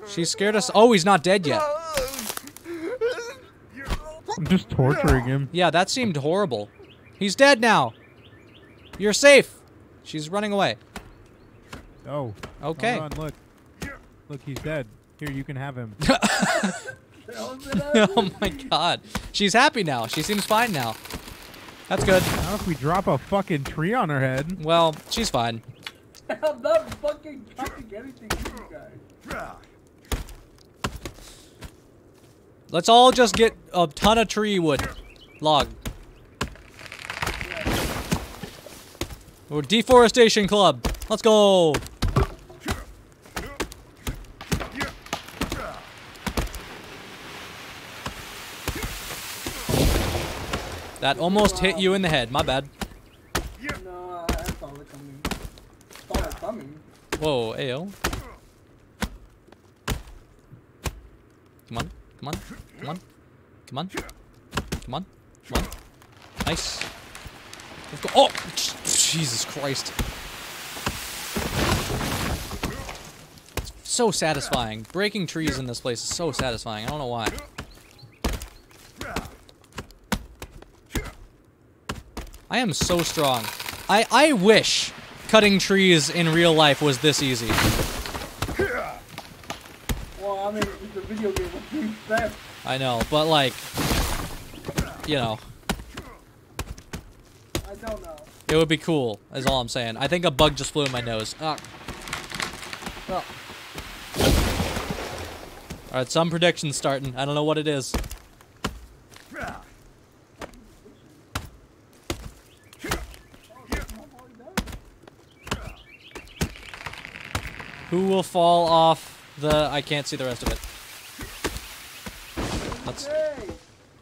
She's scared us. Oh, he's not dead yet. I'm just torturing him. Yeah, that seemed horrible. He's dead now. You're safe. She's running away. Oh. Okay. Hold on, look. Look, he's dead. Here, you can have him. oh my god. She's happy now. She seems fine now. That's good. Now if we drop a fucking tree on her head. Well, she's fine. I'm not fucking touching anything you guys. Let's all just get a ton of tree wood. Log. We're deforestation club. Let's go. That almost hit you in the head. My bad. Whoa, ayo. Come on, come on, come on, come on, come on, come on. Nice. Let's go. Oh, Jesus Christ. It's so satisfying. Breaking trees in this place is so satisfying. I don't know why. I am so strong. I I wish cutting trees in real life was this easy. Well, I mean, it's a video game with steps. I know, but like, you know, I don't know. it would be cool. Is all I'm saying. I think a bug just flew in my nose. Ah. Well. All right, some predictions starting. I don't know what it is. Who will fall off the? I can't see the rest of it. Let's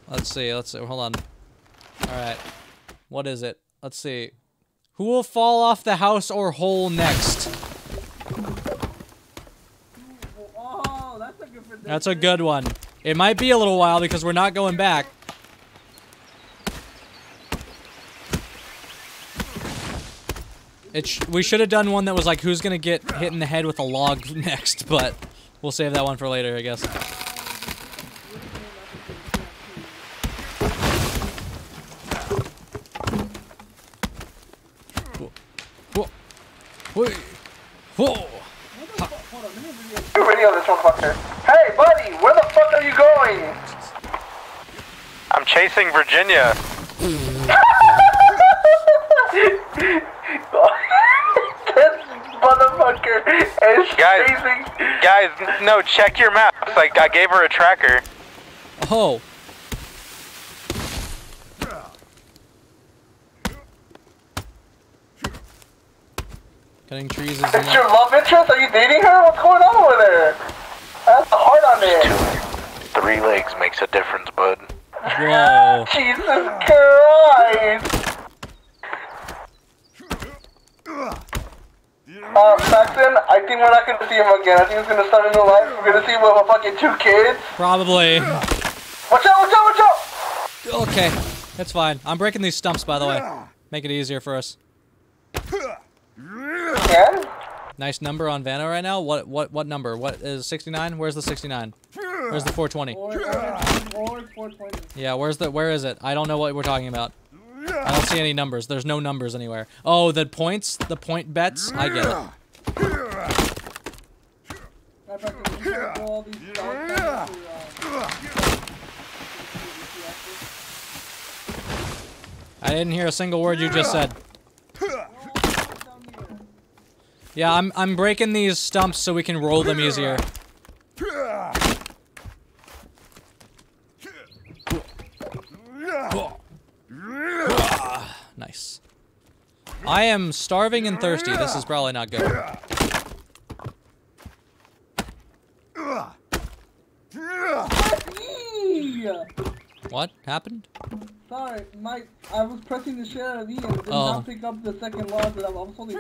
let's see. Let's see. Hold on. All right. What is it? Let's see. Who will fall off the house or hole next? Oh, that's a good. That's a good one. It might be a little while because we're not going back. It sh- we should have done one that was like who's gonna get hit in the head with a log next, but we'll save that one for later, I guess. Whoa. Whoa. Whoa. Whoa. Do video of this motherfucker. Hey, buddy, where the fuck are you going? I'm chasing Virginia. this motherfucker is Guys. chasing. Guys, no, check your maps. Like, I gave her a tracker. Oh. Cutting trees is It's your love interest? Are you dating her? What's going on over there? That's the heart on it. Three legs makes a difference, bud. Whoa. Jesus Christ. Uh, Saxon, I think we're not gonna see him again. I think he's gonna start a new life. We're gonna see him with a fucking two kids. Probably. Watch out, watch out, watch out! Okay. That's fine. I'm breaking these stumps, by the way. Make it easier for us. Nice number on Vano right now. What what what number? What is 69? Where's the 69? Where's the 420? Or, or, or 420. Yeah, where's the where is it? I don't know what we're talking about. I don't see any numbers. There's no numbers anywhere. Oh, the points, the point bets. I get it. Matter of fact, we should go all these dark colors to, I didn't hear a single word you just said. Yeah, I'm I'm breaking these stumps so we can roll them easier. Ah, nice. I am starving and thirsty. This is probably not good. What happened? Sorry, Mike. I was pressing the shit out of E and did Oh. not pick up the second log that I was holding.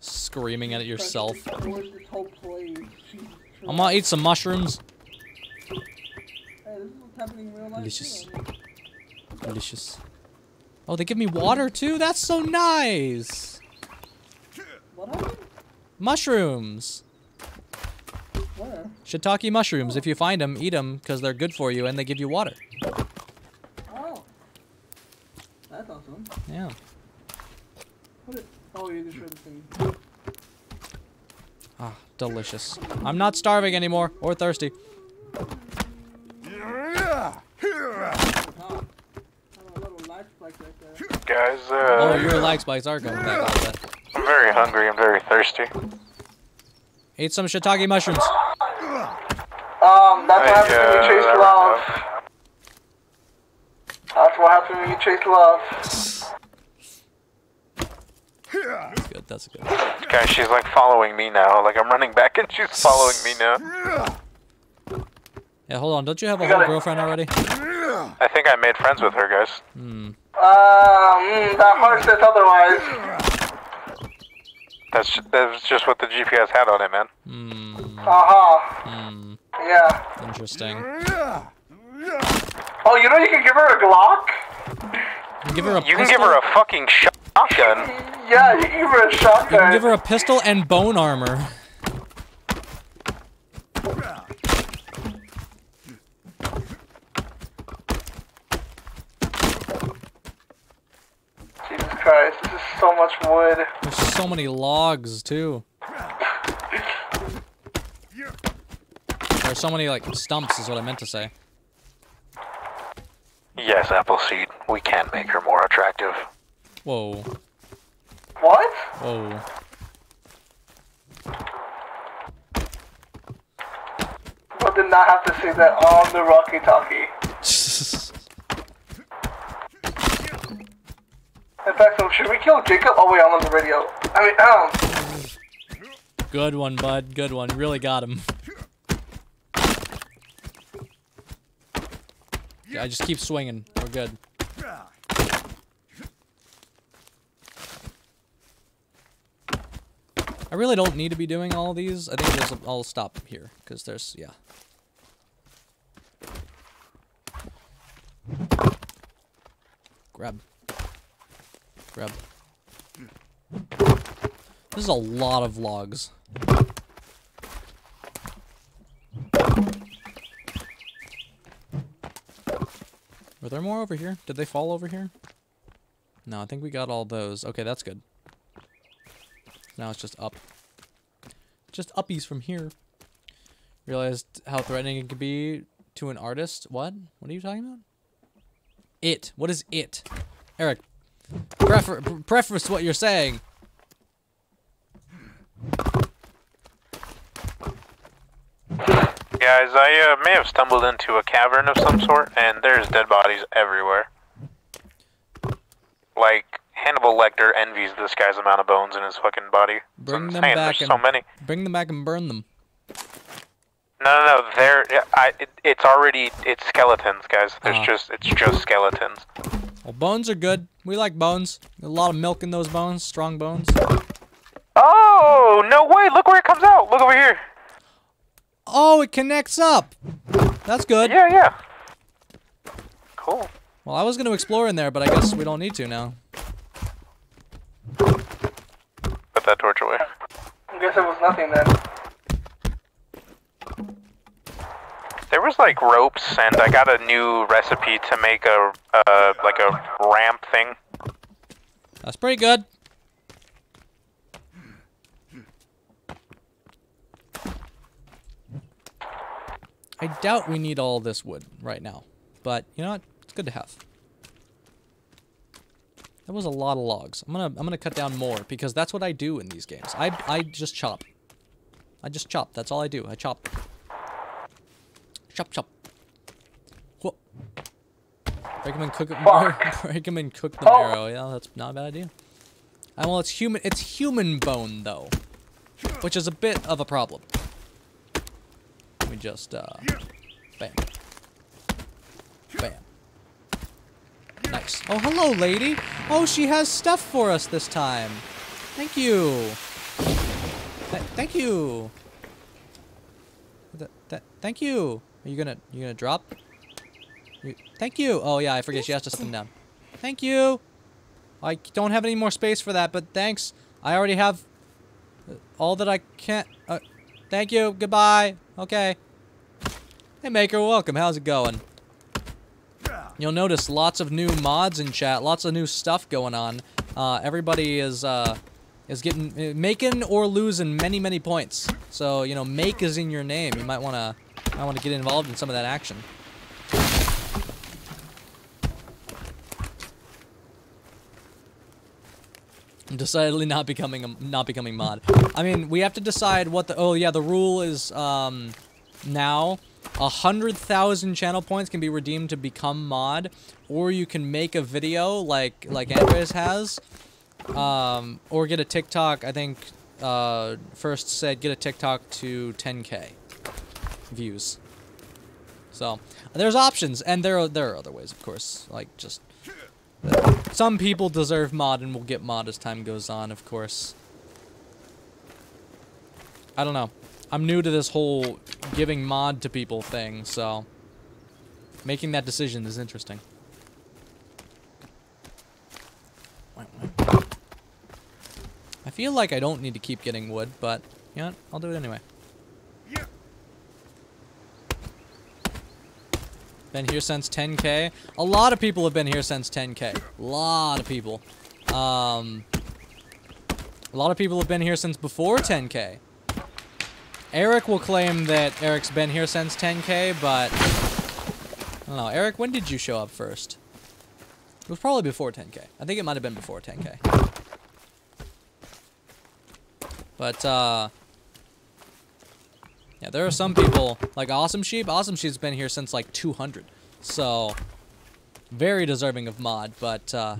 Screaming at it yourself. Towards this whole place. Jesus I'm gonna eat some mushrooms. Hey, this is what's happening in real life. Delicious. Delicious. Oh, they give me water too? That's so nice. What happened? Mushrooms. Where? Shiitake mushrooms. If you find them, eat them because they're good for you and they give you water. Oh. That's awesome. Yeah. It. Oh, you just read the thing. Ah, delicious. I'm not starving anymore or thirsty. Oh, a little light spike right. Guys, Oh, uh, your lag spikes are going back a little bit. I'm very hungry. I'm very thirsty. Eat some shiitake mushrooms. Um, that's what happens when you uh, chase that love. worked That's what happens when you chase love. That's good. That's good. Guys, she's like following me now. Like I'm running back and she's following me now. Yeah, hold on. Don't you have a whole girlfriend already? I think I made friends with her, guys. Um, that heart says otherwise. That's ju- that's just what the GPS had on it, man. Hmm. Uh-huh. Hmm. Yeah. Interesting. Oh, you know you can give her a Glock? Give her a You can give her a fucking shotgun. Yeah, you can give her a You shotgun. can give her a pistol and bone armor. Christ, this is so much wood. There's so many logs too. There's so many like stumps is what I meant to say. Yes, Appleseed. We can make her more attractive. Whoa. What? Whoa. I did not have to say that on the Rocky Talkie. In fact, should we kill Jaycob? Oh wait, I'm on the radio. I mean, um, Good one, bud. Good one. Really got him. I just keep swinging. We're good. I really don't need to be doing all these. I think a, I'll stop here because there's yeah. Grab. Grab. This is a lot of logs. Were there more over here? Did they fall over here? No, I think we got all those. Okay, that's good. Now it's just up. Just uppies from here. Realized how threatening it could be to an artist. What? What are you talking about? It. What is it? Eric, prefer preface what you're saying. Guys, I uh, may have stumbled into a cavern of some sort, and there's dead bodies everywhere. Like, Hannibal Lecter envies this guy's amount of bones in his fucking body. Bring them saying, back There's and so many. bring them back and burn them. No, no, no. They're, I, it, it's already, it's skeletons, guys. There's Ah. just, it's just skeletons. Well, bones are good. We like bones. A lot of milk in those bones. Strong bones. Oh, no way. Look where it comes out. Look over here. Oh, it connects up. That's good. Yeah, yeah. Cool. Well, I was going to explore in there, but I guess we don't need to now. Put that torch away. I guess it was nothing then. There was like ropes, and I got a new recipe to make a, uh, like a ramp thing. That's pretty good. I doubt we need all this wood right now, but you know what? It's good to have. That was a lot of logs. I'm gonna I'm gonna cut down more because that's what I do in these games. I I just chop. I just chop. That's all I do. I chop. Chop chop. Whoa. Break them and cook Fuck. break them and cook the Oh. marrow. Yeah, that's not a bad idea. And well, it's human. It's human bone though, which is a bit of a problem. Let me just uh, bam, bam. Nice. Oh, hello, lady. Oh, she has stuff for us this time. Thank you. Th- thank you. Th- th- thank you. Are you gonna you gonna drop? You- thank you. Oh yeah, I forget she has to them down. Thank you. I don't have any more space for that, but thanks. I already have uh, all that I can't. Uh, thank you. Goodbye. Okay. Hey, Maker. Welcome. How's it going? You'll notice lots of new mods in chat, lots of new stuff going on. Uh, everybody is uh, is getting uh, making or losing many many points. So you know, make is in your name. You might wanna wanna get involved in some of that action. I'm decidedly not becoming a, not becoming mod. I mean, we have to decide what the oh yeah the rule is um now a hundred thousand channel points can be redeemed to become mod, or you can make a video like like Andres has, um, or get a TikTok. I think uh, first said get a TikTok to 10k views. So there's options, and there are there are other ways, of course, like just some people deserve mod and will get mod as time goes on, of course. I don't know. I'm new to this whole giving mod to people thing, so making that decision is interesting. I feel like I don't need to keep getting wood, but know? I'll do it anyway. Been here since 10k. A lot of people have been here since 10k. A lot of people. Um, a lot of people have been here since before 10k. Eric will claim that Eric's been here since 10k, but I don't know. Eric, when did you show up first? It was probably before 10k. I think it might have been before 10k. But uh yeah, there are some people like Awesome Sheep. Awesome Sheep's been here since like 200. So very deserving of mod, but uh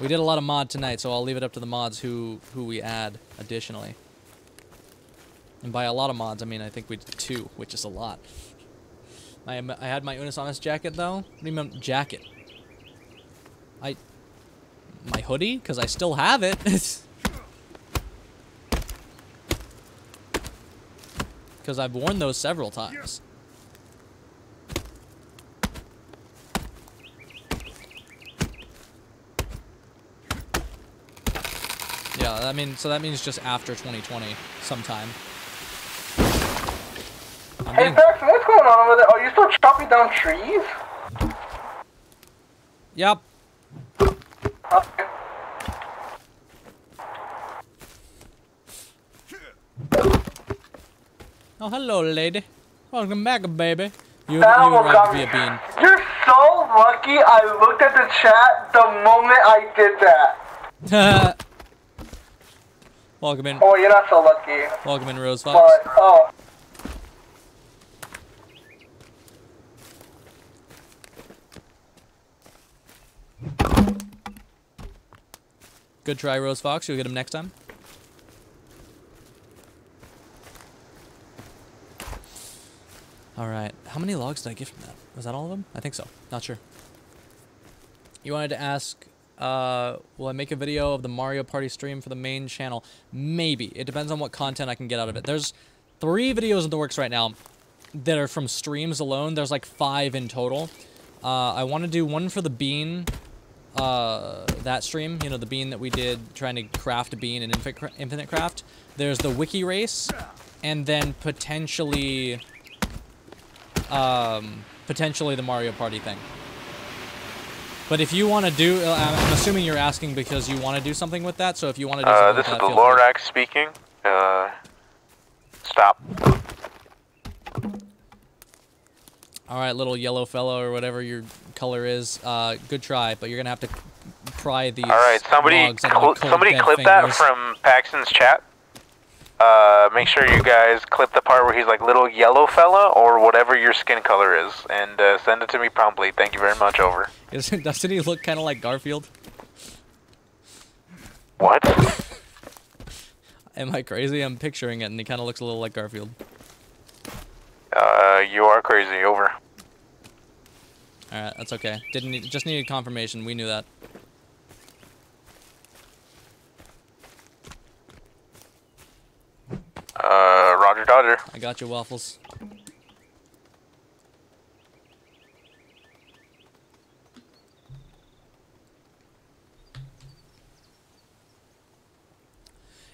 we did a lot of mod tonight, so I'll leave it up to the mods who who we add additionally. And by a lot of mods, I mean I think we did two, which is a lot. I am, I had my Unisamis jacket though. Mean jacket? I my hoodie because I still have it. Because I've worn those several times. Yeah, I mean, so that means just after 2020, sometime. I'm Hey, Paxton, what's going on over there? Are you still chopping down trees? Yep. Okay. Oh, hello, lady. Welcome back, baby. You, you That almost arrived got via bean. You're so lucky I looked at the chat the moment I did that. welcome in, Oh, you're not so lucky. welcome in, Rose Fox. But, oh. Good try, Rose Fox. You'll get him next time. All right. How many logs did I get from that? Was that all of them? I think so. Not sure. You wanted to ask, uh, will I make a video of the Mario Party stream for the main channel? Maybe. It depends on what content I can get out of it. There's three videos in the works right now that are from streams alone. There's like five in total. Uh, I want to do one for the bean, uh, that stream, you know, the bean that we did trying to craft a bean in Infinite Craft. There's the wiki race, and then potentially, um, potentially the Mario Party thing. But if you want to do, uh, I'm assuming you're asking because you want to do something with that. So if you want to do Uh, something this with is that, the feel free. Lorax speaking. Uh, stop. All right, little yellow fellow or whatever your color is. Uh, good try, but you're gonna have to pry these. All right, somebody, logs out of my cl- somebody clip that from Paxton's chat. Uh, make sure you guys clip the part where he's like little yellow fella or whatever your skin color is, and uh, send it to me promptly. Thank you very much. Over. Isn't, doesn't he look kind of like Garfield? What? Am I crazy? I'm picturing it, and he kind of looks a little like Garfield. Uh, you are crazy. Over. All right, that's okay. Didn't need, just needed confirmation. We knew that. Uh, Roger Dodger. I got you, waffles.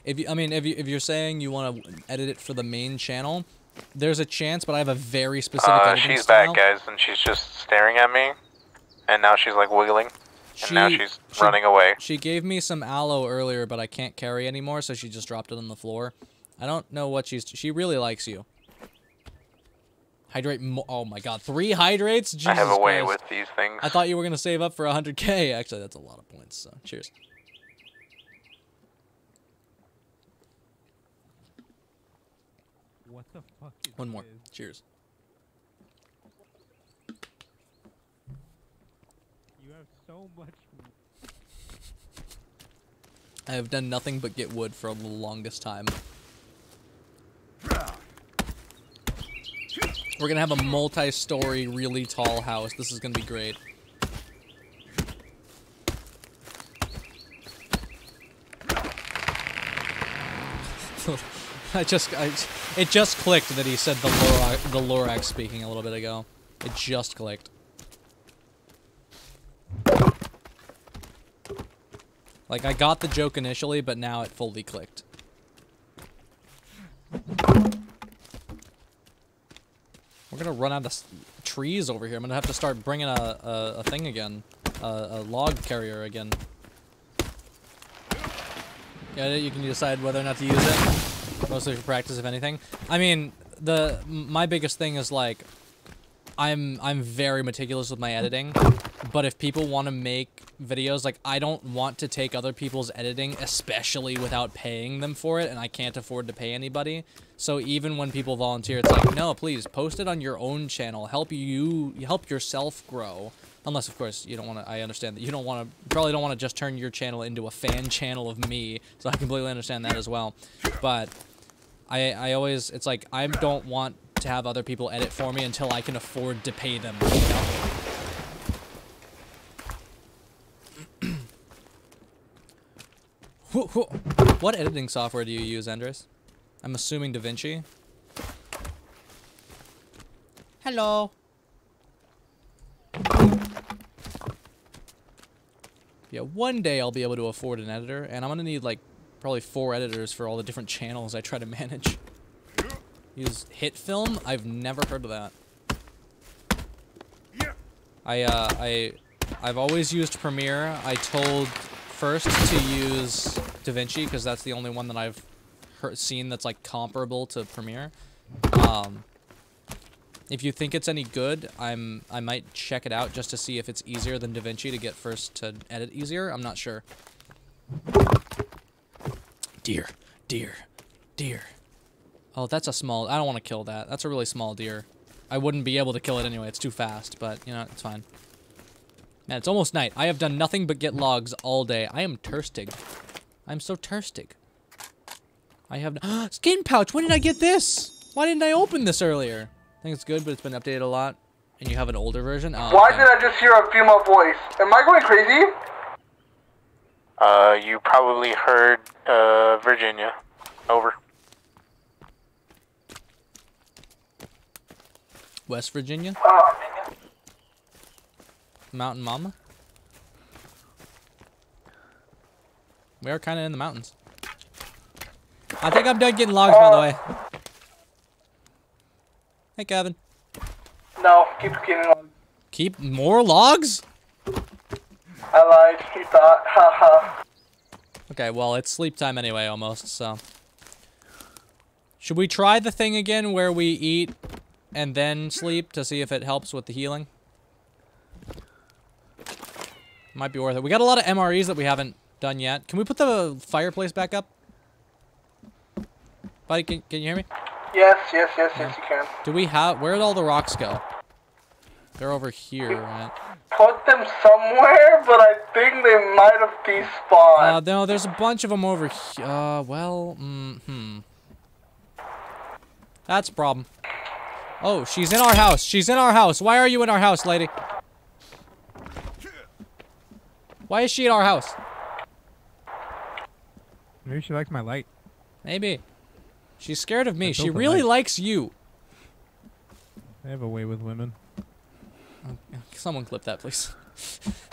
If you, I mean, if you if you're saying you want to edit it for the main channel, there's a chance, but I have a very specific Uh, she's style. back, guys, and she's just staring at me, and now she's like wiggling, and now she's she- running away. She gave me some aloe earlier, but I can't carry anymore, so she just dropped it on the floor. I don't know what she's. She really likes you. Hydrate. Mo- oh my god, three hydrates. Jesus I have a way Christ. with these things. I thought you were gonna save up for 100k. Actually, that's a lot of points. So cheers. What the fuck is One more. this? Cheers. You have so much. I have done nothing but get wood for the longest time. We're gonna have a multi-story, really tall house. This is gonna be great. I just, I, it just clicked that he said the Lorax, the Lorax speaking a little bit ago. It just clicked. Like, I got the joke initially, but now it fully clicked. We're gonna run out of trees over here. I'm gonna have to start bringing a, a, a thing again. A, a log carrier again. It? You can decide whether or not to use it. Mostly for practice, if anything. I mean, the my biggest thing is like, I'm I'm very meticulous with my editing, but if people want to make videos, like I don't want to take other people's editing, especially without paying them for it, and I can't afford to pay anybody. So even when people volunteer, it's like, no, please post it on your own channel. Help you help yourself grow. Unless, of course, you don't want to. I understand that you don't want to. Probably don't want to just turn your channel into a fan channel of me. So I completely understand that as well. But I I always it's like I don't want to have other people edit for me until I can afford to pay them. You know? What editing software do you use, Andres? I'm assuming DaVinci. Hello. Yeah, one day I'll be able to afford an editor, and I'm gonna need like probably four editors for all the different channels I try to manage. Use HitFilm? I've never heard of that. I uh I I've always used Premiere. I told first to use DaVinci because that's the only one that I've heard, seen that's like comparable to Premiere. Um, if you think it's any good, I'm I might check it out just to see if it's easier than DaVinci to get first to edit easier. I'm not sure. Deer, deer, deer. Oh, that's a small. I don't want to kill that. That's a really small deer. I wouldn't be able to kill it anyway. It's too fast, but you know it's fine. Man, it's almost night. I have done nothing but get logs all day. I am thirstig. I'm so thirstig. I have skin pouch. When did I get this? Why didn't I open this earlier? I think it's good, but it's been updated a lot. And you have an older version. Oh, Why okay. did I just hear a female voice? Am I going crazy? Uh, you probably heard uh, Virginia. Over. West Virginia? Mountain Mama? We are kind of in the mountains. I think I'm done getting logs, by the way. Hey, Kevin. no, keep getting on. Keep more logs? I lied. He thought. Haha. Okay, well, it's sleep time anyway, almost, so. Should we try the thing again where we eat and then sleep to see if it helps with the healing? Might be worth it. We got a lot of MREs that we haven't done yet. Can we put the fireplace back up? Buddy, can, can you hear me? yes, yes, yes, yes, you can. Do we have... Where'd all the rocks go? They're over here, right? Put them somewhere, but I think they might have despawned. Uh, no, there's a bunch of them over here. Uh, well, mm, hmm. That's a problem. Oh, she's in our house. She's in our house. Why are you in our house, lady? Why is she in our house? Maybe she likes my light. Maybe. She's scared of me. She really light. likes you. I have a way with women. Someone clip that, please.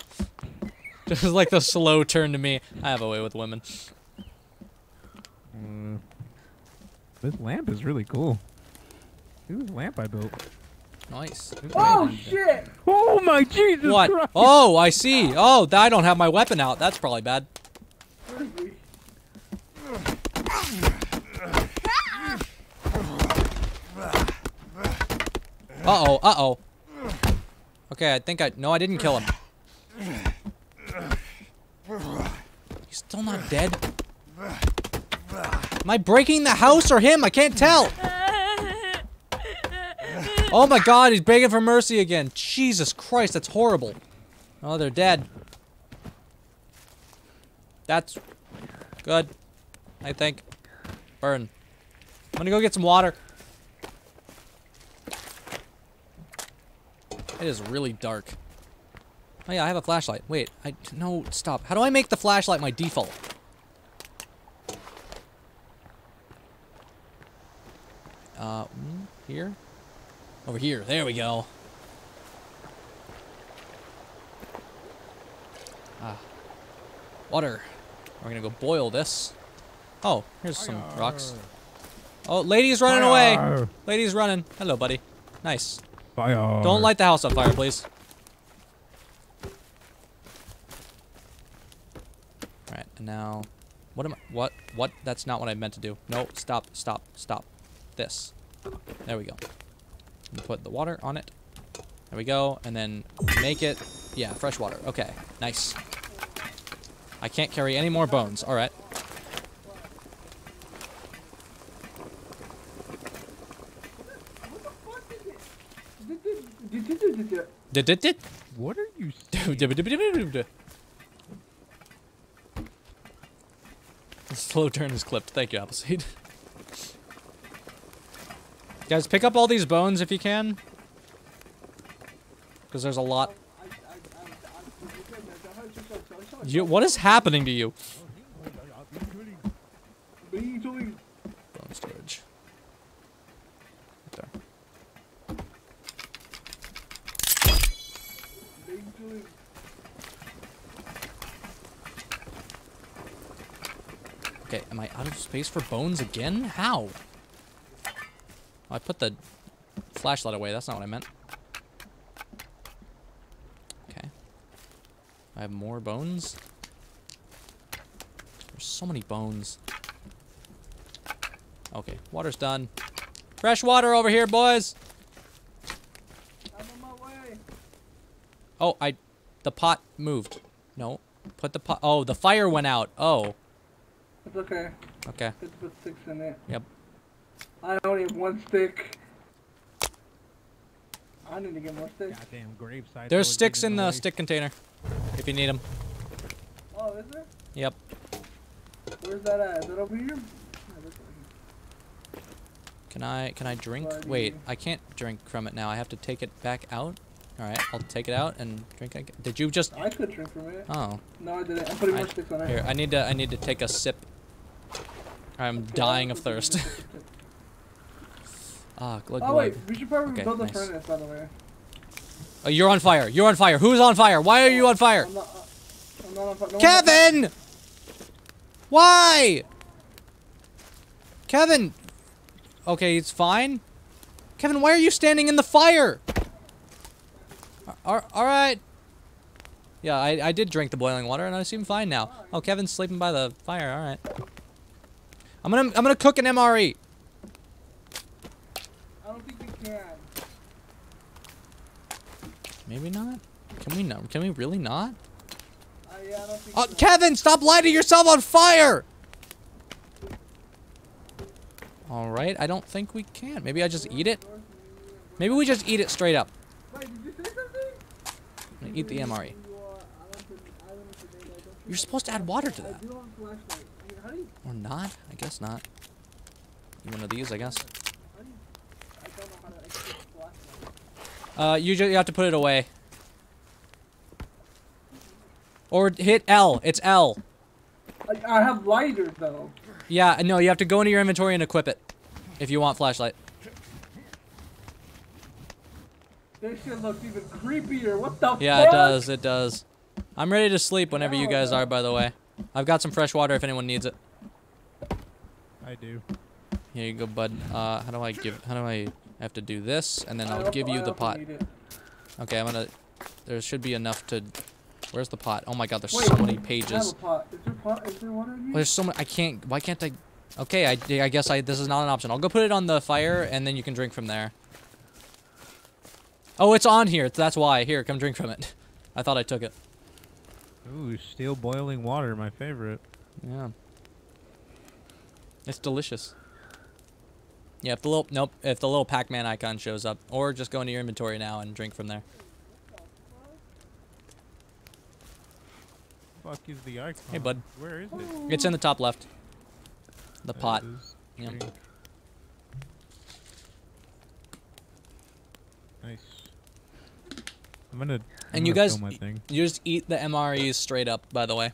Just like the slow turn to me. I have a way with women. Uh, this lamp is really cool. Look at this lamp I built. Nice. Oh shit! Oh my Jesus What? Christ! Oh, I see. Oh, th- I don't have my weapon out. That's probably bad. Uh-oh, uh-oh. Okay, I think I... No, I didn't kill him. He's still not dead? Am I breaking the house or him? I can't tell. Oh my god, he's begging for mercy again. Jesus Christ, that's horrible. Oh, they're dead. That's good. I think. Burn. I'm gonna go get some water. It is really dark. Oh yeah, I have a flashlight. Wait, I no stop. How do I make the flashlight my default? Uh, mm, here? Over here. There we go. Ah. Water. We're gonna go boil this. Oh, here's some rocks. Oh, lady's running away. Fire! Lady's running. Hello, buddy. Nice. Fire! Don't light the house on fire, please. Alright, and now... What am I... What? What? That's not what I meant to do. No, stop, stop, stop. This. There we go. And put the water on it. There we go. And then make it... Yeah, fresh water. Okay, nice. I can't carry any more bones. Did did. What are you slow turn is clipped. Thank you, Appleseed. Guys, pick up all these bones if you can. Because there's a lot. You, what is happening to you? Bone storage. Right there. Okay, am I out of space for bones again? How? I put the flashlight away. That's not what I meant. Okay. I have more bones. There's so many bones. Okay, water's done. Fresh water over here, boys. I'm on my way. Oh, I, the pot moved. No, put the pot. Oh, the fire went out. Oh, It's okay. okay. Just put in it. Yep. I only have one stick. I need to get more sticks. Goddamn grave sites. There's sticks in the way. stick container, if you need them. Oh, is there? Yep. Where's that at? Is that over here? Yeah, that's over here. Can I can I drink? Buddy. Wait, I can't drink from it now. I have to take it back out. All right, I'll take it out and drink. Again. Did you just? I could drink from it. Oh, No, I didn't. I'm putting I- more sticks on it. here. I need to I need to take a sip. I'm Okay, dying of thirst. Ah, glug oh wait, we should probably Okay, build a nice. furnace, by the way. Oh, you're on fire. You're on fire. Who's on fire? Why are you on fire? I'm not. Uh, I'm not on fire. No, Kevin! Why? Kevin! Okay, it's fine. Kevin, why are you standing in the fire? Alright. Yeah, I, I did drink the boiling water and I seem fine now. Oh, Kevin's sleeping by the fire. Alright. I'm gonna I'm gonna cook an. MRE. I don't think we can. Maybe not. Can we not? Can we really not? Uh, yeah, I don't think Oh, so. Kevin, stop lighting yourself on fire! Alright, I don't think we can. Maybe I just eat it? Maybe we just eat it straight up. Wait, did you say something? I'm gonna eat the MRE. You are- I don't think- I don't think they- I don't think You're supposed to add water to that. do have a flashlight. I mean, how do you? Or not? I guess not. One of these, I guess. How do you? I don't know how to exit the flashlight. Uh, you just you have to put it away. Or hit L. It's L. I, I have lighters though. Yeah, no, you have to go into your inventory and equip it. If you want flashlight. This shit looks even creepier. What the Yeah, fuck? it does. It does. I'm ready to sleep whenever you guys are, by the way. I've got some fresh water if anyone needs it. I do. Here you go, bud. Uh, how do I give? How do I? I have to do this, and then I I'll also- give you the pot. Okay, I'm gonna. There should be enough to. Where's the pot? Oh my God, there's Wait, so many pages. a pot. Is there pot? Is there water in here? Well, there's so many. I can't. Why can't I? Okay, I, I guess I. This is not an option. I'll go put it on the fire, and then you can drink from there. Oh, it's on here. That's why. Here, come drink from it. I thought I took it. Ooh, still boiling water, my favorite. Yeah. It's delicious. Yeah, if the little nope, if the little Pac-Man icon shows up, or just go into your inventory now and drink from there. Fuck is the icon? Hey, bud. Where is it? It's in the top left. The There it pot. is. Yep. Nice. I'm gonna. I'm And you gonna guys- my thing. You just eat the MREs straight up, by the way.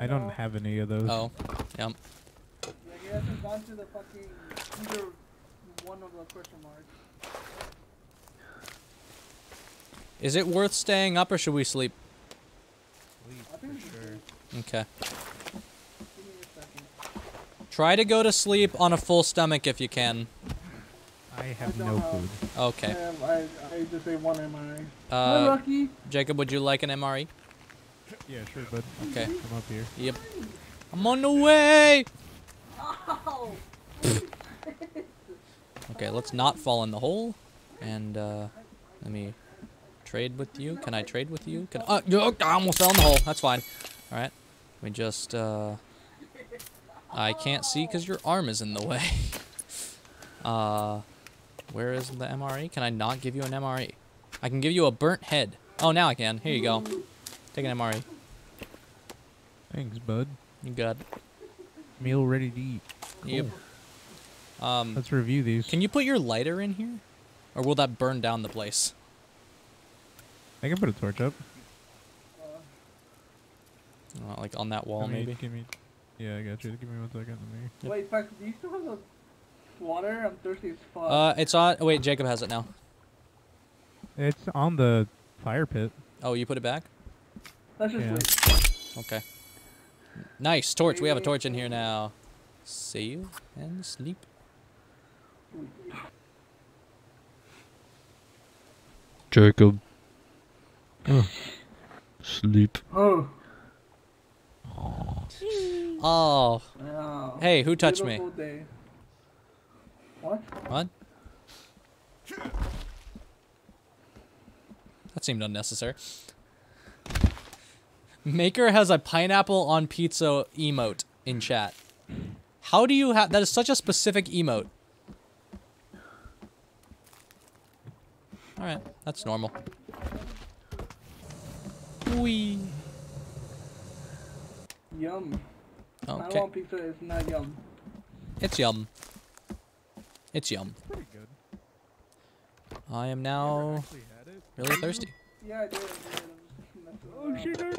I don't have any of those. Oh, yep. Yeah, he hasn't gone to the fucking either one of the question marks. Is it worth staying up or should we sleep? Sleep for sure. Okay. Give me a second. Try to go to sleep on a full stomach if you can. I have don't no know. food. Okay. Um, I, I just say one MRE. Hi, Uh, Lucky. Jaycob, would you like an MRE? Yeah, sure, bud. Okay. Come up here. Yep. I'm on the way. Okay, let's not fall in the hole. And uh, let me trade with you. Can I trade with you? Can uh, you- I almost fell in the hole. That's fine. All right. We just uh, I can't see because your arm is in the way. uh, where is the MRE? Can I not give you an MRE? I can give you a burnt head. Oh, now I can. Here you go. Take an MRE. Thanks, bud. You got. Meal ready to eat. Yep. Cool. Um, Let's review these. Can you put your lighter in here? Or will that burn down the place? I can put a torch up. Uh, like on that wall, Give me- maybe? Give me. Yeah, I got you. Give me one second. Let me. Yep. Wait, fuck, do you still have the water? I'm thirsty as fuck. Uh, it's on. Wait, Jaycob has it now. It's on the fire pit. Oh, you put it back? Let's just yeah. wait. Okay. Nice torch. We have a torch in here now. Save and sleep. Jaycob. Oh. Sleep. Oh. Oh, Yeah. hey, who touched me? Day. What? What? That seemed unnecessary. Maker has a pineapple on pizza emote in chat. How do you have that is such a specific emote. Alright, that's normal. Wee. Yum. I Okay. want pizza. It's not yum. It's yum. It's yum. Pretty good. I am now Actually had it. really thirsty. Yeah, I did. I did. I'm just Oh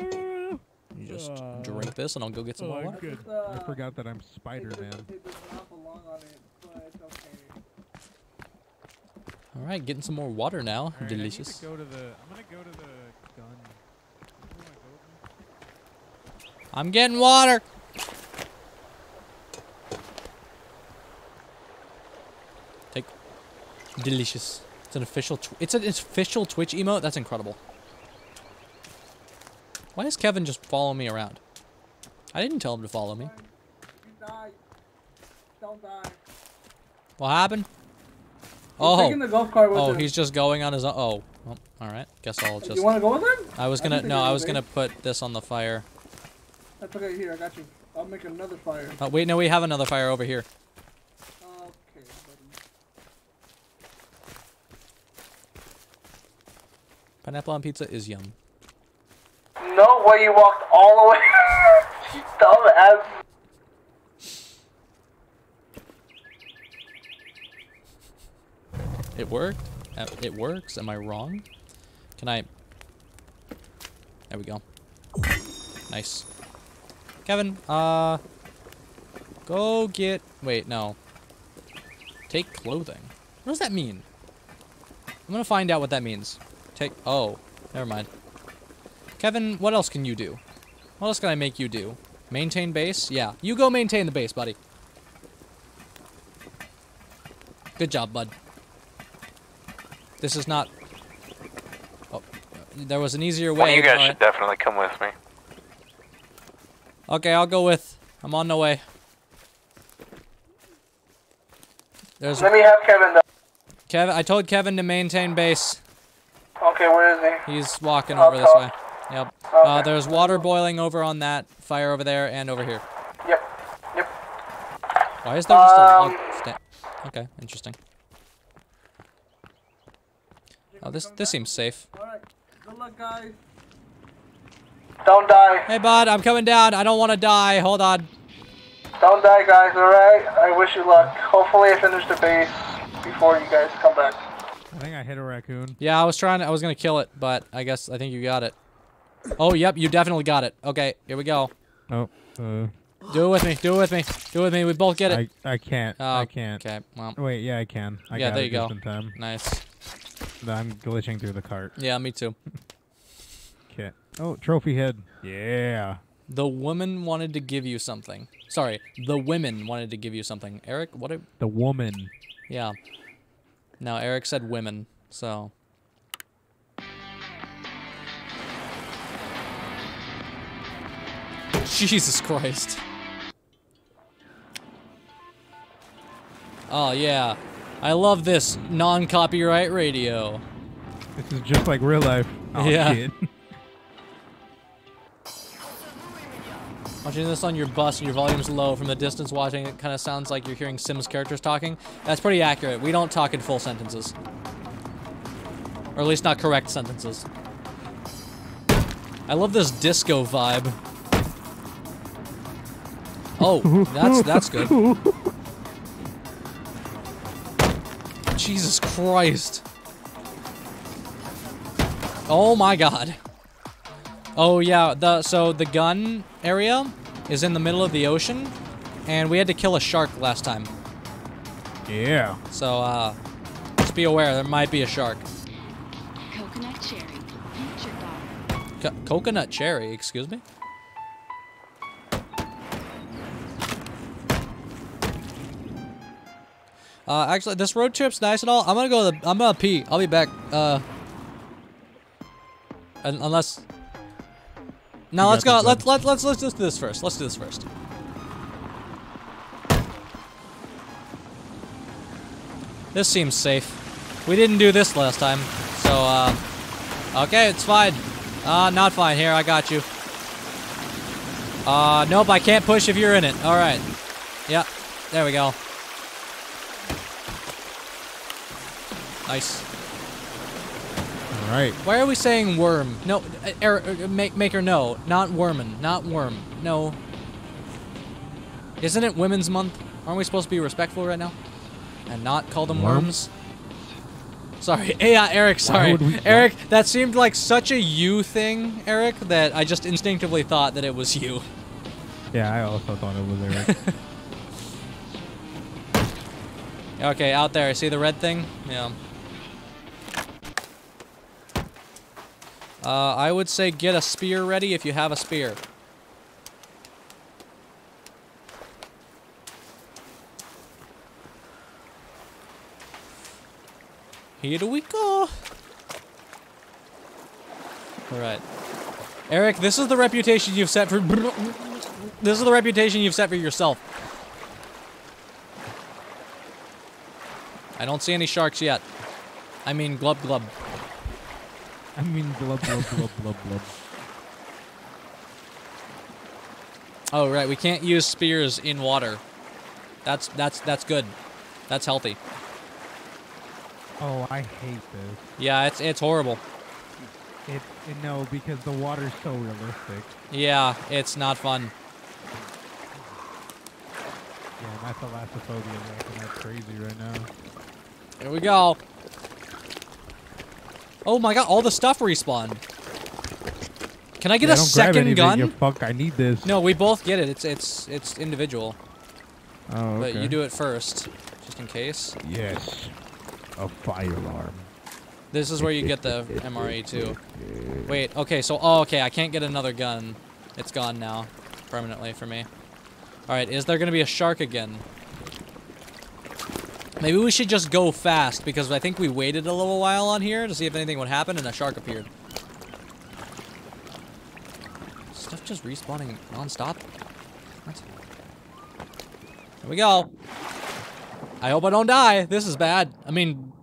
shit! You just Uh, drink this and I'll go get some Oh, more I'm water. good. Just, uh, I forgot that I'm It Spider does- Man. It does not belong on it, but it's okay. Alright, getting some more water now. Alright, I need Delicious. to go to the. I'm gonna go to the gun. Go? I'm getting water. Take. Delicious. It's an official. Tw- it's an official Twitch emote. That's incredible. Why does Kevin just follow me around? I didn't tell him to follow me. You die. Don't die. What happened? He's Oh, taking the golf cart with oh, him. he's just going on his own. Oh, well, all right. Guess I'll just. You want to go with him? I was gonna can no, I was me. gonna put this on the fire. That's okay. Here, I got you. I'll make another fire. Oh, wait, no, we have another fire over here. Okay, buddy. Pineapple on pizza is yum. No way you walked all the way. you dumb ass. It worked. Uh, It works. Am I wrong? Can I? There we go. Nice. Kevin, uh, go get. Wait, no. Take clothing. What does that mean? I'm gonna find out what that means. Take. Oh, never mind. Kevin, what else can you do? What else can I make you do? Maintain base? Yeah, you go maintain the base, buddy. Good job, bud. This is not. Oh, there was an easier way. One of you guys Alright. should definitely come with me. Okay, I'll go with. I'm on the way. There's Let me have Kevin though. Kevin. I told Kevin to maintain base. Okay, where is he? He's walking Up over this way. Yep. Uh, there's water boiling over on that fire over there and over here. Yep. Yep. Why is there just a log? Um, okay, interesting. Oh, this this seems safe. All right. Good luck, guys. Don't die. Hey, bud, I'm coming down. I don't want to die. Hold on. Don't die, guys. All right. I wish you luck. Hopefully, I finish the base before you guys come back. I think I hit a raccoon. Yeah, I was trying. I was gonna kill it, but I guess I think you got it. Oh, yep, you definitely got it. Okay, here we go. Oh, uh, Do it with me. Do it with me. Do it with me. We both get it. I I can't. Oh, I can't. Okay. Well, Wait, yeah, I can. I Yeah, got there it you just go. time. nice. I'm glitching through the cart. Yeah, me too. Okay. Oh, trophy head. Yeah. The woman wanted to give you something. Sorry, the women wanted to give you something. Eric, what? A, The woman. yeah. Now Eric said women. So. Jesus Christ. Oh yeah. I love this non-copyright radio. This is just like real life. Oh, Yeah. shit. Watching this on your bus and your volume's low from the distance watching it kind of sounds like you're hearing Sims characters talking. That's pretty accurate. We don't talk in full sentences. Or at least not correct sentences. I love this disco vibe. Oh, that's that's good. Jesus Christ. Oh my god. Oh yeah, the so the gun area is in the middle of the ocean, and we had to kill a shark last time. yeah. So uh, just be aware there might be a shark. Coconut cherry. Co- coconut cherry, excuse me. Uh, actually, this road trip's nice and all. I'm gonna go. To the, I'm gonna pee. I'll be back. Uh, un- unless. Now let's go. Let's let's let's let's just do this first. Let's do this first. This seems safe. We didn't do this last time, so uh, okay, it's fine. Uh, not fine. Here, I got you. Uh, nope, I can't push if you're in it. All right. Yeah, there we go. Nice. All right. Why are we saying worm? No, uh, er, uh, make maker no, not wormin, not worm. No. Isn't it Women's Month? Aren't we supposed to be respectful right now, and not call them Worm? worms? Sorry, yeah, Eric. Sorry, we- Eric. That seemed like such a you thing, Eric, that I just instinctively thought that it was you. Yeah, I also thought it was Eric. Okay, out there. See the red thing? Yeah. Uh, I would say get a spear ready if you have a spear. Here we go. All right. Eric, this is the reputation you've set for. This is the reputation you've set for yourself. I don't see any sharks yet. I mean, glub glub. I mean, blub, blub, blub, blub, blub. Oh right, we can't use spears in water. That's that's that's good. That's healthy. Oh, I hate this. Yeah, it's it's horrible. It, it no, because the water's so realistic. Yeah, it's not fun. Yeah, my thalassophobia is acting crazy right now. Here we go. Oh my god, all the stuff respawned. Can I get Yeah, a second gun? You fuck, I need this. No, we both get it. It's it's it's individual. Oh, okay. But you do it first, just in case. Yes. A fire alarm. This is where you get the MRE too. Wait, okay, so oh okay, I can't get another gun. It's gone now, permanently for me. All right, is there gonna be a shark again? Maybe we should just go fast because I think we waited a little while on here to see if anything would happen, and a shark appeared. Stuff just respawning non-stop. What? Here we go. I hope I don't die. This is bad. I mean,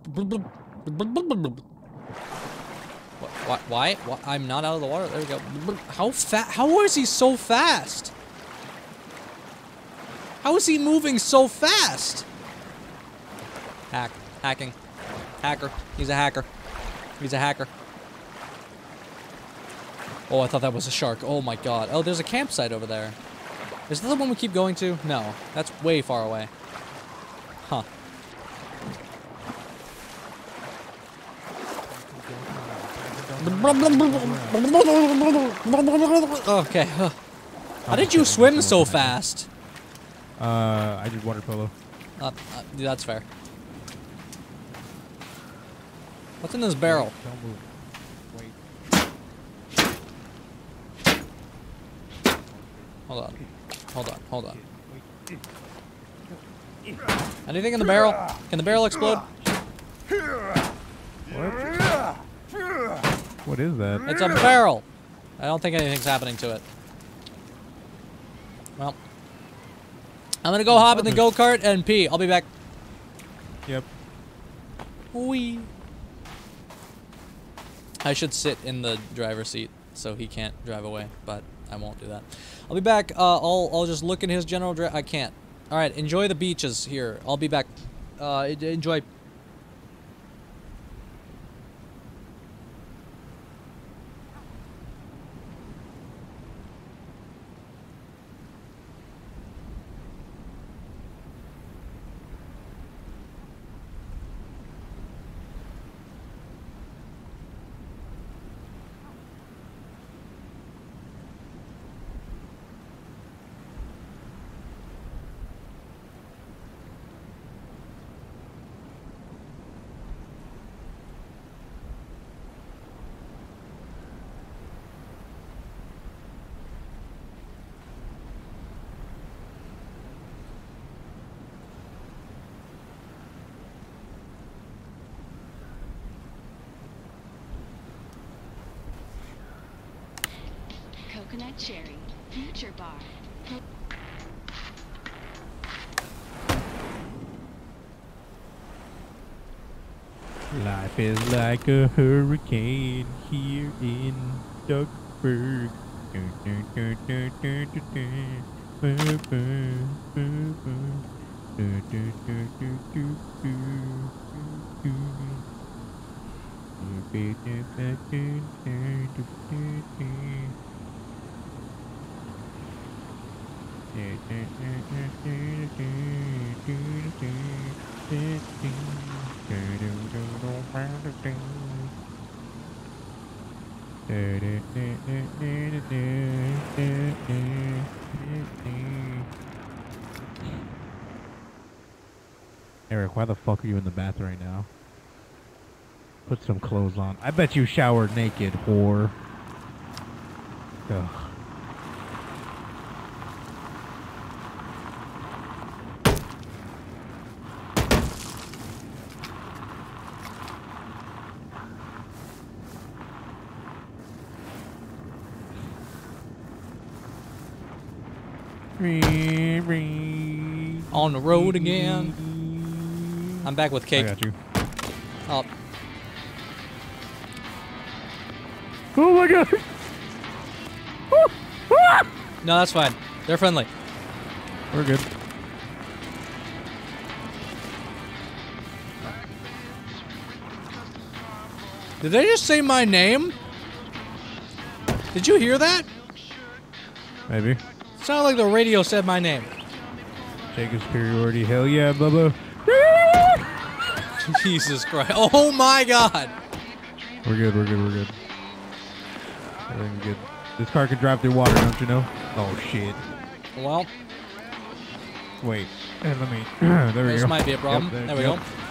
why? Why? why? I'm not out of the water. There we go. How fast? How is he so fast? How is he moving so fast? Hack. Hacking. Hacker. He's a hacker. He's a hacker. Oh, I thought that was a shark. Oh my god. Oh, there's a campsite over there. Is this the one we keep going to? No. That's way far away. Huh. Okay. How did you swim so fast? Uh, I did water polo. Uh, uh, that's fair. What's in this barrel? Don't move. Wait. Hold on. Hold on. Hold on. Anything in the barrel? Can the barrel explode? What is that? It's a barrel. I don't think anything's happening to it. Well, I'm gonna go hop in the go kart and pee. I'll be back. Yep. Wee. I should sit in the driver's seat so he can't drive away, but I won't do that. I'll be back. Uh, I'll I'll just look in his general. I can't. All right. Enjoy the beaches here. I'll be back. Uh, enjoy. Like a hurricane here in Duckburg. Eric, why the fuck are you in the bath right now? Put some clothes on. I bet you showered naked, whore. Ugh. On the road again. I'm back with I got you. Oh, Oh my god! no, that's fine. They're friendly. We're good. Did they just say my name? Did you hear that? Maybe. Sounded like the radio said my name. Jaycob's superiority. Hell yeah, Bubba. Jesus Christ. Oh my God. We're good, we're good, we're good. Everything's good. This car can drive through water, don't you know? Oh shit. Well, Wait. eh, let me. there we this go. might be a problem. Yep, there we yep, go.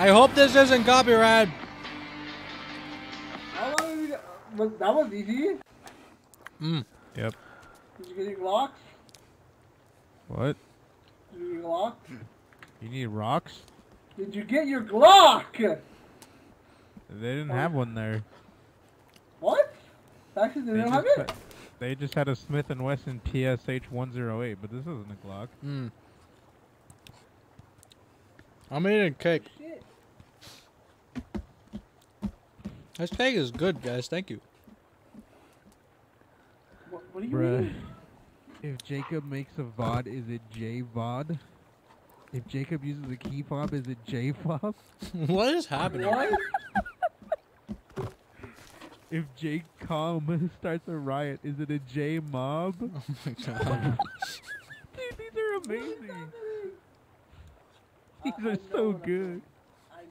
I hope this isn't copyright. How long have you? But that was easy. Mm. Yep. Did you get your Glocks? What? Did you get your Glock? You need rocks? Did you get your Glock? They didn't have one there. What? Actually, they They don't have just, it. ha- they just had a Smith and Wesson PSH 108, but this isn't a Glock. Mm. I'm eating cake. Shit. This cake is good, guys. Thank you. What, what are you Bruh. eating? If Jaycob makes a VOD, is it J VOD? If Jaycob uses a key fob, is it J fob? what is happening? What? If Jake Com starts a riot, is it a J mob? Oh my God. Dude, these are amazing. These are so good.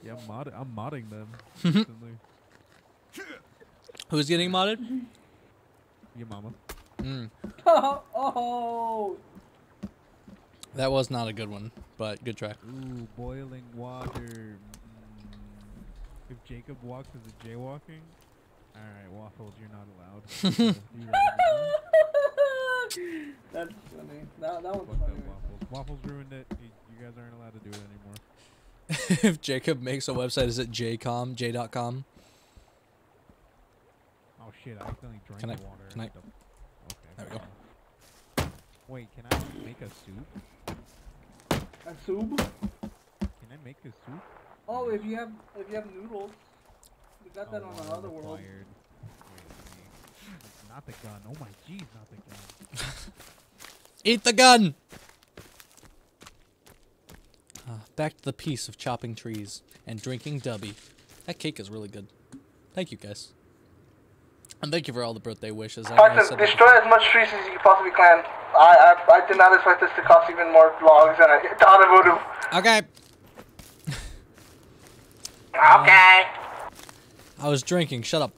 Yeah, I'm, mod- I'm modding them. Who's getting modded? Your mama. Mm. oh, That was not a good one, but good try. Ooh, boiling water. Mm. If Jaycob walks, is it jaywalking? Alright, Waffles, you're not allowed. So, you ready? that's funny. That, that one's funny. Waffles. Waffles ruined it. You, you guys aren't allowed to do it anymore. if Jaycob makes a website, is it jcom, j.com? Oh shit, I accidentally drank Can I- the water. can I- the- Okay. There we go. fine. Wait, can I make a soup? A soup? Can I make a soup? Oh, if you have if you have noodles, we got that Oh, on water another world. required. Wait, Not the gun. Oh my jeez, not the gun. Eat the gun! Ah, back to the peace of chopping trees and drinking dubby. That cake is really good. Thank you, guys. And thank you for all the birthday wishes. I I Try to that destroy as much trees as you possibly can. I, I I did not expect this to cost even more logs than I thought it would have. before. Okay. Okay. I was drinking. Shut up.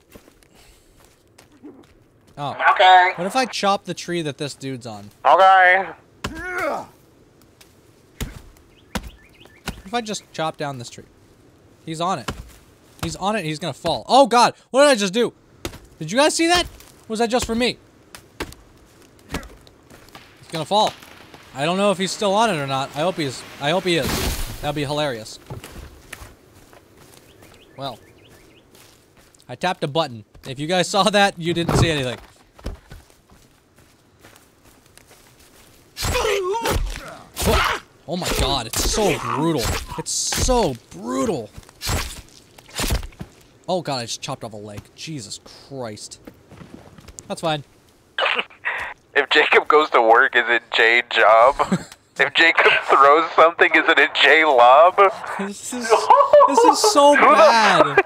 Oh. Okay. What if I chop the tree that this dude's on? Okay. If I just chop down this tree? He's on it. He's on it. He's gonna fall. Oh God! What did I just do? Did you guys see that? Was that just for me? He's gonna fall. I don't know if he's still on it or not. I hope he's. I hope he is. That'd be hilarious. Well, I tapped a button. If you guys saw that, you didn't see anything. Oh, my god, it's so brutal. It's so brutal. Oh god, I just chopped off a leg. Jesus Christ. That's fine. If Jaycob goes to work, is it J job? if Jaycob throws something, is it a J lob? This is, this is so bad.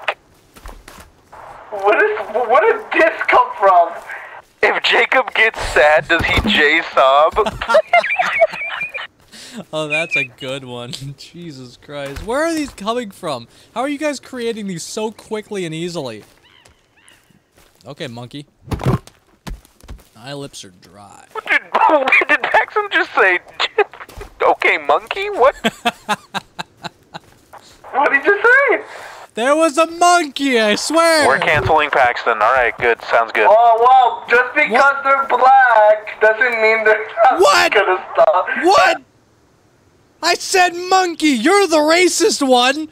What is? Where did this come from? If Jaycob gets sad, does he J sob? Oh, that's a good one. Jesus Christ. Where are these coming from? How are you guys creating these so quickly and easily? Okay, monkey. My lips are dry. did, did Maxim just say, okay, monkey? What? What did you say? There was a monkey, I swear! We're canceling Paxton. Alright, good. Sounds good. Oh wow! Just because they're black doesn't mean they're not What? gonna stop. What? I said monkey! You're the racist one!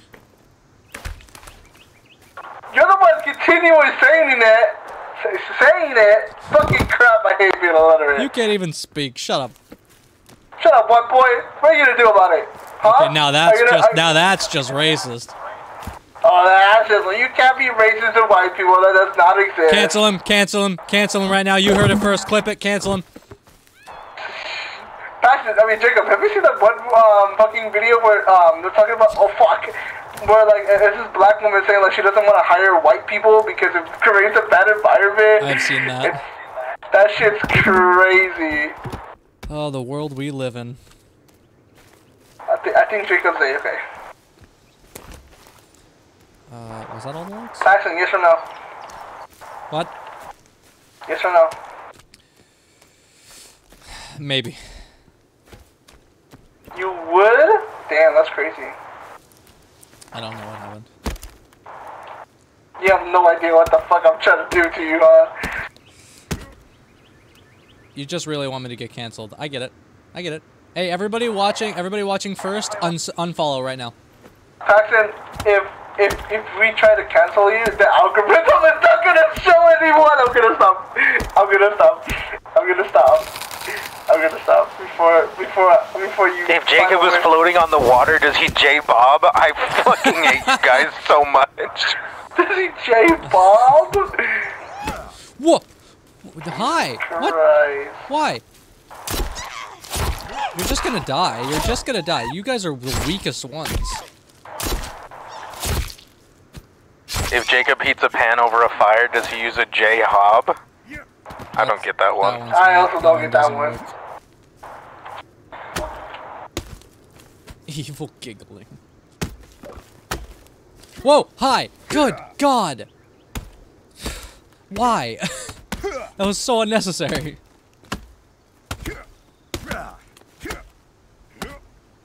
You're the one continually saying s- Saying it. Fucking crap! I hate being illiterate. You can't even speak. Shut up. Shut up, white boy. What are you gonna do about it? Huh? Okay, now that's gonna- just now that's just racist. Oh, that's just you can't be racist to white people. That does not exist. Cancel him, cancel him, cancel him right now. You heard it first. Clip it, cancel him. Actually, I mean, Jaycob, have you seen that one um fucking video where um they're talking about oh fuck, where like uh, it's this black woman saying like she doesn't want to hire white people because it creates a bad environment. I've seen that. It's, that shit's crazy. Oh, the world we live in. I, th- I think Jaycob's a okay. Uh, was that all the likes? Paxton, yes or no? What? Yes or no? Maybe. You would? Damn, that's crazy. I don't know what happened. You have no idea what the fuck I'm trying to do to you, huh? You just really want me to get canceled. I get it. I get it. Hey, everybody watching, everybody watching first, uns unfollow right now. Paxton, if if if we try to cancel you, the algorithm is not gonna show anyone. I'm gonna stop. I'm gonna stop. I'm gonna stop. I'm gonna stop before before before you. If Jaycob was floating on the water, does he J Bob? I fucking hate you guys so much. Does he J Bob? Whoa! Hi! What? Why? You're just gonna die. You're just gonna die. You guys are the weakest ones. If Jaycob heats a pan over a fire, does he use a J Hob? I don't get that That one. one's I also don't get that one. work. Evil giggling. Whoa! Hi! Good God! Why? that was so unnecessary.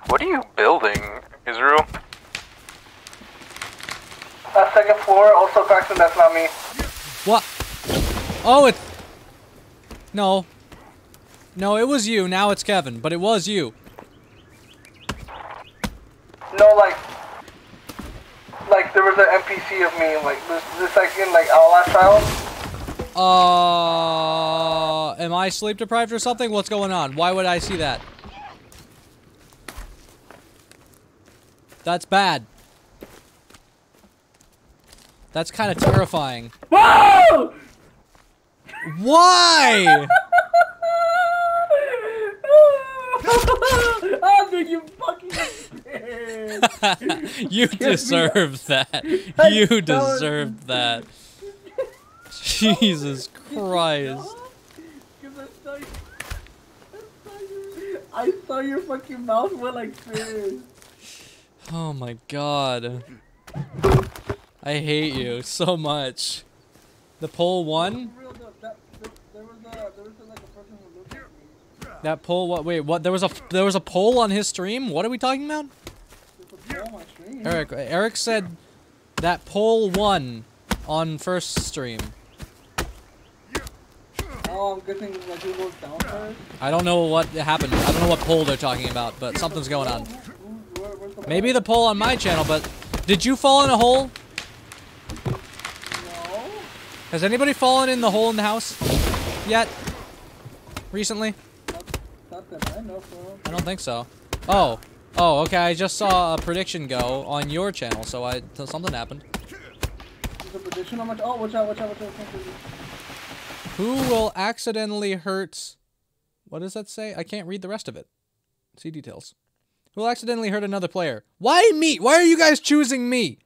What are you building, Israel? Uh, second floor. Also, Paxton, that's not me. What? Oh, it. No. No, it was you. Now it's Kelvin, but it was you. No, like, like there was an NPC of me, like this, this like in like Outlast style. Uh, am I sleep deprived or something? What's going on? Why would I see that? That's bad. That's kind of terrifying. Whoa! Why? oh, dude, you fucking you deserve that. You deserve that. Jesus Christ. I saw you. I saw your, I fucking mouth went like this. Oh my god. I hate you so much. The poll won? That, that, there was a, there was a, like a person who looked at me. That poll what wait, what there was a there was a poll on his stream? What are we talking about? There's a poll on my screen. Eric Eric said that poll won on first stream. Oh, I'm guessing like who goes down first. I don't know what happened. I don't know what poll they're talking about, but something's going on. Who's, where, where's the Maybe the poll on my channel, but did you fall in a hole? Has anybody fallen in the hole in the house yet? Recently? I don't think so. Oh. Oh, okay. I just saw a prediction go on your channel, so I th- something happened. Oh! Who will accidentally hurt? What does that say? I can't read the rest of it. See details. Who will accidentally hurt another player? Why me? Why are you guys choosing me?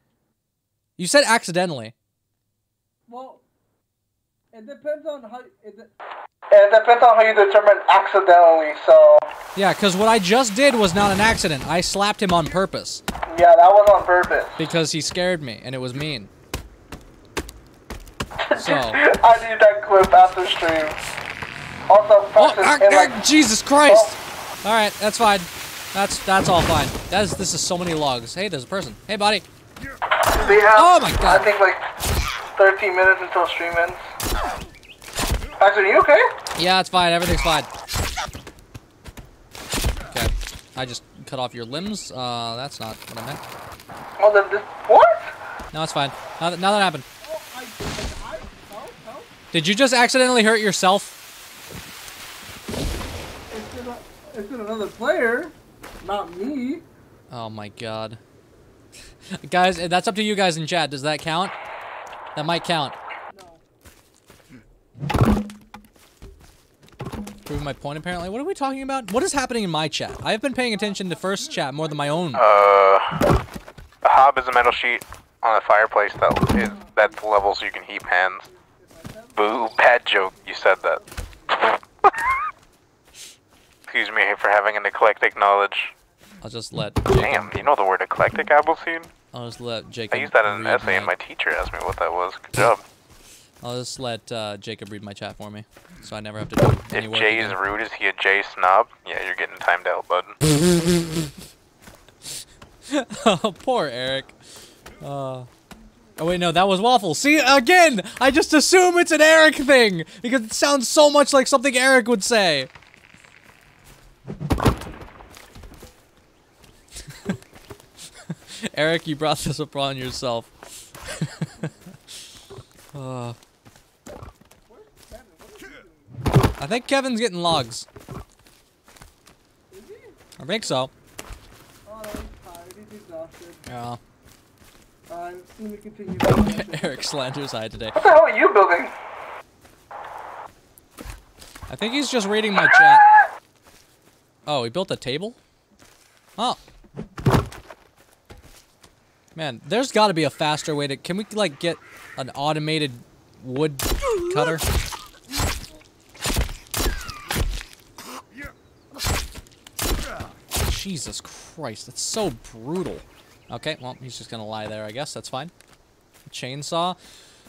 You said accidentally. Well, it depends on how. It, de- It depends on how you determine accidentally. So Yeah, because what I just did was not an accident. I slapped him on purpose yeah, that was on purpose. because he scared me and it was mean. So. I need that clip after stream. Also, Oh, practice ah, in ah, like Jesus Christ! All right, that's fine. That's that's all fine. That is this is so many logs. Hey, there's a person. Hey, buddy. We have. Oh my God. I think like 13 minutes until stream ends. Actually, you okay? Yeah, it's fine. Everything's fine. Okay. I just cut off your limbs. Uh, that's not what I meant. Well, then this what? No, it's fine. Now that, now that happened. oh, I, I, no, no. Did you just accidentally hurt yourself? It's in, a, it's in another player, not me. Oh my god. Guys, eh, that's up to you guys in chat. Does that count? That might count. No. Proving my point, apparently. What are we talking about? What is happening in my chat? I've been paying attention to first chat more than my own. Uh, a hob is a metal sheet on a fireplace that is that's level so you can heap hands. Boo, bad joke. You said that. Excuse me for having an eclectic knowledge. I'll just let Damn, Jaycob, you know the word eclectic, Appleseed? I'll just let Jaycob I used that in an essay and my teacher asked me what that was. Good job. I'll just let uh, Jaycob read my chat for me, so I never have to do any If. Jay is rude, is he a Jay snob? Yeah, you're getting timed out, bud. oh, poor Eric. Uh, oh wait, no, that was waffle. See, again, I just assume it's an Eric thing because it sounds so much like something Eric would say. Eric, you brought this upon yourself. uh, I think Kelvin's getting logs. I think so. Oh, he's tired. He's exhausted. Yeah. Alright, let me continue. Eric slanders high today. What the hell are you building? I think he's just reading my chat. Oh, he built a table? Oh. Man, there's got to be a faster way to... Can we, like, get an automated wood cutter? Jesus Christ, that's so brutal. Okay, well, he's just gonna lie there, I guess. That's fine. Chainsaw.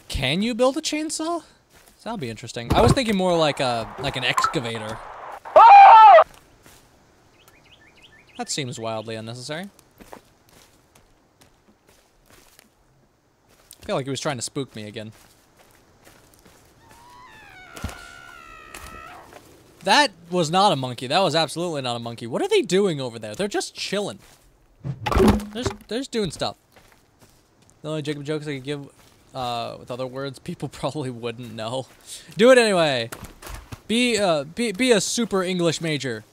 Can you build a chainsaw? That'll be interesting. I was thinking more like a like an excavator. Ah! That seems wildly unnecessary. I feel like he was trying to spook me again. That was not a monkey. That was absolutely not a monkey. What are they doing over there? They're just chilling. They're just, they're just doing stuff. The only Jaycob jokes I could give uh, with other words, people probably wouldn't know. Do it anyway. Be uh, be be a super English major.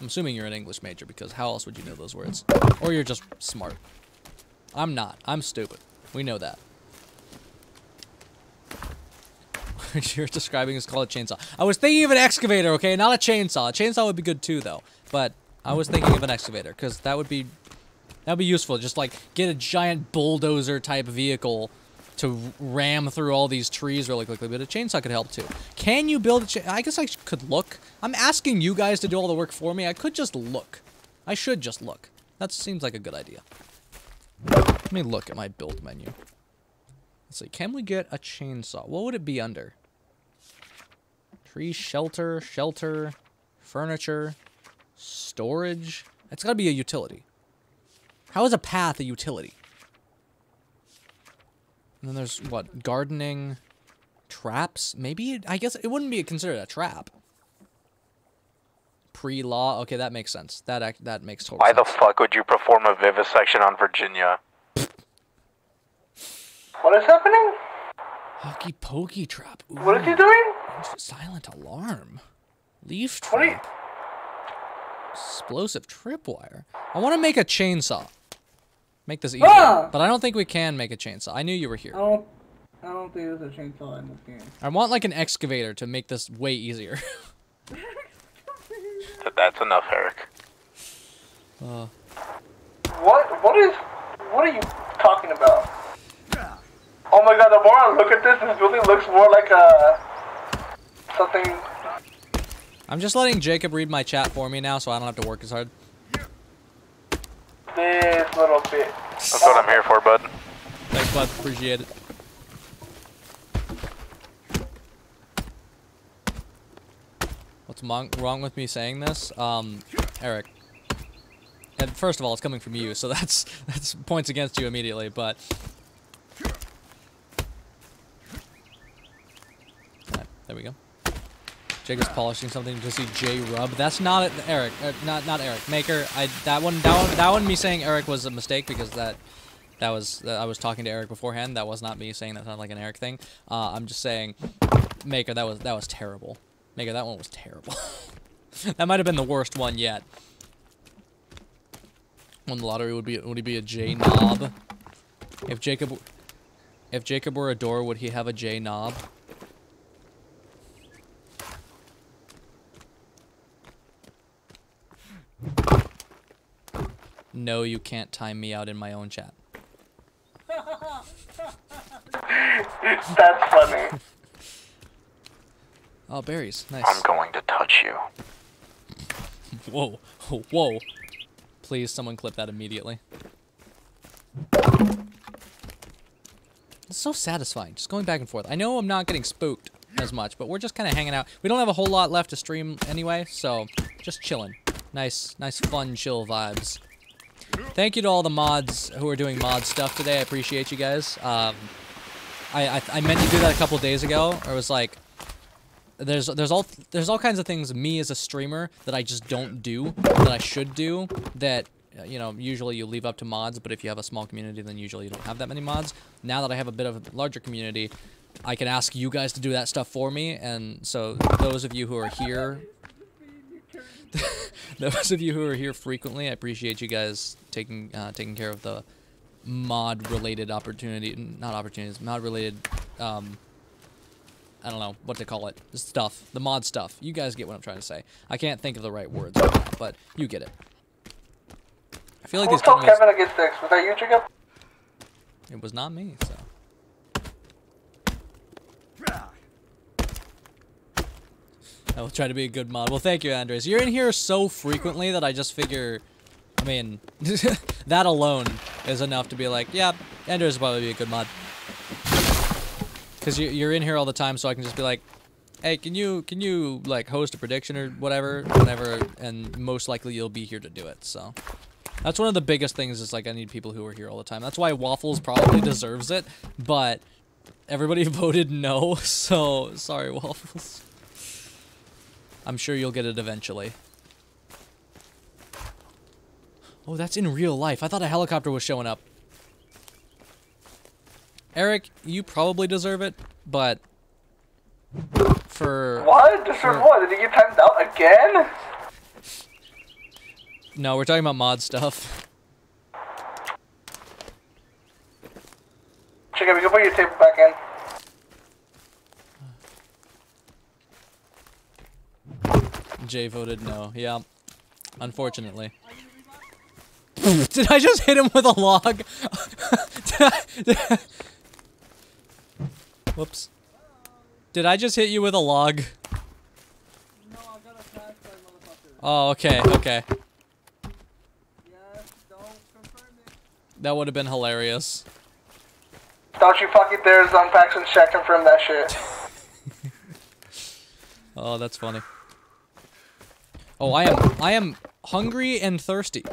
I'm assuming you're an English major because how else would you know those words? Or you're just smart. I'm not. I'm stupid. We know that. What you're describing is called a chainsaw. I was thinking of an excavator, okay, not a chainsaw. A chainsaw would be good too, though. But I was thinking of an excavator because that would be That'd be useful. Just like get a giant bulldozer type vehicle to ram through all these trees really quickly. But a chainsaw could help too. Can you build I guess I could look. I'm asking you guys to do all the work for me. I could just look. I should just look. That seems like a good idea. Let me look at my build menu. Let's see. Can we get a chainsaw? What would it be under? Tree shelter, shelter, furniture, storage. It's gotta be a utility. How is a path a utility? And then there's what? Gardening, traps. Maybe it, I guess it wouldn't be considered a trap. Pre-law. Okay, that makes sense. That act, that makes total Why the fuck would you perform a vivisection on Virginia? What is happening? Hokey pokey trap. What is he doing? Silent alarm. Leaf What are you? trap. Explosive tripwire. I want to make a chainsaw. Make this easier. Ah! But I don't think we can make a chainsaw. I knew you were here. I don't. I don't think there's a chainsaw in this game. I want like an excavator to make this way easier. That's enough, Eric. uh, What? What is? What are you talking about? Oh my god! The more I look at this, this really looks more like a something. I'm just letting Jaycob read my chat for me now, so I don't have to work as hard. This little bit. That's what I'm here for, bud. Thanks, bud. Appreciate it. What's wrong with me saying this? Um, Eric. And first of all, it's coming from you, so that's that's points against you immediately. But Alright, there we go. Jaycob's polishing something to see J Rub. That's not it, Eric. Uh, not not Eric. Maker. I that one that one that one. Me saying Eric was a mistake because that that was that I was talking to Eric beforehand. That was not me saying that sounded like an Eric thing. Uh, I'm just saying, Maker. That was that was terrible. Maker. That one was terrible. that might have been the worst one yet. Won the lottery would be would he be a J knob? If Jaycob if Jaycob were a door, would he have a J knob? No, you can't time me out in my own chat. That's funny. Oh, berries. Nice. I'm going to touch you. Whoa. Whoa. Please, someone clip that immediately. It's so satisfying, just going back and forth. I know I'm not getting spooked as much, but we're just kind of hanging out. We don't have a whole lot left to stream anyway, so just chilling. Nice, nice, fun, chill vibes. Thank you to all the mods who are doing mod stuff today. I appreciate you guys. Um, I, I I meant to do that a couple days ago. It was like, there's there's all there's all kinds of things me as a streamer that I just don't do that I should do that you know usually you leave up to mods but if you have a small community then usually you don't have that many mods now that I have a bit of a larger community I can ask you guys to do that stuff for me and so those of you who are here those of you who are here frequently I appreciate you guys taking uh, taking care of the mod related opportunity not opportunities mod related um, I don't know what to call it. The stuff. The mod stuff. You guys get what I'm trying to say. I can't think of the right words right now, but you get it. I feel like Who these told companies... Kelvin to get? Was that you, Jaycob? It was not me, so... I will try to be a good mod. Well, thank you, Andres. You're in here so frequently that I just figure... I mean, that alone is enough to be like, yeah, Andres will probably be a good mod. Because you, you're in here all the time, so I can just be like, hey, can you, can you, like, host a prediction or whatever, whenever, and most likely you'll be here to do it, so... That's one of the biggest things is, like, I need people who are here all the time. That's why Waffles probably deserves it, but everybody voted no, so sorry, Waffles. I'm sure you'll get it eventually. Oh, that's in real life. I thought a helicopter was showing up. Eric, you probably deserve it, but for What? This for- what? Did he get timed out again? no, we're talking about mod stuff. Jaycob, you can put your table back in. Jay voted no. Yeah, unfortunately. Did I just hit him with a log? Did I- did I- Whoops. Did I just hit you with a log? Oh, okay, okay. That would have been hilarious. Don't you fucking dare on Paxton's check confirm that shit. Oh, that's funny. Oh, I am I am hungry and thirsty.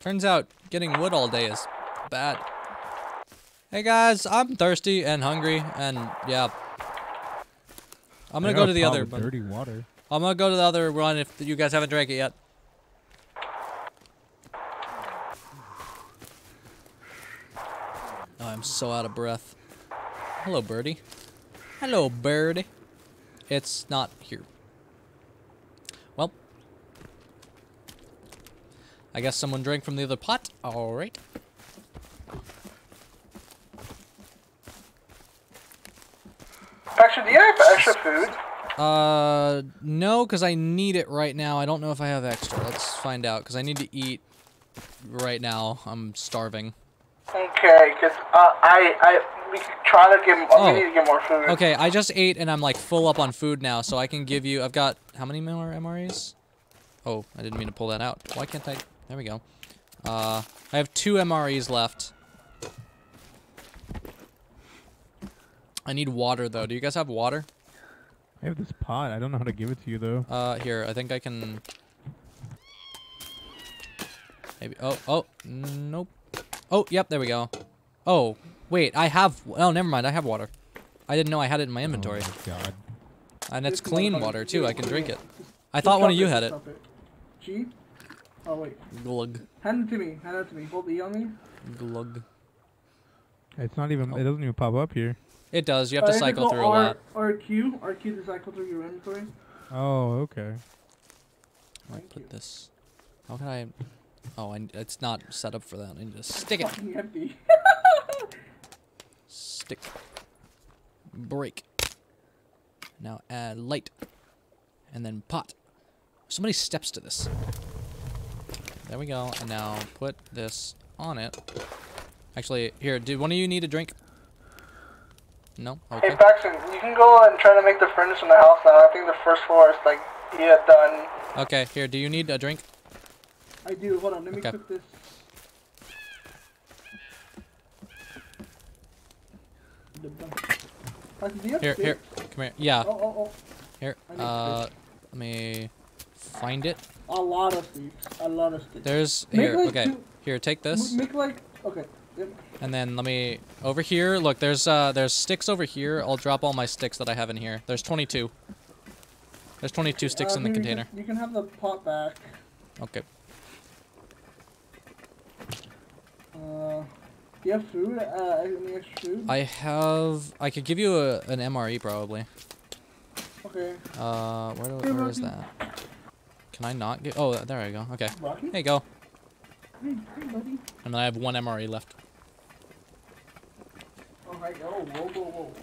Turns out getting wood all day is bad. Hey guys, I'm thirsty and hungry and yeah. I'm gonna go to the other one. dirty water. I'm gonna go to the other one if you guys haven't drank it yet. Oh, I'm so out of breath. Hello, birdie. Hello, birdie. It's not here. Well, I guess someone drank from the other pot. All right. Actually, do you have extra food? Uh, no, because I need it right now. I don't know if I have extra. Let's find out, because I need to eat right now. I'm starving. Okay, because uh, I, I, we try to get, Oh. we need to get more food. Okay, I just ate and I'm like full up on food now, so I can give you. I've got how many more MREs? Oh, I didn't mean to pull that out. Why can't I? There we go. Uh, I have two MREs left. I need water though. Do you guys have water? I have this pot. I don't know how to give it to you though. Uh, here. I think I can. Maybe. Oh, oh, nope. Oh, yep. There we go. Oh, wait. I have. Oh, never mind. I have water. I didn't know I had it in my inventory. Oh my god. And it's clean water too. I can drink it. I thought one of you had it. Stop G? Oh wait. Glug, Hand it to me. Hand it to me. Hold the on me. glug. It's not even. Oh. It doesn't even pop up here. It does. You have to Uh, cycle through a R, lot. R Q. R Q to cycle through your inventory. Oh, okay. I'll put you. this. How can I? Oh, I, it's not set up for that. I need to stick it. Fucking empty. Stick. Break. Now add light. And then pot. So many steps to this. There we go. And now put this on it. Actually, here, do one of you need a drink? No? Okay. Hey, Paxton, you can go and try to make the furnace in the house now. I think the first floor is like, yeah, done. Okay, here, do you need a drink? I do. Hold on. Let me Okay. cook this. Paxton, do you have Here, here, come here. Yeah, Oh, oh, oh. here. Uh, let me find it. A lot of sticks. A lot of sticks. There's, Make here, like okay. two- Here, take this. Make like okay. And then let me over here. Look, there's uh there's sticks over here. I'll drop all my sticks that I have in here. There's 22. There's 22 sticks Uh, in the container. can- You can have the pot back. Okay. Uh, do you have food? Uh, any extra food? I have. I could give you a, an MRE probably. okay. Uh, where, do, where is that? Can I not get? Oh, there I go. Okay. Rocky. There you go. Hey, hey, buddy. And then I have one MRE left. All right. Oh, whoa, whoa, whoa.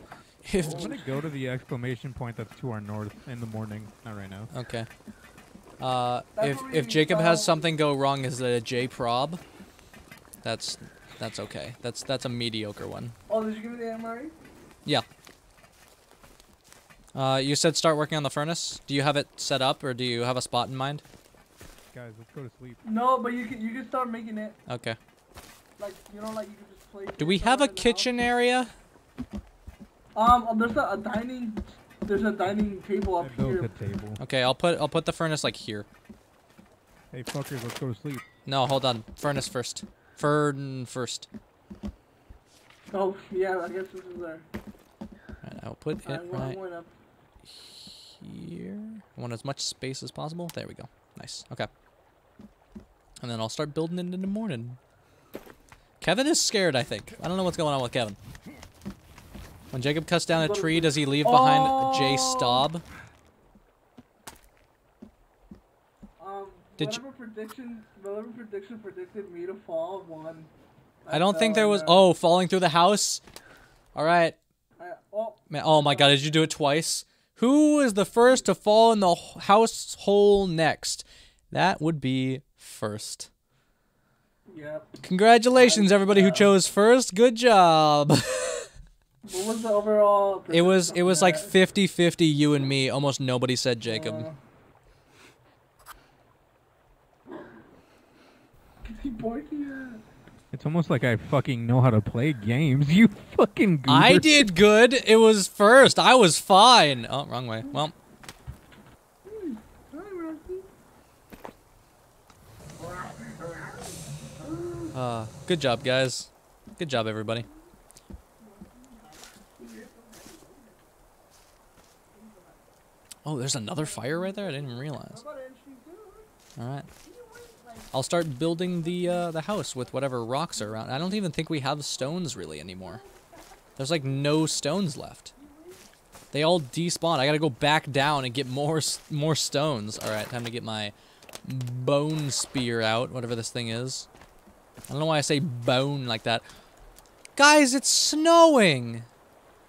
If I'm gonna go to the exclamation point that's to our north in the morning. Not right now. okay. Uh, if if Jaycob has something go wrong as a J prob, that's that's okay. That's that's a mediocre one. Oh, did you give me the MRE? Yeah. Uh, you said start working on the furnace. Do you have it set up, or do you have a spot in mind? Guys, let's go to sleep. No, but you can you can start making it Okay. like you know like you can just place. Do it we have a somewhere house. kitchen area? Um, uh, there's a, a dining. There's a dining table I up built here. a table. Okay, I'll put I'll put the furnace like here. Hey fuckers, let's go to sleep. No, hold on. Furnace first. Fern first. Oh yeah, I guess this is there. Alright, I'll put it Alright, well, I'm right up. Here. I want as much space as possible. There we go. Nice. Okay. And then I'll start building it in the morning. Kelvin is scared, I think. I don't know what's going on with Kelvin. When Jaycob cuts down a tree, does he leave behind J Oh. Staub? Um, Did you- whatever prediction, whatever prediction predicted me to fall one. I don't think there was. Oh, falling through the house. All right. I, oh, Man, oh my God! Did you do it twice? Who is the first to fall in the house hole next? That would be first. yep. Congratulations, everybody who chose first. Good job. What was the overall? it was. It was like that? 50-50 you and me. Almost nobody said Jaycob. Uh, He pointing at. It's almost like I fucking know how to play games. You fucking goober. I did good. It was first. I was fine. Oh, wrong way. Well, uh, good job, guys. Good job, everybody. Oh, there's another fire right there. I didn't even realize. All right. I'll start building the uh, the house with whatever rocks are around. I don't even think we have stones really anymore. There's like no stones left. They all despawn. I gotta go back down and get more more stones. All right, time to get my bone spear out, whatever this thing is. I don't know why I say bone like that. Guys, it's snowing.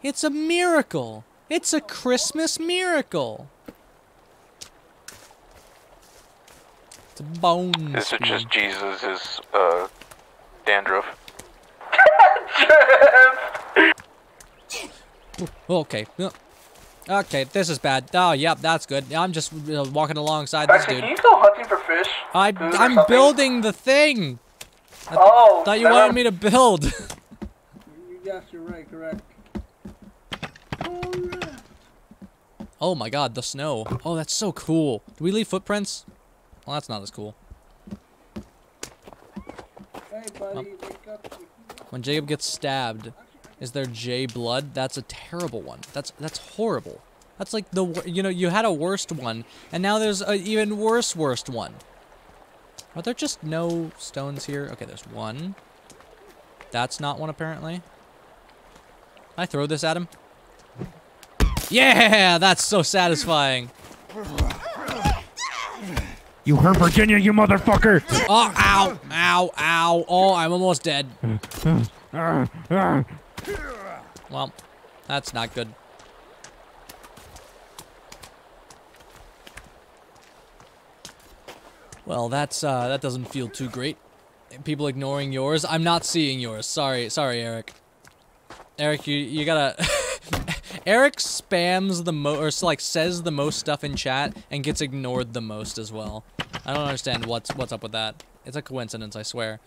It's a miracle. It's a Christmas miracle. It's bone This is spear. just Jesus' uh, dandruff. Okay. Okay, this is bad. Oh, yep, that's good. I'm just uh, walking alongside this Actually, can you go hunting for fish? I, I'm building the thing. Oh, Thought you never- wanted me to build. Yes, you're right, correct. oh my god, the snow. Oh, that's so cool. Do we leave footprints? Well, that's not as cool. Hey, buddy, wake up. When Jaycob gets stabbed, is there J blood? That's a terrible one. That's that's horrible. That's like the you know you had a worst one, and now there's an even worse worst one. Are there just no stones here? Okay, there's one. That's not one apparently. Can I throw this at him? Yeah, that's so satisfying. You hurt Virginia, you motherfucker! Oh, ow, ow, ow. Oh, I'm almost dead. Well, that's not good. Well, that's uh that doesn't feel too great. People ignoring yours. I'm not seeing yours. Sorry, sorry, Eric. Eric, you you gotta. Eric spams the mo or like says the most stuff in chat and gets ignored the most as well. I don't understand what's what's up with that. It's a coincidence, I swear.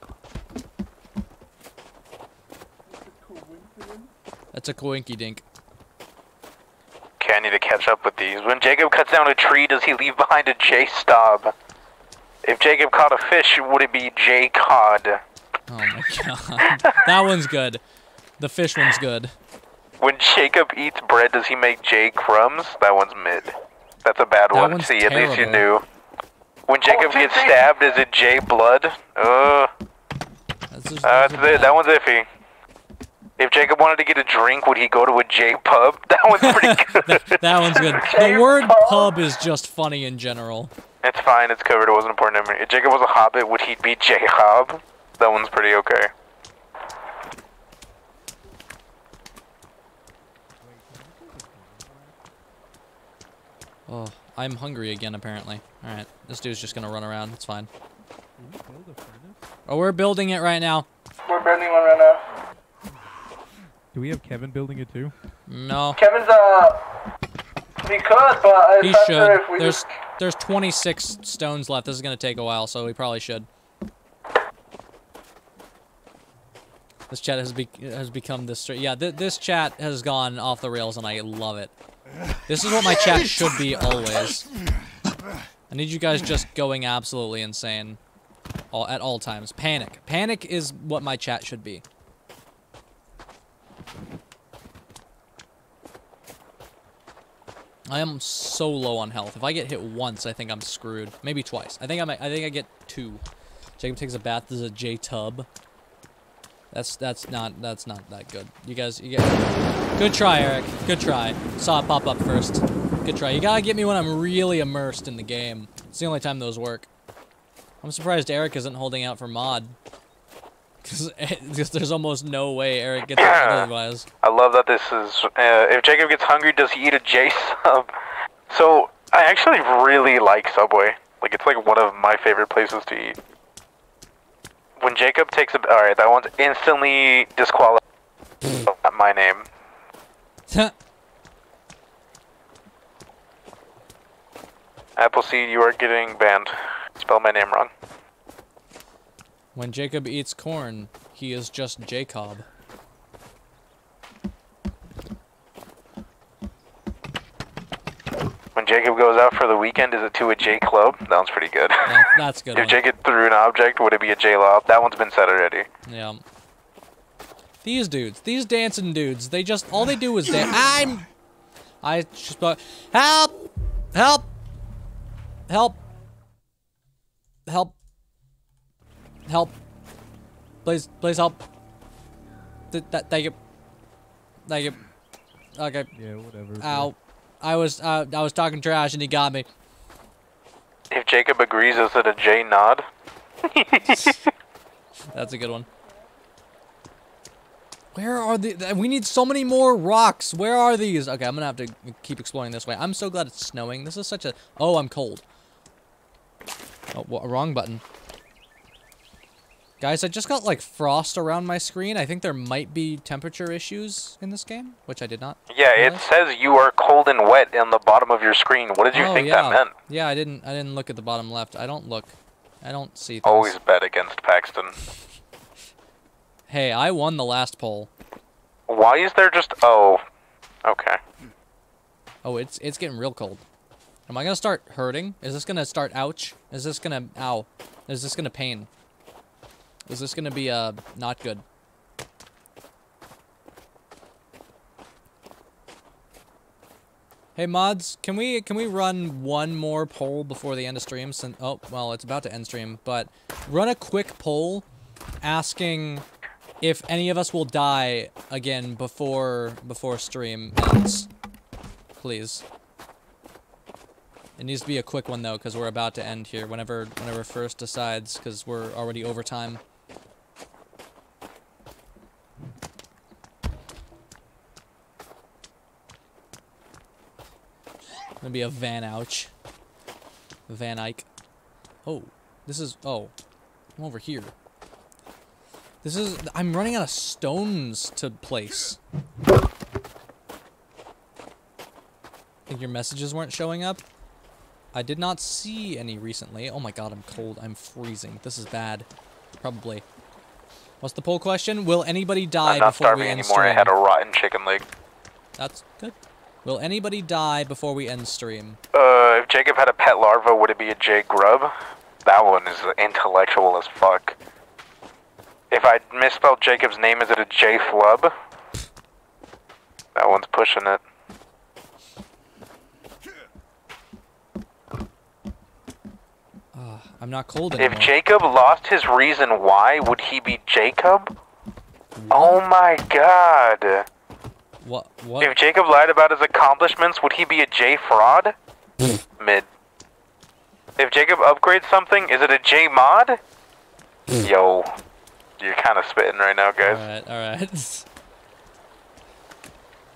That's a coinky dink. Okay, I need to catch up with these. When Jaycob cuts down a tree, does he leave behind a J stub? If Jaycob caught a fish, would it be J cod? Oh my god. that one's good. The fish one's good. When Jaycob eats bread, does he make J crumbs? That one's mid. That's a bad That one. one's See, at least you terrible. knew. When Jaycob J- gets stabbed, is it J blood? Uh, That's just, uh that's are it. That one's iffy. If Jaycob wanted to get a drink, would he go to a J pub? That one's pretty good. That one's good. The word pub is just funny in general. It's fine. It's covered. It wasn't important to me. If Jaycob was a hobbit, would he be J Hob? That one's pretty okay. Oh, I'm hungry again apparently. Alright, this dude's just gonna run around. It's fine. Oh, we're building it right now. We're building one right now. Do we have Kelvin building it too? No, Kelvin's uh, he could, but I'm he not should. sure if we There's just. there's 26 stones left. This is gonna take a while, so we probably should. This chat has be has become this. stra- Yeah, th this chat has gone off the rails, and I love it. This is what my chat should be always. I need you guys just going absolutely insane, all at all times. Panic. Panic is what my chat should be. I am so low on health. If I get hit once, I think I'm screwed. Maybe twice. I think I might, I think I get two. Jaycob takes a bath. There's a J tub. That's that's not that's not that good. You guys, you guys, good try, Eric. Good try. Saw it pop up first. Good try. You gotta get me when I'm really immersed in the game. It's the only time those work. I'm surprised Eric isn't holding out for mod. Because there's almost no way Eric gets it otherwise. I love that this is. Uh, if Jaycob gets hungry, does he eat a J sub? So I actually really like Subway. Like it's like one of my favorite places to eat. When Jaycob takes a, all right, that one's instantly disqualified. Not my name. Appleseed, you are getting banned. Spell my name wrong. When Jaycob eats corn, he is just Jaycob. When Jaycob goes out for the weekend, is it to a J club? That one's pretty good. That, that's good. if One. Jaycob threw an object, would it be a J lob? That one's been said already. Yeah. These dudes, these dancing dudes, they just all they do is dance. I'm. I just but help, Help! Help! Help! Help! Please, please help. Th- that, thank you. Thank you. Okay. Yeah, whatever. bro. Ow. I was uh, I was talking trash and he got me. If Jaycob agrees, is it a J nod? That's a good one. Where are the? We need so many more rocks. Where are these? Okay, I'm gonna have to keep exploring this way. I'm so glad it's snowing. This is such a. Oh, I'm cold. Oh, wrong button. Guys, I just got like frost around my screen. I think there might be temperature issues in this game, which I did not. Yeah, it says you are cold and wet on the bottom of your screen. What did you oh, think yeah. that meant? Yeah, I didn't. I didn't look at the bottom left. I don't look. I don't see. Things. Always bet against Paxton. Hey, I won the last poll. Why is there just oh? Okay. Oh, it's it's getting real cold. Am I gonna start hurting? Is this gonna start ouch? Is this gonna ow? Is this gonna pain? Is this gonna be uh not good? Hey mods, can we can we run one more poll before the end of stream? Since oh well, it's about to end stream, but run a quick poll asking if any of us will die again before before stream ends. Please. It needs to be a quick one though, because we're about to end here. Whenever whenever first decides, because we're already over time. Gonna be a Van Ouch. Van Eyck. Oh, this is oh, I'm over here. This is I'm running out of stones to place. I Think your messages weren't showing up? I did not see any recently. Oh my god, I'm cold. I'm freezing. This is bad. Probably. What's the poll question? Will anybody die I'm not before we end anymore. I had a rotten chicken leg. That's good. Will anybody die before we end stream? Uh, if Jaycob had a pet larva, would it be a J grub? That one is intellectual as fuck. If I misspelled Jaycob's name, is it a J flub? That one's pushing it. I'm not cold anymore. If Jaycob lost his reason why, would he be Jaycob? Oh my god. What? What? If Jaycob lied about his accomplishments, would he be a J fraud? Mid. If Jaycob upgrades something, is it a J mod? Yo. You're kind of spitting right now, guys. Alright, alright.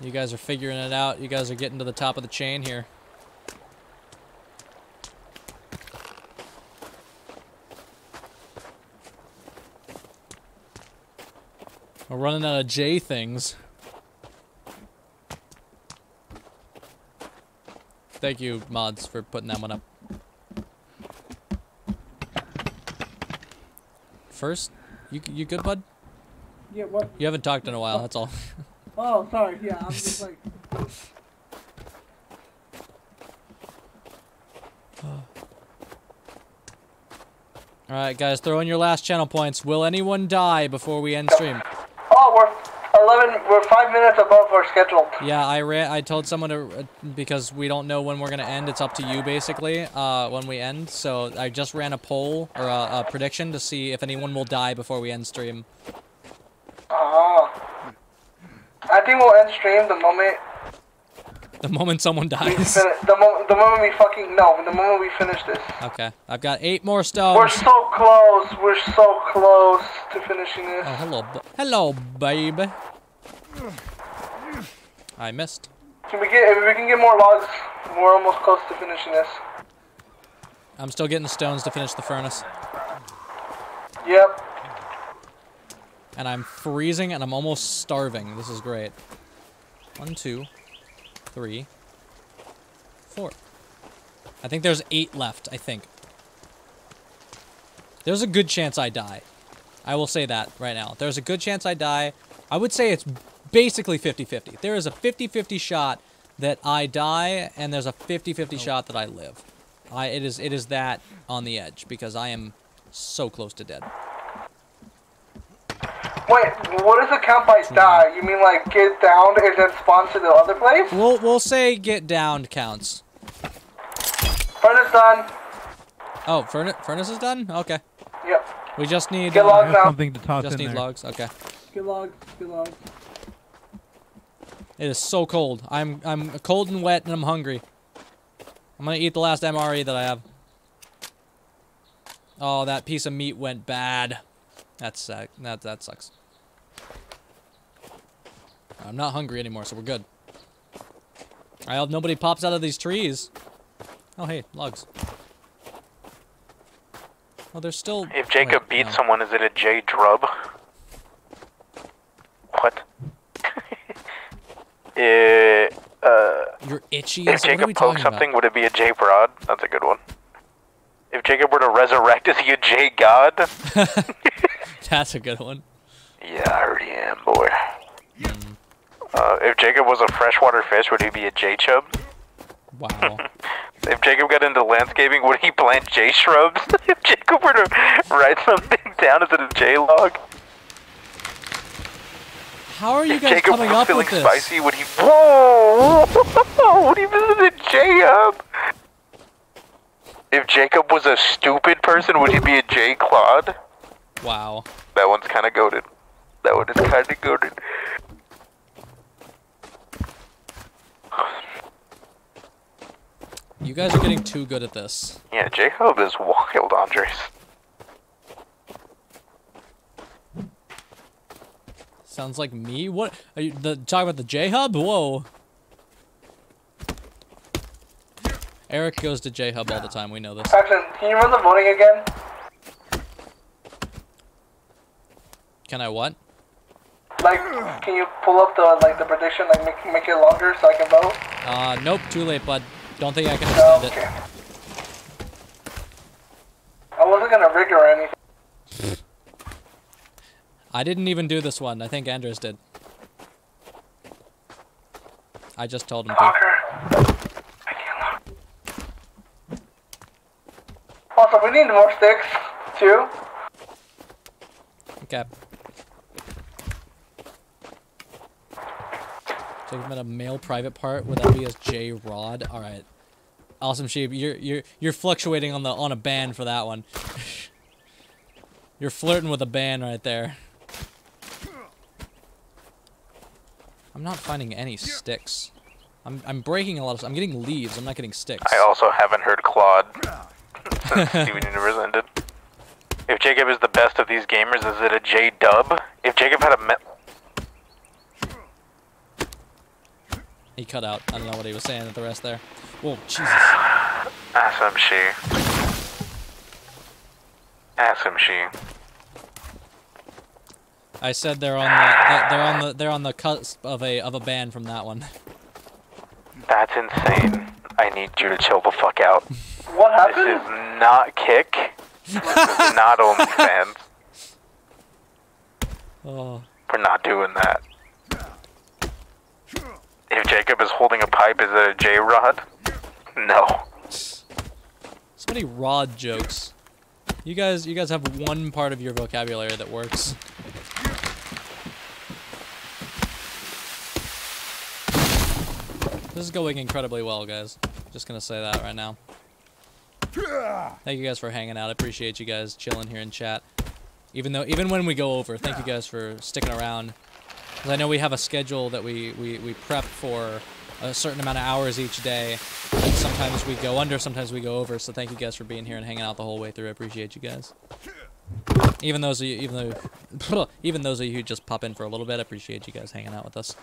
you guys are figuring it out. You guys are getting to the top of the chain here. We're running out of J things. Thank you, mods, for putting that one up. First, you you good, bud? Yeah, what? You haven't talked in a while. That's all. Oh, sorry. Yeah, I'm just like. All right, guys, throw in your last channel points. Will anyone die before we end stream? Oh, we're 11, we're 5 minutes above our scheduled. Yeah, I ran. I told someone to uh, because we don't know when we're gonna end. It's up to you basically. Uh, when we end. So I just ran a poll or a, a prediction to see if anyone will die before we end stream. Uh-huh. I think we'll end stream the moment The moment someone dies. the, mo- the moment we fucking, no, the moment we finish this. Okay, I've got eight more stones. We're so close, we're so close to finishing this. Oh, hello, hello, babe. I missed. Can we get, if we can get more logs, we're almost close to finishing this. I'm still getting the stones to finish the furnace. Yep. And I'm freezing and I'm almost starving. This is great. One, two, three, four. I think there's eight left, I think. There's a good chance I die. I will say that right now. There's a good chance I die. I would say it's basically 50-50. There is a 50-50 shot that I die, and there's a 50-50 shot that I live. I, it is it is that on the edge, because I am so close to dead. Wait, what does it count by die? You mean like get down and then spawn to the other place? We'll we'll say get downed counts. Furnace done. Oh, furnace furnace is done. Okay. Yep. We just need. Get uh, logs There's now. something to toss just in need there. logs. Okay. Good log. Good log. It is so cold. I'm I'm cold and wet and I'm hungry. I'm gonna eat the last MRE that I have. Oh, that piece of meat went bad. That's sad. That that sucks. I'm not hungry anymore, so we're good. I hope nobody pops out of these trees. Oh hey, logs. Oh, there's still. If Jaycob wait, beats no. someone, is it a J drub? What? Uh, You're itchy. if as- what are we Jaycob talking pokes about? something, would it be a J Broad? That's a good one. If Jaycob were to resurrect, is he a J God? That's a good one. yeah, I already am, boy. Uh, if Jaycob was a freshwater fish, would he be a J Chub? Wow. If Jaycob got into landscaping, would he plant J shrubs? if Jaycob were to write something down, is it a J log? How are you If guys Jaycob coming was up feeling with this? spicy, would he? Whoa! would he visit a J hub? If Jaycob was a stupid person, would he be a J Claude? Wow. That one's kind of goaded. That one is kind of goaded. You guys are getting too good at this. Yeah, J Hub is wild, Andres. Sounds like me. What are you the talking about the J Hub? Whoa. Eric goes to J Hub all the time. We know this. Paxton, can you run the voting again? Can I what? Like, can you pull up the like the prediction, like make make it longer so I can vote? Uh, nope. Too late, bud. Don't think I can Oh, extend okay. it. I wasn't gonna rig or anything. I didn't even do this one. I think Andres did. I just told him to. Can't lock. Also, we need more sticks too. Okay. So you met a male private part. Would that be as J Rod? All right. Awesome sheep. You're you're you're fluctuating on the on a band for that one. you're flirting with a band right there. I'm not finding any sticks. I'm I'm breaking a lot of. I'm getting leaves. I'm not getting sticks. I also haven't heard Claude since Steven Universe ended. If Jaycob is the best of these gamers, is it a J Dub? If Jaycob had a me- He cut out. I don't know what he was saying at the rest there. Whoa, Jesus. SMC. SMC. I said they're on the they're on the they're on the cusp of a of a ban from that one. That's insane. I need you to chill the fuck out. What happened? This happened? is not kick. This is not OnlyFans. Oh, We're not doing that. If Jaycob is holding a pipe, is it a J Rod? No. so many rod jokes. You guys you guys have one part of your vocabulary that works. This is going incredibly well, guys. Just gonna say that right now. Thank you guys for hanging out. I appreciate you guys chilling here in chat. Even though, even when we go over, thank you guys for sticking around. Because I know we have a schedule that we, we, we prep for a certain amount of hours each day. And sometimes we go under, sometimes we go over. So thank you guys for being here and hanging out the whole way through. I appreciate you guys. Even those of you, even though, even those of you who just pop in for a little bit, I appreciate you guys hanging out with us.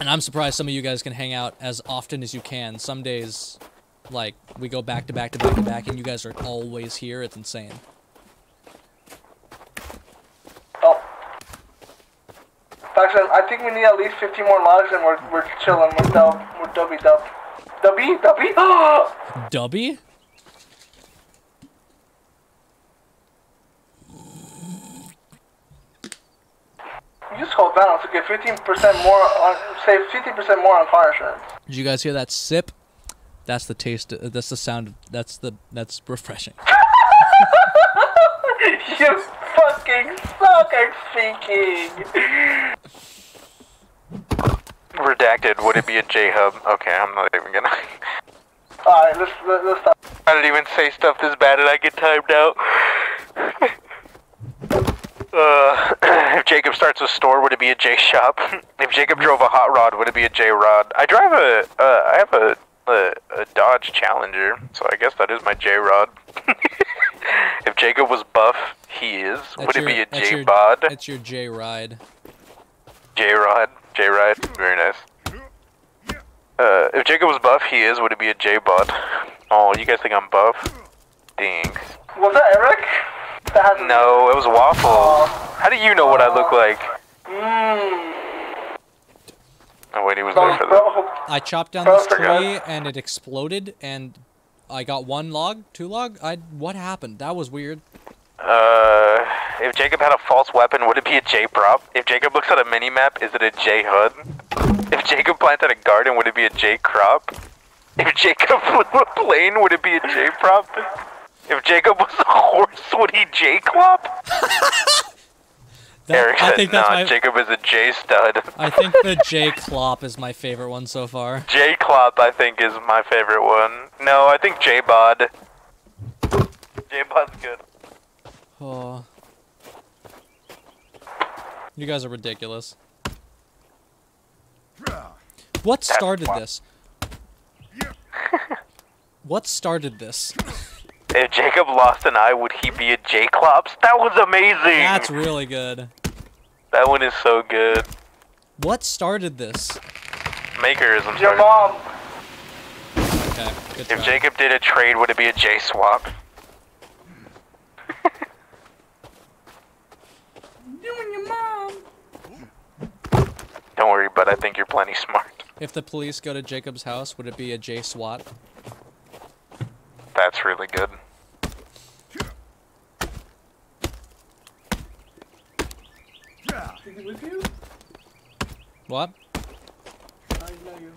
And I'm surprised some of you guys can hang out as often as you can. Some days, like, we go back to back to back to back, and you guys are always here. It's insane. Oh. I think we need at least 50 more logs and we're, we're chilling. We're dub. We're dubby dub. Dubby? Dubby? Dubby? Use code balance to get 15% more on, save 50% more on car insurance. Did you guys hear that sip? That's the taste. Uh, that's the sound. That's the. That's refreshing. you fucking suck at speaking. Redacted, would it be a J Hub? Okay, I'm not even gonna. Alright, let's, let, let's stop. I didn't even say stuff this bad and I get timed out. uh, if Jaycob starts a store, would it be a J shop? if Jaycob drove a hot rod, would it be a J rod? I drive a, uh, I have a, a, a Dodge Challenger, so I guess that is my J rod. if Jaycob was buff, he is. would That's it be a J a that's your- bod? It's your J ride. J rod, J ride, very nice. Uh, if Jaycob was buff, he is. Would it be a J bod? Oh, you guys think I'm buff? Dang. Was that Eric? That No, it was Waffle. How do you know what I look like? Mmm. Oh wait, he was there for the. Bro, I chopped down this tree and it exploded and I got one log, two log. I what happened? That was weird. Uh, if Jaycob had a false weapon, would it be a J prop? If Jaycob looks at a mini map, is it a J HUD? If Jaycob planted a garden, would it be a J crop? If Jaycob flew a plane, would it be a J prop? If Jaycob was a horse, would he J clop? That- Eric I said, think that's nah, my. Jaycob is a J stud. I think the J clop is my favorite one so far. J Clop, I think, is my favorite one. No, I think J Bod. J Bod's good. Oh. You guys are ridiculous. What started this? what started this? If Jaycob lost an eye, would he be a J Clops? That was amazing. That's really good. that one is so good. What started this? Makerism. your started. mom. Okay, good If try. Jaycob did a trade, would it be a J swap? You and your mom. Don't worry, but I think you're plenty smart. If the police go to Jaycob's house, would it be a J SWAT? That's really good. Is he with you? What? I know you.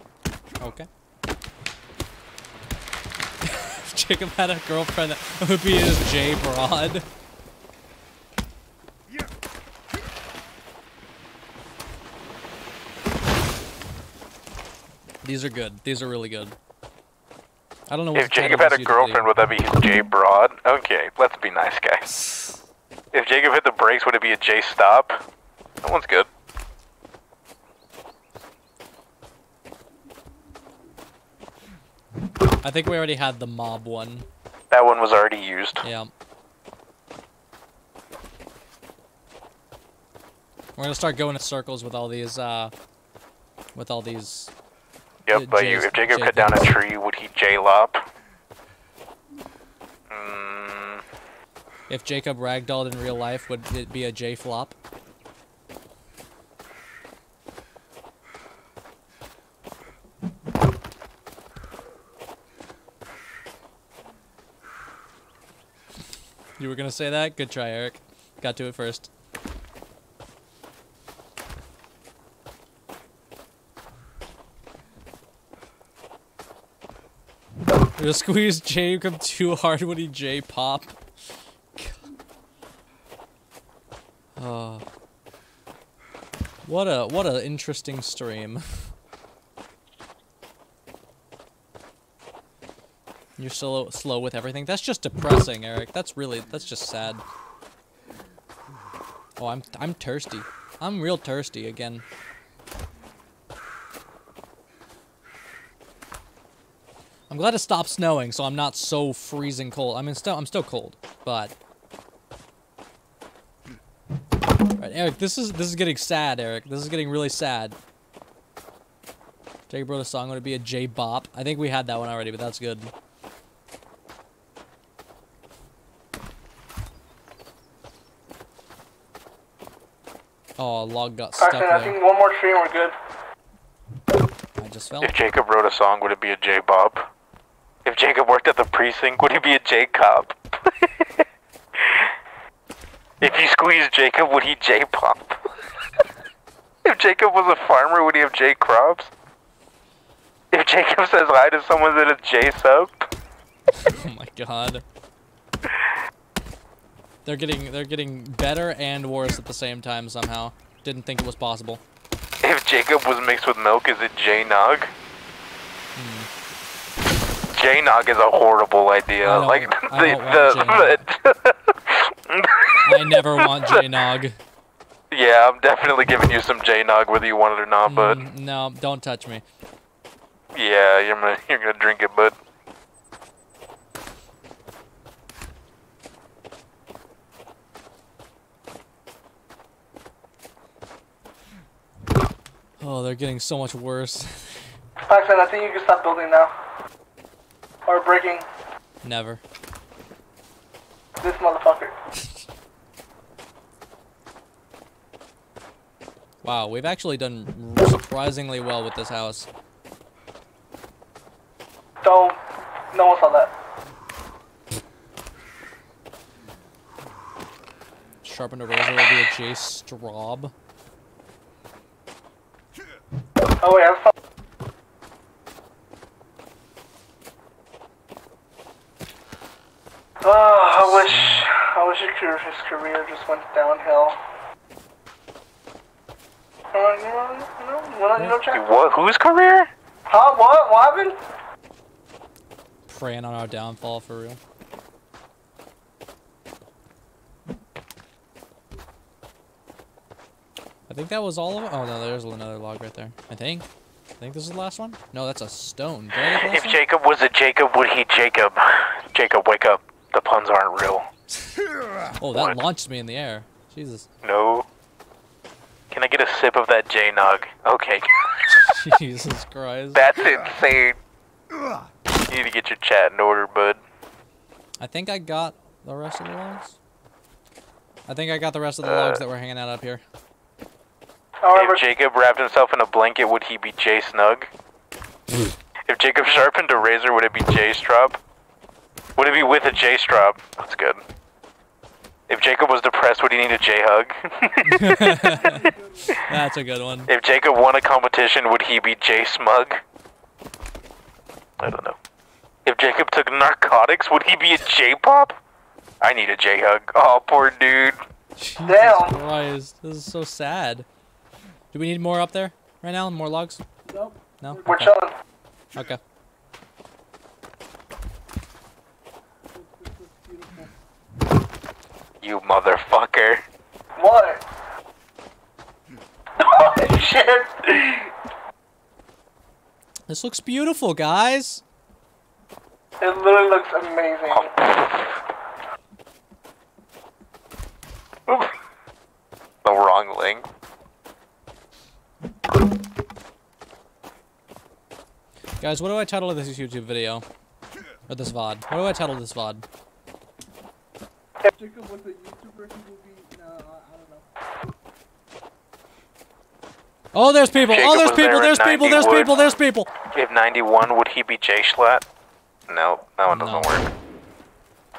Okay. Jaycob had a girlfriend, that would be his J Broad. These are good. These are really good. I don't know If the Jaycob had a this YouTube girlfriend, would that be his J Broad? Okay, let's be nice, guys. If Jaycob hit the brakes, would it be a J Stop? That one's good. I think we already had the mob one. That one was already used. Yeah. We're gonna start going in circles with all these, uh, with all these. Yep, Uh, but you, if Jaycob J cut down a tree, would he J Lop? Mm, If Jaycob ragdolled in real life, would it be a J You were gonna say that? Good try, Eric. Got to it first. Just squeeze Jaycob too hard when he J pop. Oh. Ah. What a what a interesting stream. You're slow slow with everything. That's just depressing, Eric. That's really that's just sad. Oh, I'm I'm thirsty. I'm real thirsty again. I'm glad it stopped snowing, so I'm not so freezing cold. I mean, still I'm still cold, but. Right, Eric, this is this is getting sad, Eric. This is getting really sad. Wrote a song. Would be a J Bop? I think we had that one already, but that's good. Oh, a log got stuck Actually, I think one more tree and we're good. I just fell. if Jaycob wrote a song, would it be a J Bob? If Jaycob worked at the precinct, would he be a J Cop? if you squeezed Jaycob, would he J Pop? if Jaycob was a farmer, would he have J Crops? If Jaycob says hi to someone, is it a J Sub? Oh my god. They're getting they're getting better and worse at the same time somehow. Didn't think it was possible. If Jaycob was mixed with milk, is it J Nog? J J-Nog is a horrible idea. I like I the don't want the, I never want J-Nog. Yeah, I'm definitely giving you some J-Nog whether you want it or not, bud. Mm, no, don't touch me. Yeah, you're gonna you're gonna drink it, bud. Oh, they're getting so much worse. Paxton, I think you can stop building now. Or breaking Never. this motherfucker. Wow, we've actually done surprisingly well with this house. Don't. No one saw that. Sharpened a razor will be a J Straub. Oh wait, I saw. Oh, I wish, I wish his career, his career just went downhill. Uh, you know, you know, you know, you know, check. What? Whose career? Huh? What? What happened? Preying on our downfall for real. Think that was all of it. Oh no, there's another log right there. I think. I think this is the last one. No, that's a stone. Did I get the last If one? Jaycob was a Jaycob, would he Jaycob? Jaycob, wake up. The puns aren't real. Oh, that launched me in the air. Jesus. No. Can I get a sip of that J-Nog? Okay. Jesus Christ. That's insane. You need to get your chat in order, bud. I think I got the rest of the logs. I think I got the rest of the logs uh. that were hanging out up here. However, If Jaycob wrapped himself in a blanket, would he be J Snug? if Jaycob sharpened a razor, would it be J Strop? Would it be with a J Strop? That's good. If Jaycob was depressed, would he need a J Hug? That's a good one. if Jaycob won a competition, would he be J Smug? I don't know. If Jaycob took narcotics, would he be a J Pop? I need a J Hug. Oh, poor dude. Jesus Damn. Christ. This is so sad. Do we need more up there right now? More logs? Nope. No? we're Okay. chilling. Okay. You motherfucker. What? Oh shit! This looks beautiful, guys. It literally looks amazing. Oh. the wrong link. Guys, what do I title this YouTube video? Or this VOD? What do I title this VOD? Jaycob was a YouTuber. He will be. No, I, I don't know. Oh, there's people! Jaycob oh, there's was there people! There's people! There's Wood. people! There's people! If 91, would he be J Schlatt? No, that one doesn't No. work.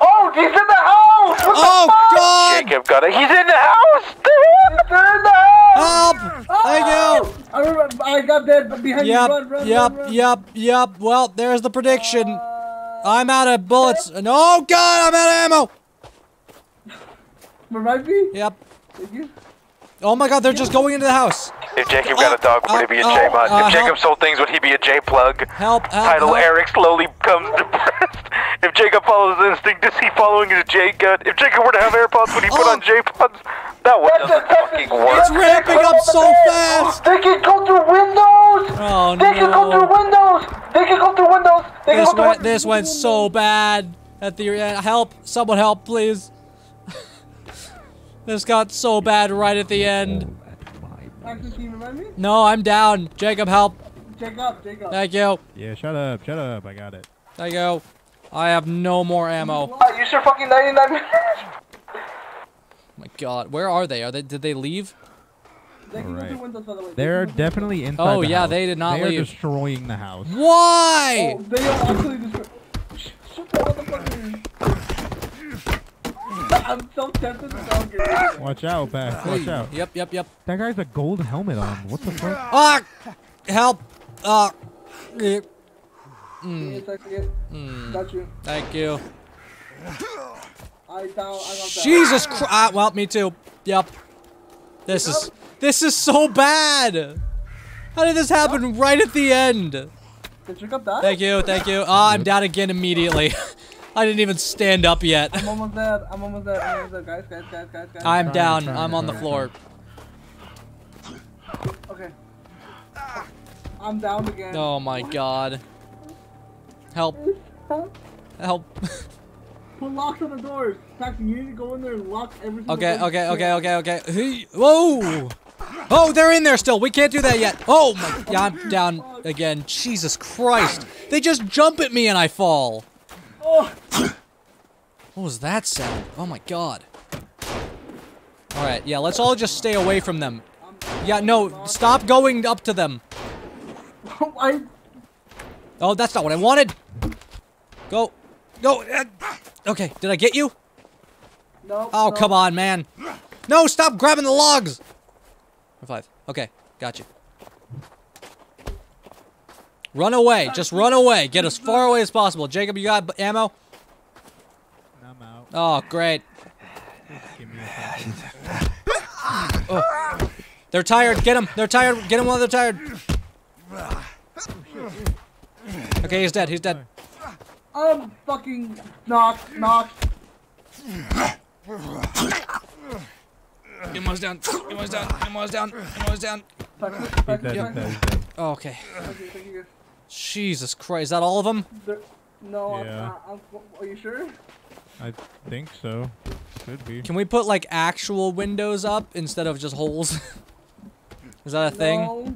Oh, he's in the house! What Oh, the fuck? God! Jaycob got it. He's in the house! He's in the house! Help! Thank ah! you! I remember. I got dead, behind Yep, you. Run, run, yep, run, yep, yep. Well, there's the prediction. Ah. I'm out of bullets. And oh, God, I'm out of ammo! Revive me. Yep. Thank you. Oh my God, they're just going into the house. If Jaycob got a dog, would he be a Oh, oh, Mod? uh, If Jaycob sold things, would he be a J Plug? Help, help, Title. Eric slowly becomes depressed. If Jaycob follows his instinct, is he following his J gut? If Jaycob were to have AirPods, would he put Oh. on J Pods? That one doesn't fucking it. work. It's ramping up so fast. They can go through windows! Oh, They can go through windows! They can go through windows! They can This go through went, this went so bad. At the end. Help! Someone help, please. this got so bad right at the end. Actually, can you revive me? No, I'm down. Jaycob, help. Jaycob, Jaycob. Thank you. Yeah, shut up, shut up. I got it. Thank you. I have no more ammo. Use your fucking 99 minutes! my god. Where are they? Are they did they leave? They can go Alright. through windows, by the way. They They're can go through definitely inside Oh, the yeah, house. they did not they are destroying the house. Why? Oh, they are actually destroy- Sh- Shut the motherfucker. I'm so tempted to sound good. Watch out, Pat. Watch out. Yep, yep, yep. That guy's a gold helmet on. What the fuck? Ah! Help! Ah! Yes, I forget. Got you. Thank you. I down. I got that. Jesus Christ! Ah, well, me too. Yep. This is this is so bad. How did this happen right at the end? Did Jaycob die? Thank you, thank you. Ah, I'm down again immediately. I didn't even stand up yet. I'm almost dead. I'm almost dead. I'm almost dead. Guys, guys, guys, guys, guys. I'm Trying, down. trying, I'm on the floor. Okay. I'm down again. Oh my god. Help. Help. Put locks on the doors. Paxton, you need to go in there and lock everything. single Okay, door. okay, okay, okay, okay. Hey, Whoa! Oh, they're in there still. We can't do that yet. Oh my, yeah, I'm down again. Jesus Christ! They just jump at me and I fall. Oh, What was that sound? Oh my god. All right, yeah, let's all just stay away from them. Yeah, no, stop going up to them. I, Oh, that's not what I wanted. Go, go. uh, Okay, did I get you? no. Oh, come on, man. No, stop grabbing the logs. Five. Okay, got you. Run away. Just run away. Get as far away as possible. Jaycob, you got ammo? I'm out. Oh, great. Give me a second. Oh. They're tired. Get them. They're tired. Get them while they're tired. Okay, he's dead. He's dead. I'm fucking knocked, knocked. Get him down. Get him down. Get him down. Get him down. Paxton, He's Paxton, dead, he's Paxton. dead, he's dead. Oh, okay. Thank you, thank you, guys. Jesus Christ. Is that all of them? There- No, Yeah. I'm, I'm, are you sure? I think so. Could be. Can we put like actual windows up instead of just holes? Is that a thing? No.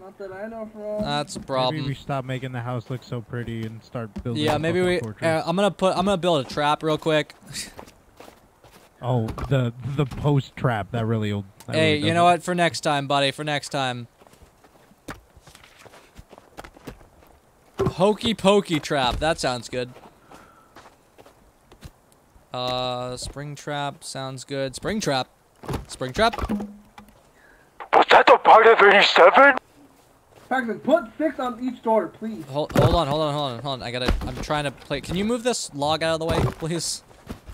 Not that I know from. That's a problem. Maybe we stop making the house look so pretty and start building. Yeah, maybe we. Uh, I'm gonna put. I'm gonna build a trap real quick. oh, the the post trap that really old. That Hey, really you know does what? For next time, buddy. For next time. Hokey pokey trap. That sounds good. Uh, spring trap sounds good. Spring trap. Spring trap. Was that the part of 87? Paxton, put six on each door, please. Hold, hold on, hold on, hold on, hold on. I gotta. I'm trying to play. Can you move this log out of the way, please?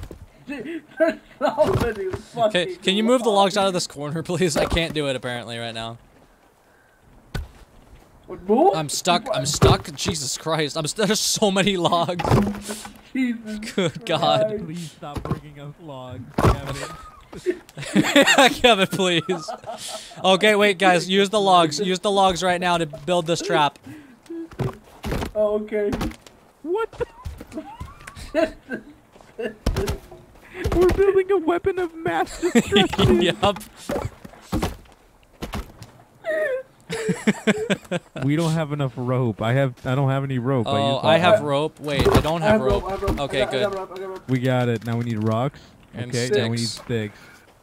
There's so many fucking. Okay, can you move the logs out of this corner, please? I can't do it apparently right now. What. I'm stuck. I'm stuck. Jesus Christ. I'm. St there's so many logs. Jesus. Good God. Please stop bringing us logs, Kelvin. Kelvin, please. Okay, wait, guys. Use the logs. Use the logs right now to build this trap. Oh, okay. what? The? We're building a weapon of mass destruction. yep. we don't have enough rope. I have. I don't have any rope. Oh, used I have rope. Wait, I don't I have have rope. rope. I have rope. Okay, got, good. rope, rope. We got it. Now we need rocks. And okay. Now we need sticks. sticks.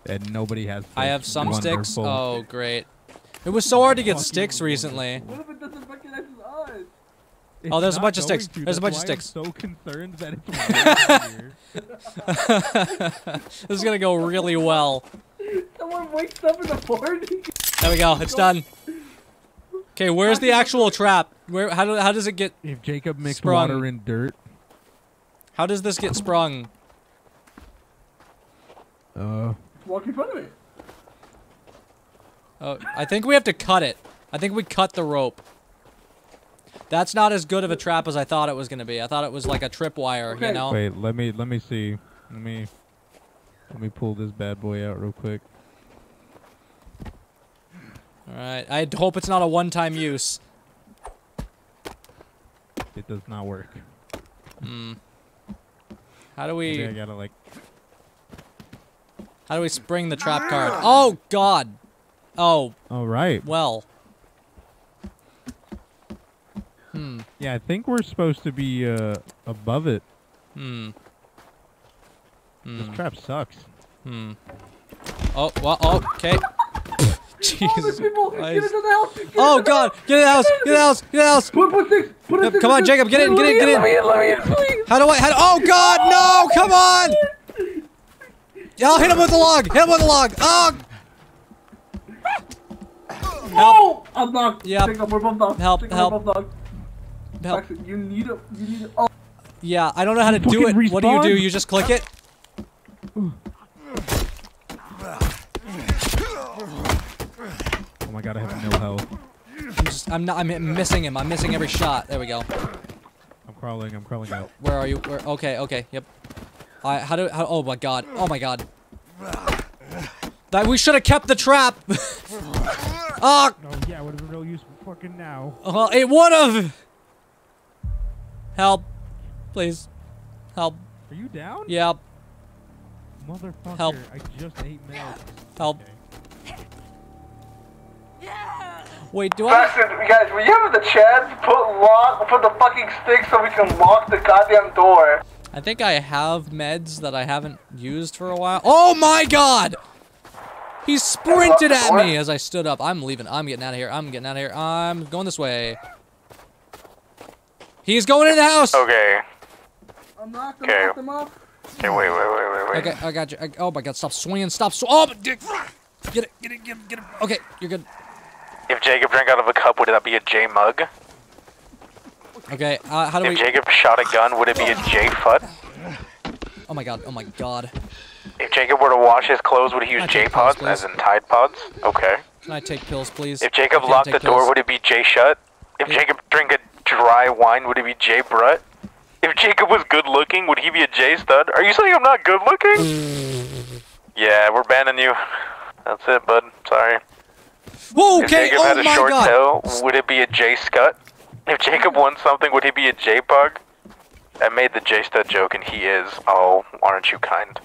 And nobody has. I have some sticks. Oh, great. It was so hard to get sticks recently. What if it doesn't recognize us? It's Oh, there's a bunch of sticks. to. There's a That's bunch of why I'm sticks. so concerned that it's right here. this is gonna go really well. Someone wakes up in the morning. There we go. It's done. Okay, where's the actual trap? Where? How do? How does it get? If Jaycob mixed Sprung. water and dirt, How does this get sprung? uh, Walk in front of me. Oh, I think we have to cut it. I think we cut the rope. That's not as good of a trap as I thought it was gonna be. I thought it was like a tripwire, you Okay. know? wait. Let me. Let me see. Let me. Let me pull this bad boy out real quick. All right. I hope it's not a one-time use. It does not work. Hmm. How do I think I we? gotta like. How do we spring the trap card? Oh God. Oh All right. well. Hmm. Yeah, I think we're supposed to be uh above it. Hmm. This Hmm. trap sucks. Hmm. Oh. Well. Oh, okay. Oh, Jesus people. Get into the house. Get Oh God! Get in the house! Get in the house! Get in the house! Put, put six. Put six come on, in- Jaycob, get in, get in, get in. Let me let me in. How do I? How do, oh God! No! Come on! I'll hit him with the log. Hit him with the log. Oh! No! I'm knocked. Jaycob, we're both knocked. Help, Jaycob, help. We're both knocked. Help. You need a. You need a. Oh. Yeah, I don't know how to do it. Fucking What do you do? You just click it? My god, I have no health. I'm just. I'm not. I'm missing him. I'm missing every shot. There we go. I'm crawling. I'm crawling out. Where are you? Where? Okay. Okay. Yep. I. How do? How, oh my god. Oh my god. That we should have kept the trap. Ah. Oh yeah, would have been no use fucking now. Well, it would have. Help. Please. Help. Are you down? Yeah. Motherfucker, Help. I just ate meds. Help. Wait, do I? Bastard, guys, when you have the chance, put lock, put the fucking stick so we can lock the goddamn door. I think I have meds that I haven't used for a while. Oh my god! He sprinted at me as I stood up. I'm leaving. I'm getting out of here. I'm getting out of here. I'm going this way. He's going in the house. Okay. I'm not Okay. gonna lock them up. Okay, wait, wait, wait, wait, wait. Okay, I got you. I, oh my god, stop swinging. Stop. Sw oh, dick. Get it. Get it. Get it. Get it. Okay, you're good. If Jaycob drank out of a cup, would that be a J mug? Okay, uh, how do If we? Jaycob shot a gun, would it be a J fut? Oh my god. Oh my god. If Jaycob were to wash his clothes, would he use J take pills, pods, as in Tide pods? Okay. Can I take pills, please? If Jaycob locked the door, pills. would it be J shut? If Yeah. Jaycob drank a dry wine, would it be J brut? If Jaycob was good looking, would he be a J stud? Are you saying I'm not good looking? yeah, we're banning you. That's it, bud. Sorry. Whoa, If okay. Jaycob Oh had a my short god. tail, would it be a J scut? If Jaycob won something, would he be a J pug? I made the J stud joke, and he is. Oh, aren't you kind?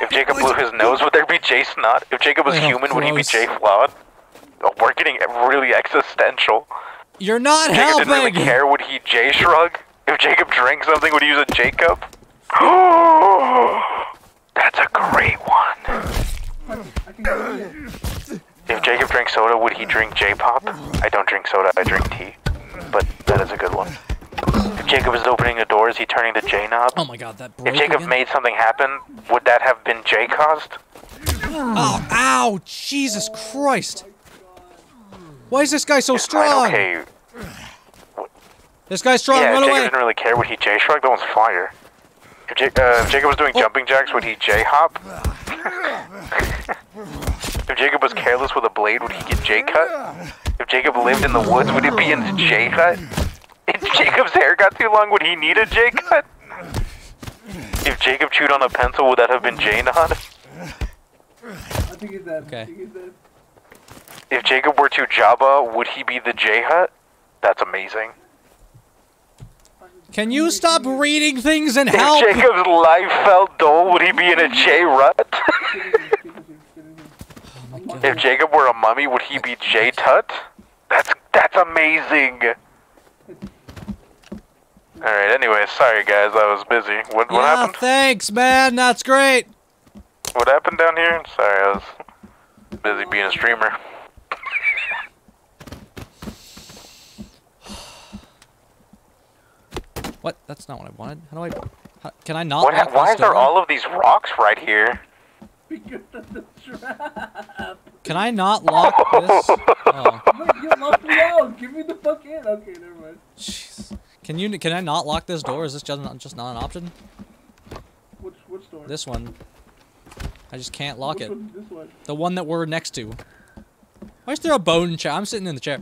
If Jaycob blew his nose, would there be J snot? If Jaycob was Oh, human, would he be gross. J flawed? Oh, we're getting really existential. You're not If Jaycob didn't really care, would he J shrug? If Jaycob drank something, would he use a J cup? That's a great one. I can go in. If Jaycob drank soda, would he drink J pop? I don't drink soda, I drink tea. But that is a good one. If Jaycob is opening the door, is he turning the J knob? Oh my god, that broke If Jaycob again? made something happen, would that have been J caused? Oh, ow! Jesus Christ! Why is this guy so strong? okay. This guy's strong. yeah, Run Jaycob away! didn't really care, would he J shrug? That one's fire. If, Ja- uh, if Jaycob was Oh. doing jumping jacks, would he J hop? if Jaycob was careless with a blade, would he get J cut? If Jaycob lived in the woods, would it be in the J cut? If Jaycob's hair got too long, would he need a J cut? If Jaycob chewed on a pencil, would that have been J nod? I think he's dead. Okay. I think he's dead. If Jaycob were to Jabba, would he be the J hut? That's amazing. Can you stop reading things and If help? If Jaycob's life felt dull, would he be in a J rut? Get in here, get in here, get in here. If Jaycob were a mummy, would he be J Tut? That's that's amazing. All right. Anyway, sorry guys, I was busy. What what yeah, happened? thanks, man. That's great. What happened down here? Sorry, I was busy being a streamer. What? That's not what I wanted. How do I? How, can I not? What? why is there all of these rocks right here? Because of the trap. Can I not lock this? Oh, Look, you locked me out. Give me the fuck in. Okay, never mind. jeez. Can you? Can I not lock this door? Is this just not, just not an option? Which which door? This one. I just can't lock Which it. one? This one. The one that we're next to. Why is there a bone chair? I'm sitting in the chair.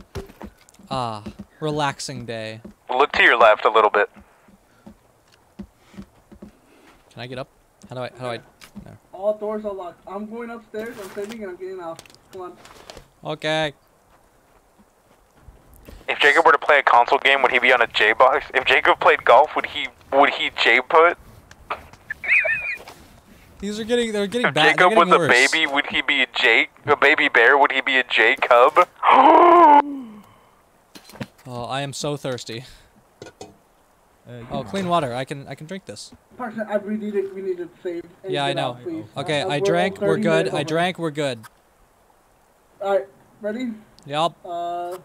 Ah, relaxing day. Look to your left a little bit. Can I get up? How do I? How do I? No. All doors are locked. I'm going upstairs. I'm saving and I'm getting out. Come on. Okay. If Jaycob were to play a console game, would he be on a J box? If Jaycob played golf, would he would he J put? These are getting. They're getting If bad. they're Jaycob was getting a baby, would he be a J a baby bear? Would he be a J cub? Oh, I am so thirsty. Uh, Oh, clean water. I can. I can drink this. Parker, I we need to we need to save. and Yeah, I know. out. Okay, I drank. We're good. I drank. We're good. All right, ready? Yup. Uh, all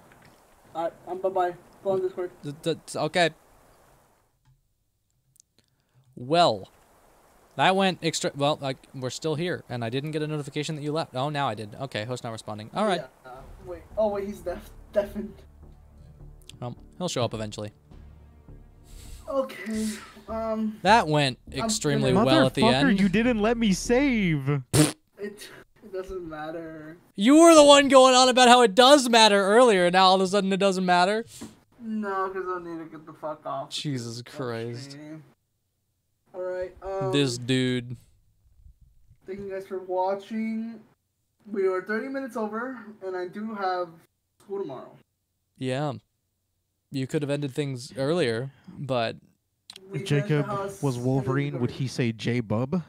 right. I'm bye bye. Go on Discord. D- d- d- okay. Well, that went extra. Well, like we're still here, and I didn't get a notification that you left. Oh, now I did. Okay, host not responding. All right. Yeah, uh, wait. Oh wait, he's deaf. Deafened. Well, he'll show up eventually. Okay. Um, That went extremely gonna- well at the end. you didn't let me save. it. doesn't matter. You were the one going on about how it does matter earlier. And now all of a sudden it doesn't matter. No, because I need to get the fuck off. Jesus Christ. stream. Alright, um, This dude. thank you guys for watching. We are 30 minutes over, and I do have school tomorrow. Yeah. You could have ended things earlier, but We If Jaycob was and then we Wolverine, would he say J Bub?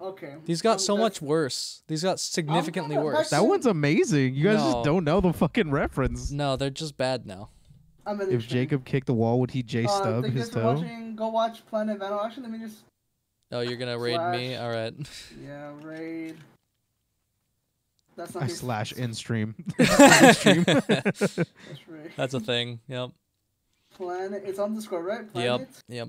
Okay. these got Um, so much worse. These got significantly gonna- worse. That one's amazing. You guys No. just don't know the fucking reference. No, they're just bad now. I'm in If Jaycob kicked the wall, would he J uh, stub thank you his toe? watching. Go watch Planet Venom. Actually, let me just Oh, you're gonna raid me? Alright. yeah raid. That's not I slash in stream. That's. That's a thing. Yep. Planet. It's underscore right. Yep. Planet Yep. Yep.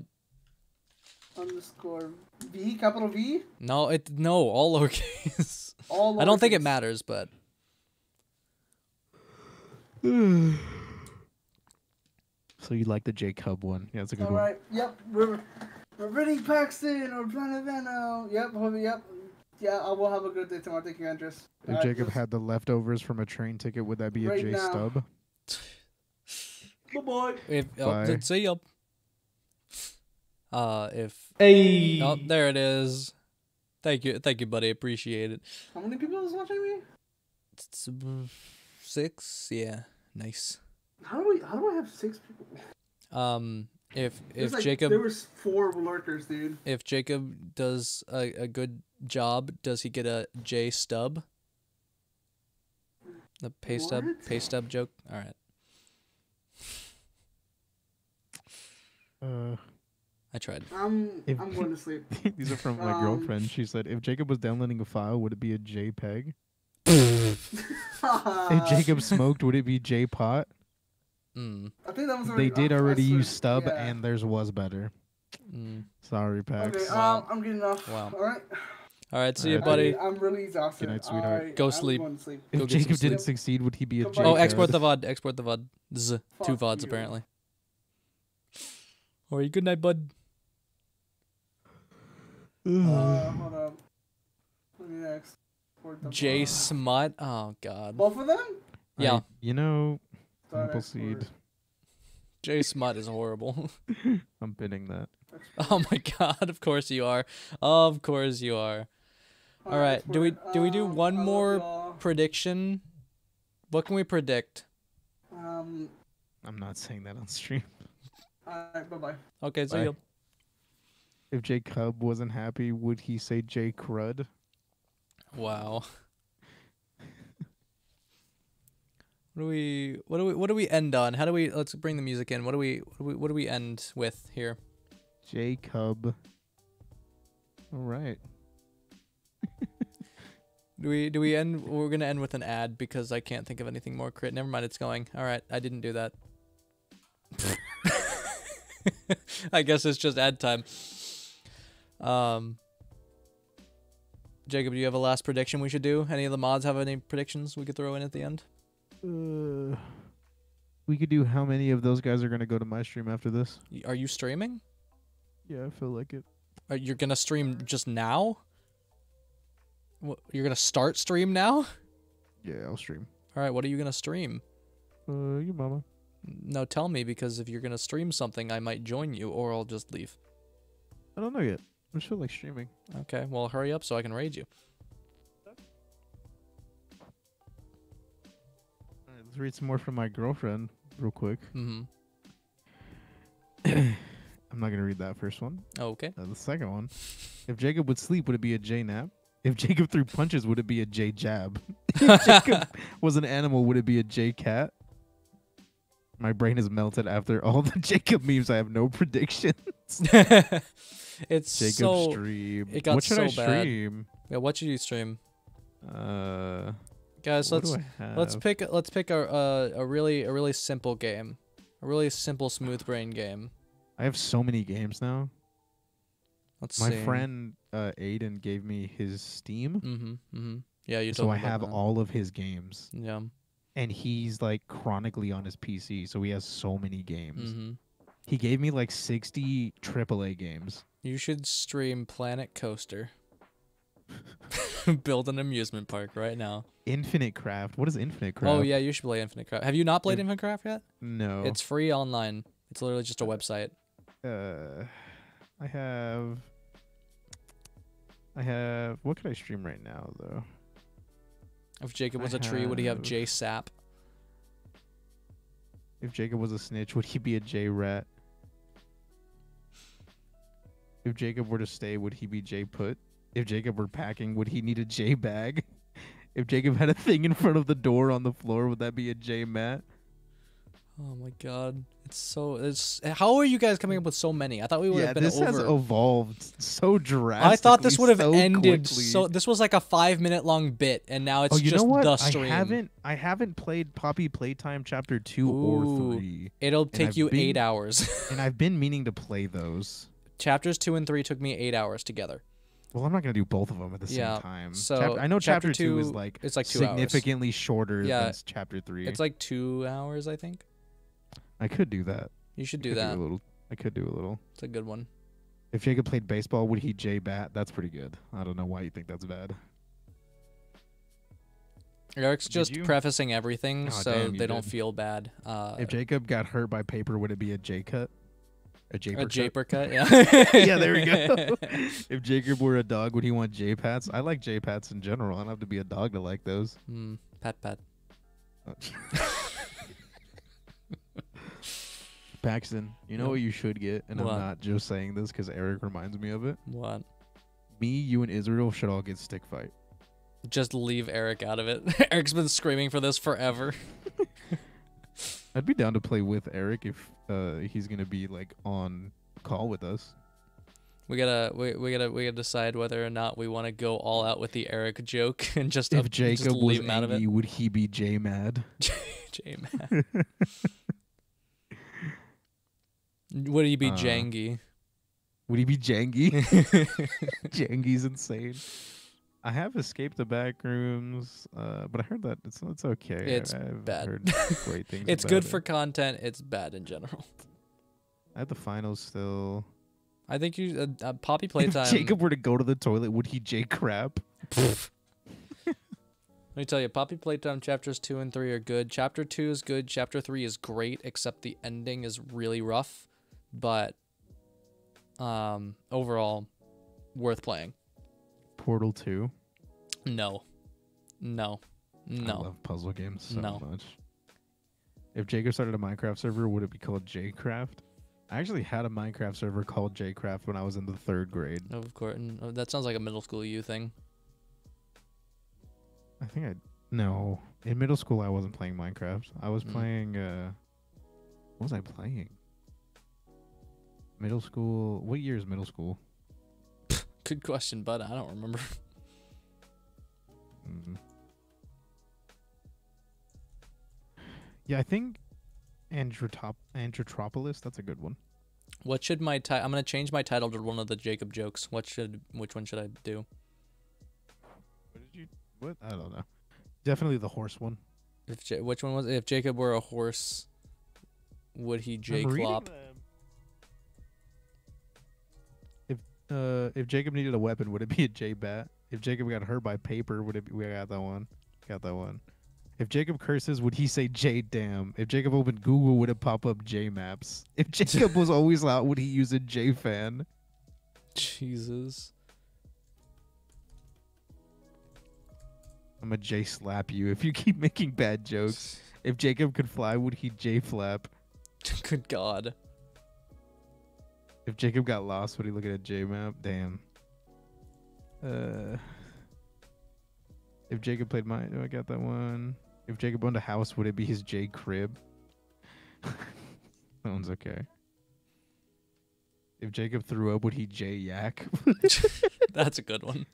underscore V capital V. No, it no, all lowercase. All I don't think it matters, but so you like the J Cub one? Yeah, it's a good All one. All right. Yep. We're we're reading Paxton or Planet Venom. Yep. Yep. Yeah. I will have a good day tomorrow. Thank you, Andres. If Alright, Jaycob just- had the leftovers from a train ticket, would that be a Right J now. stub? Bye bye. if oh, Bye. did see you. Uh, if Hey. oh, there it is. Thank you, thank you, buddy. Appreciate it. How many people is watching me? It's, uh, Six, yeah, nice. How do we? How do I have six people? Um, if There's if like, Jaycob there was four lurkers, dude. if Jaycob does a, a good job, does he get a J stub? The pay stub What? pay stub joke. All right, Uh, I tried. I'm If- I'm going to sleep. these are from my Um, girlfriend. She said, if Jaycob was downloading a file, would it be a JPEG? If Jaycob smoked, would it be J Pot? Mm, I think that was already. They did I- I already use stub, yeah. and theirs was better. mm. Sorry, Pax. Okay, Wow. um, I'm getting off. Wow. All right. All right, see you, buddy. I, am really exhausted. Good night, sweetheart. Alright, Go sleep. going sleep. If Go get some Jaycob didn't succeed, would he be a Oh, export the VOD. Export the VOD. Z. Two VODs you. apparently. All right, good night, bud. Uh, hold up. Next? J. Smut. Oh God. Both of them? Yeah, I- you know, Start Appleseed. export. J Smut is horrible. I'm bidding that. oh my God. Of course you are. Of course you are. All right. Do we do we do Um, one I more prediction? What can we predict? Um. I'm not saying that on stream. Alright. Bye bye. Okay, so Bye. you. If J Cub wasn't happy, would he say J Crud? Wow. What do we what do we what do we end on? How do we let's bring the music in. What do we what do we, what do we end with here? J Cub. All right. Do we do we end we're gonna end with an ad because I can't think of anything more crit. Never mind, it's going. Alright, I didn't do that. I guess it's just ad time. Um Jaycob, do you have a last prediction we should do? Any of the mods have any predictions we could throw in at the end? Uh, we could do how many of those guys are gonna go to my stream after this? Are you streaming? Yeah, I feel like it. Are you gonna stream just now? What, you're gonna start stream now? Yeah, I'll stream. All right, what are you gonna stream? Uh, your mama. No, tell me because if you're gonna stream something, I might join you, or I'll just leave. I don't know yet. I'm still like streaming. Okay, well, hurry up so I can raid you. All right, let's read some more from my girlfriend real quick. Mm-hmm. I'm not gonna read that first one. Okay. Uh, the second one. If Jaycob would sleep, would it be a J nap? If Jaycob threw punches, would it be a J jab? if Jaycob was an animal, would it be a J cat? My brain is melted after all the Jaycob memes. I have no predictions. it's Jaycob so. stream. it got what should I so bad. stream? Yeah, what should you stream, Uh, guys? let's let's pick let's pick a, a a really a really simple game, a really simple smooth brain game. I have so many games now. Let's My see. friend uh, Aiden gave me his Steam, Mm-hmm. Mm-hmm. Yeah, you. so I have that. all of his games, Yeah. And he's like chronically on his PC, so he has so many games. Mm-hmm. He gave me like 60 AAA games. You should stream Planet Coaster. Build an amusement park right now. Infinite Craft. What is Infinite Craft? Oh yeah, you should play Infinite Craft. Have you not played In- Infinite Craft yet? No. It's free online. It's literally just a website. uh, I have. I have. What could I stream right now though? If Jaycob was a tree, would he have have- J Sap? If Jaycob was a snitch, would he be a J rat? If Jaycob were to stay, would he be J put? If Jaycob were packing, would he need a J bag? If Jaycob had a thing in front of the door on the floor, would that be a J mat? Oh my god. It's so it's how are you guys coming up with so many? I thought we would Yeah, have been this has evolved so drastically. I thought this would have so ended quickly. so this was like a 5 minute long bit and now it's oh, you just know what? the I haven't. I haven't played Poppy Playtime Chapter Two or Three, It'll take you 8 hours. and I've been meaning to play those. Chapters 2 and 3 took me 8 hours together. Well, I'm not gonna do both of them at the same Yeah, time. so Chap- I know chapter chapter, two is like it's like two hours. significantly shorter Yeah, than chapter three. It's like 2 hours, I think. I could do that. You should do could that. a little. I could do a little. It's a good one. If Jaycob played baseball, would he J bat? That's pretty good. I don't know why you think that's bad. Eric's just prefacing everything Aw, so damn, you they don't feel bad. Uh, if Jaycob got hurt by paper, would it be a J cut? A J a cut? japer cut, yeah. yeah, there we go. if Jaycob were a dog, would he want J pats? I like J pats in general. I don't have to be a dog to like those. Hmm, pat pat. Paxton, you know what you should get, and What? I'm not just saying this because Eric reminds me of it. What? Me, you, and Israel should all get stick fight. Just leave Eric out of it. Eric's been screaming for this forever. I'd be down to play with Eric if uh, he's gonna be like on call with us. We gotta we, we gotta we gotta decide whether or not we want to go all out with the Eric joke and just If up- Jaycob just was leave him out of it. angry, would he be J mad? J man. Would he be Uh, jangy? Would he be Jangy? Jangy's insane. I have escaped the back rooms, uh, but I heard that it's it's okay. It's I've bad. Heard great things. It's good it. for content. It's bad in general. I have the finals still. I think you uh, uh, Poppy If playtime. Jaycob were to go to the toilet, would he J crap? Let me tell you, Poppy Playtime chapters two and three are good. Chapter two is good. Chapter three is great, except the ending is really rough. But um, overall, worth playing. Portal two. No, no, no. I love puzzle games so No. much. If Jaycob started a Minecraft server, would it be called Jcraft? I actually had a Minecraft server called Jcraft when I was in the third grade. Of course, n- that sounds like a middle school you thing. I think I no. In middle school, I wasn't playing Minecraft. I was Mm. playing. uh What was I playing? Middle school. What year is middle school? Good question, but I don't remember. Mm. Yeah, I think Androtop Androtropolis. That's a good one. What should my ti- I'm gonna change my title to one of the Jaycob jokes. What should which one should I do? What did you? What? I don't know. Definitely the horse one. If J- which one was it? if Jaycob were a horse, would he J I'm uh if Jaycob needed a weapon, would it be a J bat? If Jaycob got hurt by paper, would it be we got that one. Got that one. If Jaycob curses, would he say J damn? If Jaycob opened Google, would it pop up J maps? If Jaycob was always loud, would he use a J fan? Jesus. I'm a J slap you if you keep making bad jokes. If Jaycob could fly, would he J flap? Good God. If Jaycob got lost, would he look at a J map? Damn. Uh, if Jaycob played my, oh, I got that one. If Jaycob owned a house, would it be his J crib? that one's okay. If Jaycob threw up, would he J yak? That's a good one.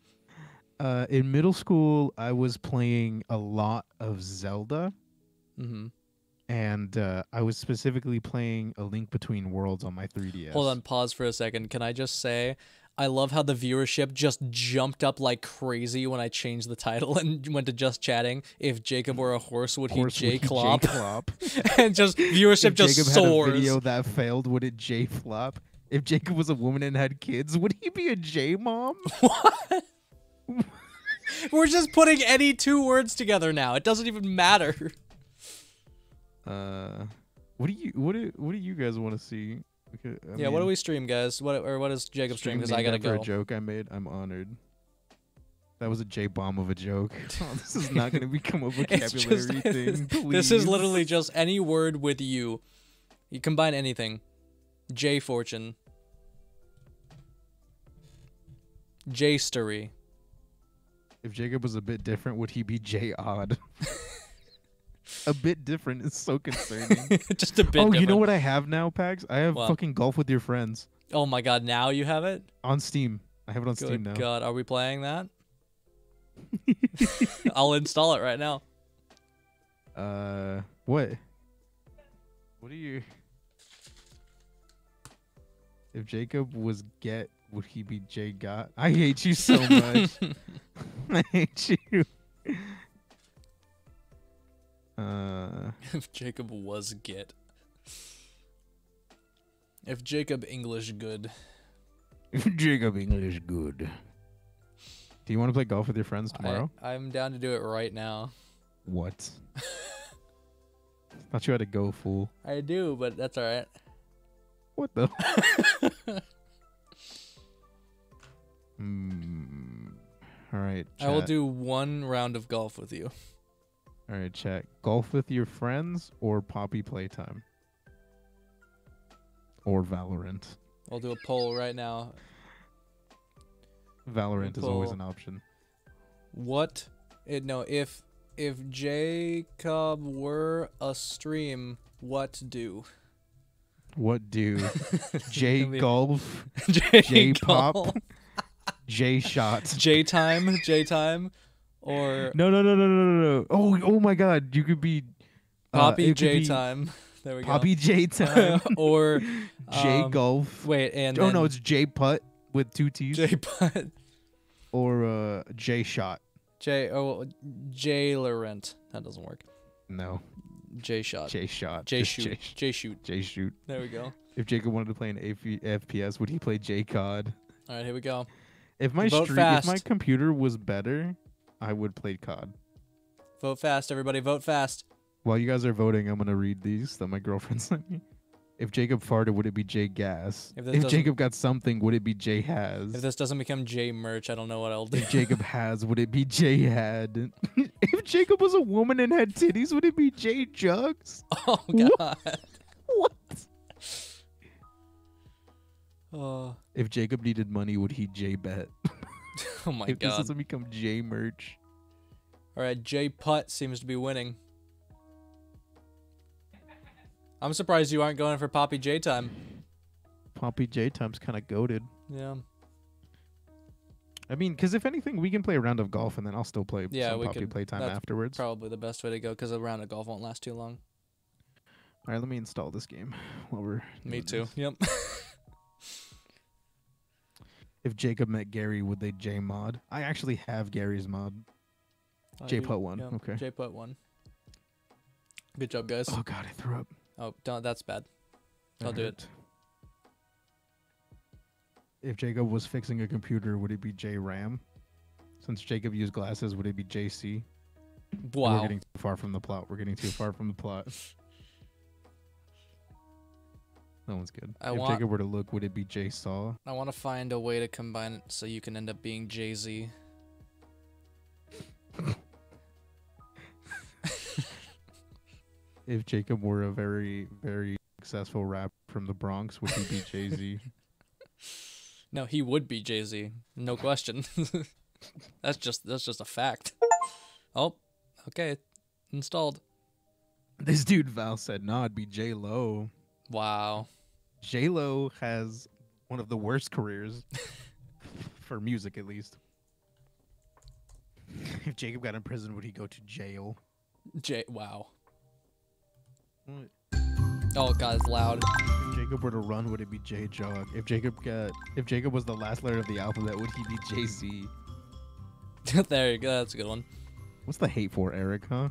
uh, in middle school, I was playing a lot of Zelda, Mm-hmm. And uh, I was specifically playing A Link Between Worlds on my 3DS. Hold on, pause for a second. Can I just say, I love how the viewership just jumped up like crazy when I changed the title and went to just chatting. If Jaycob were a horse, would he Horse, J clop? And just viewership if just Jaycob soars. had a video that failed, would it J flop? If Jaycob was a woman and had kids, would he be a J mom? What? We're just putting any two words together now. It doesn't even matter. Uh, what do you what do what do you guys want to see? Because, yeah, what do we stream, guys? What or what is Jaycob stream? Because I gotta go. A joke I made. I'm honored. That was a J bomb of a joke. Oh, this is not going to become a vocabulary just- thing. This is literally just any word with you. You combine anything. J fortune. J story. If Jaycob was a bit different, would he be J odd? A bit different is so concerning. just a bit. oh, you know what I have now, Pags? I have What? fucking golf with your friends Oh my god! Now you have it. on Steam. I have it on Good Steam now. god! Are we playing that? I'll install it right now. Uh, what? What do you? If Jaycob was get, would he be Jay got? I hate you so much. I hate you. Uh, if Jaycob was git. If Jaycob English good. if Jaycob English good. Do you want to play golf with your friends tomorrow? I, I'm down to do it right now. What? Thought you had to go, fool. I do, but that's all right. What the? Hmm. All right. I will do one round of golf with you. All right, chat. Golf with your friends or Poppy Playtime? Or Valorant. I'll do a poll right now. Valorant is always an option. What? It, no, if if Jaycob were a stream, what do? What do? J golf, J, J Pop, J Shots. J time, J time, or No, no, no, no, no, no, no. Oh, oh my God! You could be uh, Poppy J time. There we go. Poppy J Time. or J um, Golf. Wait, and oh no, it's J Putt with two T's. J putt. or uh, J Shot. J oh J Laurent. That doesn't work. No, J shot. J Shot. J shoot. J shoot. J Shoot. There we go. If Jaycob wanted to play an AF- FPS, would he play J COD? All right, here we go. If my stream, if my computer was better, I would play COD. Vote fast, everybody. Vote fast. While you guys are voting, I'm gonna read these that my girlfriend sent me. If Jaycob farted, would it be J Gas? If If, Jaycob got something, would it be J has? If this doesn't become J merch, I don't know what I'll do. If Jaycob has, would it be J Had? if Jaycob was a woman and had titties, would it be J Jugs? oh god. What? Oh, If Jaycob needed money, would he J Bet? oh my if this god. doesn't become J Merch, All right, J putt seems to be winning. I'm surprised you aren't going for Poppy J time. Poppy J Time's kind of goaded. Yeah. I mean, because if anything, we can play a round of golf and then I'll still play Yeah, some we Poppy could- playtime afterwards. Probably the best way to go because a round of golf won't last too long. All right, let me install this game while we're. Me too. this. Yep. If Jaycob met Garry, would they J mod? I actually have Garry's mod. Oh, J put one, okay. J put one. Good job, guys. Oh God, I threw up. Oh, don't. That's bad. I'll do it. If Jaycob was fixing a computer, would it be J RAM? Since Jaycob used glasses, would it be JC? Wow. We're getting too far from the plot. We're getting too far from the plot. That one's good. I if want- Jaycob were to look, would it be Jay Saw? I want to find a way to combine it so you can end up being Jay Z. If Jaycob were a very, very successful rap from the Bronx, would he be Jay Z? No, he would be Jay Z. No question. that's just that's just a fact. Oh, okay. Installed. this dude Val said, "No, it'd be J Lo." Wow. J Lo has one of the worst careers for music, at least. If Jaycob got in prison, would he go to jail? Jay. Wow. Oh god, it's loud. If Jaycob were to run, would it be J Jog? If Jaycob got, if Jaycob was the last letter of the alphabet, would he be Jay Z? there you go. That's a good one. What's the hate for, Eric? Huh?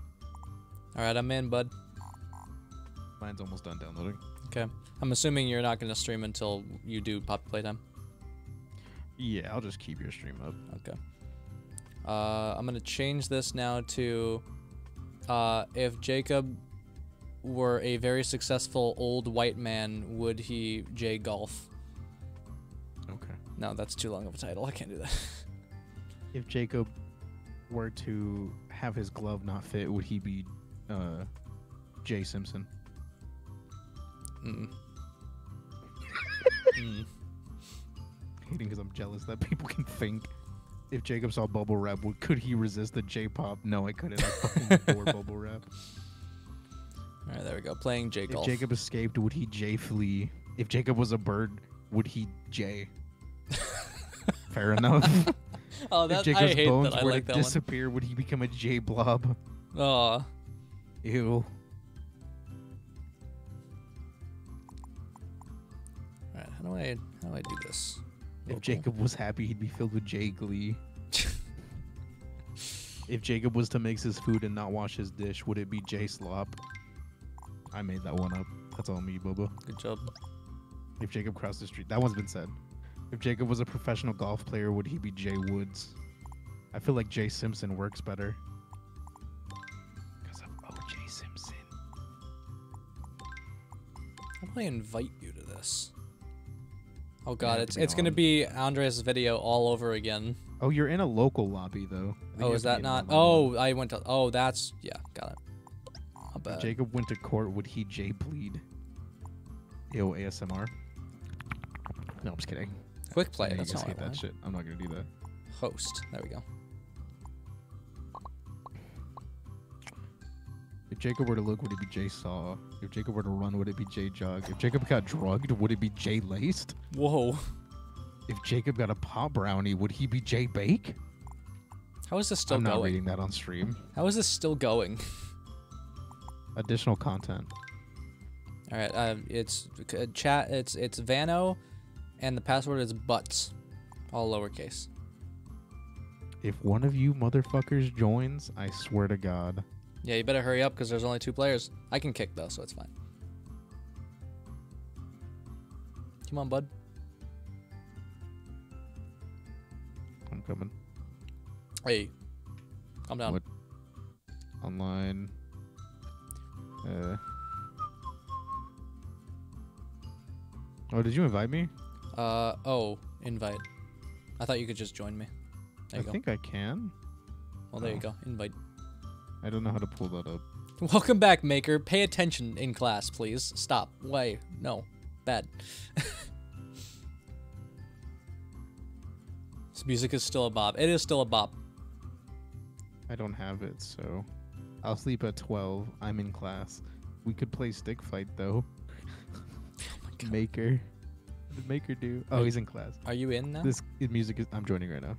All right, I'm in, bud. Mine's almost done downloading. Okay. I'm assuming you're not gonna stream until you do pop playtime. Yeah, I'll just keep your stream up. Okay. Uh, I'm gonna change this now to uh, if Jaycob were a very successful old white man, would he J golf? Okay. No, that's too long of a title. I can't do that. If Jaycob were to have his glove not fit, would he be uh, Jay Simpson? Mm. Mm. Hating because I'm jealous that people can think. If Jaycob saw bubble wrap, would, could he resist the J-pop? No, I couldn't. I fucking adore bubble wrap. All right, there we go. Playing J If. Jaycob escaped, would he J flee? If Jaycob was a bird, would he J? Fair enough. oh, if that I Jaycob's hate bones that. I were like to disappear, would he become a J blob? one. Oh, Ew. How do I how do I do this? If Local. Jaycob was happy, he'd be filled with J glee. if Jaycob was to mix his food and not wash his dish, would it be J slop? I made that one up. That's all me, Bobo. Good job. If Jaycob crossed the street, that one's been said. If Jaycob was a professional golf player, would he be Jay Woods? I feel like Jay Simpson works better. Because of OJ Simpson. How do I invite you to this? Oh god, have it's to be it's gonna be Andres' video all over again. Oh, you're in a local lobby though. Oh, is that not? one on. Oh, I went to. Oh, that's yeah, got it. Not If. Jaycob went to court, would he J bleed? Ew, ASMR. No, I'm just kidding. Quick play. Yeah, you that's guys not hate what I that shit. I'm not gonna do that. Host. There we go. If Jaycob were to look, would it be J Saw? If Jaycob were to run, would it be J Jog? If Jaycob got drugged, would it be J Laced? Whoa. If Jaycob got a pop brownie, would he be J Bake? How is this still I'm not going? reading that on stream. How is this still going? Additional content. All right. Uh, it's uh, chat. It's it's Vano, and the password is butts, all lowercase. If one of you motherfuckers joins, I swear to God. Yeah, you better hurry up because there's only two players. I can kick though, so it's fine. Come on, bud. I'm coming. Hey, calm down. What? Online. Uh. Oh, did you invite me? Uh oh, invite. I thought you could just join me. There I go. think I can. well, there you oh. go. Invite. I don't know how to pull that up. Welcome back, Maker. Pay attention in class, please. Stop. Why? No. Bad. this music is still a bop. It is still a bop. I don't have it, so I'll sleep at 12. I'm in class. We could play stick fight though. Oh Maker. What did Maker do? Oh, he's in class. Are you in now? This music is. I'm joining right now.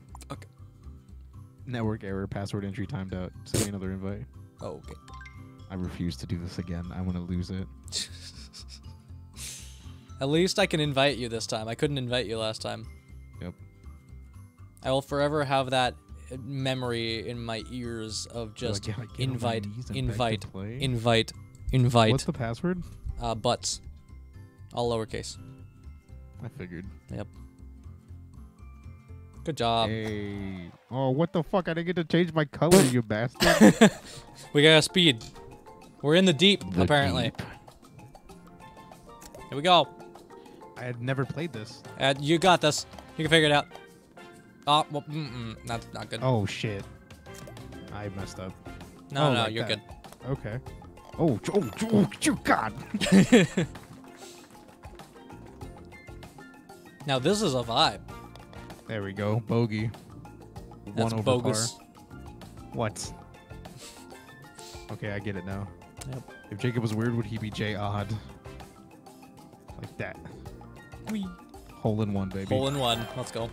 Network error. Password entry timed out. Send me another invite. Oh, okay. I refuse to do this again. I want to lose it. At least I can invite you this time. I couldn't invite you last time. Yep. I will forever have that memory in my ears of just like, "Yeah, I get on my invite, knees and beg to invite, invite, invite. What's the password? uh, butts, all lowercase. I figured. Yep. Good job. hey. Oh, what the fuck? I didn't get to change my color, you bastard. We got a speed. We're in the deep, The apparently. deep. Here we go. I had never played this. Uh, you got this. You can figure it out. Oh, well, mm-mm, that's not good. Oh shit. I messed up. no, oh, no, like you're that. good. Okay. Oh, j- oh, oh, God. Now this is a vibe. There we go. Bogey. That's One over bogus. par. What? Okay, I get it now. Yep. If Jaycob was weird, would he be J odd? Like that. Whee. Hole in one, baby. Hole in one. Let's go.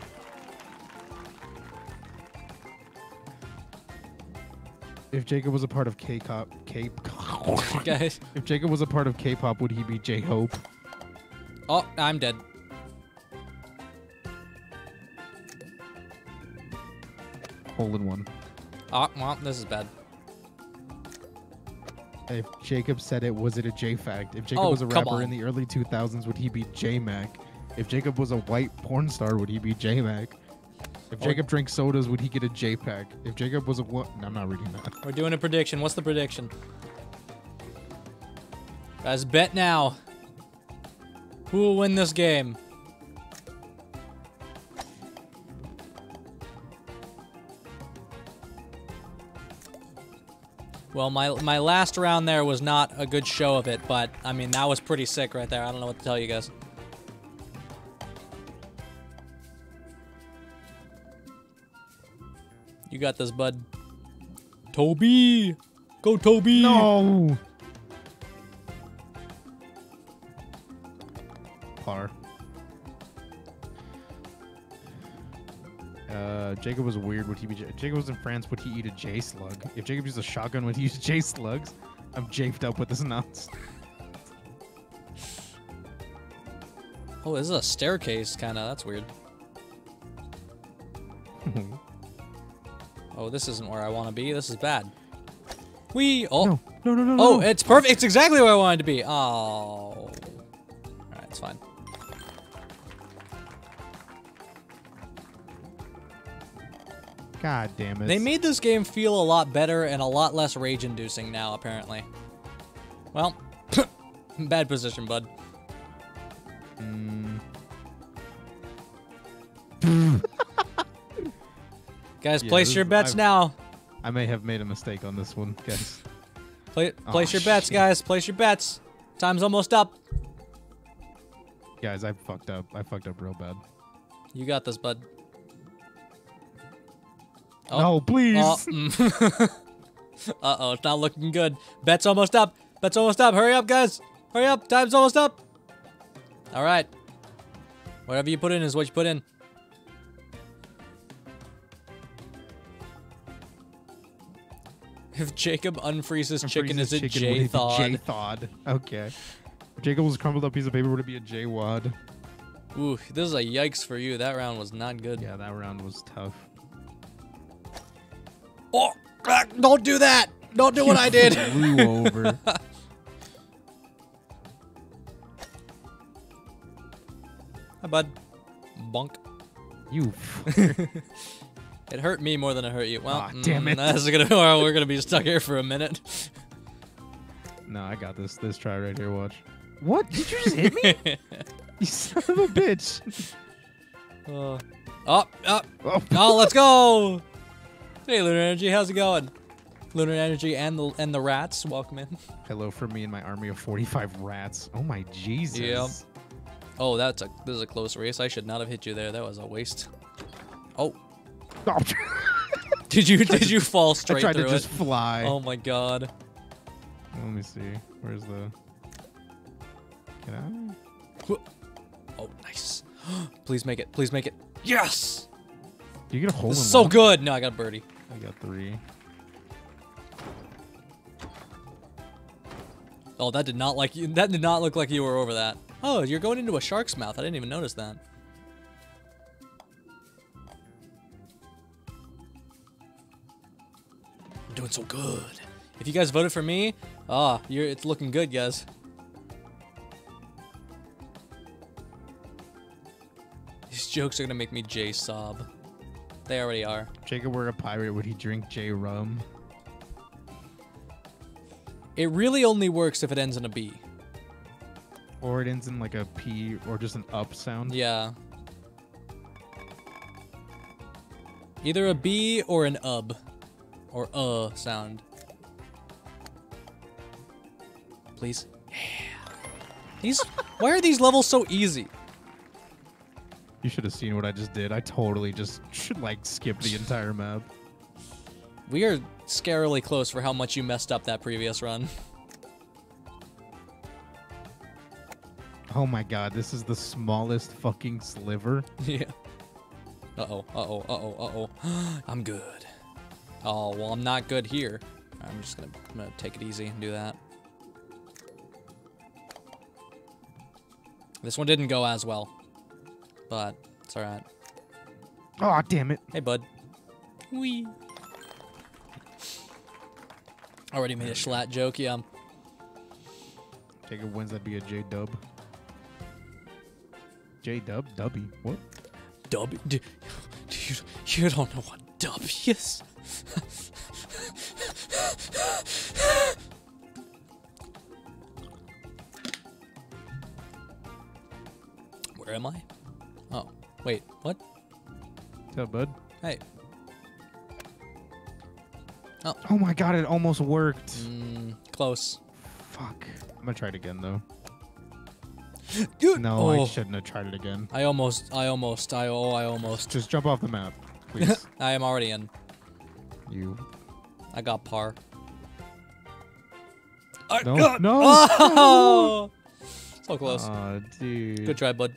if Jaycob was a part of K-pop, K-pop. Guys. if Jaycob was a part of K-pop, would he be J Hope? Oh, I'm dead. Hole in one. Oh, well, this is bad. If Jaycob said it, was it a J fact? If Jaycob Oh, was a come rapper on. in the early 2000s, would he be J Mac? If Jaycob was a white porn star, would he be J Mac? If Jaycob drank sodas, would he get a J pack? If Jaycob was a what? No, I'm not reading that. We're doing a prediction. What's the prediction? Guys, bet now. Who will win this game? Well, my my last round there was not a good show of it, but I mean that was pretty sick right there. I don't know what to tell you guys. You got this, bud. Toby! Go, Toby! No. Jaycob was weird. Would he be? J- Jaycob was in France. Would he eat a J slug? If Jaycob used a shotgun, would he use J slugs? I'm japed up with this nonsense. Oh, this is a staircase, kind of. That's weird. Oh, this isn't where I want to be. This is bad. We. Oh. No, no, no, no. Oh, no. it's perfect. It's exactly where I wanted to be. Oh. All right, it's fine. God damn it. They made this game feel a lot better and a lot less rage-inducing now, apparently. Well, bad position, bud. Mm, Guys, Yeah, place your bets I've- now. I may have made a mistake on this one, guys. Play, Oh, place your bets, shit. guys. Place your bets. Time's almost up. guys, I fucked up. I fucked up real bad. You got this, bud. Oh. No, please. Oh, mm. Uh-oh, it's not looking good. Bet's almost up. Bet's almost up. Hurry up, guys. Hurry up. Time's almost up. All right. Whatever you put in is what you put in. If Jaycob unfreezes chicken, is it J thawed? J-thawed. Okay. If Jaycob was crumbled up piece of paper, would it be a J-wad? Ooh, this is a yikes for you. That round was not good. Yeah, that round was tough. Oh, ah, don't do that. Don't do what I did. Flew over. Hi, bud. Bonk. you. It hurt me more than it hurt you. Well, Aw, damn it. That's gonna. Well, we're gonna be stuck here for a minute. no, I got this. This try right here. Watch. What? Did you just hit me? you son of a bitch. Uh, up, up. Oh, Oh, let's go. Hey, Lunar Energy, how's it going? Lunar Energy and the and the rats, welcome in. Hello from me and my army of 45 rats. Oh my Jesus. Yep. Oh, that's a this is a close race. I should not have hit you there. That was a waste. Oh, Oh, did you did you fall straight? I tried to just it? fly. Oh my god. Let me see. Where's the? Can Oh, nice. Please make it. Please make it. Yes. You get a hole This is so one? good. No, I got a birdie. I got three. Oh, that did not like you. That did not look like you were over that. Oh, you're going into a shark's mouth. I didn't even notice that. I'm doing so good. If you guys voted for me, ah, you're it's looking good, guys. These jokes are gonna make me J sob. They already are. If Jaycob were a pirate, would he drink J rum? It really only works if it ends in a B. Or it ends in like a P or just an up sound? Yeah. Either a B or an ub. Or uh sound. Please. Yeah. These why are these levels so easy? You should have seen what I just did. I totally just should, like skipped the entire map. We are scarily close for how much you messed up that previous run. Oh my god, this is the smallest fucking sliver. yeah. Uh-oh, uh-oh, uh-oh, uh-oh. I'm good. Oh, well, I'm not good here. I'm just gonna, I'm gonna take it easy and do that. This one didn't go as well, but it's alright. Oh damn it. Hey, bud. Wee. Already made a schlatt joke, yeah. Jaycob wins, that'd be a J dub. J dub? Dubby. What? Dub. Do, do You, you don't know what dub is. Where am I? Wait, what? What's up, bud? Hey. Oh Oh my god, it almost worked. Mm, close. Fuck. I'm gonna try it again though. Good. No, I Oh. shouldn't have tried it again. I almost, I almost, I oh, I almost. Just jump off the map, please. I am already in. you. I got par. I No, got- no. Oh! so close. Aw, dude. Good try, bud.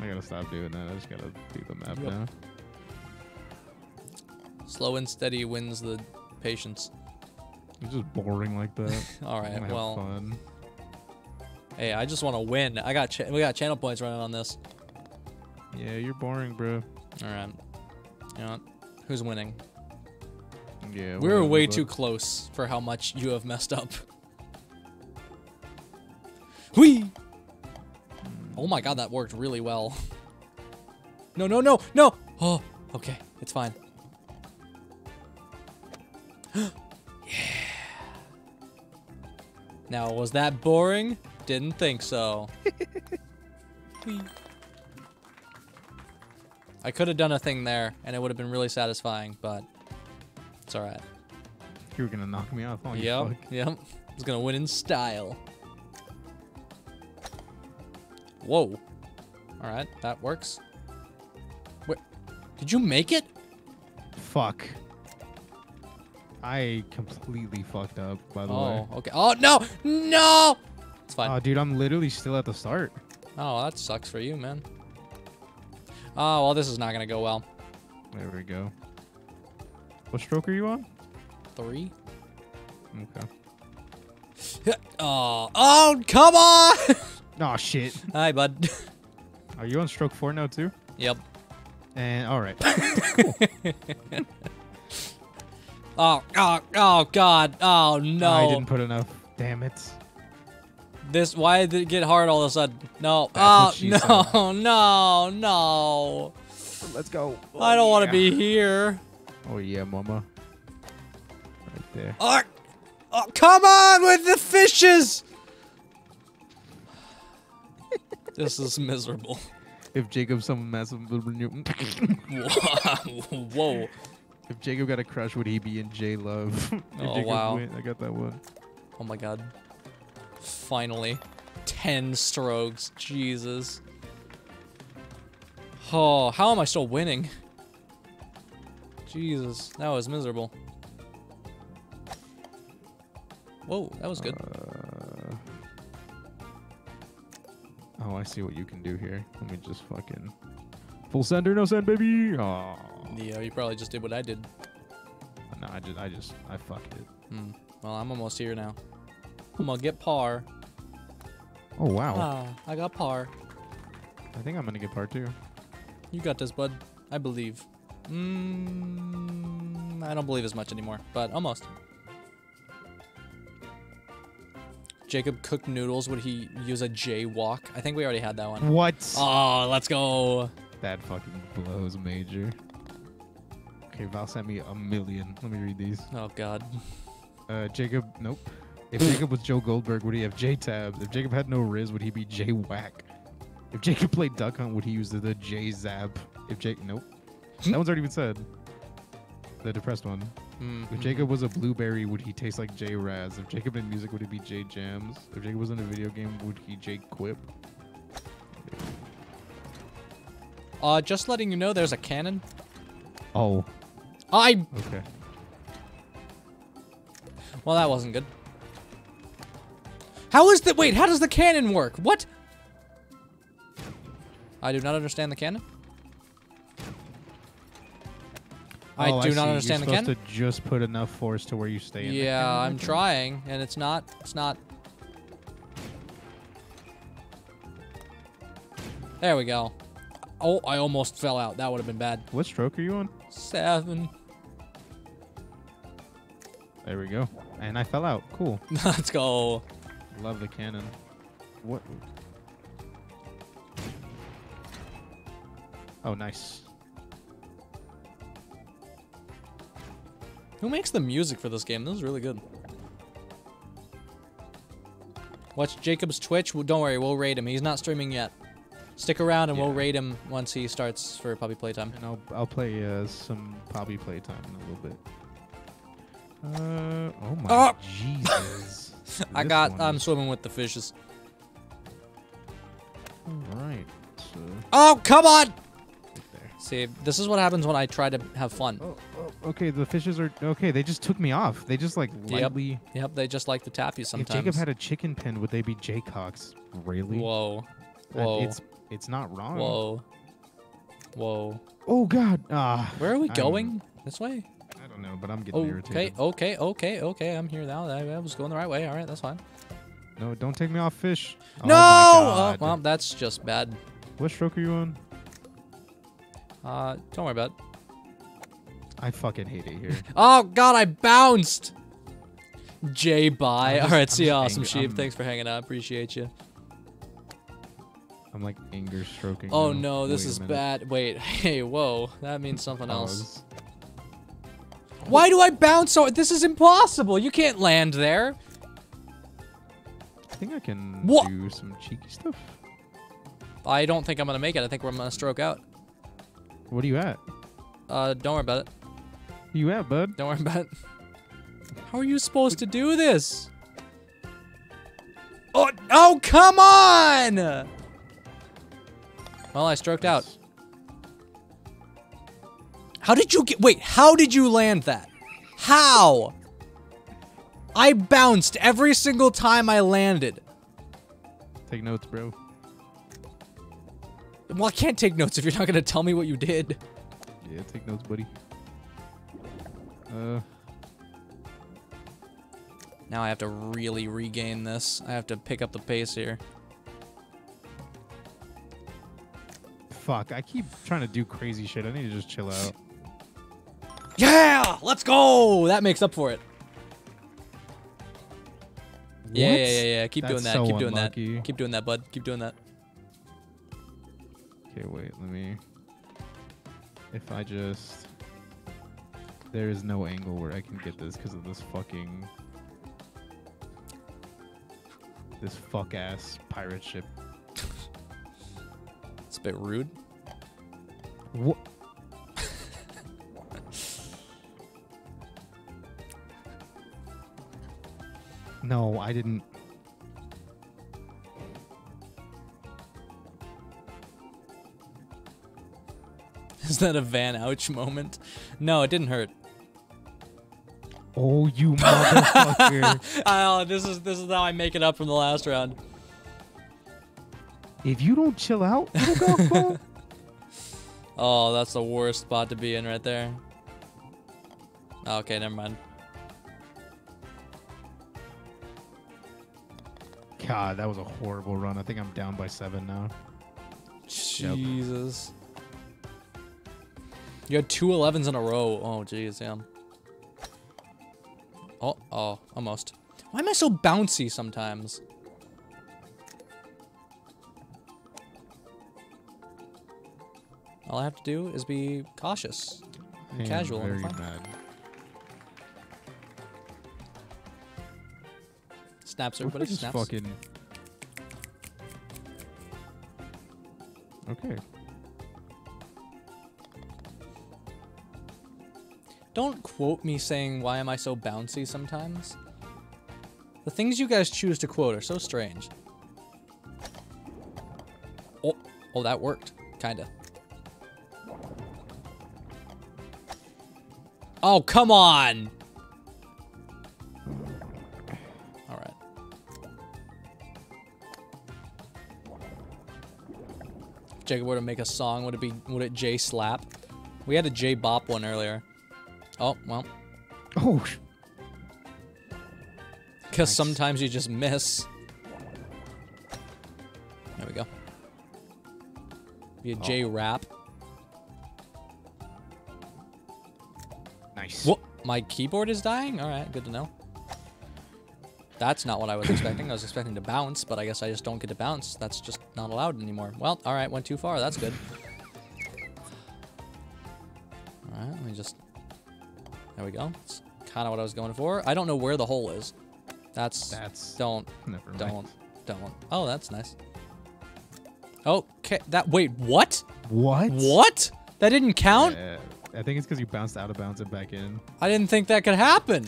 I gotta stop doing that. I just gotta do the map Yep. now. Slow and steady wins the patience. It's just boring like that. All right, I'm right. have Well, fun. hey, I just want to win. I got cha- we got channel points running on this. Yeah, you're boring, bro. All right. You know? Who's winning? Yeah. we were whatever, way bud. too close for how much you have messed up. Whee! Oh my god, that worked really well. No, no, no, no! Oh, okay, it's fine. yeah. Now, was that boring? Didn't think so. I could have done a thing there, and it would have been really satisfying, but it's alright. You were gonna knock me off. Oh, you Yep, yep. I was gonna win in style. Whoa. Alright, that works. Wait, did you make it? Fuck. I completely fucked up, by the way. Oh, okay. Oh, no! No! It's fine. Oh, dude, I'm literally still at the start. oh, that sucks for you, man. Oh, well, this is not gonna go well. There we go. What stroke are you on? Three? Okay. Oh, oh, come on! Oh shit. Hi, bud. Are you on stroke four now too? yep. And all right. Oh, oh, oh, God. Oh, no. I didn't put enough. Damn it. This why did it get hard all of a sudden? No. That's what oh she no, said. no, no. Let's go. I don't want to be oh, here. Oh yeah, mama. Right there. Oh, oh, come on with the fishes. This is miserable. If Jaycob some massive Whoa. If Jaycob got a crush, would he be in J Love? Oh, Jaycob wow. went- I got that one. Oh my god. Finally. 10 strokes. Jesus. Oh, how am I still winning? Jesus, that was miserable. Whoa, that was good. Uh, oh, I see what you can do here. Let me just fucking full sender, no send, baby. Oh, yeah, you probably just did what I did. no, I just, I just, I fucked it. Hmm. Well, I'm almost here now. I'm gonna get par. Oh wow, Ah, I got par. I think I'm gonna get part two. You got this, bud. I believe. Mm, I don't believe as much anymore, but almost. Jaycob cooked noodles. Would he use a jaywalk? I think we already had that one. What? Oh, let's go. That fucking blows major. Okay, Val sent me a million. Let me read these. Oh God. Uh, Jaycob, nope. If Jaycob was Joe Goldberg, would he have J tabs? If Jaycob had no Riz, would he be J Whack? If Jaycob played Duck Hunt, would he use the, the J Zap? If Jake, nope. That one's already been said. The depressed one. Mm, If Jaycob was a blueberry, would he taste like J Raz? If Jaycob made music, would it be J Jams? If Jaycob was in a video game, would he J Quip? Uh, just letting you know, there's a cannon. Oh, I. okay. Well, that wasn't good. How is the wait? How does the cannon work? What? I do not understand the cannon. Oh, I Oh, do not see. understand You're the cannon. supposed to just put enough force to where you stay Yeah, I I'm trying, and it's not. It's not. There we go. Oh, I almost fell out. That would have been bad. What stroke are you on? Seven. There we go. And I fell out. Cool. Let's go. Love the cannon. What? Oh, nice. Who makes the music for this game? This is really good. Watch Jaycob's Twitch. Well, don't worry, we'll raid him. He's not streaming yet. Stick around and we'll raid him once he starts for Poppy Playtime. And I'll I'll play uh, some Poppy playtime in a little bit. Uh oh my Oh! Jesus! I got, one. I'm swimming with the fishes. All right. So Oh come on! See, this is what happens when I try to have fun. Oh, oh, okay. The fishes are okay. They just took me off. They just like Yep. lightly. Yep, they just like to tap you sometimes. If Jaycob had a chicken pen, would they be Jaycocks? Really? Whoa. Uh, Whoa. It's it's not wrong. Whoa. Whoa. Oh God. Ah. Where are we I'm- going? This way? I don't know, but I'm getting Oh, irritated. okay, okay, okay, okay. I'm here now. I, I was going the right way. All right, that's fine. No, don't take me off fish. no! Oh Oh, well, that's just bad. What stroke are you on? Uh, don't worry about it. I fucking hate it here. Oh, God, I bounced! J bye. Just- right, see you, awesome sheep. Thanks for hanging out. Appreciate you. I'm like anger stroking. Oh, now. no, this Wait is bad. Wait, hey, whoa. That means something else. Why do I bounce so? This is impossible. You can't land there. I think I can What? do some cheeky stuff. I don't think I'm gonna make it. I think we're gonna stroke out. What are you at? Uh, don't worry about it. Where you at, bud? Don't worry about it. How are you supposed to do this? Oh, oh, come on! Well, I stroked out. How did you get? Wait, how did you land that? How? I bounced every single time I landed. Take notes, bro. Well, I can't take notes if you're not gonna tell me what you did. Yeah, take notes, buddy. Uh, Now I have to really regain this. I have to pick up the pace here. fuck. I keep trying to do crazy shit. I need to just chill out. Yeah, let's go. That makes up for it. Yeah, What? yeah, yeah, yeah. Keep doing that. so Keep doing unlucky. that. Keep doing that, bud. Keep doing that. Okay, wait. Let me. If I just. There is no angle where I can get this because of this fucking. This fuck ass pirate ship. It's a bit rude. What? no, I didn't. Is that a Van Ouch moment? No, it didn't hurt. Oh, you motherfucker. oh, this is this is how I make it up from the last round. if you don't chill out, little golf ball, Oh, that's the worst spot to be in right there. Okay, never mind. God, that was a horrible run. I think I'm down by seven now. Jesus. You had two 11s in a row. Oh, jeez, yeah. Oh, oh, almost. Why am I so bouncy sometimes? All I have to do is be cautious and casual Very and mad. Snaps, What if I everybody. Snaps. fucking. Okay. Don't quote me saying, why am I so bouncy sometimes? The things you guys choose to quote are so strange. Oh, oh, that worked. Kinda. Oh, come on! Alright. Jaycob were to make a song, would it be, would it J Slap? We had a J Bop one earlier. Oh, well. Oh, Because Nice. sometimes you just miss. There we go. Be a oh. J rap. nice. What? My keyboard is dying? Alright, good to know. That's not what I was expecting. I was expecting to bounce, but I guess I just don't get to bounce. That's just not allowed anymore. Well, alright, went too far. That's good. Alright, let me just... There we go. Let's kind of what I was going for. I don't know where the hole is. That's That's don't never mind. don't don't. Oh, that's nice. Okay, that wait, what? What? What? That didn't count? Yeah, I think it's because you bounced out of bounds and back in. I didn't think that could happen.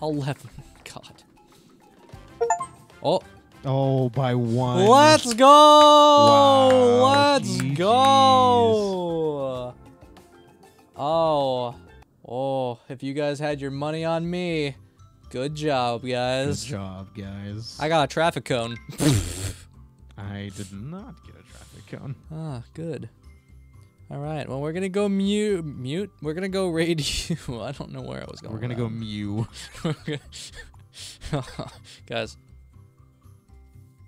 Eleven. God. Oh, Oh, by one. let's go! Wow, let's go! Oh, oh! If you guys had your money on me, good job, guys. Good job, guys. I got a traffic cone. I did not get a traffic cone. Ah, good. All right. Well, we're gonna go mute. Mute. We're gonna go raid you. I don't know where I was going. We're gonna go Mew. Guys,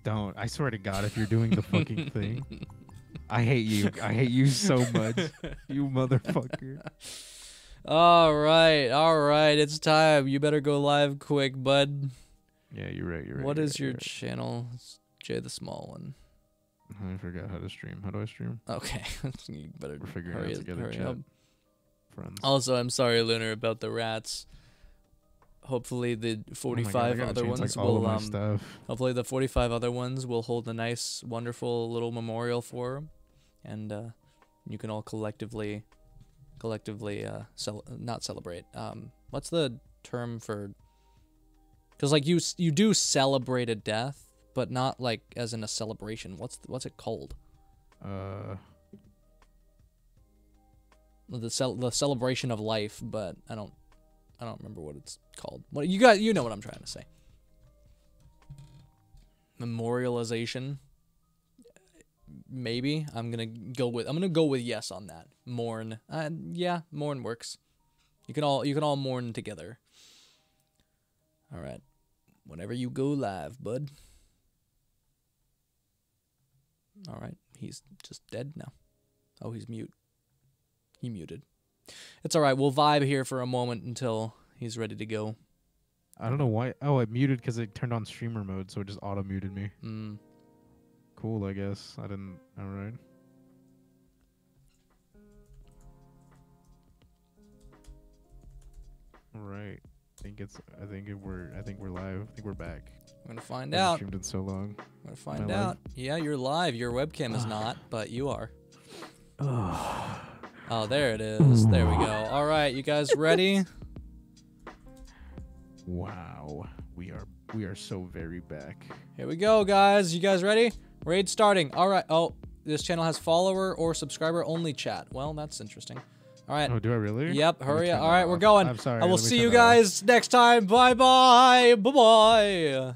Don't. I swear to God, if you're doing the fucking thing, I hate you. I hate you so much. You motherfucker. all right, all right. It's time. You better go live quick, bud. Yeah, you're right. You're right. What you're is right, your you're channel? It's Jay the Small One. I forgot how to stream. How do I stream? Okay, you better We're figuring it out hurry, together, hurry. Friends. Also, I'm sorry, Lunar, about the rats. Hopefully, the Oh God, 45 other ones like, will um. Hopefully, the 45 other ones will hold a nice, wonderful little memorial for him, and uh, you can all collectively, collectively, uh, cel- not celebrate. Um, what's the term for? Because like you, you do celebrate a death, but not like as in a celebration. What's what's it called? Uh, The cel- the celebration of life, but I don't, I don't remember what it's called. What you got? You know what I'm trying to say. Memorialization. Maybe I'm gonna go with I'm gonna go with yes on that. Mourn. Uh, yeah, mourn works. You can all you can all mourn together. All right. Whenever you go live, bud. All right. He's just dead now. Oh, he's mute. He muted. It's all right. We'll vibe here for a moment until he's ready to go. I don't know why. Oh, it muted because it turned on streamer mode, so it just auto muted me. Mm. Cool, I guess. I didn't. All right. All right. I think it's. I think it, we're. I think we're live. I think we're back. I'm gonna find I out. streamed in so long. I'm gonna find I live? out. Yeah, you're live. Your webcam is not, but you are. Oh, there it is. There we go. All right, you guys ready? Wow. We are. We are so very back. Here we go, guys. You guys ready? Raid starting. All right. Oh, this channel has follower or subscriber only chat. Well, that's interesting. All right. Oh, do I really? Yep, hurry up. All right, right, we're going. I'm sorry. I will see you that off. guys next time. Bye bye. Bye bye.